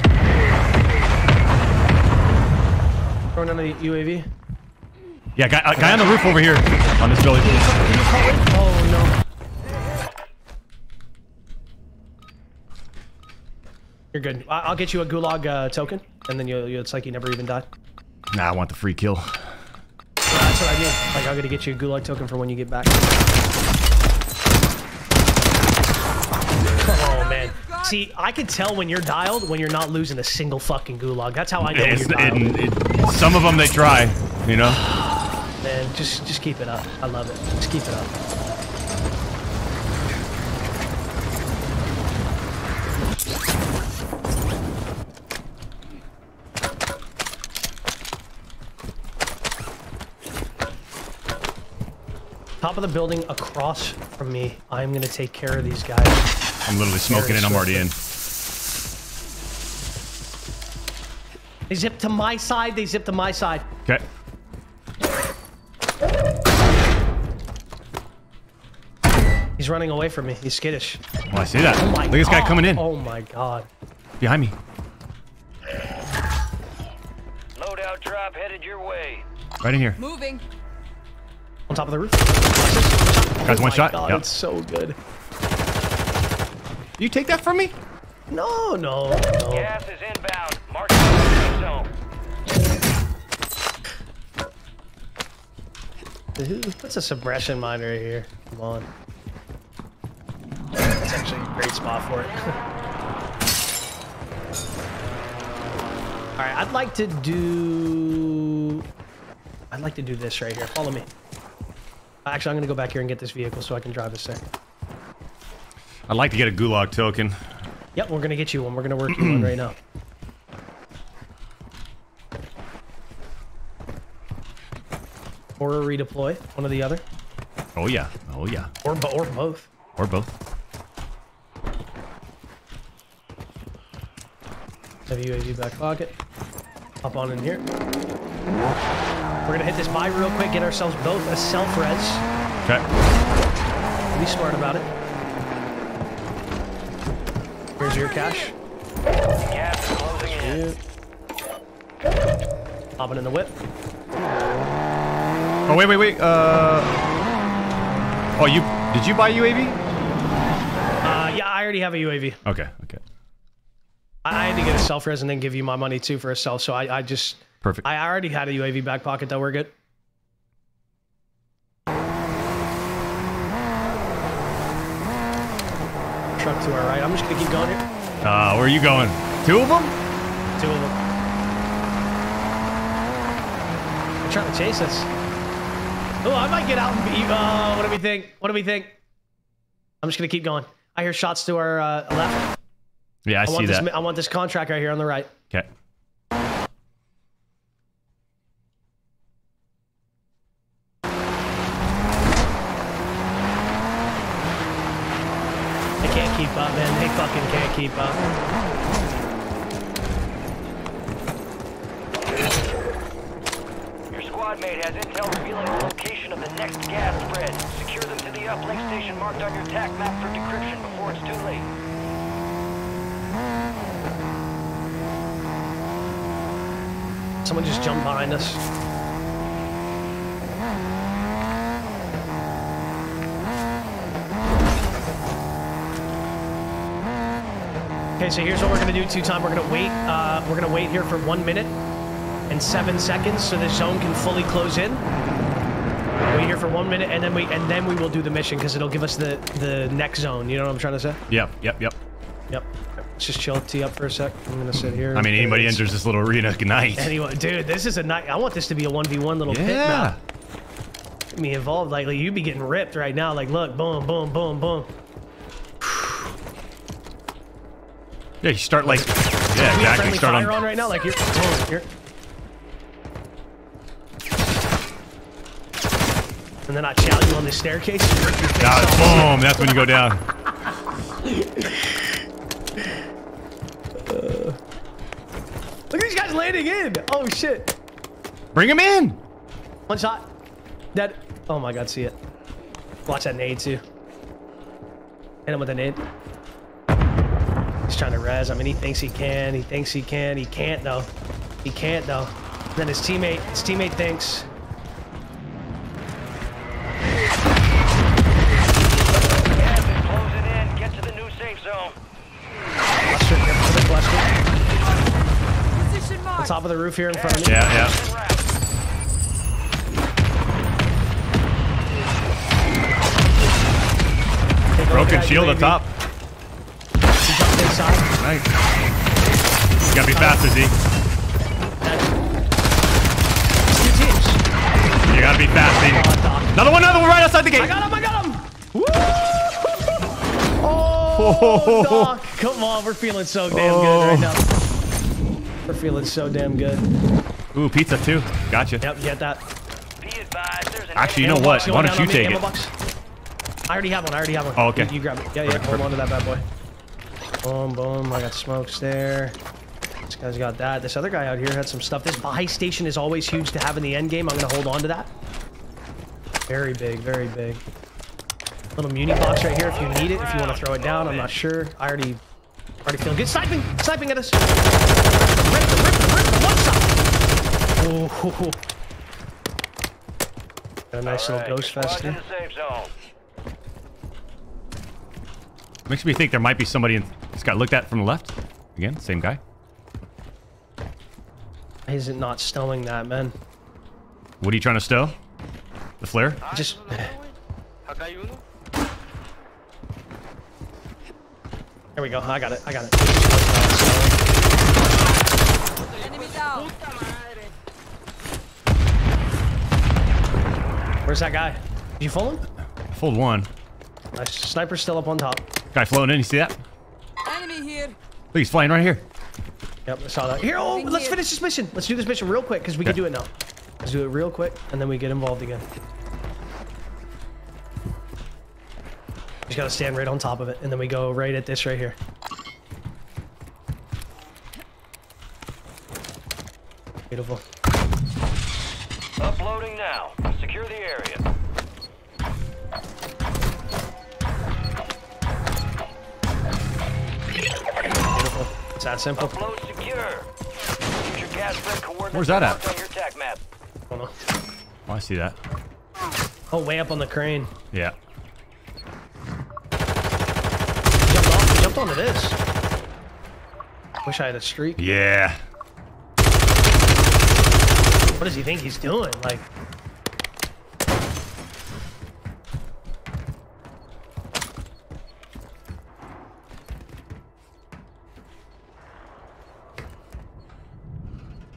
Throwing on the UAV. Yeah, guy, uh, guy on the roof over here on this building. Oh no. You're good. I- I'll get you a gulag uh, token, and then you'll, you'll, it's like you never even died. Nah, I want the free kill. That's what I mean. Like, I'm gonna get you a gulag token for when you get back. Oh man. See, I can tell when you're dialed when you're not losing a single fucking gulag. That's how I know when It's, you're dialed. it, it, some of them they try, you know. Man, just just keep it up. I love it. Just keep it up. Top of the building across from me. I'm gonna take care of these guys. I'm literally smoking and I'm already in. They zip to my side. They zip to my side. Okay. He's running away from me. He's skittish. Well, I see that. Oh my Look at this guy coming in. Oh my god. Behind me. Loadout drop headed your way. Right in here. Moving. On top of the roof. Guys, Oh one my shot. God, Yep. It's so good. You take that from me? No, no, no. Gas is inbound. Mark the safe zone. Who puts a suppression mine right here? Come on. That's actually a great spot for it. All right, I'd like to do. I'd like to do this right here. Follow me. Actually, I'm gonna go back here and get this vehicle so I can drive this thing. I'd like to get a gulag token. Yep, we're gonna get you one. We're gonna work you one right now. Or a redeploy, one or the other, Oh yeah. Oh yeah. or bo- or both. Or both. Have UAV back pocket. Hop on in here. We're gonna hit this buy real quick, get ourselves both a self res. Okay. Be smart about it. Here's your cash. Gas is closing in. Hopping in the whip. Oh wait, wait, wait. Uh. Oh, you did you buy UAV? Uh, yeah, I already have a UAV. Okay. Okay. I, had to get a self res and then give you my money too for a self. So I, I just Perfect. I already had a UAV back pocket though. We're good. Truck to our right. I'm just gonna keep going here. Uh, where are you going? Two of them? Two of them. They're trying to chase us. Oh, I might get out and be. Uh, what do we think? What do we think? I'm just gonna keep going. I hear shots to our uh, left. Yeah, I, see want that. this. I want this contract right here on the right. Okay. They can't keep up, man. They fucking can't keep up. Your squad mate has intel revealing the location of the next gas spread. Secure them to the uplink station marked on your TAC map for decryption before it's too late. Someone just jumped behind us. Okay, so here's what we're gonna do two time. We're gonna wait. Uh, we're gonna wait here for one minute and seven seconds so the zone can fully close in. Wait here for one minute and then we and then we will do the mission because it'll give us the the next zone. You know what I'm trying to say? Yep. Yep. Yep. Yep. Let's just chill tee up for a sec. I'm gonna sit here. I mean, anybody It's- enters this little arena good night. Dude, this is a night. I want this to be a one v one little pit Yeah. map. Get me involved. Like, like you be getting ripped right now. Like, look, boom, boom, boom, boom. Yeah, you start like, yeah, We exactly. friendly Start fire on. on right now. Like, you're, boom, you're. And then I chow you on the staircase. and rip your face Yeah, boom. That's when you go down. Look at these guys landing in. Oh shit. Bring him in. One shot. Dead. Oh my god, see it. Watch that nade too. Hit him with a nade. He's trying to res. I mean, he thinks he can. He thinks he can. He can't though. He can't though. Then his teammate, his teammate thinks. Closing in. Get to the new safe zone. Cluster, here, another cluster. Position mark. top of the roof here in front of me. Yeah, yeah. Broken shield up UAV. top. He jumped inside. Nice. You gotta be faster, Z. Two teams. You gotta be fast, Z. Another one, another one right outside the gate. I got him. I got him. Woo! Oh, Doc. Come on, we're feeling so damn good right oh. now. We're feeling so damn good. Ooh, pizza too. Gotcha. Yep, get that. Actually, you know Ammo what? box Why going don't down you on me, take ammo it? box. I already have one. I already have one. Oh, okay. You, you grab it. Yeah, yeah. Perfect, Hold on to that bad boy. Boom, boom. I got smokes there. This guy's got that. This other guy out here had some stuff. This buy station is always huge to have in the end game. I'm gonna hold on to that. Very big, very big. Little muni box right here if you need it. If you want to throw it down, I'm not sure. I already, already feel good. Sniping, sniping at us. Rip, rip, rip. One. Oh, got a nice little ghost fest here. Safe zone. Makes me think there might be somebody in. This guy looked at from the left. Again, same guy. Is it not stowing that, man? What are you trying to stow? The flare? Just. There we go. I got it. I got it. Where's that guy? Did you fold him? Fold one. Nice. Sniper's still up on top. Guy floating in. You see that? Enemy here. Look, he's flying right here. Yep, I saw that. Here, oh, Moving let's here. finish this mission. Let's do this mission real quick because we can do it now. Let's do it real quick and then we get involved again. Just gotta stand right on top of it and then we go right at this right here. Beautiful. Uploading now. Secure the area. That simple. Upload secure. Use your gas spread coordinates Where's that at? marked on your TAC map. Hold on. Oh, I see that. Oh, way up on the crane. Yeah. Jumped off. Jumped onto this. Wish I had a streak. Yeah. What does he think he's doing? Like,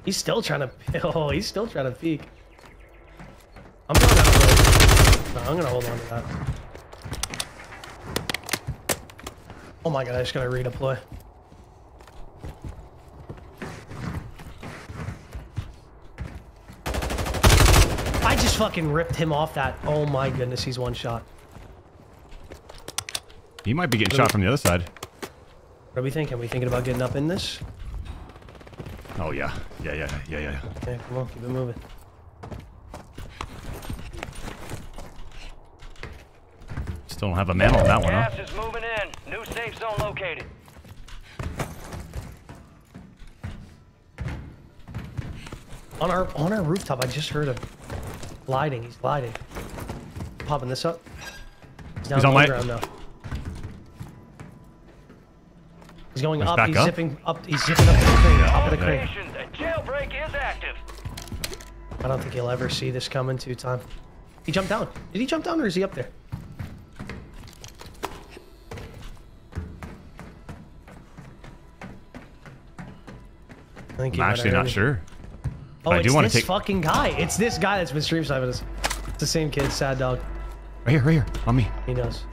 he's still trying to. Oh, he's still trying to peek. I'm going way. No, I'm gonna hold on to that. Oh my god! I just gotta redeploy. I just fucking ripped him off that. Oh my goodness, he's one shot. He might be getting shot from the other side. What are we thinking? Are we thinking about getting up in this? Oh, yeah. Yeah, yeah, yeah, yeah. Okay, come on, keep it moving. Still don't have a man on that one, huh? Gas is moving in. New safe zone located. On our on our rooftop, I just heard him gliding. He's gliding. Popping this up. He's down He's on the my- ground now. He's going up. He's up. zipping up. He's zipping up to the crane. Top of the crane. Jailbreak is active. I don't think you'll ever see this coming two time. He jumped down. Did he jump down or is he up there? I think I'm actually not sure. Oh, I do want to take... fucking guy. It's this guy that's been stream sniping us. It's the same kid, sad dog. Right here, right here, on me. He knows.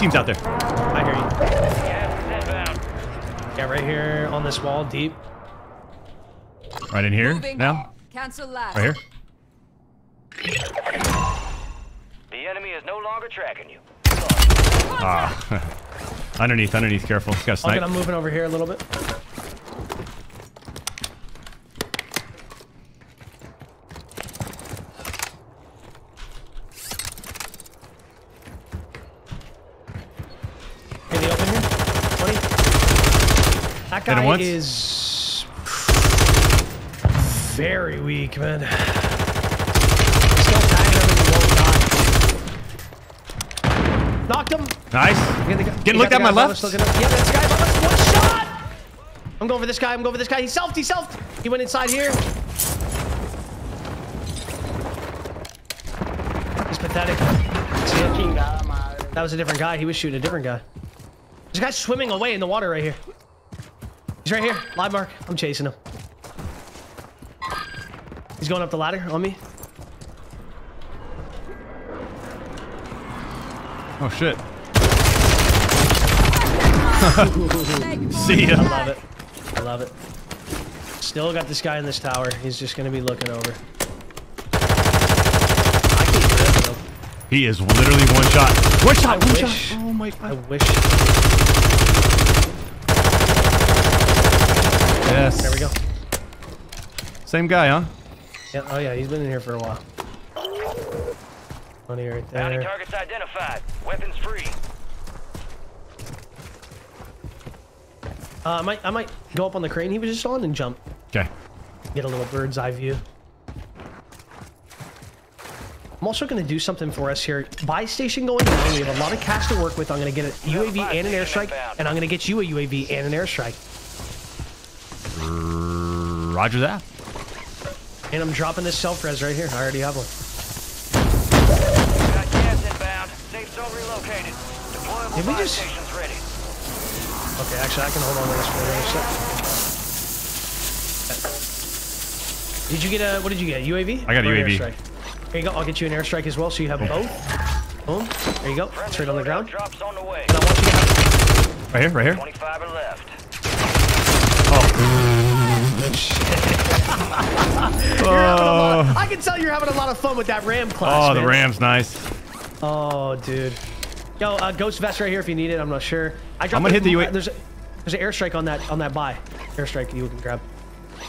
Teams out there. I hear you. Gas is inbound. Yeah, right here on this wall, deep. Right in here Moving. now. Cancel last. Right here. The enemy is no longer tracking you. Ah, underneath, underneath. Careful. He's got a Okay, snipe. I'm moving over here a little bit. In the open here? 20? That guy once. is very weak, man. Still tagging him and he won't. Knocked him. Nice. You got the guy- Getting you looked at my left. looking. Yeah, that's the guy. One shot. I'm going for this guy. I'm going for this guy. He selfed. He selfed. He went inside here. He's pathetic. That was a different guy. He was shooting a different guy. This guy's swimming away in the water right here. He's right here. Live mark. I'm chasing him. He's going up the ladder on me. Oh shit. See ya. I love it. I love it. Still got this guy in this tower. He's just gonna be looking over. I keep ripping him. He is literally one shot. One shot. I One wish. shot. Oh my god! I wish. Yes. There we go. Same guy, huh? Yeah. Oh yeah, he's been in here for a while. Money right Bounty there. targets identified. Weapons free. Uh, I might. I might go up on the crane he was just on and jump. Okay. Get a little bird's eye view. I'm also going to do something for us here. Buy station going down. We have a lot of cash to work with. I'm going to get a UAV and an airstrike, and I'm going to get you a UAV and an airstrike. Roger that. And I'm dropping this self-res right here. I already have one. Got gas inbound. Safe zone relocated. Deployable Did we just- stations ready. Okay, actually, I can hold on to this for another sec. Did you get a, what did you get, UAV? I got a Or UAV. airstrike? Here you go, I'll get you an airstrike as well, so you have both. Boom, there you go, it's right on the ground. Drops on the way. And I want you to have, Right here. Right here. 25 are left. You're having a I can tell you're having a lot of fun with that Ram class, Oh, the man. Ram's nice. Oh, dude. Yo, uh, ghost vest right here if you need it. I'm not sure. I I'm gonna hit the UA There's a, there's an airstrike on that on that buy. Airstrike you can grab.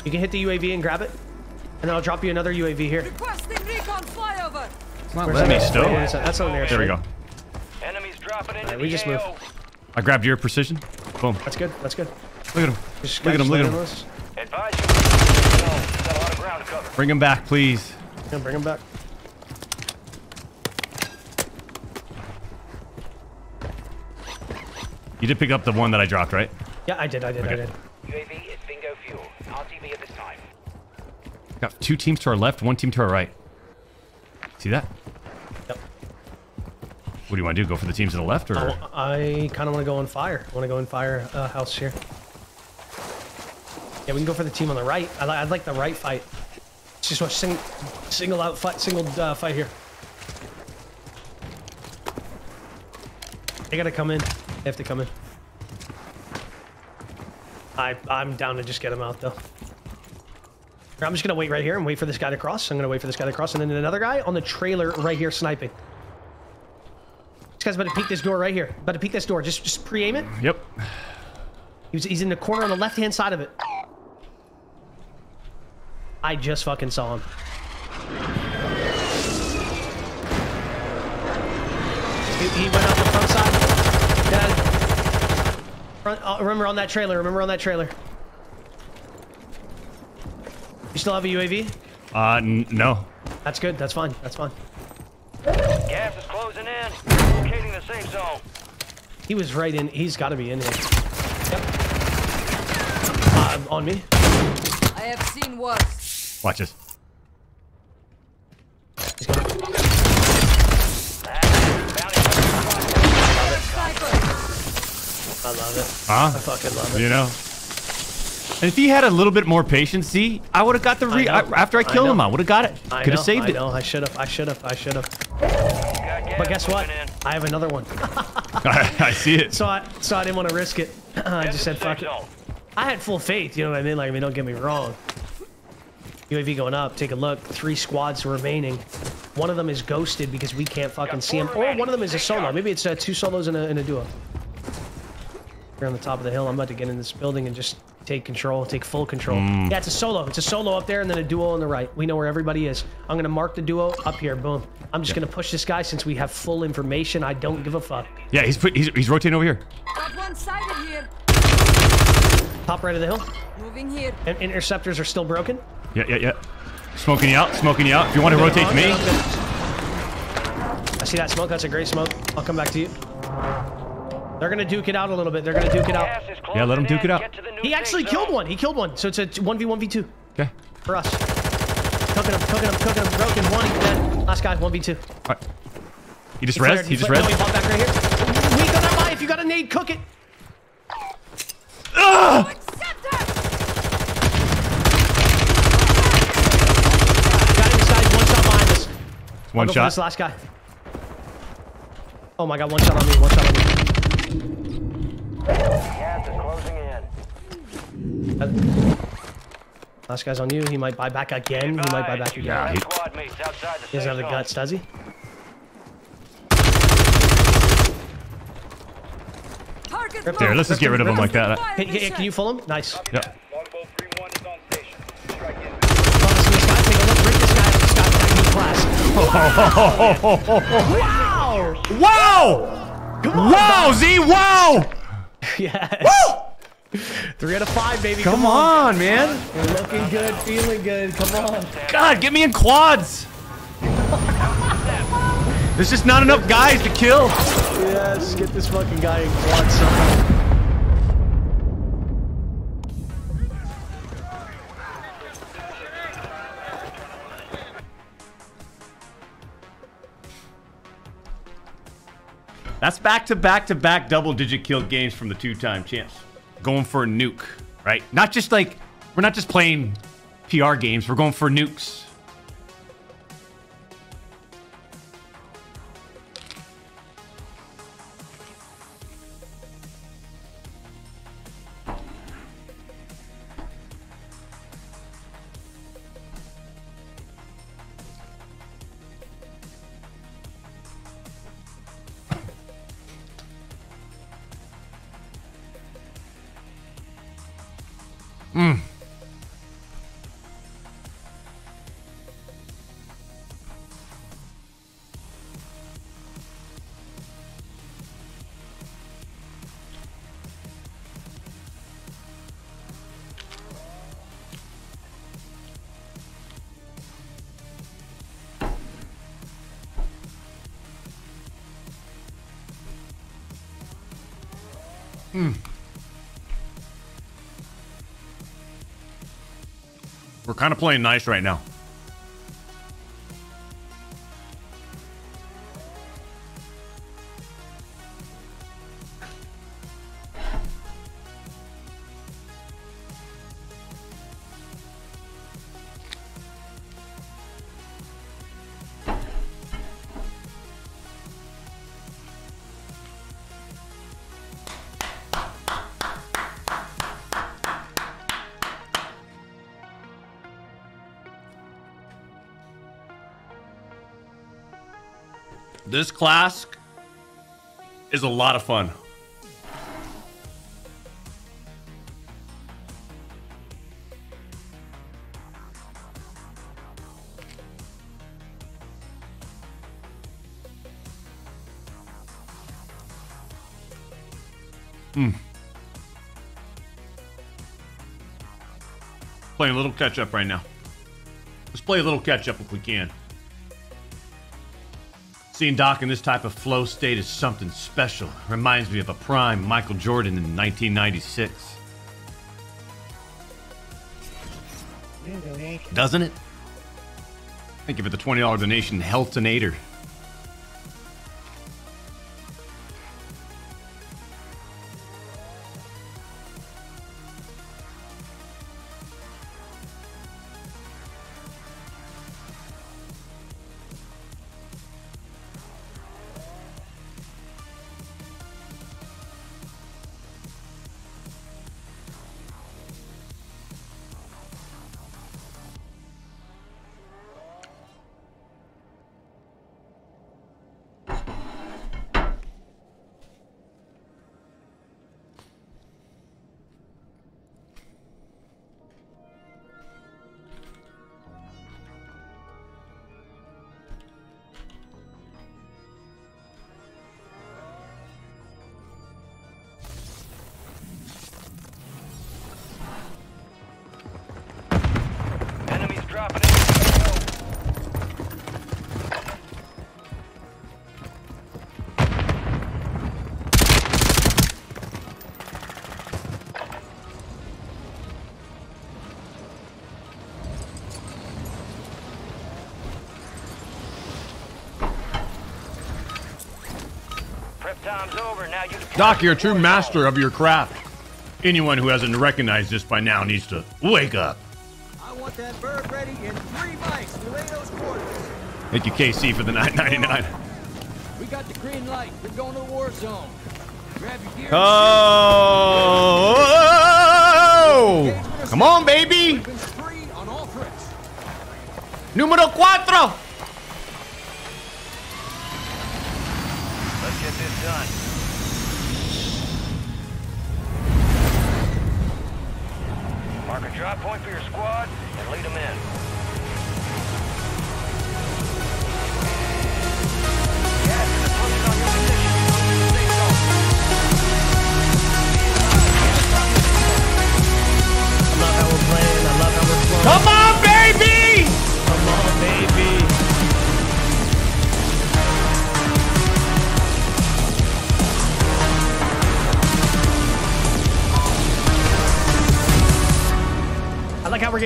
You can hit the UAV and grab it, and then I'll drop you another UAV here. Requesting recon flyover. It's not Where's letting me that? still. That? That's not an airstrike. There we go. Enemies dropping into Alright, the we just moved. AO. I grabbed your precision. Boom. That's good. That's good. Look at him. Look at him. Look at him. Down. Advise you. Got a lot of ground to cover. Bring him back, please. Yeah, bring him back. You did pick up the one that I dropped, right? Yeah, I did. I did. I did. UAV is bingo fuel. RTB at this time. Got two teams to our left, one team to our right. See that? Yep. What do you want to do? Go for the teams to the left, or Oh, I kind of want to go on fire. I want to go in fire uh, house here. Yeah, we can go for the team on the right. I li- I'd like the right fight. Just a sing single out fight, single uh, fight here. They gotta come in. They have to come in. I I'm down to just get them out though. I'm just gonna wait right here and wait for this guy to cross. I'm gonna wait for this guy to cross, and then another guy on the trailer right here sniping. This guy's about to peek this door right here. About to peek this door. Just just pre-aim it. Yep. He's, he's in the corner on the left-hand side of it. I just fucking saw him. He, he went up the front side. Dad. Front, uh, remember on that trailer. Remember on that trailer. You still have a UAV? Uh, n- no. That's good. That's fine. That's fine. Gas is closing in. Locating the safe zone. He was right in. He's got to be in here. Yep. Uh, on me. I have seen worse. Watch this. I love it. Huh? I fucking love it. You know? And if he had a little bit more patience, see, I would have got the re. I. I- after I killed know. him, I would have got it. I Could have saved I it. know. I should have. I should have. I should have. But guess what? I have another one. I, I see it. So I so I didn't want to risk it. I just said fuck it. I had full faith. You know what I mean? Like I mean, don't get me wrong. UAV going up. Take a look. Three squads remaining. One of them is ghosted because we can't fucking see him. Or one of them is a solo. Maybe it's uh, two solos and a, and a duo. Here on the top of the hill. I'm about to get in this building and just take control. Take full control. Mm. Yeah, it's a solo. It's a solo up there and then a duo on the right. We know where everybody is. I'm going to mark the duo up here. Boom. I'm just going to push this guy since we have full information. I don't give a fuck. Yeah, he's put, he's, he's rotating over here. Got one sided here. Top right of the hill. Moving here. And interceptors are still broken. Yeah, yeah, yeah. Smoking you out, smoking you out. If you want to rotate to me, I see that smoke. That's a great smoke. I'll come back to you. They're gonna duke it out a little bit. They're gonna duke it out. Yeah, let them duke it out. He actually killed one. He killed one. So it's a 1v1v2 okay. for us. Cooking him, cooking him, cooking him. Broken. One. He's dead. Last guy. 1v2. He just He. He just flared. No, he rezzed. back right here. We got that buy. If you got a nade, cook it. Ugh! Got him. This guy's one shot behind us. One I'll go shot. This last guy. Oh my god, one shot on me. One shot on me. Gas is closing in. Last guy's on you. He might buy back again. He might buy back again. Yeah, squad mates outside the He doesn't have the guts, does he? Target There, let's just get rid of him like that. Hey, hey, can you full him? Nice. Yeah. Wow! Wow! Wow, Z! Wow! Yes. Three out of five, baby. Come on, man. You're looking good, feeling good. Come on. God, get me in quads. There's just not enough guys to kill. Yes, get this fucking guy in quad somehow. That's back to back to back double digit kill games from the two time champs. Going for a nuke, right? Not just like, we're not just playing PR games, we're going for nukes. Kind of playing nice right now. This class is a lot of fun. Hmm. Playing a little catch up right now. Let's play a little catch up if we can. Seeing Doc in this type of flow state is something special. Reminds me of a prime Michael Jordan in 1996. Doesn't it? Thank you for the $20 donation, Health Donator. Doc, you're a true master of your craft. Anyone who hasn't recognized this by now needs to wake up. I want that bird ready in three mics. Relay those quarters. Thank you, KC, for the 9.99. We got the green light. We're going to the war zone. Grab your gear. Oh! Come on, baby! On. Numero cuatro! Drop point for your squad and lead them in.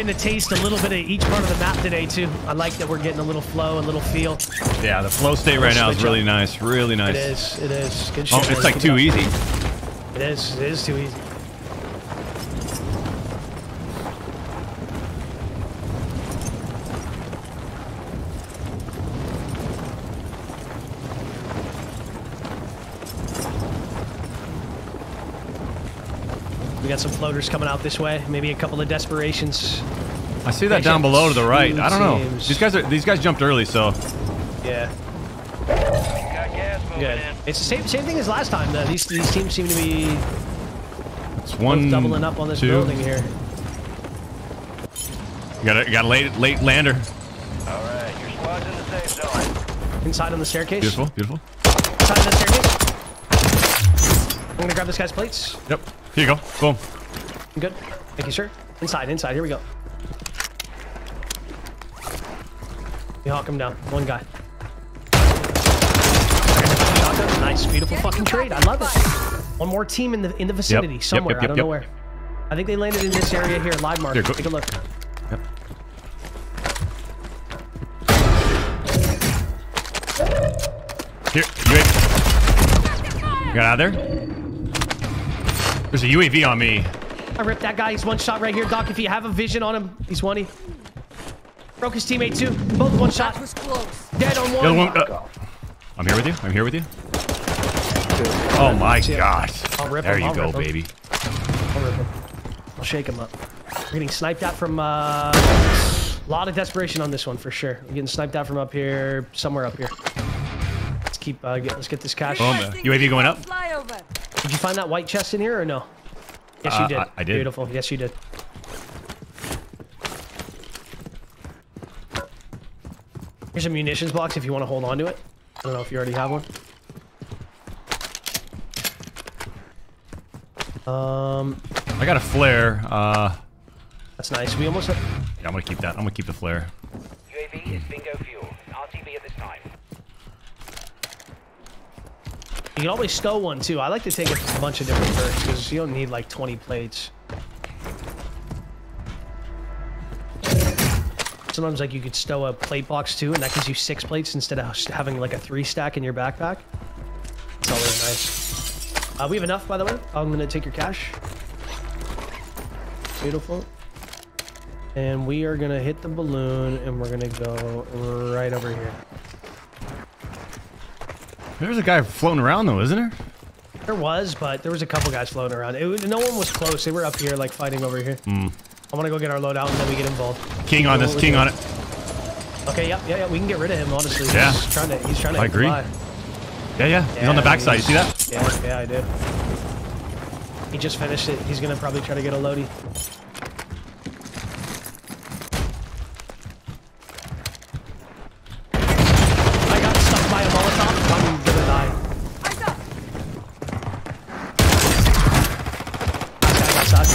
Getting to taste a little bit of each part of the map today too. I like that we're getting a little flow, a little feel. Yeah, the flow state right now is really up. nice. Really nice. It is. It is. Good oh, shit. Oh, it's like too up. easy. It is. It is too easy. Got some floaters coming out this way. Maybe a couple of desperations. I see that down below to the right. I don't know. Teams. These guys are these guys jumped early, so Yeah. Good. It's the same same thing as last time. Though. These these teams seem to be it's one doubling up on this two. building here. You got a, you got a late late lander. All right, your squad's in the safe zone. Inside on the staircase. Beautiful, beautiful. Inside on the staircase. I'm gonna grab this guy's plates. Yep. Here you go. Boom. Good. Thank you, sir. Inside, inside. Here we go. You hawk him down. One guy. Shotgun. Nice, beautiful fucking trade. I love it. One more team in the in the vicinity Yep, somewhere. yep, I don't yep. know where. I think they landed in this area here. Live mark. Here, Take a look. Yep. Here, UAV. Got out of there. There's a UAV on me. I ripped that guy. He's one shot right here, Doc. If you have a vision on him, he's one. He broke his teammate too. Both one shot. was close. Dead on The one. other one. uh, I'm here with you. I'm here with you. Oh my god. I'll rip There him, you I'll go, rip him. baby. I'll rip him. I'll shake him up. We're getting sniped at from uh, a lot of desperation on this one for sure. We're getting sniped at from up here, somewhere up here. Let's keep. Uh, get, let's get this cash. Boom. UAV going up. Flyover. Did you find that white chest in here or no? Yes, Uh, you did. I- I did. Beautiful. Yes, you did. Here's a munitions box if you want to hold on to it. I don't know if you already have one. Um, I got a flare. Uh, that's nice. We almost. yeah, I'm gonna keep that. I'm gonna keep the flare. UAV is bingo fuel. RTB at this time. You can always stow one too. I like to take a bunch of different perks because you don't need like 20 plates. Sometimes like you could stow a plate box too, and that gives you six plates instead of having like a three stack in your backpack. It's always nice. Uh, we have enough, by the way. I'm gonna take your cash. Beautiful. And we are gonna hit the balloon, and we're gonna go right over here. There's a guy floating around though, isn't there? There was, but there was a couple guys floating around. It, no one was close. They were up here, like fighting over here. Hmm. I want to go get our loadout, and then we get involved. King on this. King doing. on it. Okay, yeah, yeah, yeah. We can get rid of him. Honestly, Yeah. He's trying to. He's trying to. I agree. buy. Yeah, yeah. He's on the Yeah, backside. You see that? Yeah, yeah, I did. He just finished it. He's gonna probably try to get a loadie. I got stuck by a Molotov. I'm gonna die. That guy got stuck.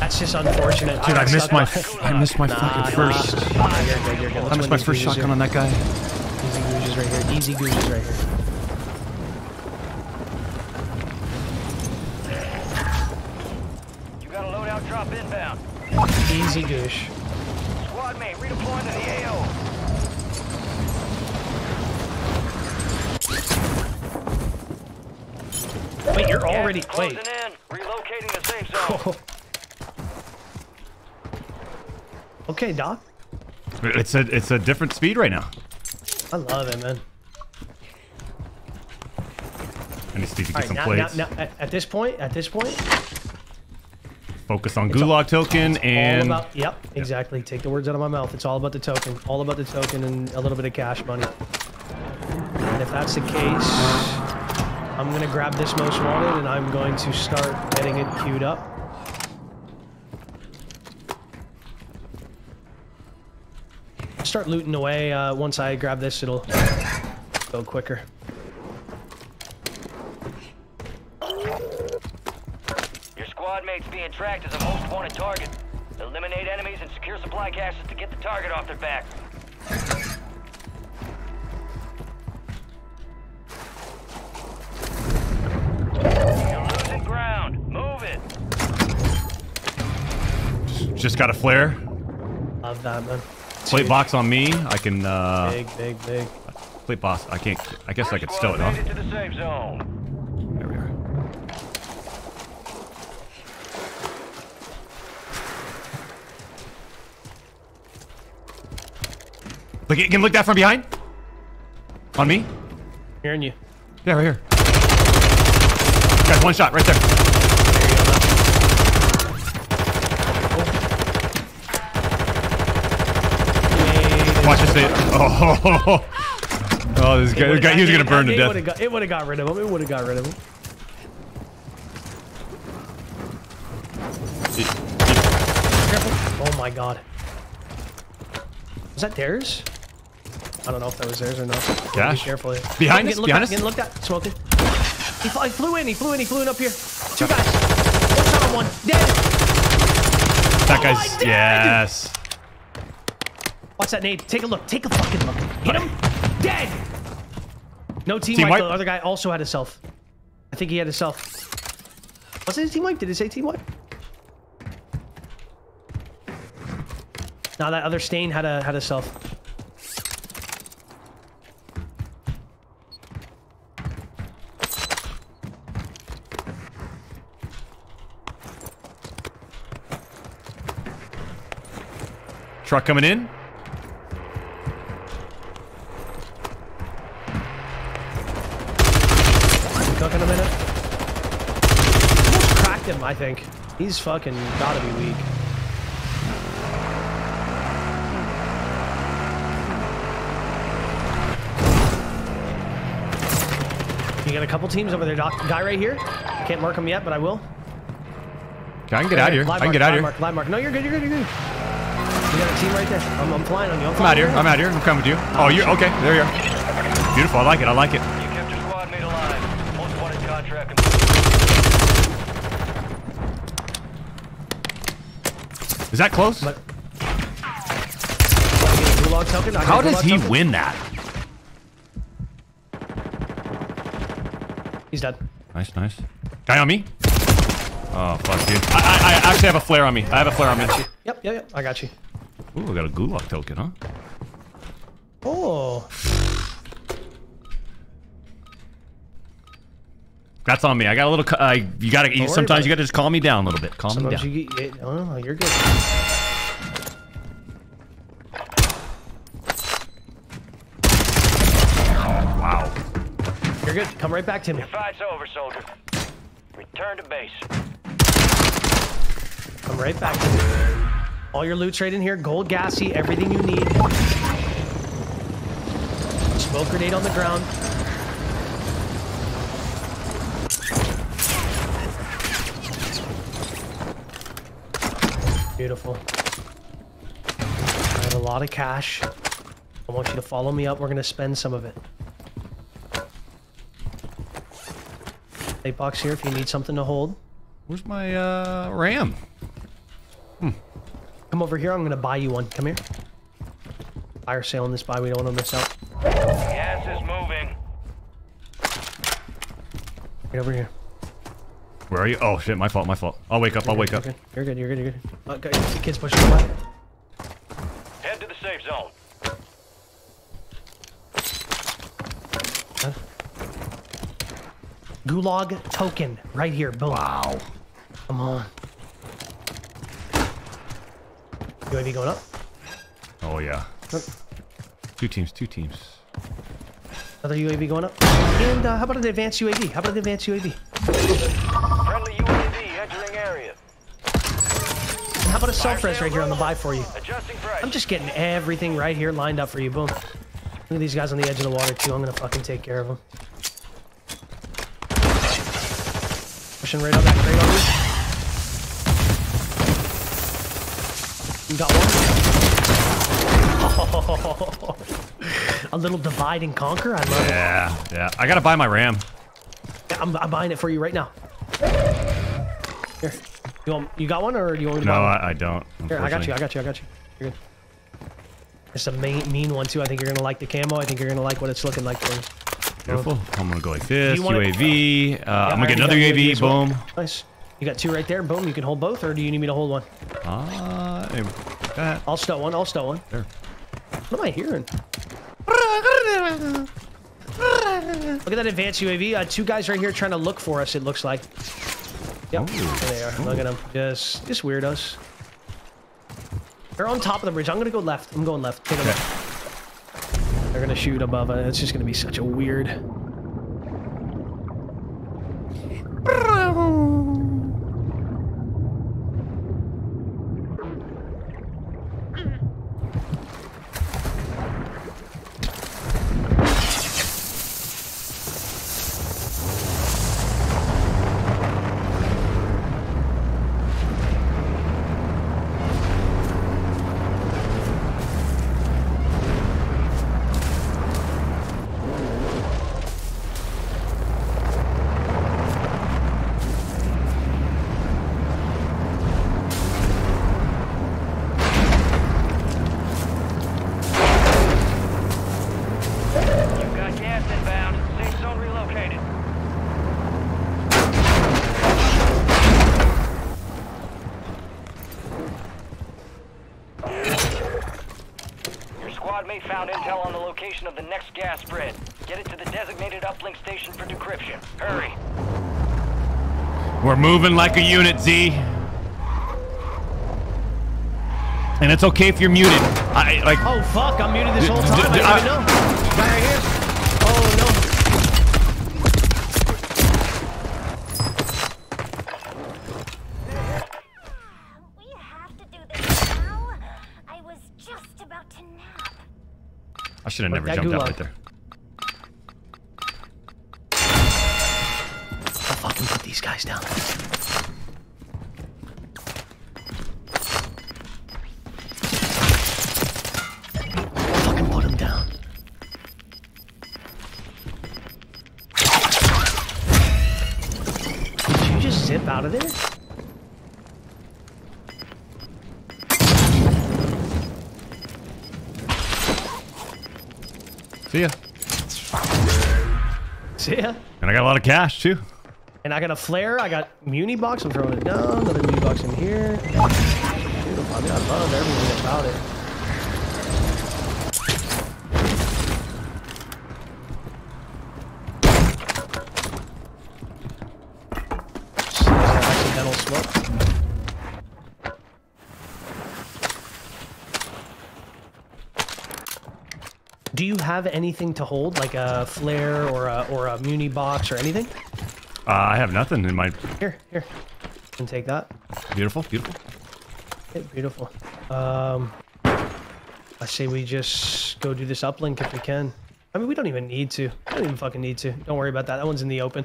That's just unfortunate. Dude, I missed my I missed my Nah, fucking nah, first. nah, you're good, you're good. I missed my first shotgun here. on that guy. Easy googes right here. Easy googes right here. You got a loadout drop inbound. Easy goosh. Squad mate, redeploying to the AO. Wait, you're already is wait. closing in. Relocating the safe zone. Okay, Doc. It's a it's a different speed right now. I love it, man. I need to you All get some now, plates. now, now, at, this point, at this point, Focus on all- Gulag token and all about yep, exactly. Take the words out of my mouth. It's all about the token. All about the token and a little bit of cash money. And if that's the case, I'm gonna grab this most wanted and I'm going to start getting it queued up. Start looting away. Uh, once I grab this, it'll go quicker. Your squad mate's being tracked as a most wanted target. Eliminate enemies and secure supply caches to get the target off their back. You're losing ground. Move it. just got a flare. Love that, man. Plate box on me. I can uh Big, big, big. plate box. I can't. I guess I could stow it, Squad huh? made it to the safe zone. There we are. Look, you can look that from behind. On me. Hearing you. Yeah, right here. Guys, one shot right there. Watch this. Thing. Oh, oh, this guy, this guy he was gonna burn to death. Got, it would have got rid of him. It would have got rid of him. Careful. Oh my god. Was that theirs? I don't know if that was theirs or not. Gosh. Be careful here. Behind Oh, us, behind at, us. Getting looked at. Smoking. He, fl- he flew in. He flew in. He flew in up here. Two guys. One shot on one. Dead. That Oh, guy's did! yes. Watch that nade. Take a look. Take a fucking look. Hit him. Dead. No team, Team wipe. wipe? The other guy also had a self. I think he had a self. Was it a team wipe? Did it say team wipe? Now that other stain had a had a self. Truck coming in. Cook in a minute. Almost cracked him, I think. He's fucking gotta be weak. You got a couple teams over there, Doc. Guy right here. Can't mark him yet, but I will. Okay, I can get out of here. I can get out of here. Mark, live mark. No, you're good. You're good. You're good. You got a team right there. I'm, I'm flying on you. I'm, I'm out here. I'm out here. I'm coming with you. Oh, oh you're okay. There you are. Beautiful. I like it. I like it. You kept your squad mate alive. Most wanted contract Is that close? But- Gulag token? I got How does he token. win that? He's dead. Nice, nice. Guy on me. Oh, fuck, dude. I, I, I actually have a flare on me. I have a flare on me. Yep, yep, yep. I got you. Ooh, I got a gulag token, huh? Oh. That's on me. I got a little. Uh, you gotta. worry sometimes you gotta just calm me down a little bit. Calm me down. you get. yeah, Oh, you're good. Wow. You're good. Come right back to me. Your fight's over, soldier. Return to base. Come right back to me. All your loot's right in here. Gold, gassy, everything you need. Smoke grenade on the ground. Beautiful. I have a lot of cash. I want you to follow me up. We're gonna spend some of it. Eight box here if you need something to hold. Where's my uh, RAM? Come over here. I'm gonna buy you one. Come here. Fire sale on this buy. We don't want to miss out. Gas is moving. Right over here. Where are you? Oh shit, my fault, my fault. I'll wake up. I'll wake up. You're good. You're good. You're good. Uh, got- the kids pushing away. Head to the safe zone. Gulag token right here. Boom. Wow. Come on. UAV going up. Oh yeah. Two teams. Two teams. Another UAV going up. And uh, how about an advanced UAV? How about an advanced UAV? Friendly UAV entering area. And how about a self-res right here on the buy for you? I'm just getting everything right here lined up for you. Boom. Look at these guys on the edge of the water too. I'm gonna fucking take care of them. Pushing right on that crate on you. You got one. a little divide and conquer. I love Yeah, yeah. I gotta buy my RAM. it. I'm, I'm buying it for you right now. Here. You want? You got one, or do you want me to No, buy one? I, I don't. Here, I got you. I got you. I got you. You're good. It's a main, mean one too. I think you're gonna like the camo. I think you're gonna like what it's looking like for you. Beautiful. I'm gonna go like this. it- UAV. Uh, Yeah, I'm gonna get another UAV. as well. Boom. Nice. You got two right there. Boom. You can hold both, or do you need me to hold one? Uh. I'll stow one. I'll stow one. There. What am I hearing? Look at that advanced UAV. Uh, two guys right here trying to look for us. It looks like. Yep. There they are. Look at them. Just, just weirdos. They're on top of the bridge. I'm gonna go left. I'm going left. Take a look. They're gonna shoot above it. It's just gonna be such a weird. Location of the next gas spread. Get it to the designated uplink station for decryption. Hurry. We're moving like a unit, Z. And it's okay if you're muted. I like. Oh fuck! I'm muted this whole time. d- I d- didn't even I- I should have never that jumped out right there. I'll fucking put these guys down. Fucking put them down. Did you just zip out of there? See ya. See ya. And I got a lot of cash too. And I got a flare. I got muni box. I'm throwing it down. Another muni box in here. Beautiful. I mean, I love everything about it. Accidental smoke. Do you have anything to hold, like a flare or a or a muni box or anything? Uh, I have nothing in my. Here, here. And take that. Beautiful, beautiful. Okay, beautiful. Um, I say we just go do this uplink if we can. I mean, we don't even need to. We don't even fucking need to. Don't worry about that. That one's in the open.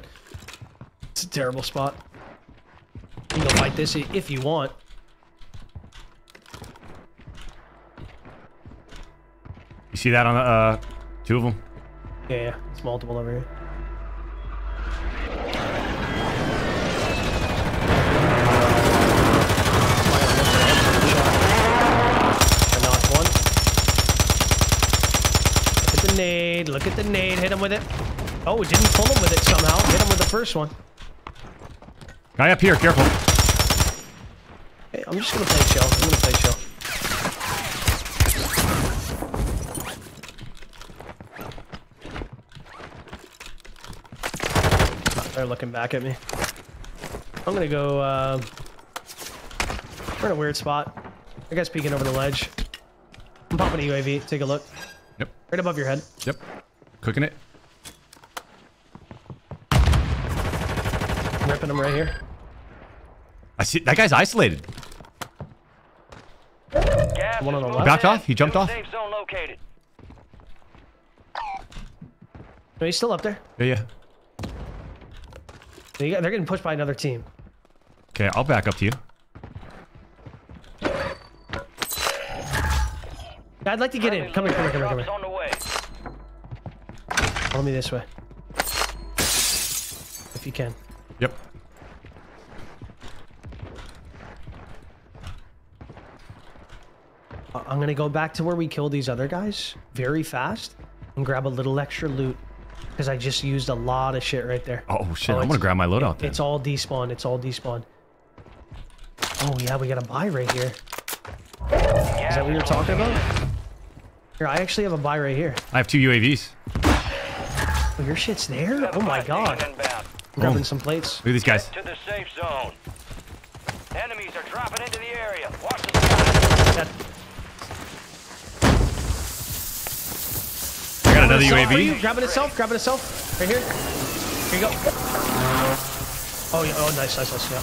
It's a terrible spot. You can go fight this if you want. You see that on the uh, two of them? Yeah, yeah. It's multiple over here. One. Look at the nade. Look at the nade. Hit him with it. Oh, it didn't pull him with it somehow. Hit him with the first one. Guy up here, careful. Hey, I'm just gonna play chill. I'm gonna play chill. They're looking back at me. I'm gonna go, uh... We're in a weird spot. I guess peeking over the ledge. I'm popping a UAV. Take a look. Yep. Right above your head. Yep. Cooking it. I'm ripping them right here. I see that guy's isolated. One on the He left. backed off. He jumped off. Safe zone located. No, he's still up there. Yeah, yeah. They got- They're getting pushed by another team. Okay, I'll back up to you. I'd like to get in. Come here, come here, come here, come here. On the way. Follow me this way. If you can. Yep. Uh, I'm gonna go back to where we killed these other guys very fast and grab a little extra loot because I just used a lot of shit right there. Oh shit! Oh, I'm gonna grab my loadout then. It's all despawned. It's all despawned. Oh yeah, we got a buy right here. Is that what you're talking about? Here, I actually have a buy right here. I have two UAVs. Oh, your shit's there? Oh my god. I'm grabbing Boom. some plates. Look at these guys. To the safe zone. Enemies are dropping into the area. Watch the sky. I got another Grab it for you. UAV. Grab it itself. Grab it itself. Right here. Here you go. Oh, yeah. Oh, nice, nice, nice. Yeah.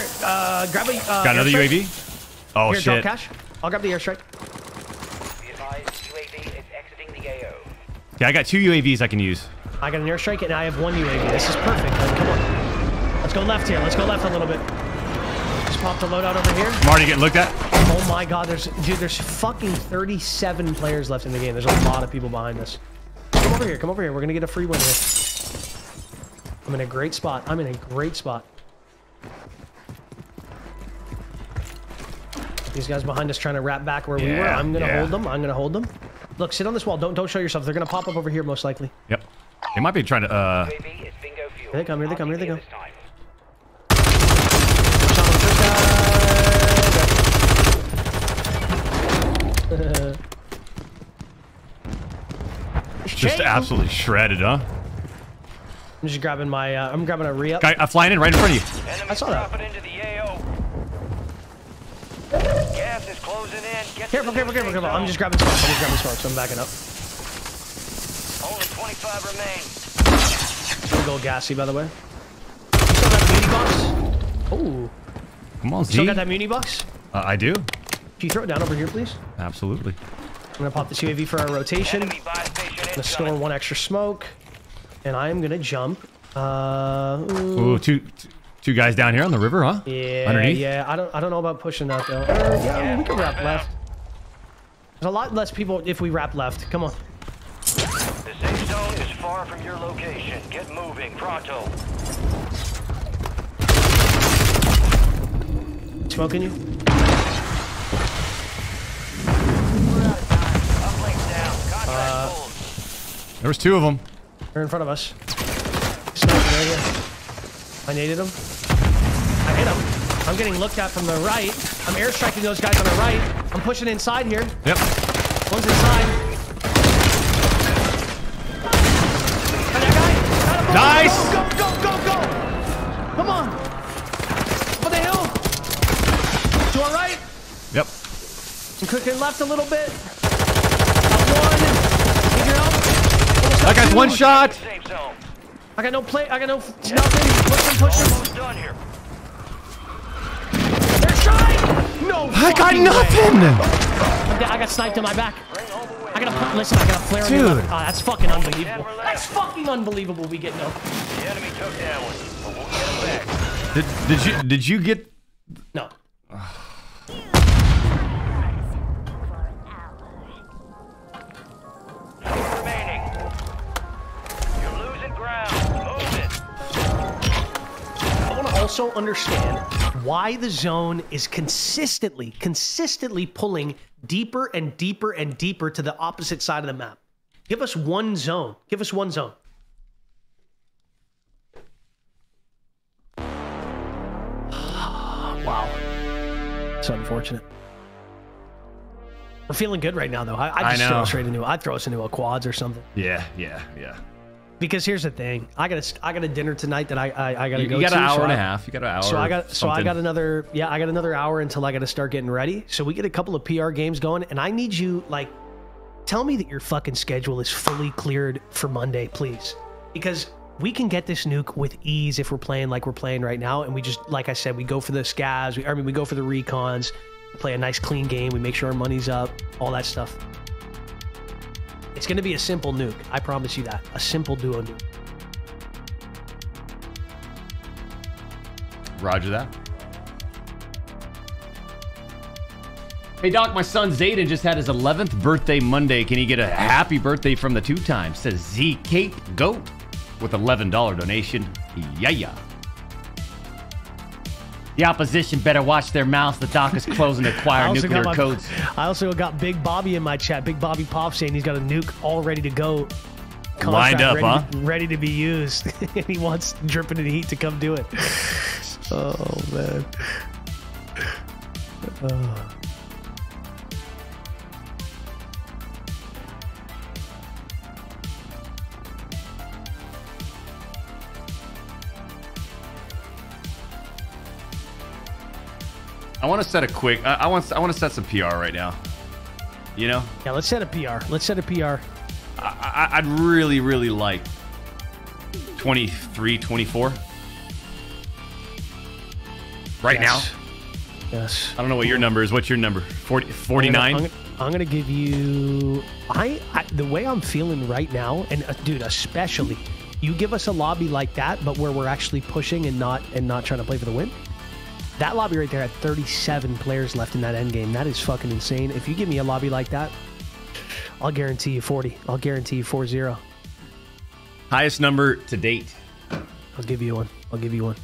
Here, uh, grab a. Uh, Got another. UAV. Oh Here, drop shit! cash. I'll grab the airstrike. Yeah, I got two UAVs I can use. I got an airstrike and I have one UAV. This is perfect. man. Come on. Let's go left here. Let's go left a little bit. Just pop the loadout over here. I'm already getting looked at. Oh my god, there's dude, there's fucking 37 players left in the game. There's a lot of people behind us. Come over here, come over here. We're gonna get a free win here. I'm in a great spot. I'm in a great spot. These guys behind us trying to wrap back where we were. I'm gonna yeah. hold them. I'm gonna hold them. Look, sit on this wall. Don't don't show yourself. They're gonna pop up over here most likely. Yep. They might be trying to. uh Here they come. Here they come. Here they come. Just absolutely shredded, huh? I'm just grabbing my. Uh, I'm grabbing a re up. Guy uh, flying in right in front of you. I saw that. Gas is closing in. Get Careful, careful, careful, careful. I'm just grabbing smokes. I'm just grabbing smokes. I'm backing up. Only 25 remain. Pretty gold gassy, by the way. Still got the muni box? Oh. Come on, You Z. still got that muni box? Uh, I do. Can you throw it down over here, please? Absolutely. I'm gonna pop this UAV for our rotation. I'm gonna store one extra smoke. And I'm gonna jump. Uh, ooh. Ooh, two, two- two guys down here on the river, huh? Yeah, Underneath. yeah. I don't, I don't know about pushing that though. Uh, yeah, I we can wrap left. There's a lot less people if we wrap left. Come on. The safe zone is far from your location. Get moving, pronto. Smoking you? Uplink down. Contract Uh. There was two of them. they're in front of us. Right. I naded him. I hit him. I'm getting looked at from the right. I'm airstriking those guys on the right. I'm pushing inside here. Yep. One's inside. Nice. Go, go, go, go, go! Come on! Up on the hill! To our right. Yep. I'm cooking left a little bit. Got one. Need your help? Almost got That guy's one shot. I got no play. I got no nothing. Push him, push him. done here. They're trying. No. I got fucking way. nothing. I'm dead. I got sniped in my back. I gotta listen. I got a flare. on your Dude. left. Oh, ah, that's fucking unbelievable. That's fucking unbelievable. We get no. The enemy took that one, but we'll get him back. Did, did you did you get? No. Also understand why the zone is consistently, consistently pulling deeper and deeper and deeper to the opposite side of the map. Give us one zone. Give us one zone. wow. It's unfortunate. We're feeling good right now, though. I, I I just throw know. us right into. I'd throw us into a quads or something. Yeah, yeah, yeah. Because here's the thing, I got a, I got a dinner tonight that I I, I got to You- go you got to. an hour so and a I- half. You got an hour So I got so I got another yeah I got another hour until I got to start getting ready. So we get a couple of PR games going, and I need you like tell me that your fucking schedule is fully cleared for Monday, please, because we can get this nuke with ease if we're playing like we're playing right now, and we just like I said, we go for the scavs. We, I mean, we go for the recons, play a nice clean game. We make sure our money's up, all that stuff. It's going to be a simple nuke. I promise you that. A simple duo nuke. Roger that. Hey Doc, my son Zayden just had his 11th birthday Monday. Can he get a happy birthday from the two times? Says Z Cape Goat with $11 donation. Yeah, yeah. The opposition better watch their mouths. The Doc is closing to I acquire also nuclear my- codes. I also got Big Bobby in my chat. Big Bobby Pop saying he's got a nuke all ready to go. Lined up, ready, huh? to, ready to be used. and he wants dripping in the heat to come do it. Oh man. Oh. I want to set a quick. I, I want. I want to set some PR right now. You know, Yeah, let's set a PR. Let's set a PR. I, I, I'd really, really like 23, 24. Right Yes. Yes. I don't know what your number is. What's your number? 40, I'm 49? gonna, I'm gonna- I'm gonna give you. I, I the way I'm feeling right now, and uh, dude, especially, you give us a lobby like that, but where we're actually pushing and not and not trying to play for the win. That lobby right there had 37 players left in that end game. That is fucking insane. If you give me a lobby like that, I'll guarantee you 40. I'll guarantee you 4-0. Highest number to date. I'll give you one. I'll give you one.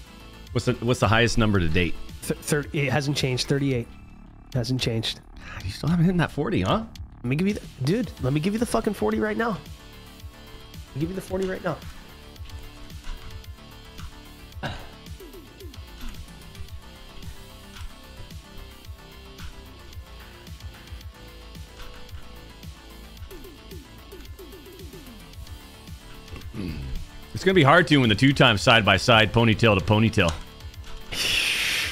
What's the What's the highest number to date? Th- thir- it hasn't changed. 38. Hasn't changed. You still haven't hit that 40, huh? Let me give you, the, dude. Let me give you the fucking 40 right now. Give you the 40 right now. It's gonna be hard to when the two times side by side, ponytail to ponytail,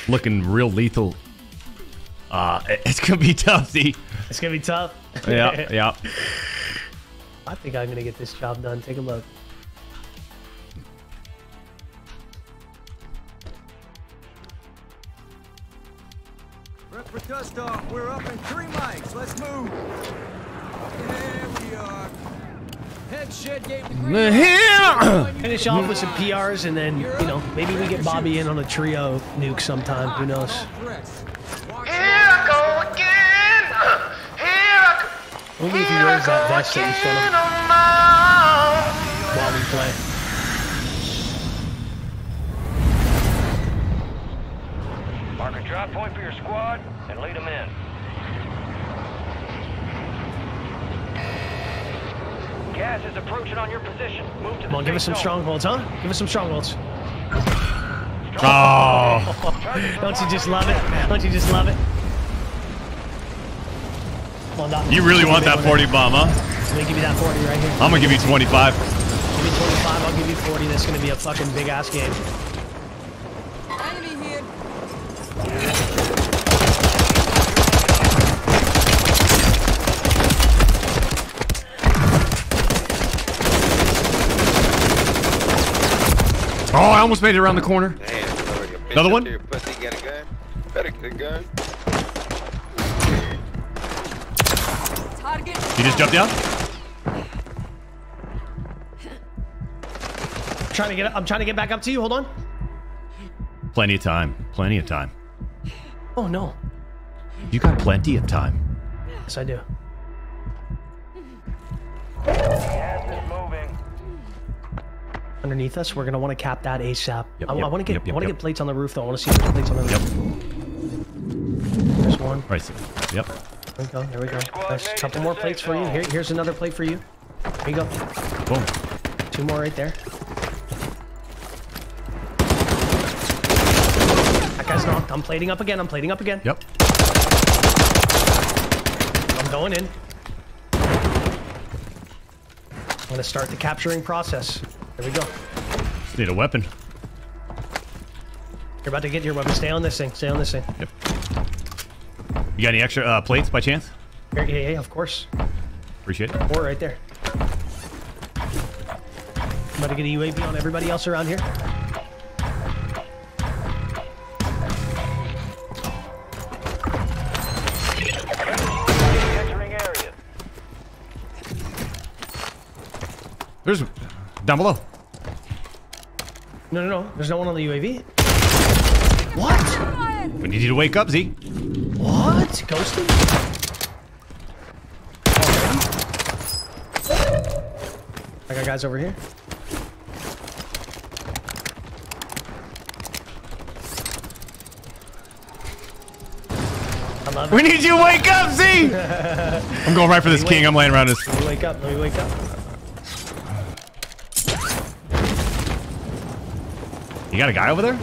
looking real lethal. Uh, it's gonna be tough. See, It's gonna be tough. yeah, yeah. I think I'm gonna get this job done. Take a look. Rep for dust off. We're up in three mics. Let's move. There we are. Head shed gave the green light. Finish off with some PRs, and then you know maybe we get Bobby in on a trio nuke sometime. Who knows? Here I go again. Here I go. Only if he wears that vest that we showed him on while we play. Mark a drop point for your squad and lead them in. Gas is approaching on your position. Move to Come on, give us some strongholds, huh? Give us some strongholds. Oh. Don't you just love it? Don't you just love it? Come on, Doc. You really want that 40 bomb, huh? Let me give you that 40 right here. I'm gonna give you 25. Give me 25, I'll give you 40. That's gonna be a fucking big ass game. Enemy here. Oh, I almost made it around the corner. Another one? Your pussy got a gun? Better get a gun. You just jumped down? trying to get I'm trying to get back up to you. Hold on. Plenty of time. Plenty of time. Oh no. You got plenty of time. Yes, I do. Gas is moving. Underneath us, we're gonna want to cap that ASAP. Yep, I, yep, want to get yep, yep, I want to yep. get plates on the roof though. I want to see if there's plates on the roof. Yep. There's one. Right. so- Yep. There we go. There we go. Nice. Couple more plates for you. Here, here's another plate for you. Here you go. Boom. Two more right there. That guy's knocked. I'm plating up again. I'm plating up again. Yep. I'm going in. I'm gonna start the capturing process. There we go. Just need a weapon. You're about to get your weapon. Stay on this thing. Stay on this thing. Yep. You got any extra uh, plates by chance? Here, yeah, yeah, of course. Appreciate it. Four right there. I'm about to get a UAV on everybody else around here. There's down below. No, no, no. There's no one on the UAV. What? We need you to wake up, Z. What? Ghosted? I got guys over here. I love it. We need you to wake up, Z. I'm going right for this king. I'm laying around this. Let me wake up. Let me wake up. You got a guy over there?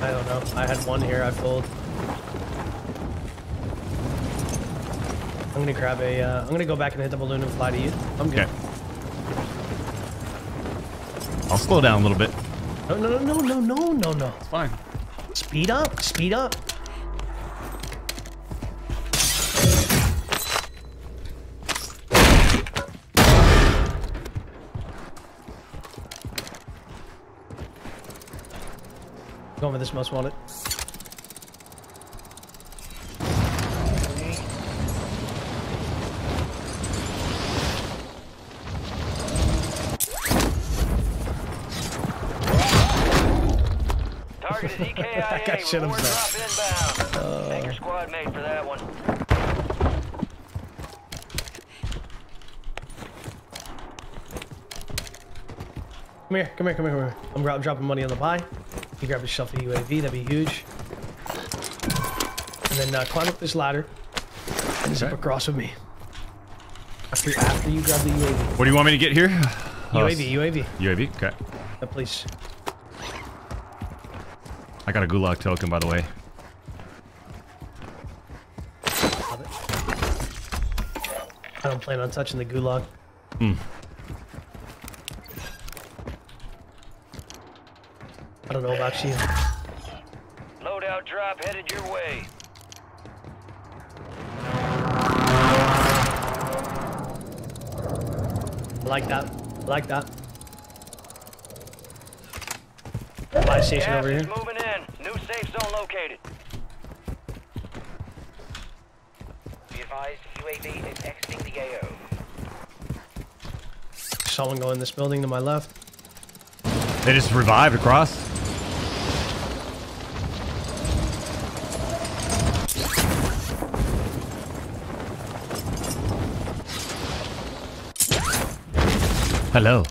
I don't know. I had one here. I pulled. I'm gonna grab a. Uh, I'm gonna go back and hit the balloon and fly to you. I'm good. Okay. I'll slow down a little bit. No, no, no, no, no, no, no, no. It's fine. Speed up. Speed up. Going for this most wanted. Target is EKIA. That guy shit himself. inbound. Uh. Thank your squad mate for that one. Come here, come here, come here, come here. I'm, I'm dropping money on the buy. You grab yourself a UAV, that'd be huge. And then uh, climb up this ladder and zip across with me. After, after you grab the UAV. What do you want me to get here? UAV, UAV. UAV. Okay. Yeah, please. I got a gulag token, by the way. I don't plan on touching the gulag. Hmm. Don't know about you. Loadout drop headed your way. I like that. I like that. Buy station Gas over here. moving in. New safe zone located. Be advised, UAV is exiting the AO. Someone go in this building to my left. They just revived across. Hello.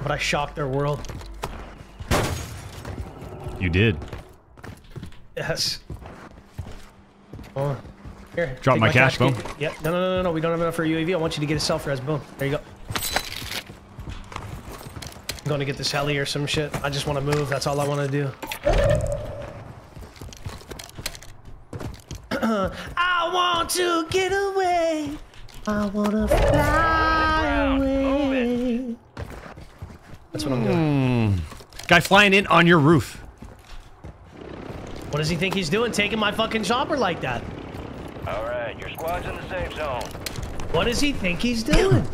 But I shocked their world. You did. Yes. Oh, here. Drop take my cash, key. boom. Yep. No, no, no, no, no. We don't have enough for a UAV. I want you to get a self res. Boom. There you go. I'm going to get this heli or some shit. I just want to move. That's all I want to do. I want to fly away. That's what I'm doing. Hmm. Guy flying in on your roof. What does he think he's doing? Taking my fucking chopper like that? All right, your squad's in the safe zone. What does he think he's doing?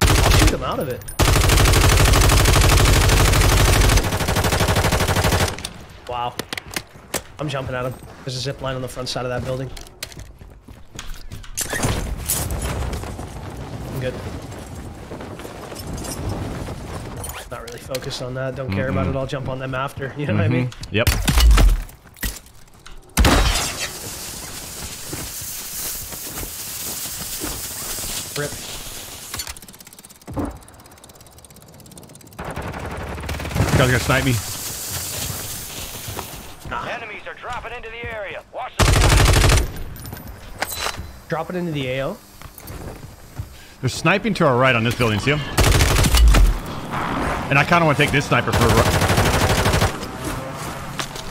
I'll shoot him out of it. Wow. I'm jumping at him. There's a zip line on the front side of that building. I'm good. Not really focused on that. Don't care about it. I'll jump on them after. You know what I mean? Mhm. Yep. Rip. Guy's gonna snipe me. Enemies are dropping into the area. Watch the Drop it into the AO. They're sniping to our right on this building. See him? And I kind of want to take this sniper for a run.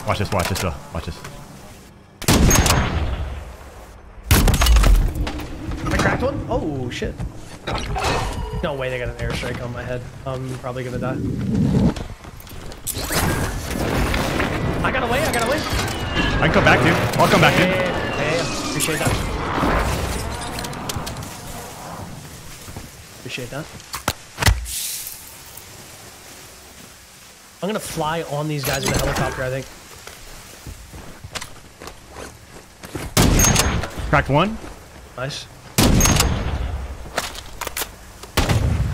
Watch this. Watch this. Though. Watch this. I cracked one? Oh, shit. No way they got an airstrike on my head. I'm probably gonna die. I got away, I got away. I can come back, dude. I'll come back, dude. Hey, hey, appreciate that. Appreciate that. I'm gonna fly on these guys with a helicopter, I think. Cracked one. Nice.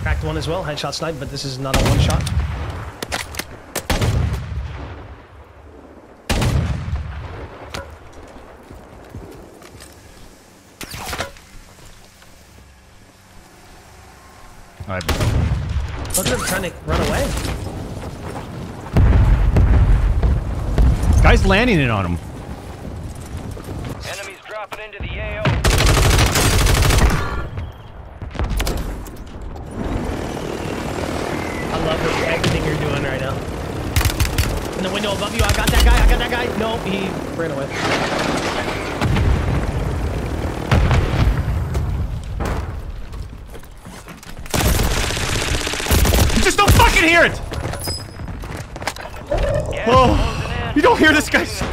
Cracked one as well, headshot snipe, but this is not a one shot. All right. Look at him trying to run away. Guy's landing it on him.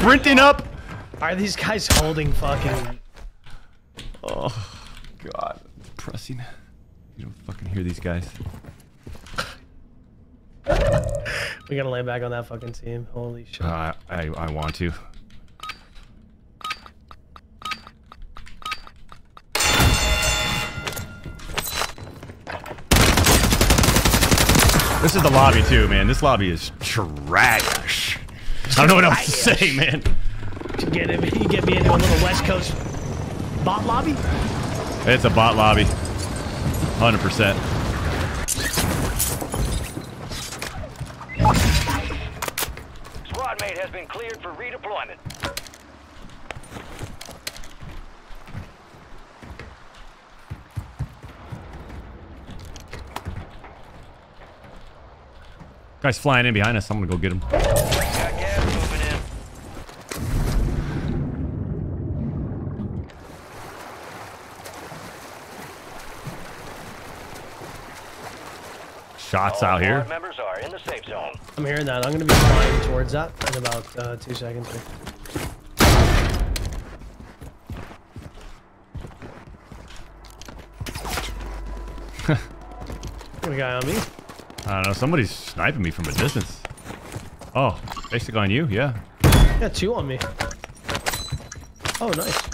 Sprinting up. Are these guys holding fucking... Oh, God. Depressing. You don't fucking hear these guys. We gotta land back on that fucking team. Holy shit. Uh, I, I want to. This is the lobby too, man. This lobby is trash. I don't know what else to say, man. You get, him, you get me into a little West Coast bot lobby? It's a bot lobby. 100%. Squad mate has been cleared for redeployment. Guy's flying in behind us. I'm gonna go get him. Got gas moving in. Shots All out here. members are in the safe zone. I'm hearing that. I'm gonna be flying towards that in about uh, two seconds. Here. Got a guy on me. I don't know. Somebody's sniping me from a distance. Oh, basically on you? Yeah. Got two on me. Oh, nice.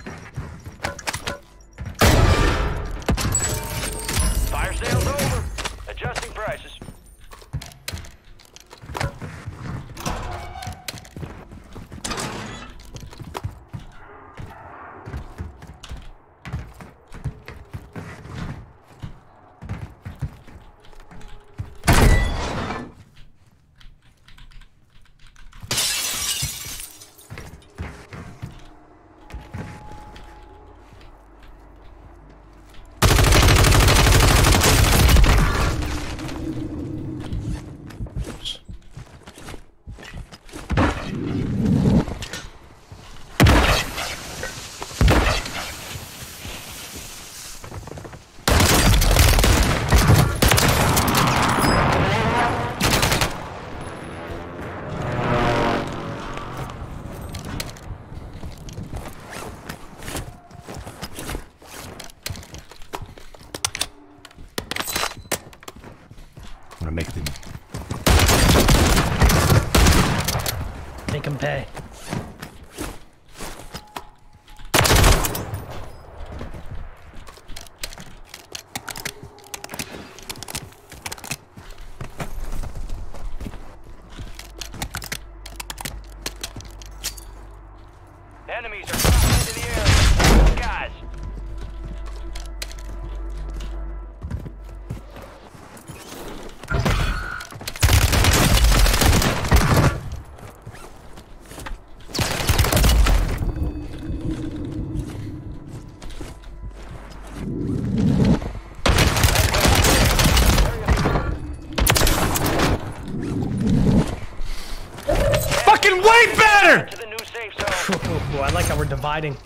Safe zone. Ooh, I like how we're dividing.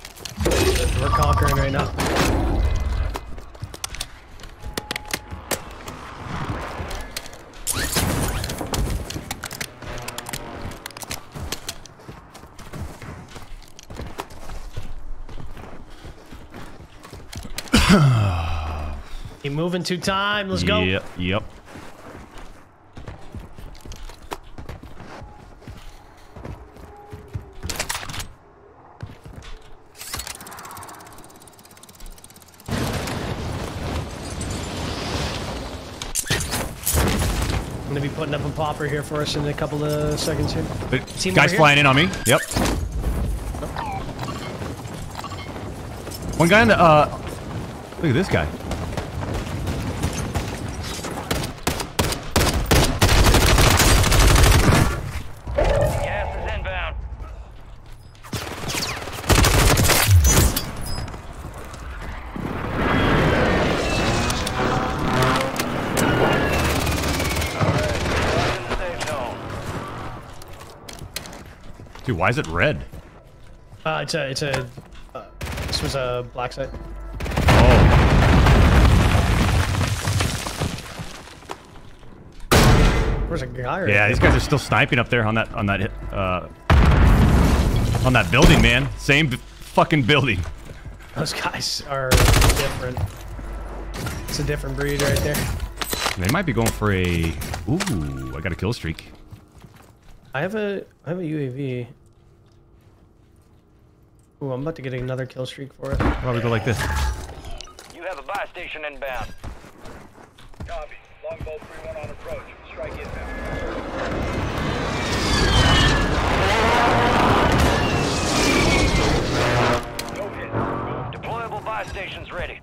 We're conquering right now. Keep moving to time. Let's go. Yep. Yep. I'm gonna be putting up a popper here for us in a couple of seconds here. Team guys flying in on me. Yep. One guy in the uh look at this guy. Dude, why is it red? Uh, it's a, it's a, uh, this was a black site. Oh. Where's a guy? Right Yeah, these guys are still sniping up there on that on that uh on that building, man. Same fucking building. Those guys are different. It's a different breed right there. They might be going for a Ooh, I got a kill streak. I have a, I have a UAV. Ooh, I'm about to get another kill streak for it. Why don't we go like this? You have a buy station inbound. Copy. Longbow 3-1 on approach. Strike inbound. Deployable buy stations ready.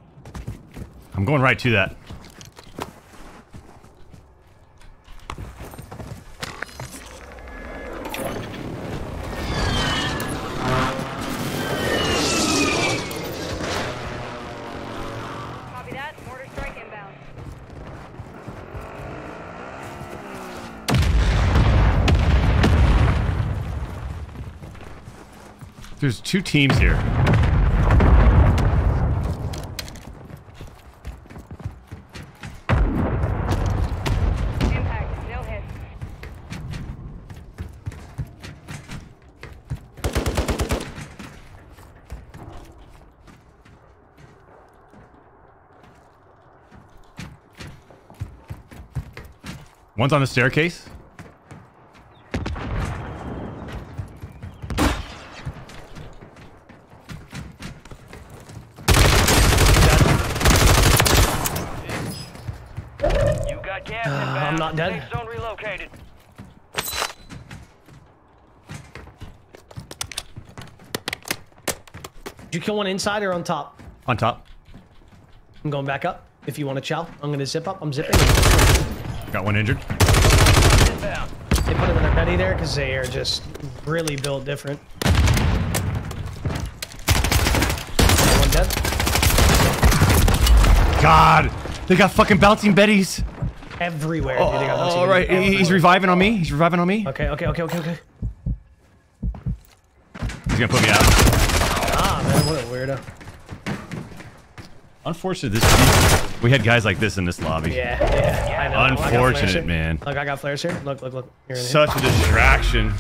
I'm going right to that. There's two teams here. Impact. No hit. One's on the staircase. You got gas Uh, inbound. I'm not dead. Safe zone relocated. Did you kill one inside or on top? On top. I'm going back up. If you want to chow, I'm gonna zip up. I'm zipping. Got one injured. They put him in their Betty there because they are just really built different. One dead. God, they got fucking bouncing betties. Everywhere. dude. They got Oh, bouncing all right, everywhere. he's reviving on me. He's reviving on me. Okay, okay, okay, okay, okay. He's gonna put me out. Man, what a weirdo. Unfortunate this we had guys like this in this lobby. Yeah, yeah. I know. I got flares Unfortunate, here. man. Look, I got flares here. Look, look, look. Here in here. Such a distraction.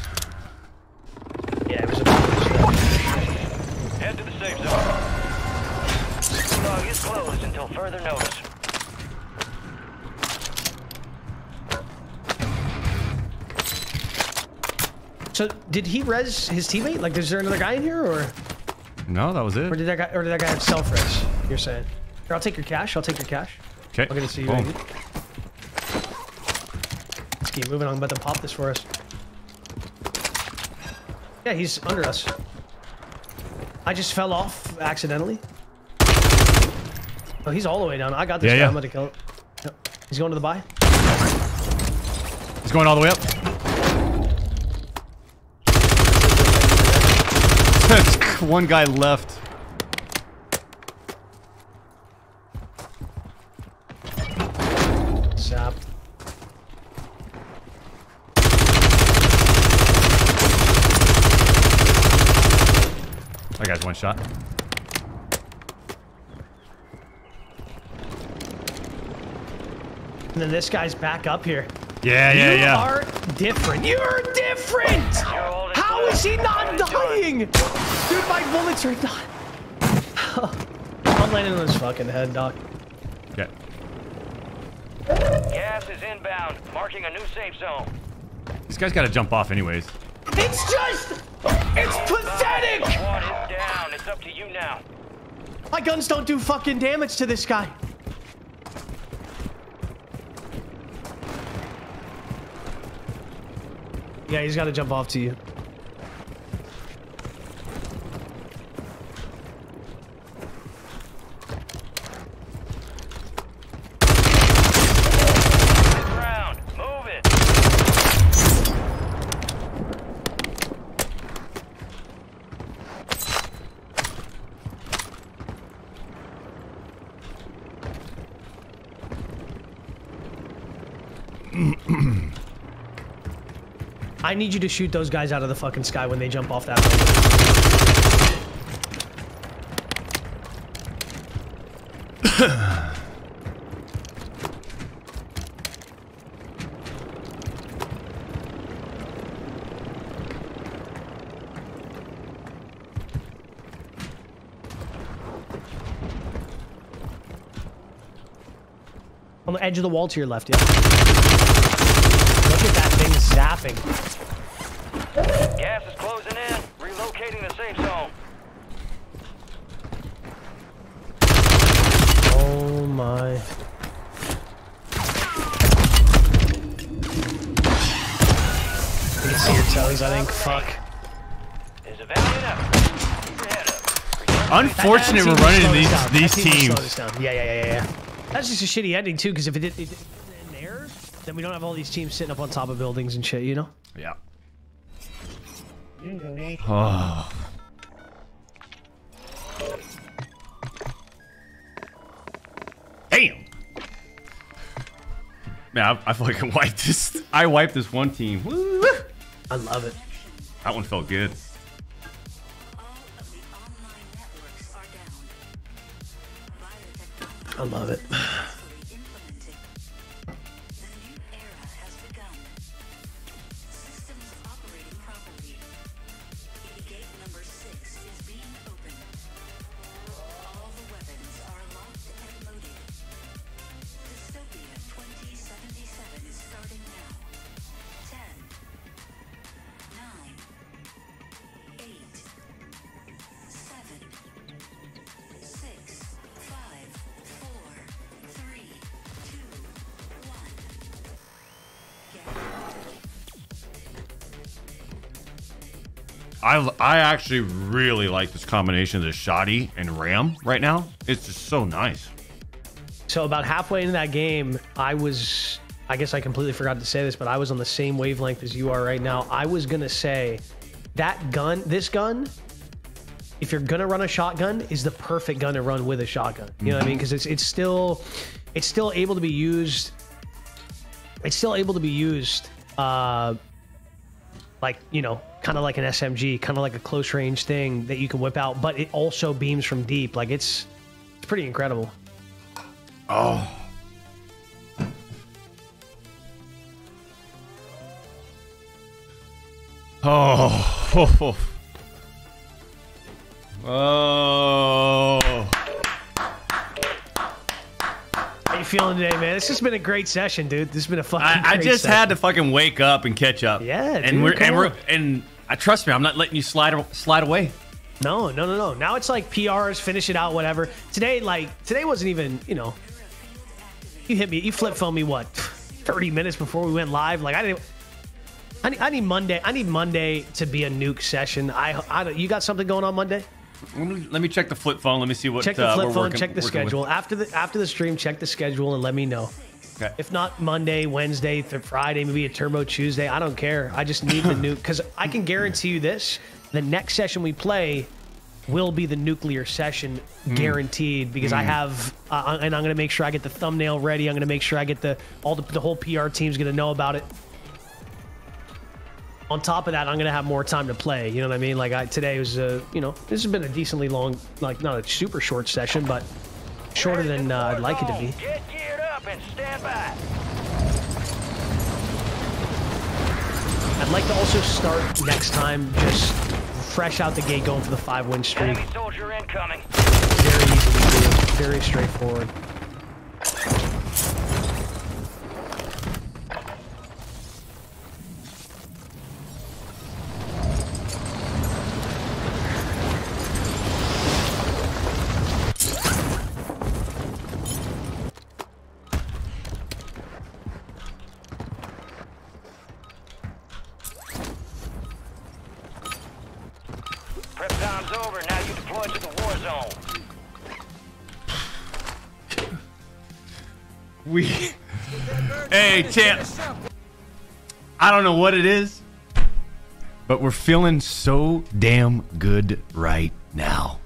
Yeah, it was a Head to the safe zone. Log is closed until further notice. So did he res his teammate? Like, is there another guy in here, or No, that was it. or did that guy or did that guy have self res? You're saying? Here, I'll take your cash. I'll take your cash. Okay. I'm gonna see you. Boom. Let's keep moving. I'm about to pop this for us. Yeah, he's under us. I just fell off accidentally. Oh, he's all the way down. I got this Yeah, guy. yeah. I'm gonna kill him. Yep. He's going to the buy. He's going all the way up. One guy left. Zap. That guy's one shot. And then this guy's back up here. Yeah, yeah, you yeah. are different. You're different! How is he not dying? Dude, my bullets are not. I'm landing on his fucking head, Doc. Okay. Gas is inbound, marking a new safe zone. This guy's got to jump off anyways. It's just. It's pathetic! Squad is down. It's up to you now. My guns don't do fucking damage to this guy. Yeah, he's got to jump off to you. Ground. Move it. I need you to shoot those guys out of the fucking sky when they jump off that building. On the edge of the wall to your left, yeah. Look at that thing zapping. Gas is closing in. Relocating the safe zone. Oh my. You can see your toes, I think. Fuck. Is a valiant effort. Unfortunate we're running team these down. these That team slowed teams. Yeah, yeah, yeah, yeah, yeah. That's just a shitty ending too, because if it, did, it, it wasn't in there, then we don't have all these teams sitting up on top of buildings and shit, you know? Yeah. Oh. Damn. Man, I, feel like I fucking wiped this. I wiped this one team. Woo. I love it. That one felt good. I love it. I I actually really like this combination of the shoddy and ram right now. It's just so nice. So about halfway into that game, I was I guess I completely forgot to say this, but I was on the same wavelength as you are right now. I was gonna say that gun, this gun, if you're gonna run a shotgun, is the perfect gun to run with a shotgun. You know what I mean? Because it's it's still it's still able to be used. It's still able to be used, uh, like you know, kind of like an SMG, kind of like a close range thing that you can whip out, but it also beams from deep. Like it's it's pretty incredible. Oh. Oh. Oh. How feeling today, man? It's just been a great session, dude. This has been a fucking. I, I just session. had to fucking wake up and catch up. Yeah, and we're and we're and I trust me, I'm not letting you slide slide away. No, no, no, no. Now it's like PRs, finish it out, whatever. Today, like today wasn't even, you know. You hit me, you flip phone me what, thirty minutes before we went live. Like I didn't. I need, I need Monday. I need Monday to be a nuke session. I, I you got something going on Monday? Let me, let me check the flip phone. Let me see what check the uh, flip we're phone. working- check the working with. schedule after the after the stream. Check the schedule and let me know. Okay. If not Monday, Wednesday, th- Friday, maybe a Turbo Tuesday. I don't care. I just need the nuke because I can guarantee you this: the next session we play will be the nuclear session, Mm. guaranteed. Because I Mm. have, uh, and I'm going to make sure I get the thumbnail ready. I'm going to make sure I get the all the, the whole PR team's going to know about it. On top of that, I'm gonna have more time to play. You know what I mean? Like I, today was a, you know, this has been a decently long, like not a super short session, but shorter than uh, I'd like it to be. Get geared up and stand by. I'd like to also start next time just fresh out the gate, going for the five win streak. Enemy soldier incoming. Very easy to do, very straightforward. Hey. I don't know what it is, but we're feeling so damn good right now.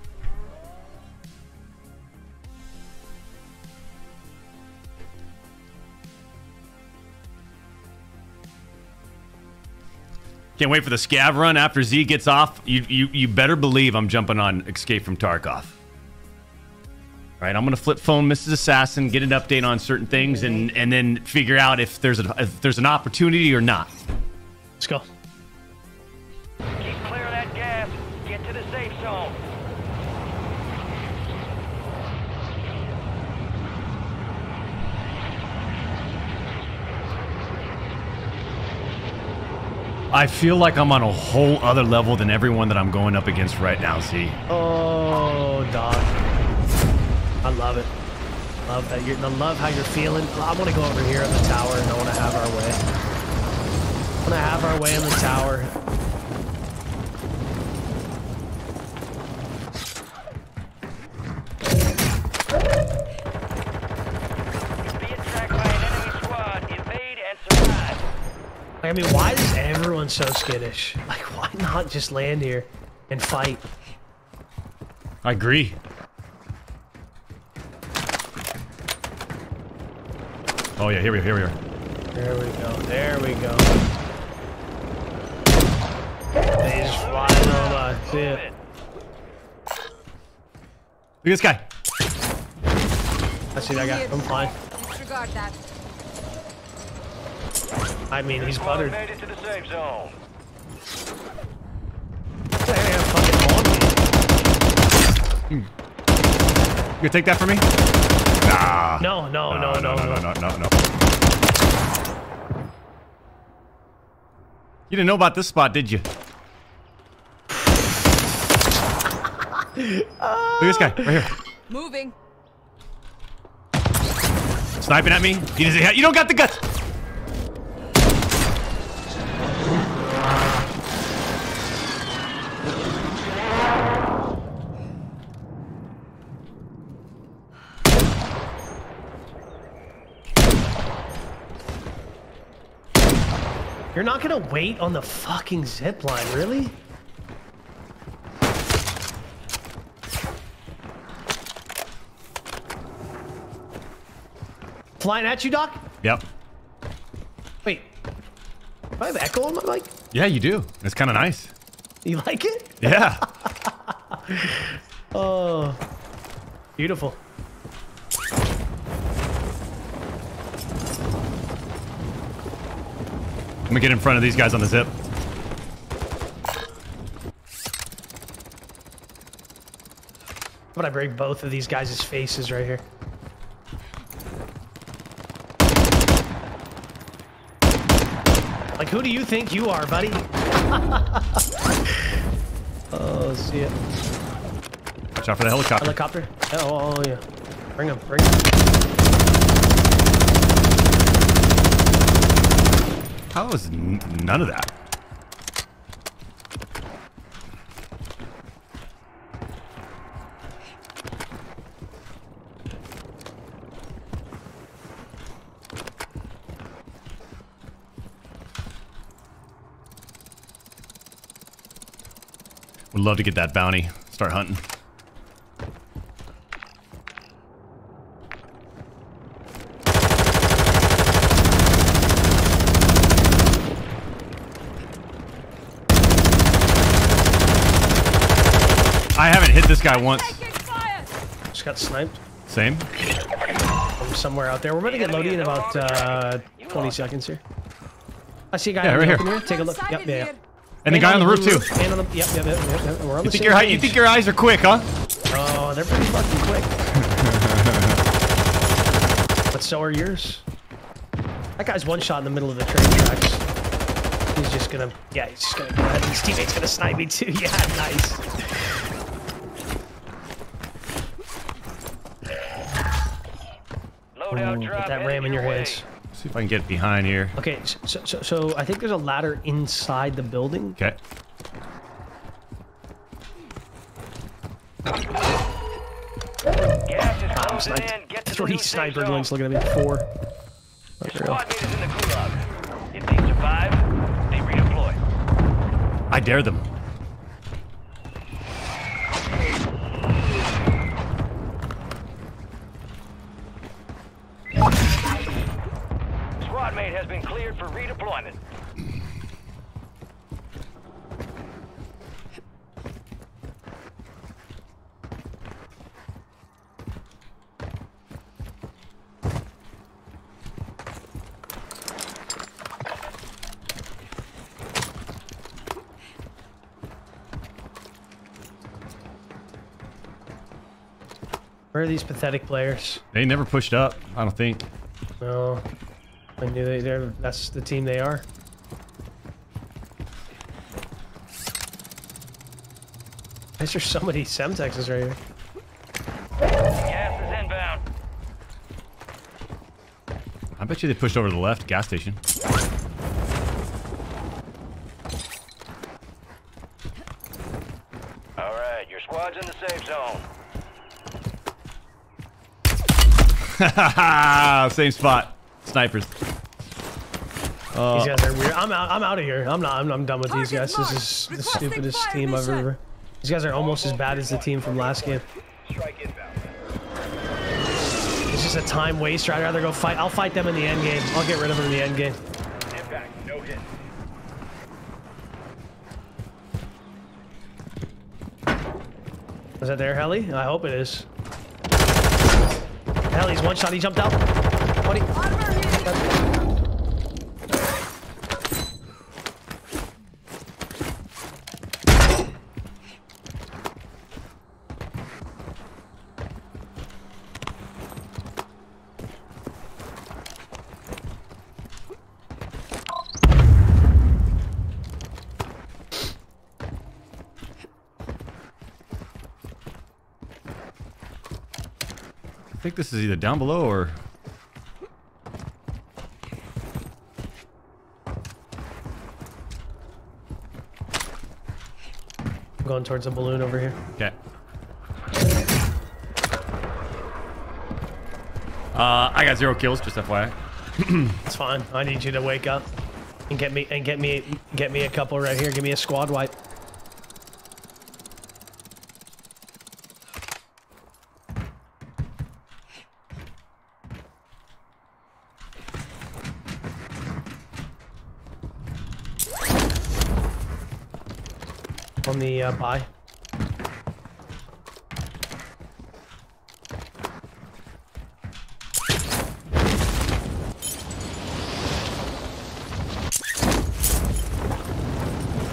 Can't wait for the scav run after Z gets off. You, you, you better believe I'm jumping on Escape from Tarkov. All right, I'm gonna flip phone Mrs. Assassin, get an update on certain things, and and then figure out if there's a if there's an opportunity or not. Let's go. Keep clear of that gas. Get to the safe zone. I feel like I'm on a whole other level than everyone that I'm going up against right now. See, Oh, dog. I love it. Love that you're. I love how you're feeling. I want to go over here in the tower, and I want to have our way. I want to have our way in the tower. I mean, why is everyone so skittish? Like, why not just land here and fight? I agree. Oh yeah, here we are, here we are. There we go. There we go. They just flying on by. See it. Look at this guy. I see that guy. I'm fine. Disregard that. I mean, he's Squad buttered. made it to the safe zone. Hmm. You gonna take that from me? Nah. Ah, no, no, no, no, no, no, no, no. You didn't know about this spot, did you? Look at this guy right here, Moving. sniping at me. He. You don't got the guts. You're not gonna wait on the fucking zip line, really? Flying at you, Doc? Yep. Wait. Do I have echo on my mic? Yeah, you do. It's kind of nice. You like it? Yeah. Oh. Beautiful. Let me get in front of these guys on the zip. But I break both of these guys' faces right here. Like, who do you think you are, buddy? oh, see it. Watch out for the helicopter. Helicopter? Oh, oh, oh yeah. Bring him, bring him. How n- none of that? Would love to get that bounty. Start hunting. I haven't hit this guy once. Just got sniped Same. from somewhere out there. We're gonna get loading in about uh, 20 seconds here. I see a guy Yeah, right the here. Take a look. Yep, yeah, yeah. And the guy on the roof blue too. And on the, yep, yep, yep, yep, yep. We're on You the think same your you think your eyes are quick, huh? Oh, they're pretty fucking quick. but so are yours. That guy's one shot in the middle of the train tracks. He's just gonna, yeah, he's just gonna go ahead. His teammate's gonna snipe me too. Yeah, nice. Ooh, get that ram in your hands. See if I can get behind here. Okay, so, so, so I think there's a ladder inside the building. Okay. I'm sniped. Three sniper glints looking at me. Four. Not real. If they survive, they redeploy. I dare them. Squad has been cleared for redeployment. Where are these pathetic players? They never pushed up. I don't think. No. I knew they, they're, that's the team they are. Why is there so many Semtexes right here? Gas is inbound. I bet you they pushed over to the left gas station. All right, your squad's in the safe zone. Same spot. Snipers. Uh, these guys are weird. I'm out. I'm out of here. I'm not. I'm, I'm done with these guys. This is the stupidest team I've ever. These guys are almost as bad as the team from last game. It's just a time waster. I'd rather go fight. I'll fight them in the end game. I'll get rid of them in the end game. Impact, no hit. Is that there, Heli? I hope it is. Heli's one shot. He jumped out. Buddy. I think this is either down below or. I'm going towards the balloon over here. Okay. Uh, I got zero kills, just FYI. It's fine. I need you to wake up and get me and get me get me a couple right here. Give me a squad wipe. Uh, buy.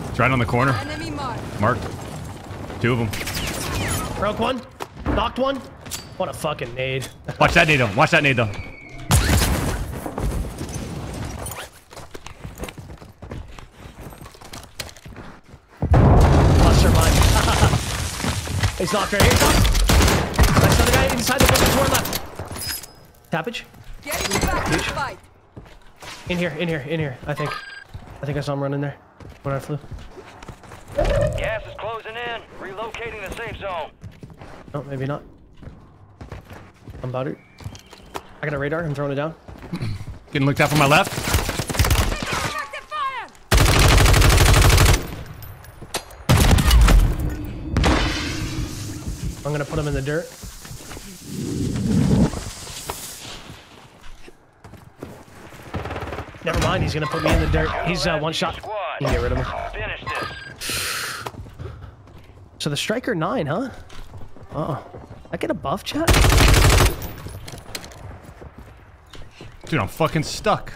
It's right on the corner. Enemy mark. Mark. Two of them. Broke one. Knocked one. What a fucking nade. Watch that nade though. Watch that nade though. He's knocked right here. He's knocked. Nice another guy inside the building to our left. Tappage. Getting back to the fight. In here, in here, in here. I think. I think I saw him running there when I flew. Gas is closing in. Relocating the safe zone. No, maybe not. I'm about it. I got a radar. I'm throwing it down. Getting looked at from my left. I'm gonna put him in the dirt. Never mind, he's gonna put me in the dirt. He's uh, one shot. You can get rid of him. Finish this. So the striker nine, huh? Oh, I get a buff, chat. Dude, I'm fucking stuck.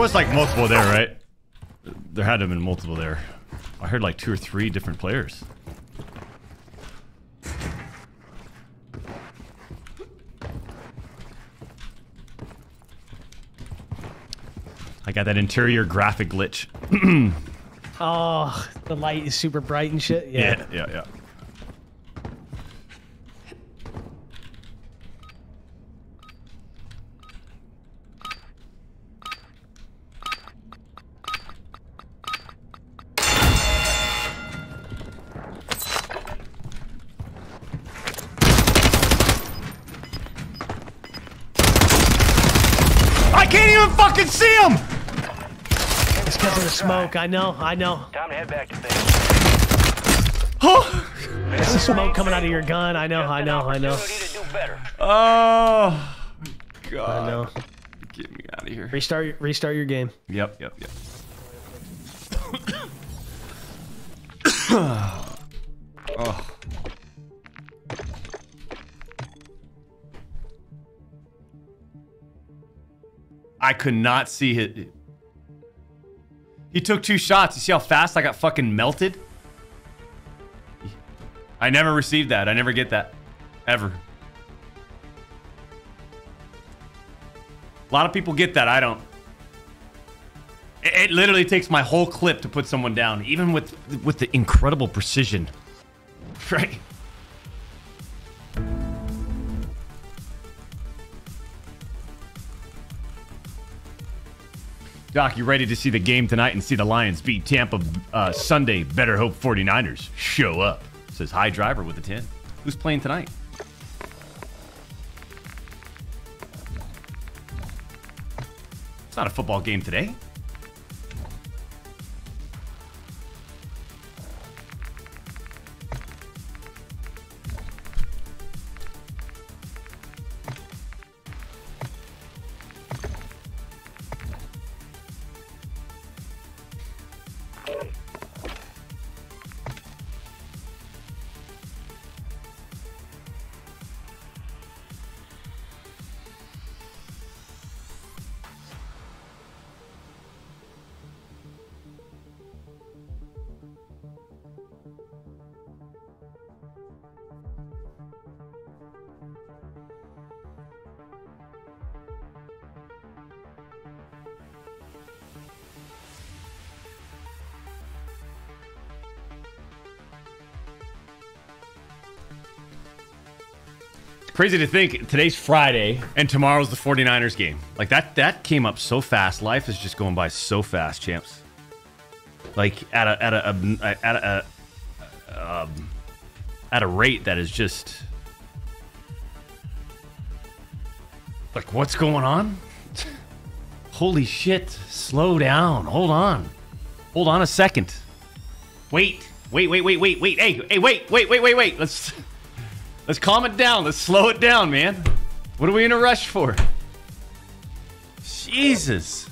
Was like multiple there, right? There had to have been multiple there. I heard like two or three different players. I got that interior graphic glitch. Oh, the light is super bright and shit. Yeah. yeah, yeah. yeah. Smoke. I know. I know. Time to head back to base. Oh! It's the smoke coming out of your gun. I know. I know. I know. Oh, God. I know. Get me out of here. Restart. Restart your game. Yep, yep, yep. oh. I could not see it. He took two shots. You see how fast I got fucking melted? I never received that. I never get that. Ever. A lot of people get that. I don't. It, it literally takes my whole clip to put someone down, even with with the incredible precision. Right. Doc, you ready to see the game tonight and see the Lions beat Tampa uh, Sunday? Better hope 49ers show up. Says High Driver with a 10. Who's playing tonight? It's not a football game today. Crazy to think today's Friday and tomorrow's the 49ers game. Like that that came up so fast. Life is just going by so fast, champs. Like at a at a, at a um, at a rate that is just like what's going on? Holy shit. Slow down. Hold on. Hold on a second. Wait. Wait, wait, wait, wait, wait. Hey, hey, wait, wait, wait, wait, wait. Let's Let's calm it down. Let's slow it down, man. What are we in a rush for? Jesus.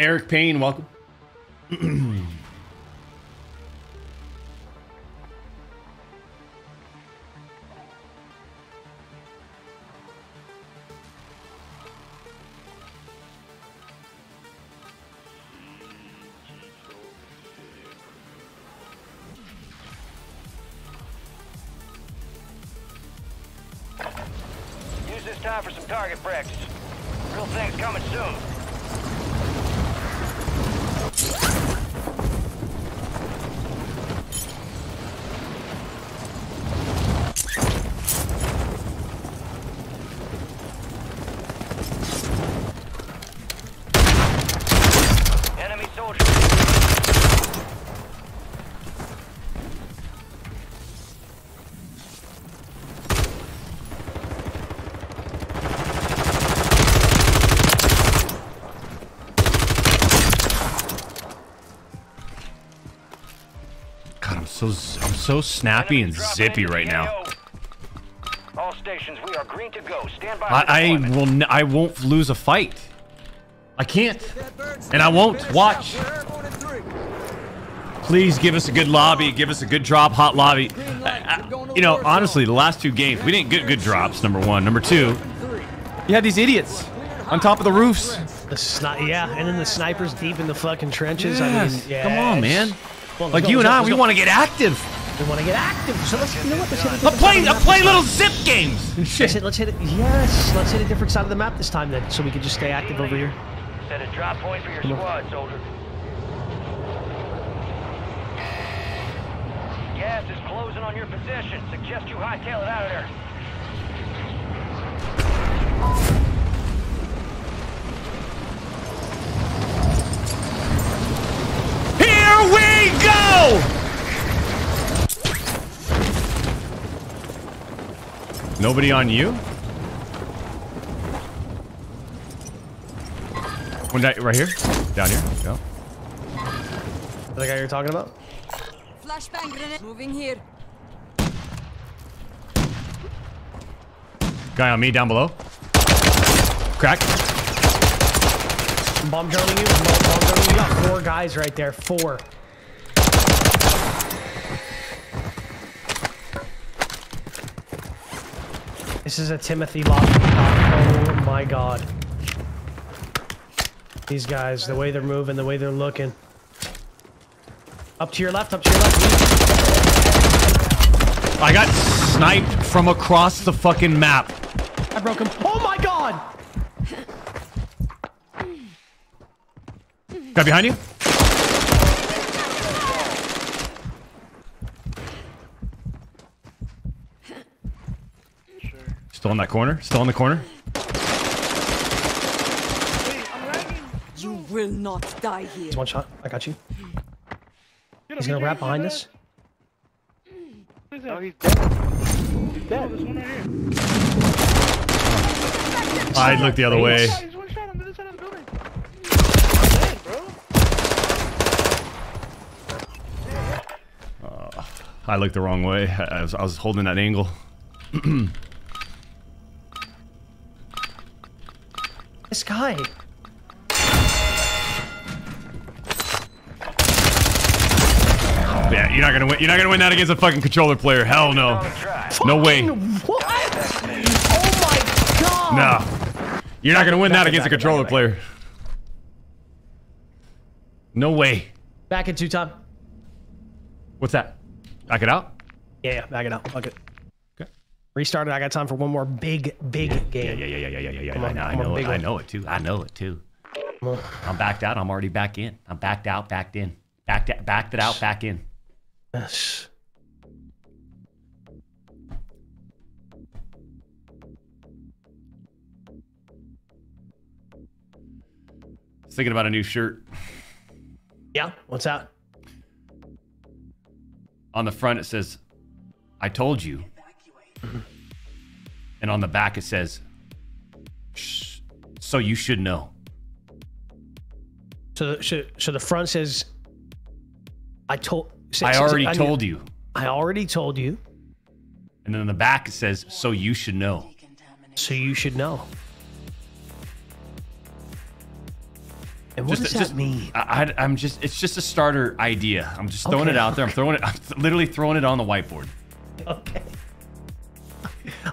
Eric Payne, welcome. so snappy and zippy right now. All stations, we are green to go. Stand by. I, I will. N- I won't lose a fight. I can't, and I won't. Watch. Please give us a good lobby. Give us a good drop, hot lobby. I- I- you know, honestly, the last two games we didn't get good drops. Number one. Number two, you had these idiots on top of the roofs. The yeah, and then the snipers deep in the fucking trenches. I mean, Yes. yeah. Come on, man. Well, Like go, you and go, I, we want to get active. We want to get active. So let's, you know what? Let's hit a I different play. side I of the play map. little zip games. and shit. Let's hit, let's hit it. Yes, let's hit a different side of the map this time then, so we can just stay active over here. Set a drop point for your Come on. squad, soldier. Gas is closing on your position. Suggest you hightail it out of there. Nobody on you? One guy right here, down here. Go. The guy you're talking about? Flashbang grenade. Moving here. Guy on me down below. Crack. Bomb droning you. Bomb, bomb droning you. You got four guys right there. Four. This is a Timothy lock. Oh my god. These guys, the way they're moving, the way they're looking. Up to your left, up to your left. I got sniped from across the fucking map. I broke him. Oh my god! Guy behind you? Still in that corner? Still in the corner? You will not die here. It's one shot. I got you. He's gonna wrap behind us. Oh, he's dead. He's dead. There's one right here. I looked the other way. He's one shot on the other side of the building. Uh, I looked the wrong way. I, I was, I was holding that angle. This guy. Yeah, you're not gonna win. You're not gonna win that against a fucking controller player. Hell no. No way. What? Oh my god! No. You're not gonna win that against a controller player. No way. Back in two time. What's that? Back it out. Yeah, yeah, back it out. Fuck it. Okay. Restart it. I got time for one more big, big game. Yeah, yeah, yeah, yeah, yeah, yeah, yeah. I know, I know, it, I know it too. I know it too. I'm backed out. I'm already back in. I'm backed out, backed in. Backed, backed it out, back in. Yes. Was thinking about a new shirt. Yeah. What's that? On the front it says, "I told you," and on the back it says, "So you should know." So, the- so, so the front says, "I told." I already I- told you. I already told you. And then on the back it says, "So you should know." So you should know. And what Just- does just- that mean? I, I, am just. It's just a starter idea. I'm just throwing Okay. it out there. I'm throwing it. I'm literally throwing it on the whiteboard. Okay.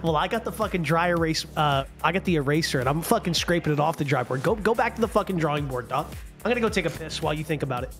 Well, I got the fucking dry erase. Uh, I got the eraser, and I'm fucking scraping it off the dry board. Go, go back to the fucking drawing board, doc. I'm gonna go take a piss while you think about it.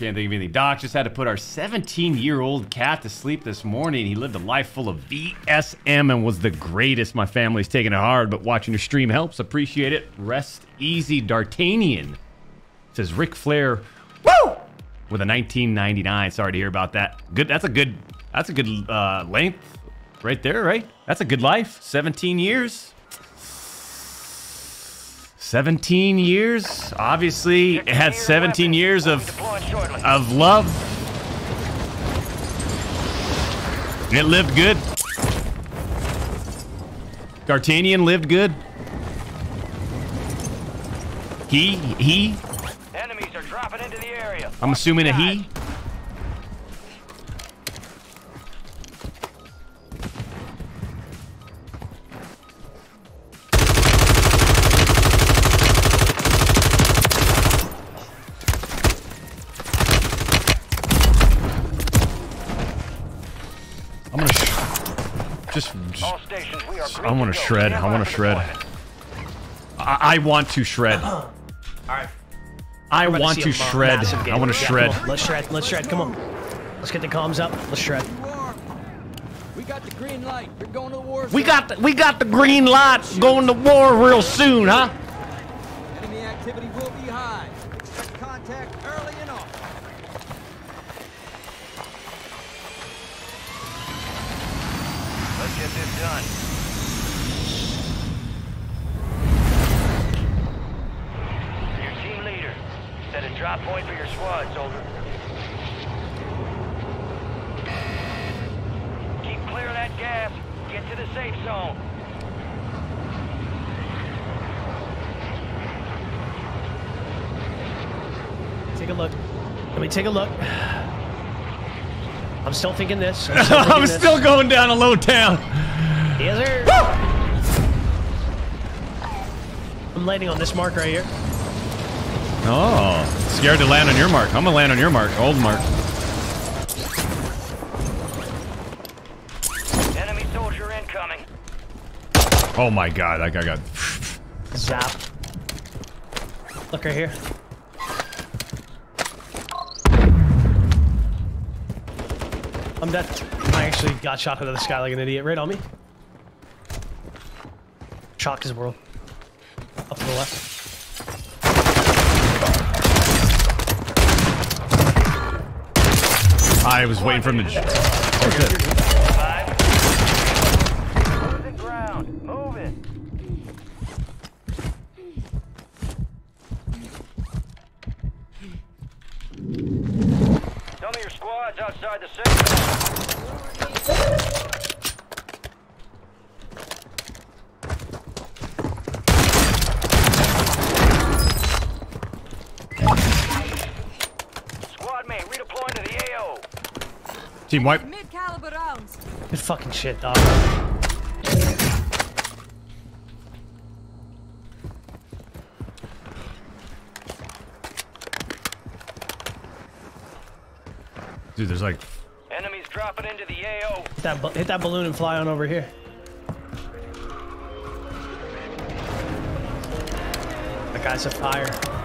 Can't think of anything. Doc just had to put our 17 year old cat to sleep this morning. He lived a life full of VSM and was the greatest. My family's taking it hard, but watching your stream helps. Appreciate it. Rest easy, D'Artagnan. Says Ric Flair, woo! With a 1999. Sorry to hear about that. Good. That's a good. That's a good uh, length right there, right? That's a good life. 17 years. 17 years. Obviously, it had 17 years of of love. It lived good. D'Artagnan lived good. He, he, Enemies are dropping into the area. I'm assuming a he. I want to shred. I want to shred. I, I want to shred. All right. I want to shred. massive game. I want to Yeah, shred. Let's shred. Let's shred. Come on. Let's get the comms up. Let's shred. We got the green light. We're going to the war We got the, we got the green light going to war real soon, huh? Enemy activity will be high. Expect contact early and often. Let's get this done. Drop point for your squad, soldier. Keep clear of that gas. Get to the safe zone. Take a look. Let me take a look. I'm still thinking this. I'm still, thinking I'm this. still going down a low town. Yes, sir. I'm landing on this mark right here. Oh, scared to land on your mark. I'm gonna land on your mark, old mark. Enemy soldier incoming. Oh my god, that guy got. Zap. Look right here. I'm dead. I actually got shot out of the sky like an idiot. Right on me. Shocked his world. Up to the left. I was waiting for him to. Oh. Losing ground. Move it. Some of your squads outside the safe zone. Squad mate, redeploying to the AO. Team wipe. Mid-caliber rounds. Good fucking shit, dog. Dude, there's like. Enemies dropping into the AO. Hit that, hit that balloon and fly on over here. That guy's a fire.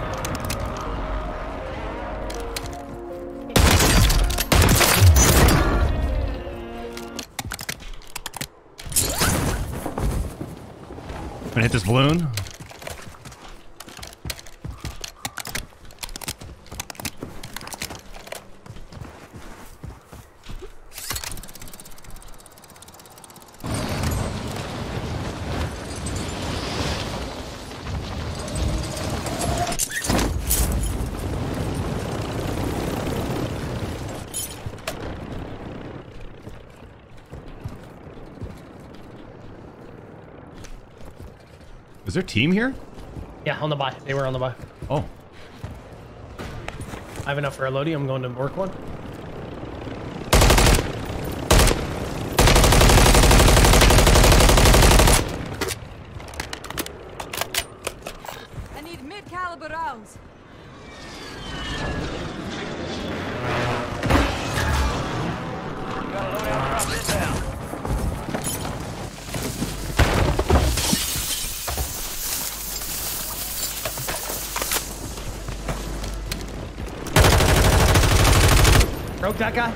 Hit this balloon. Is there a team here? Yeah, on the buy. They were on the buy. Oh. I have enough for a loadie. I'm going to work one. That guy.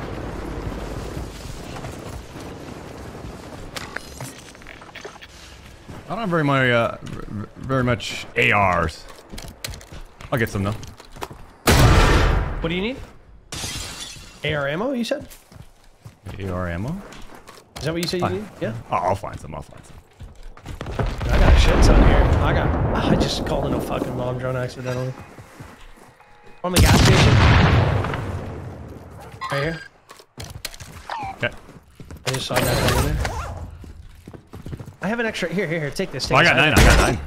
I don't have very much, uh, very much ARs. I'll get some though. What do you need? AR ammo, you said? AR ammo? Is that what you said you Uh, need? Yeah. Oh, I'll find some. I'll find some. I got a shit ton here. I got. I just called in a fucking bomb drone accidentally. On the gas station. Right here. Okay. I just saw that over there. I have an extra. Here, here, here. Take this. Take Oh, I this. got nine. I got nine.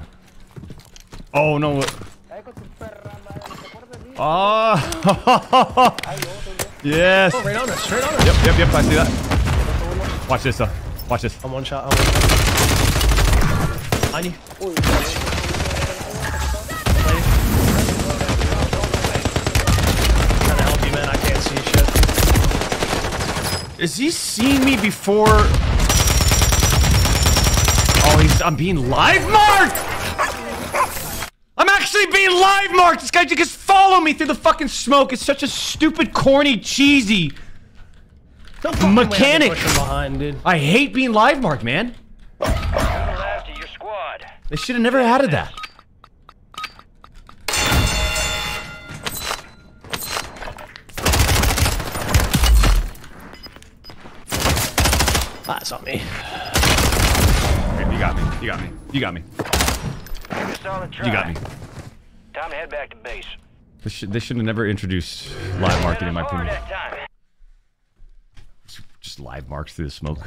Oh no. what- Oh. yes. Oh, right on us. Right on us. Yep, yep, yep. I see that. Watch this, though. Watch this. I'm one shot. I'm one shot. On you. Is he seeing me before? Oh, he's. I'm being live marked. I'm actually being live marked. This guy just follow me through the fucking smoke. It's such a stupid, corny, cheesy Don't fucking way I've been mechanic. behind, dude. I hate being live marked, man. After your squad. They should have never added that. That's on me. Okay, you got me. You got me. You got me. Just on the try. You got me. Time to head back to base. They should, they should have never introduced live marking, in my opinion. Just live marks through the smoke.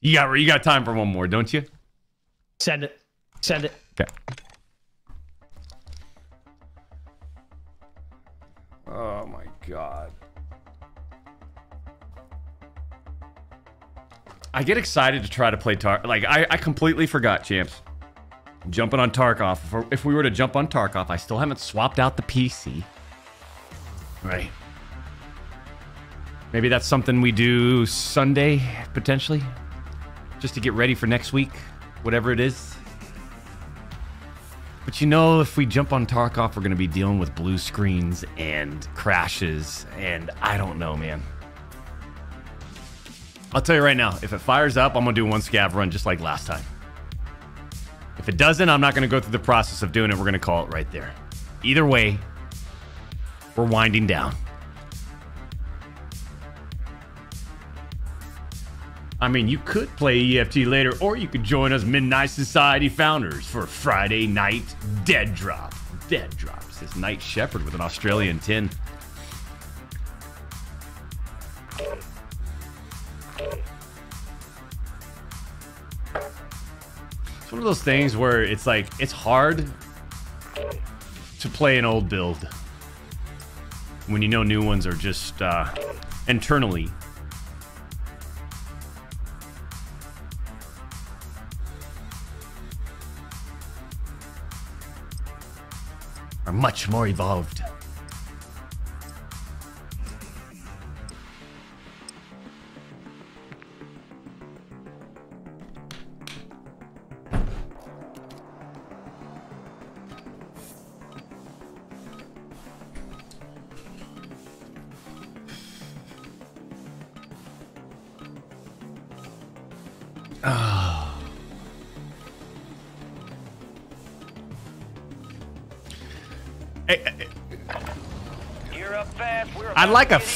you got you got time for one more, don't you? Send it. Send it. Okay. God. I get excited to try to play Tark. Like I, I completely forgot, champs. Jumping on Tarkov. If, we were to jump on Tarkov, I still haven't swapped out the PC. Right. Maybe that's something we do Sunday potentially, just to get ready for next week, whatever it is. But you know, if we jump on Tarkov, we're going to be dealing with blue screens and crashes, and I don't know, man. I'll tell you right now, if it fires up, I'm going to do one scav run just like last time. If it doesn't, I'm not going to go through the process of doing it. We're going to call it right there. Either way, we're winding down. I mean, you could play EFT later, or you could join us Midnight Society founders for Friday night Dead Drop. Dead Drop says Night Shepherd with an Australian tin. It's one of those things where it's like it's hard to play an old build when you know new ones are just uh, internally are much more evolved.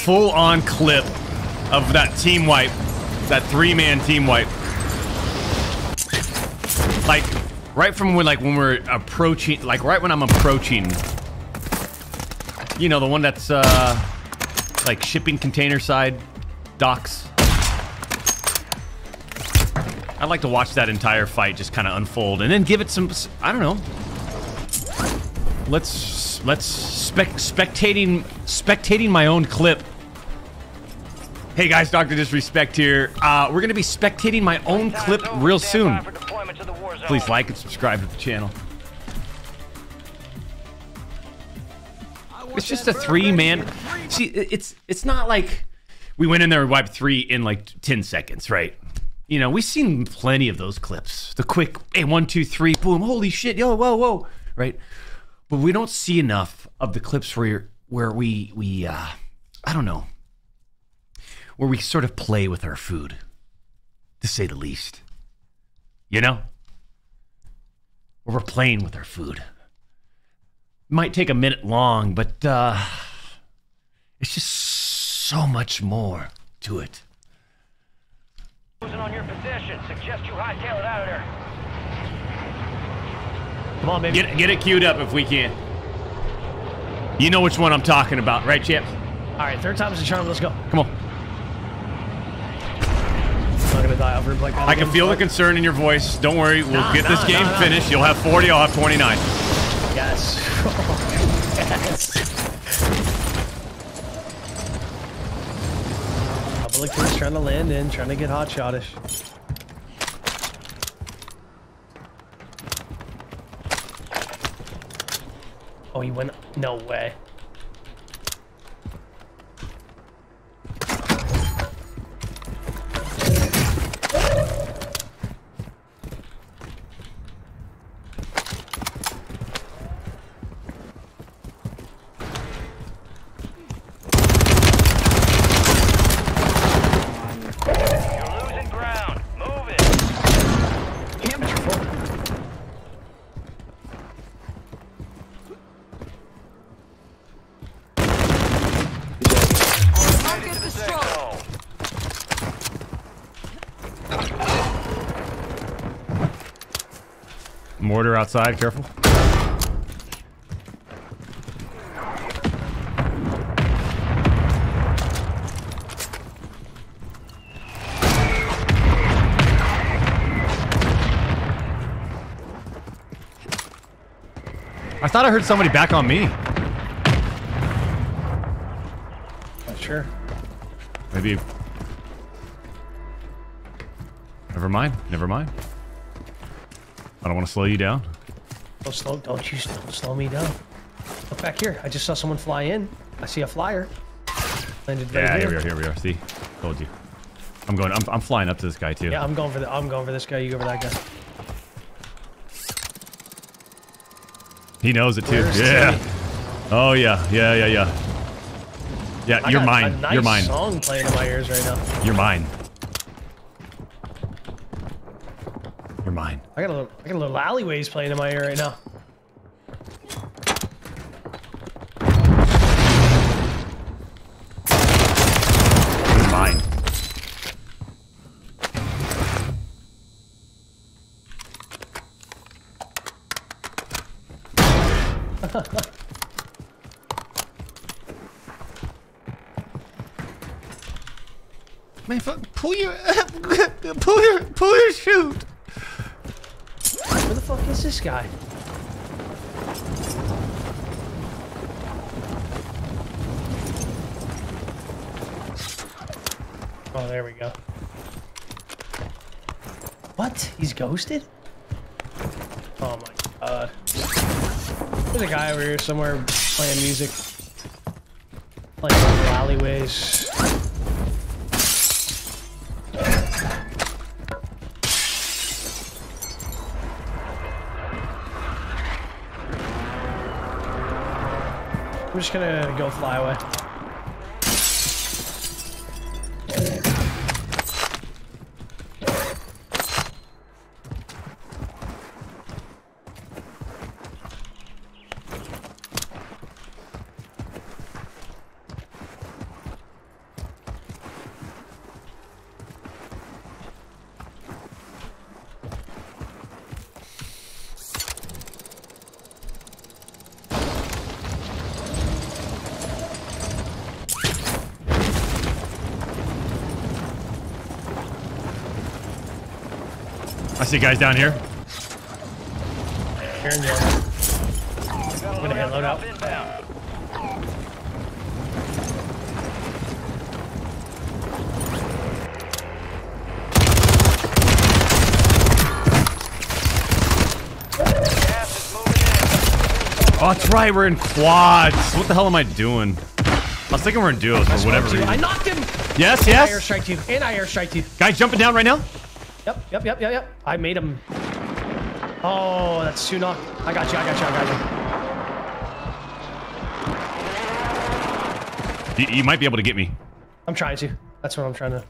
Full-on clip of that team wipe, that three-man team wipe. Like right from when, like when we're approaching, like right when I'm approaching. You know, the one that's uh, like shipping container side docks. I'd like to watch that entire fight just kind of unfold and then give it some. I don't know. Let's let's spec spectating spectating my own clip. Hey guys, Doctor Disrespect here. Uh, we're gonna be spectating my own clip real soon. Please like and subscribe to the channel. It's just a three man. See, it's it's not like we went in there and wiped three in like ten seconds, right? You know, we've seen plenty of those clips. The quick, hey, one, two, three, boom, holy shit, yo, whoa, whoa, right? But we don't see enough of the clips where where we we uh, I don't know, where we sort of play with our food, to say the least. You know, where we're playing with our food. It Might take a minute long, but uh, it's just so much more to it. On your possession. Suggest you hightail it out of there. Come on, baby. Get get it queued up if we can. You know which one I'm talking about, right, Chips? All right, third time's the charm. Let's go. Come on. Not gonna die over like. I can feel the concern in your voice. Don't worry, we'll Nah, get this game nah, nah. finished. You'll have 40, I'll have 29. Yes. Oh, yes. Public is trying to land in, trying to get hot shotish. Oh, he went. No way. You're losing ground. Move it. Amateur full. Target destroyed. Mortar outside, careful. I thought I heard somebody back on me. Not sure. Maybe. Never mind. Never mind. I don't want to slow you down. Don't slow. Don't you don't slow me down. Look back here. I just saw someone fly in. I see a flyer. Landed right Yeah, here. here we are. Here we are. See, told you. I'm going. I'm, I'm flying up to this guy too. Yeah, I'm going for the. I'm going for this guy. You go for that guy. He knows it too. Where's yeah. Timmy? Oh yeah. Yeah. Yeah. Yeah. Yeah. I you're mine. Nice you're mine. song playing in my ears right now. You're mine. You're mine. I got a little. Alleyways playing in my ear right now. You're mine. Man, fuck, pull your, pull your, pull your chute. Where the fuck is this guy? Oh, there we go. Ghosted? Oh my god. There's a guy over here somewhere playing music. Playing in the alleyways. I'm just gonna go fly away. See guys down here. Here in the I'm gonna hit load out. Oh, that's right. We're in quads. What the hell am I doing? I was thinking we're in duos for whatever reason. I knocked him. Yes, And I yes. airstrike you. And I airstrike you. Guys jumping down right now? Yep, yep, yep, yep, yep. I made him. Oh, that's two knock. I got you. I got you. I got you. You, you might be able to get me. I'm trying to. That's what I'm trying to.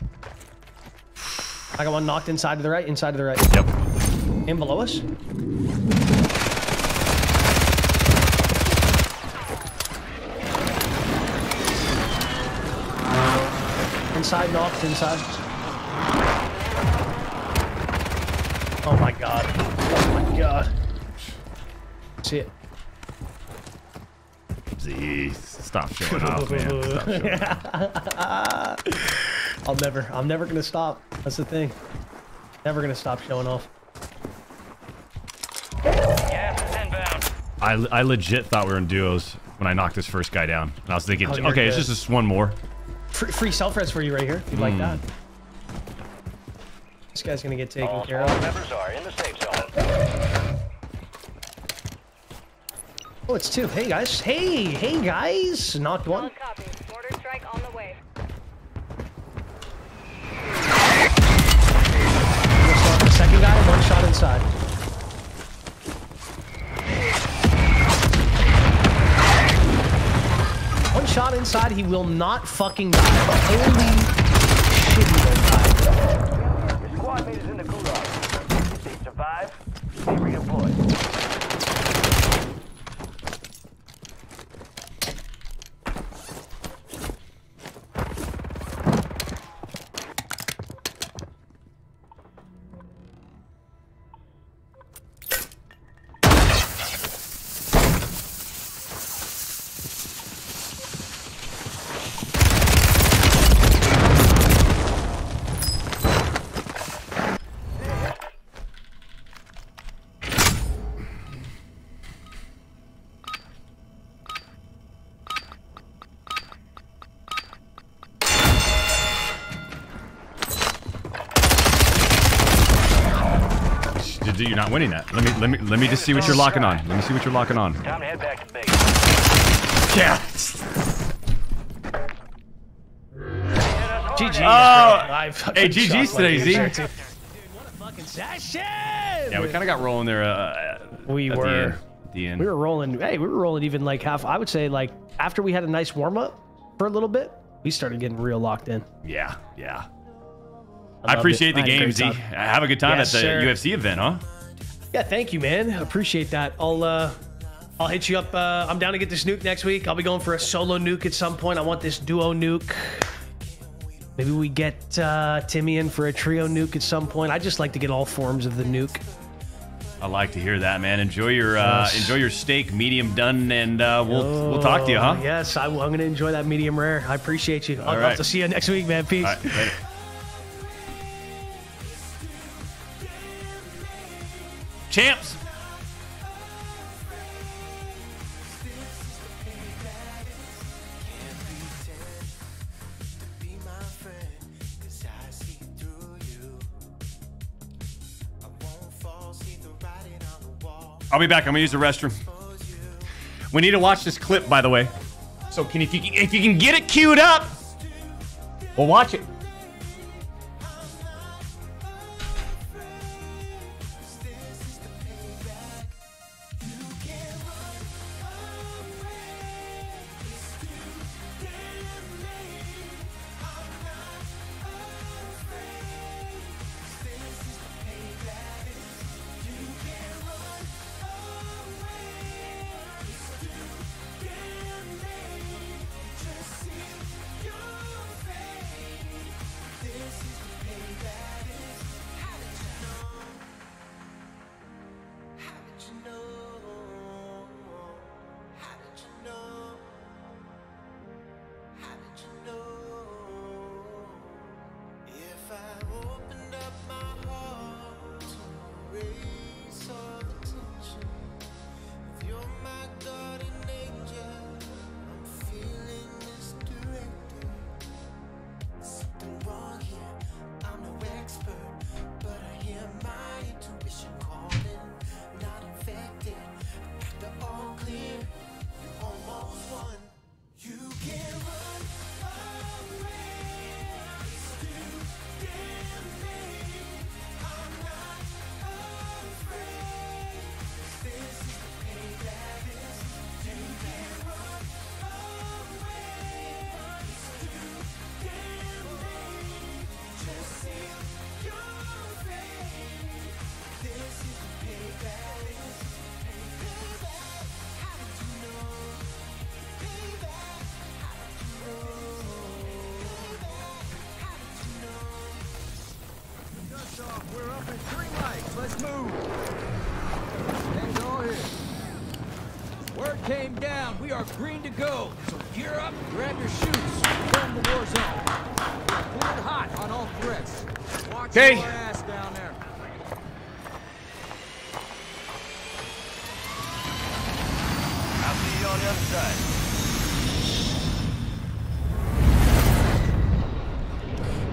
I got one knocked inside to the right. Inside to the right. Yep. And below us. Inside knocked. Inside. Stop showing off, man. Stop showing off. I'll never, I'm never gonna stop. That's the thing. Never gonna stop showing off. I, I legit thought we were in duos when I knocked this first guy down. And I was thinking, Oh, you're okay, it's just this one more. Free, free self res for you right here, if you like Mm. that. This guy's gonna get taken All care squad of. members are in the safe zone. It's two. Hey guys. Hey, hey guys. Knocked one. On the way. The second guy. One shot inside. One shot inside. He will not fucking die. Holy You're not winning that. Let me let me let me just see what you're locking on. Let me see what you're locking on. Time to head back to base. Yeah. GG. Oh, hey, fucking GG's shot today, like Z. a dirty- Fucking session. Yeah, we kind of got rolling there. Uh, We at the were. end. The end. We were rolling. Hey, we were rolling even like half. I would say like after we had a nice warm up for a little bit, we started getting real locked in. Yeah, yeah. I I, appreciate it. the I game, Z. time. Have a good time Yes, at the sir. UFC event, huh? Yeah, thank you, man. Appreciate that. I'll uh, I'll hit you up. Uh, I'm down to get this nuke next week. I'll be going for a solo nuke at some point. I want this duo nuke. Maybe we get uh, Timmy in for a trio nuke at some point. I just like to get all forms of the nuke. I like to hear that, man. Enjoy your uh, Yes. enjoy your steak, medium done, and uh, we'll we'll talk to you, huh? Oh, Yes, I, am going to enjoy that medium rare. I appreciate you. I'll, All I'll have to see you next week, man. Peace. Champs. I'll be back. I'm gonna use the restroom. We need to watch this clip, by the way. So can if you if you can get it queued up, we'll watch it.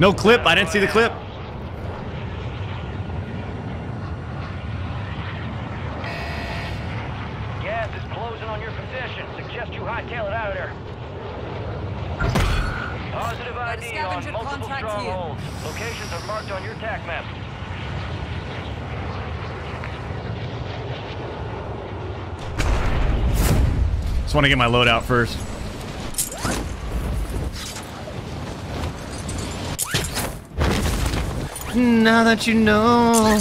No clip. I didn't see the clip. Gas is closing on your position. Suggest you hightail it out of there. Positive ID on multiple contact here. strongholds. Locations are marked on your TAC map. Just want to get my load out first. Now that you know.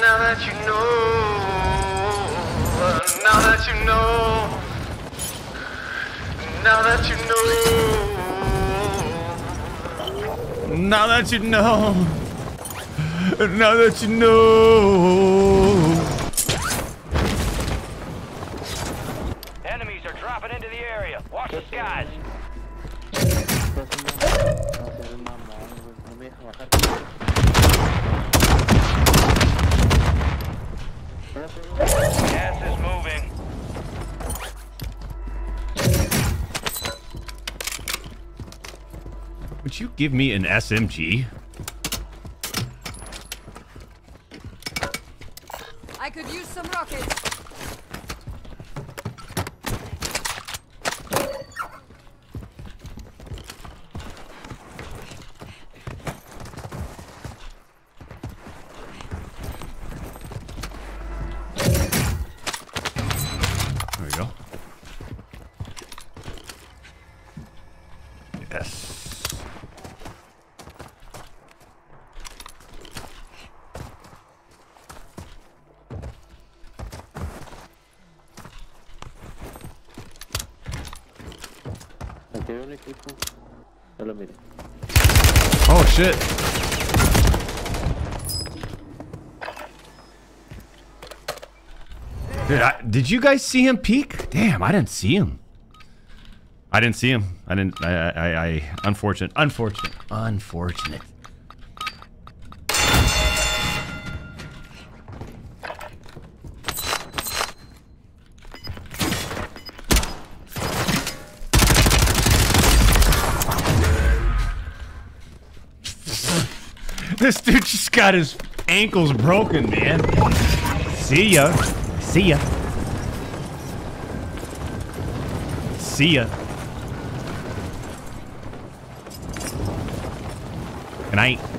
Now that you know, now that you know, now that you know. Now that you know. Now that you know. Give me an SMG? I could use some rockets. There we go. Yes. Oh shit. Dude, I, did you guys see him peek? Damn, I didn't see him. I didn't see him. I didn't. I. I. I unfortunate. Unfortunate. Unfortunate. this dude just got his ankles broken, man. See ya. See ya. See ya. Good night.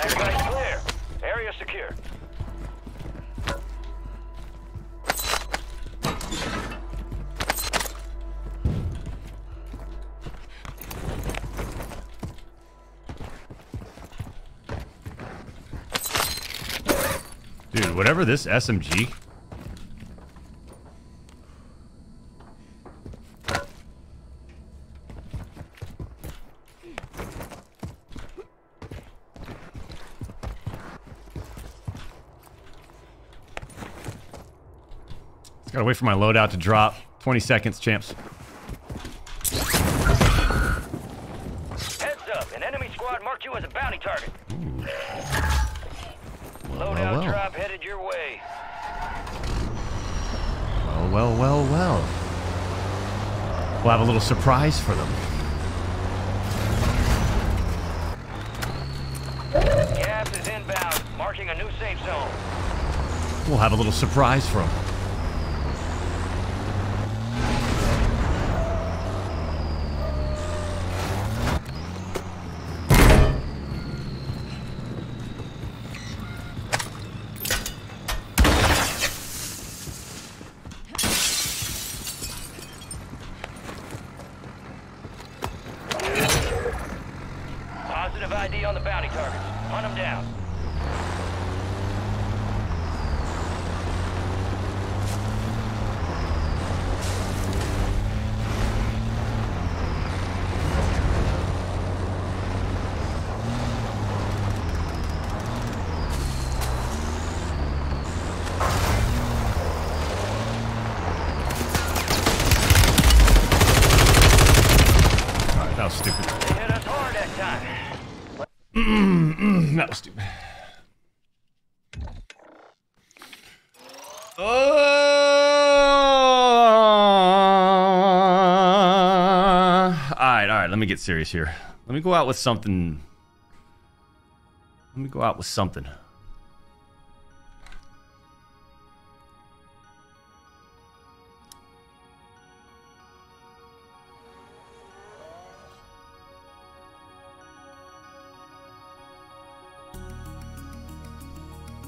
Guy's clear. Area secure. Dude, whatever this SMG. Gotta wait for my loadout to drop. 20 seconds, champs. Heads up, an enemy squad marked you as a bounty target. Well, Loadout well, well. drop headed your way. Well, well, well, well. We'll have a little surprise for them. Gas is inbound, marking a new safe zone. We'll have a little surprise for them. battle stupid. Uh, all right, all right. Let me get serious here. Let me go out with something. Let me go out with something.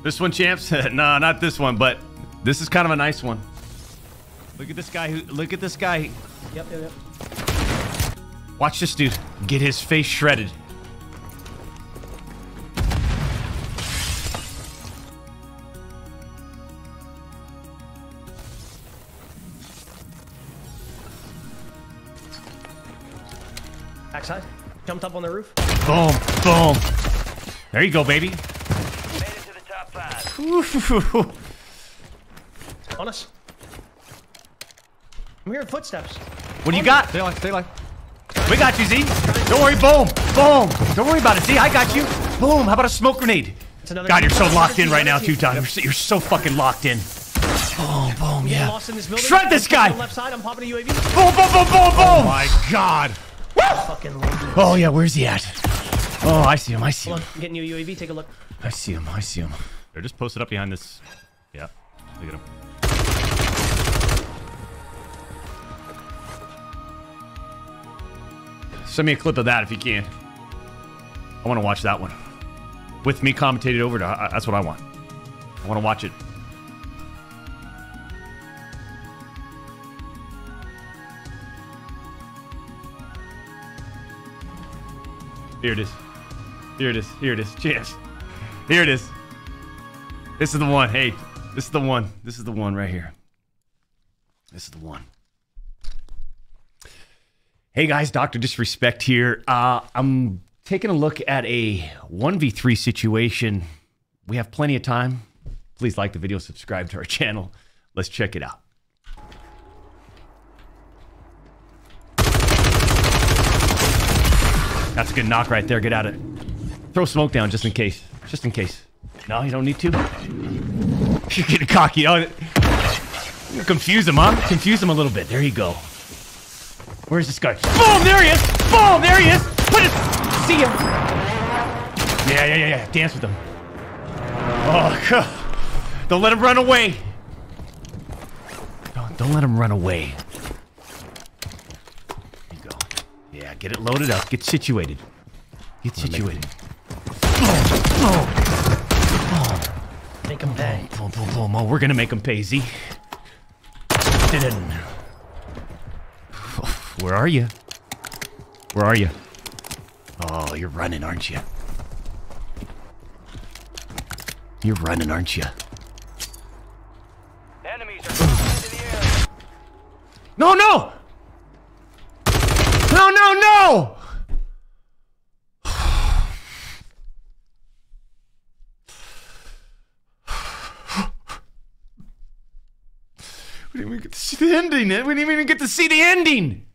This one, champs? no, not this one, but this is kind of a nice one. Look at this guy. Who, look at this guy. Yep, yep, yep. Watch this dude get his face shredded. Backside. Jumped up on the roof. Boom, boom. There you go, baby. Made it to the top side. On us. I'm hearing footsteps. What do you got? Stay alive, stay alive. We got you, Z. Don't worry, boom, boom. Don't worry about it, Z. I got you. Boom. How about a smoke grenade? God, you're so locked in right now, team. two times. You're so- You're so fucking locked in. Boom, boom, Getting yeah. Lost in this building. Shred this I'm on guy. the left side. I'm popping a UAV. Boom, boom, boom, boom, boom. Oh my God. Fucking love it. Oh yeah, where's he at? Oh, I see him. I see him. on. I'm getting you a UAV. Take a look. I see him. I see him. They're just posted up behind this. Yeah. Look at him. Send me a clip of that if you can. I want to watch that one. With me commentated over. I- I- That's what I want. I want to watch it. Here it is. Here it is. Here it is. Cheers. Here it is. This is the one. Hey, this is the one. This is the one right here. This is the one. Hey guys, Dr. Disrespect here. Uh, I'm taking a look at a 1v3 situation. We have plenty of time. Please like the video, subscribe to our channel. Let's check it out. That's a good knock right there. Get out of it. Throw smoke down just in case. Just in case. No, you don't need to. You're getting cocky. Oh, confuse him, huh? Confuse him a little bit. There you go. Where's this guy? Boom! There he is! Boom! There he is! Put it! See him! Yeah, yeah, yeah, yeah. Dance with him. Oh, God. Don't let him run away. Don't, don't let him run away. There you go. Yeah, get it loaded up. Get situated. Get situated. Make him pay. Boom, boom, boom. Oh, we're gonna make him pay, Z. Didn't. Where are you? Where are you? Oh, you're running, aren't you? You're running, aren't you? Enemies are into the air. No, no! No, no, no! We didn't even get to see the ending. We didn't even get to see the ending.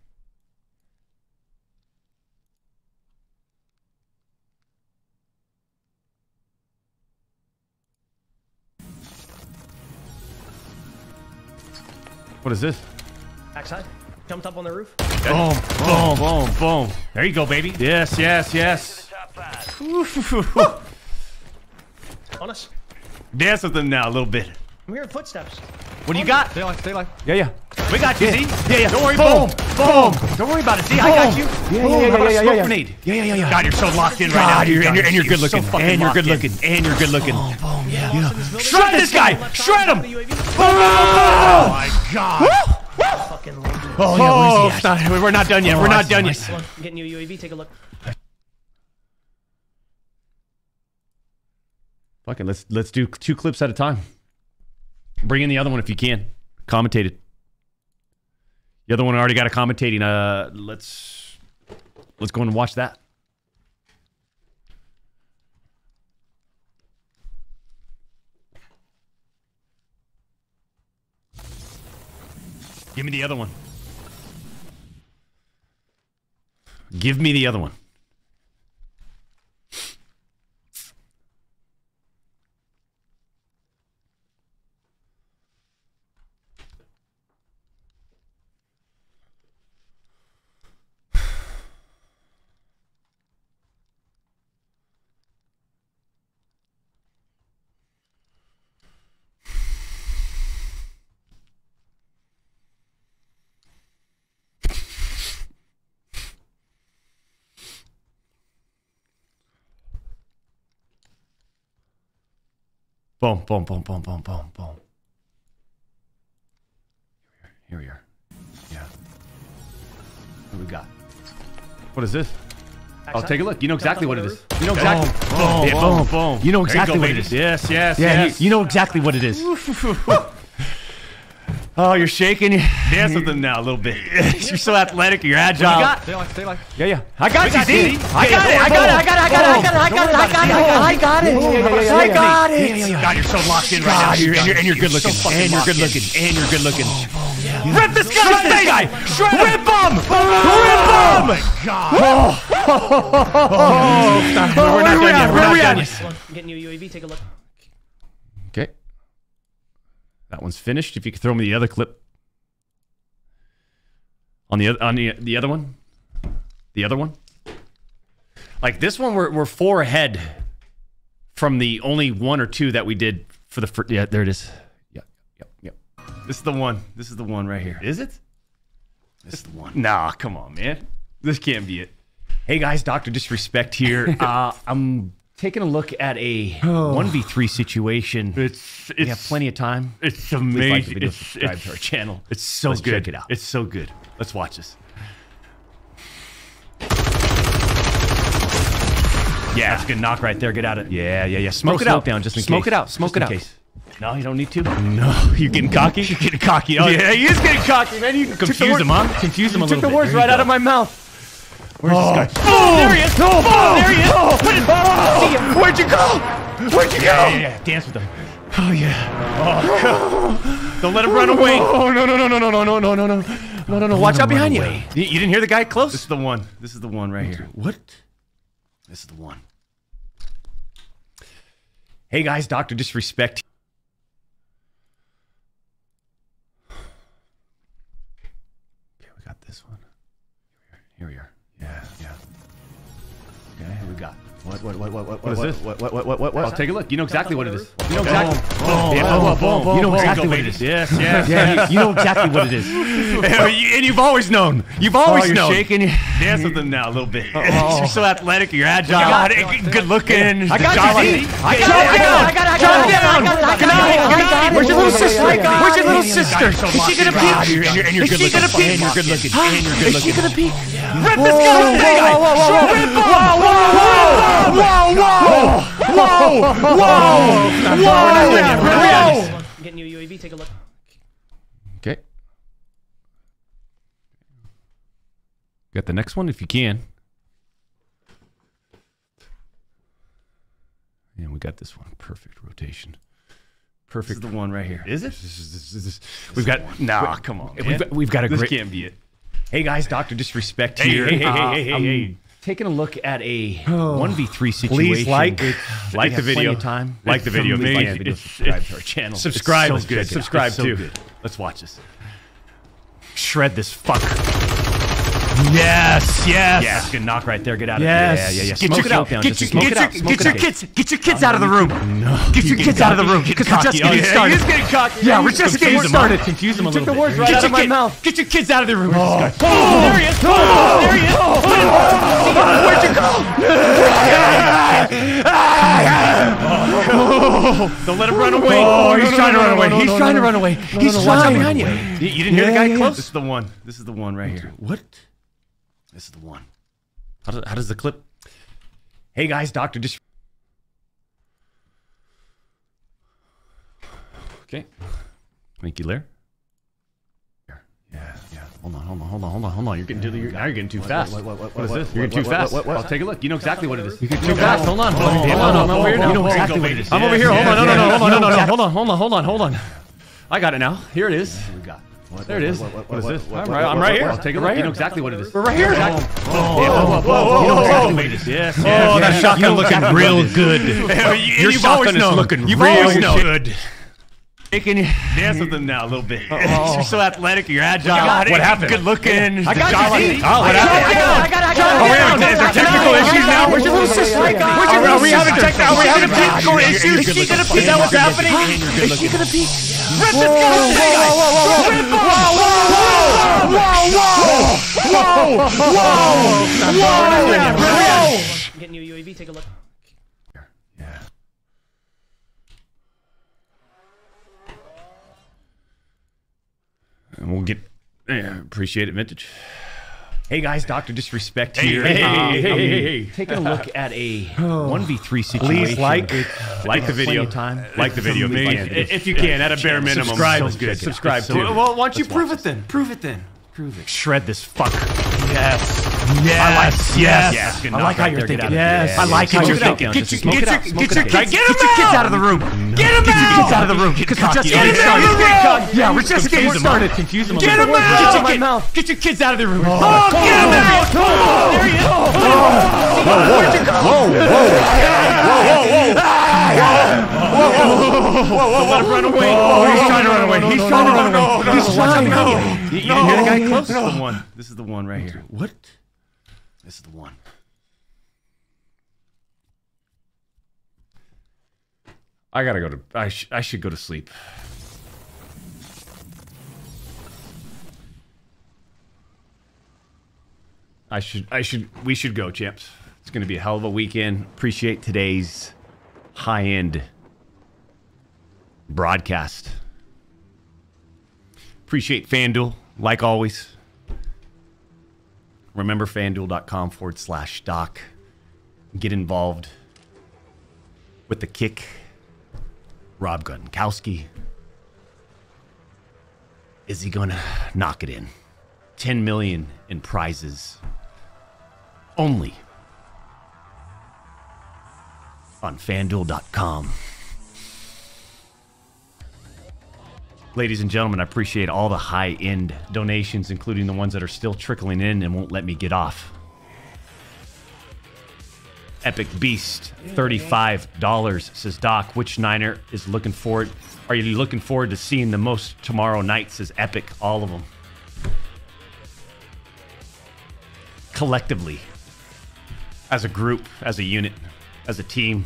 What is this? Backside. Jumped up on the roof. Boom, boom, boom, boom. There you go, baby. Yes, yes, yes. On us. Dance with them now a little bit. I'm hearing footsteps. What do you got? Stay alive, stay alive. Yeah, yeah. We got you, Yeah. Z. Yeah, yeah. Don't worry, Boom. boom, boom. Don't worry about it, Z. I got you. Yeah, Boom. yeah, yeah, How about yeah, yeah, yeah. grenade? Yeah, yeah, yeah, yeah. God, you're so locked in right God, now. you're- and you're- and you're good looking. fucking And you're locked good in. looking. And you're good looking. Boom, boom, yeah. yeah. Shred this guy. Shred him. Oh Oh my god. Fucking love it. Oh, yeah, where's he oh, at? not- we're not done yet. Oh, we're not see done him, yet. I'm getting you a UAV. Take a look. Fuck it. Let's let's do two clips at a time. Bring in the other one if you can. Commentated. The other one already got a commentating. Uh, let's let's go and watch that. Give me the other one. Give me the other one. Boom, boom, boom, boom, boom, boom, boom. Here we are. Yeah. What do we got? What is this? Oh, take a look. You know exactly what it is. You know exactly. Boom, Boom, boom, boom, boom. boom. You know There exactly go, what it baby. is. Yes, yes, Yeah, yes. you, you know exactly what it is. Oh, you're shaking. Dance with them now a little bit. you're so athletic. You're agile. got? Stay like, stay like. Yeah, yeah. I got We you, got Z. it. I got it. I got it. I got it. I got it. I got it. I got it. I got it. I got it. I got it. God, you're so locked in right now. God, you're- and you're- and you're good looking. fucking And you're locked good in. looking. And you're good looking. Rip this guy. Shred this guy. Rip him. Rip him. Oh my God. Oh, We're not done yet. We're not done yet. I'm getting you a UAV. Take a look. That one's finished. If you could throw me the other clip. On the other on the the other one? The other one? Like this one we're we're four ahead from the only one or two that we did for the first yeah, there it is. Yep, yep, yep. This is the one. This is the one right here. Is it? This is the one. Nah, come on, man. This can't be it. Hey guys, Dr. Disrespect here. uh, I'm taking a look at a 1v3 situation. It's we have plenty of time. It's Please like amazing. video, It's- subscribe it's- to our channel. It's so Let's good. Check it out. It's so good. Let's watch this. Yeah, that's a good knock right there. Get out of Yeah, yeah, yeah. Smoke Throw it out. smoke down just in Smoke case. it out. Smoke Just it out. case. No, you don't need to. No, you're getting cocky? You're getting cocky. Oh, Yeah, he is getting cocky, man. You confuse him, huh? Confuse him a you took the words right out of my mouth. Where's Oh. this guy? Oh. oh, there he is. Oh. oh, Oh, there he is. oh. Put it. Oh. See ya. Where'd you go? Where'd you go? Yeah, yeah. Dance with him. Oh yeah. Oh, oh, Don't let him run away. Oh no no no no no no no no no no no no no! Watch out behind away. you. You didn't hear the guy close? This is the one. This is the one right here. What? This is the one. Hey guys, Dr. Disrespect. Okay, we got this one. Here we are. Yeah, yeah. Okay, who we got? What what what what what What is this? What what what what what what? I'll take a look. You know exactly what it is. You know Boom, exactly. boom, Yeah, boom, boom, boom, You know exactly what it baby. is. Yes, yes. Yeah, yes. you, you know exactly what it is. and you've always known. You've oh, always Oh, you're known. shaking. Dance with them now a little bit. Oh. You're so athletic. You're agile. God, good looking. I got jolly. you, Z. I Get got it, it. I got it. I got it. down. I got it. I got it. Where's your little sister? Where's your little sister? Is she gonna in. peek? God, you're- and you're Is she gonna peek? And you're good looking. And you're good Is she gonna peek? Rip this guy. Whoa, Hey, guy. whoa, whoa, whoa, Rip him. whoa, whoa, whoa, whoa, whoa, whoa, whoa, whoa, whoa. I'm getting you a UAV. Take a look. Okay. Got the next one if you can. And we got this one. Perfect rotation. Perfect. This is the one right here. Is it? This is, this is, this is, we've got. Nah, come on. We've man. got- we've got a This great- can't be it. Hey guys, Doctor Disrespect Hey, here. hey, hey, Uh, hey, hey, I'm hey. Taking a look at a Oh. 1v3 situation. Please like- It's- like the video. of time. Like the video. Please like video. Subscribe to our channel. Subscribe is so good. Subscribe so too. good. Let's watch this. Shred this fucker. Yes, yes. Yes, good knock right there. Get out of Yes. Yeah, yeah, yeah. Get Smoke your, it out. Down. Get Just your, smoke get your. Smoke get your kids, get your kids out of the room. No. Get your kids out of the room because we're just. Oh, getting started. he is getting cocky. Yeah, we're just getting started. Confuse him a You took little the words bit. right Get out your of my mouth. Get your kids out of the room. Oh. Guy. Oh. oh, there he is. Oh, oh there he is. Oh. Where'd you go? Don't let him run away. Oh, he's trying to run away. He's trying to run away. He's trying behind you. You, didn't hear the guy close? This is the one. This is the one right here. What? This is the one. How does, how does the clip? Hey guys, Doctor Dis. Okay. Thank you, Lair. Yeah, yeah. Hold on, hold on, hold on, hold on, hold on. You're getting too. You're, now you're getting too fast. what, what, what, what is this? You're getting too fast. I'll take a look. You know exactly what it is. You're Too too fast. Hold on, Oh, hold on, hold hold on, on. I'm over here. You know exactly what it is. I'm over here. Hold on, no, no, no, hold on, no, no, no. Hold on, hold on, hold on, hold on. I got it now. Here it is. we got? What, there what, it is. What, what is this? I'm right, I'm right here. I'll take it right here. You know exactly what it is. We're right here. Whoa, whoa, whoa, whoa. Yes, yes. Oh, yes, that yes, shotgun looking real good. Your shotgun is looking real good. Shaking dance with them now a little bit. Oh. You're so athletic. You're agile. What happened? Good looking. I got you. Oh, what I happened? I got it. I got it. I got it. Is there technical issues now? Where's your little sister? Are we having technical issues? Is she gonna peek? Is that what's happening? Is she gonna peek? Whoa, And we'll get yeah, appreciate it vintage. Hey guys, Doctor Disrespect here. hey, Um, hey, hey, hey, hey. Taking a look at a one v three situation. Please like- like the video. Time. Like the video, It's if you can. If you can, at a bare minimum. Subscribe. Sounds good. Subscribe too. Well, why don't you prove it then? Prove it then. Prove it. Shred this fucker. Yes. Yes. I like yes. yes. I like how you're there. Thinking. Yes. I like how you're thinking. Get your, get your, get your, Get get your kids out of the room. Get them Get your kids out of the room. Because we're just getting started. Yeah, we're just getting started. Confuse them. Get them out. Get, kid- get, get your kids out of the room. Oh, Oh, oh get them oh, out. Oh, there he is. Oh. Whoa, whoa, whoa, Don't let him run away. Oh, he's trying to run away. He's trying to run away. He's trying to run away. You, you didn't hear the guy close? This is the one. This is the one right here. What? This is the one. I gotta go to. I, sh- I should go to sleep. I should. I should. We should go, champs. It's gonna be a hell of a weekend. Appreciate today's high end broadcast. Appreciate FanDuel, like always. Remember fanduel.com forward slash doc. Get involved with the kick. Rob Gronkowski. Is he going to knock it in? 10 million in prizes only on fanduel.com. Ladies and gentlemen, I appreciate all the high end donations, including the ones that are still trickling in and won't let me get off. Epic Beast, $35, says Doc. Which Niner is looking forward? Are you looking forward to seeing the most tomorrow night? Says Epic, all of them. Collectively, as a group, as a unit, as a team.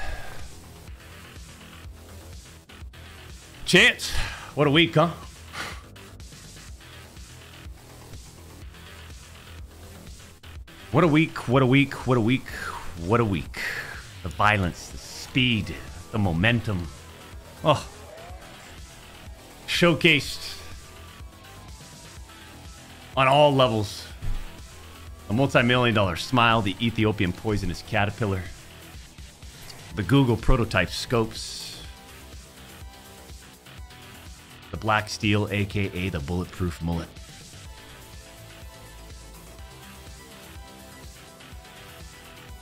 Chance, what a week, huh? What a week, what a week, what a week, what a week. The violence, the speed, the momentum. Oh. Showcased on all levels. A multi million dollar smile, the Ethiopian poisonous caterpillar, the Google prototype scopes, the black steel, aka the bulletproof mullet.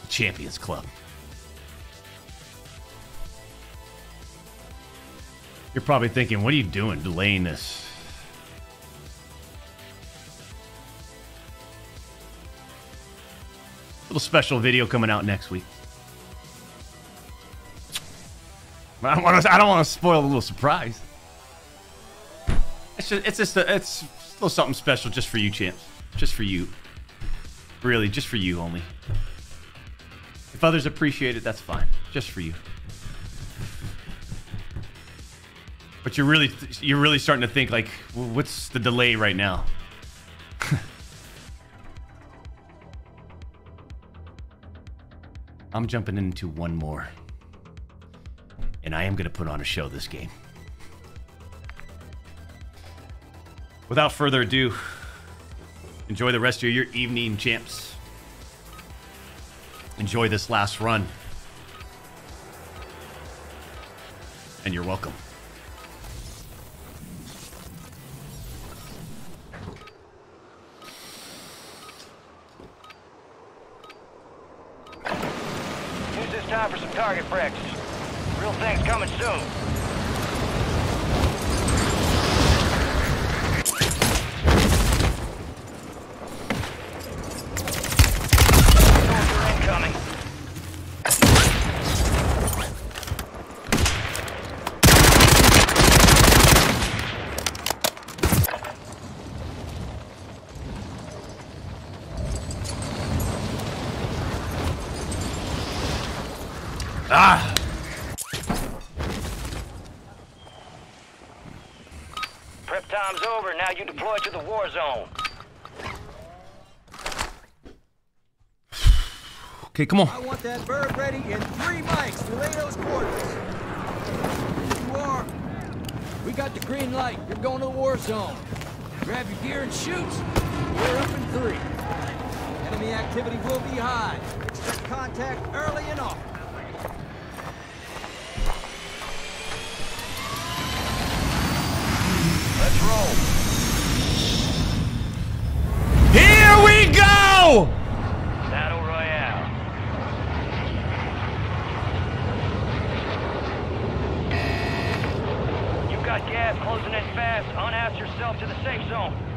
Champions Club. You're probably thinking, what are you doing delaying this? Little special video coming out next week. I don't want to. I don't want to spoil a little surprise. It's just. It's just. A, it's a little something special just for you, champs. Just for you. Really, just for you only. If others appreciate it, that's fine. Just for you. But you're really, you're really starting to think like, well, what's the delay right now? I'm jumping into one more. And I am going to put on a show this game. Without further ado, enjoy the rest of your evening, champs. Enjoy this last run. And you're welcome. Use this time for some target practice. Real things coming soon. Soldier incoming. time's over. Now you deploy to the war zone. Okay, come on. I want that bird ready in three mics to lay those quarters. Here you are. We got the green light. You're going to the war zone. Grab your gear and shoot. We're up in three. Enemy activity will be high. Expect contact early and often. Let's roll. Go! Battle Royale. You've got gas closing in fast. Unass yourself to the safe zone.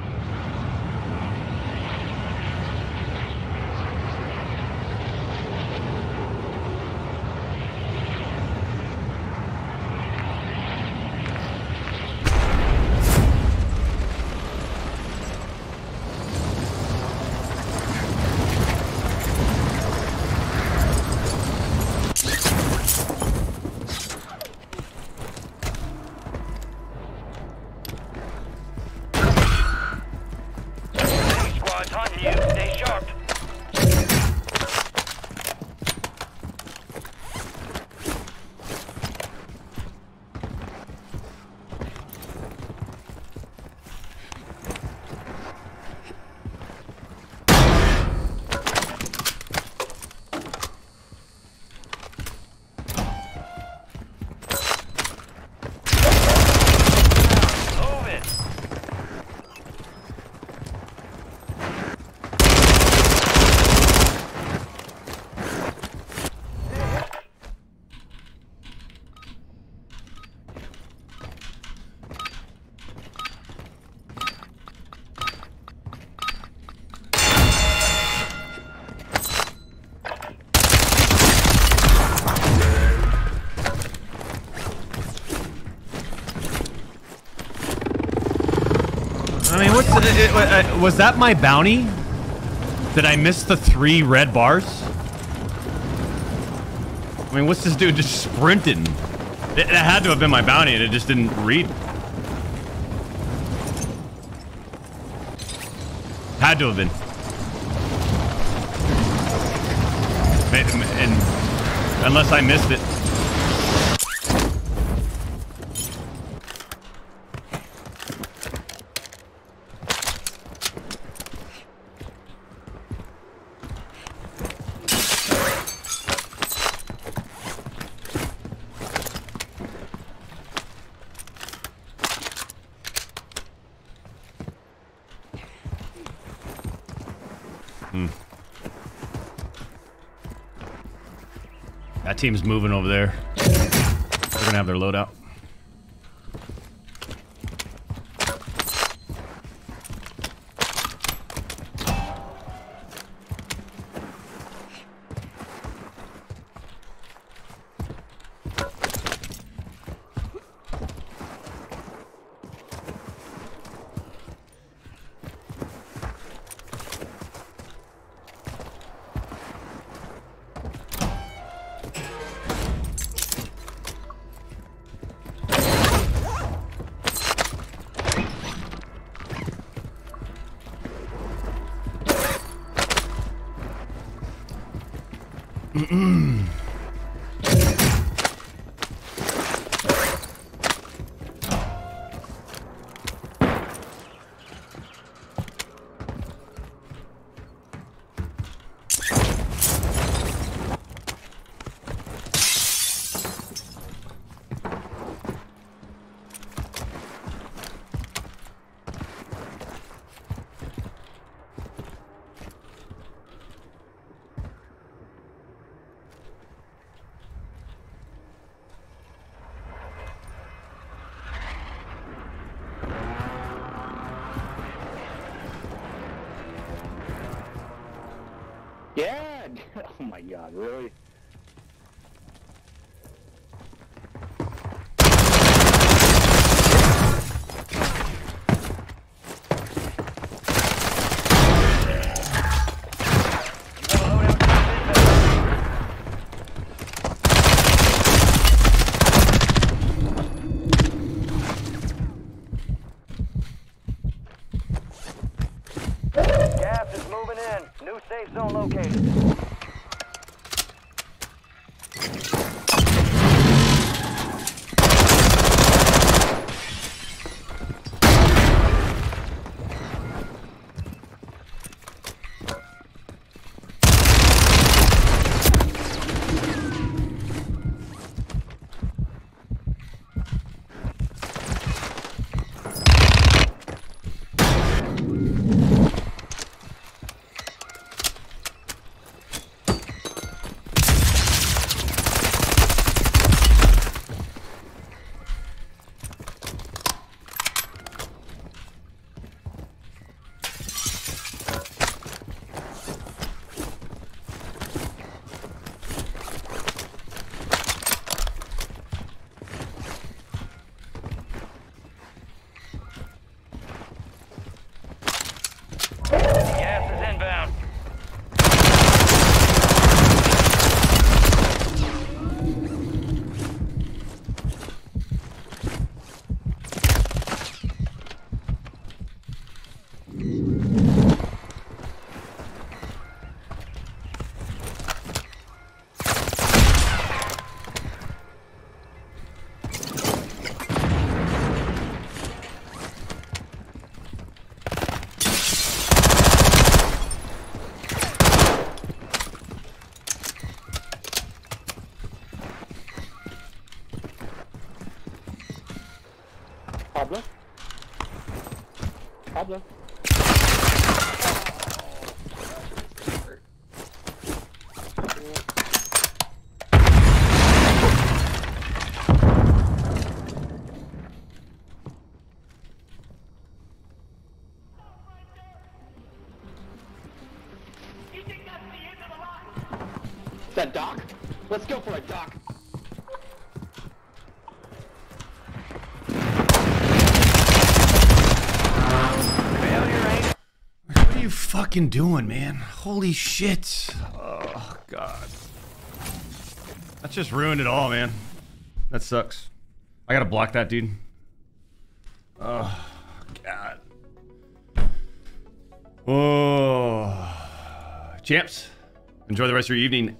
Was that my bounty? Did I miss the three red bars? I mean, what's this dude just sprinting? It, it had to have been my bounty, and it just didn't read. Had to have been. Ma- And unless I missed it. Team's moving over there. They're gonna have their loadout. Fucking doing, man? Holy shit. Oh, God. That just ruined it all, man. That sucks. I gotta block that dude. Oh, God. Oh. Champs, enjoy the rest of your evening.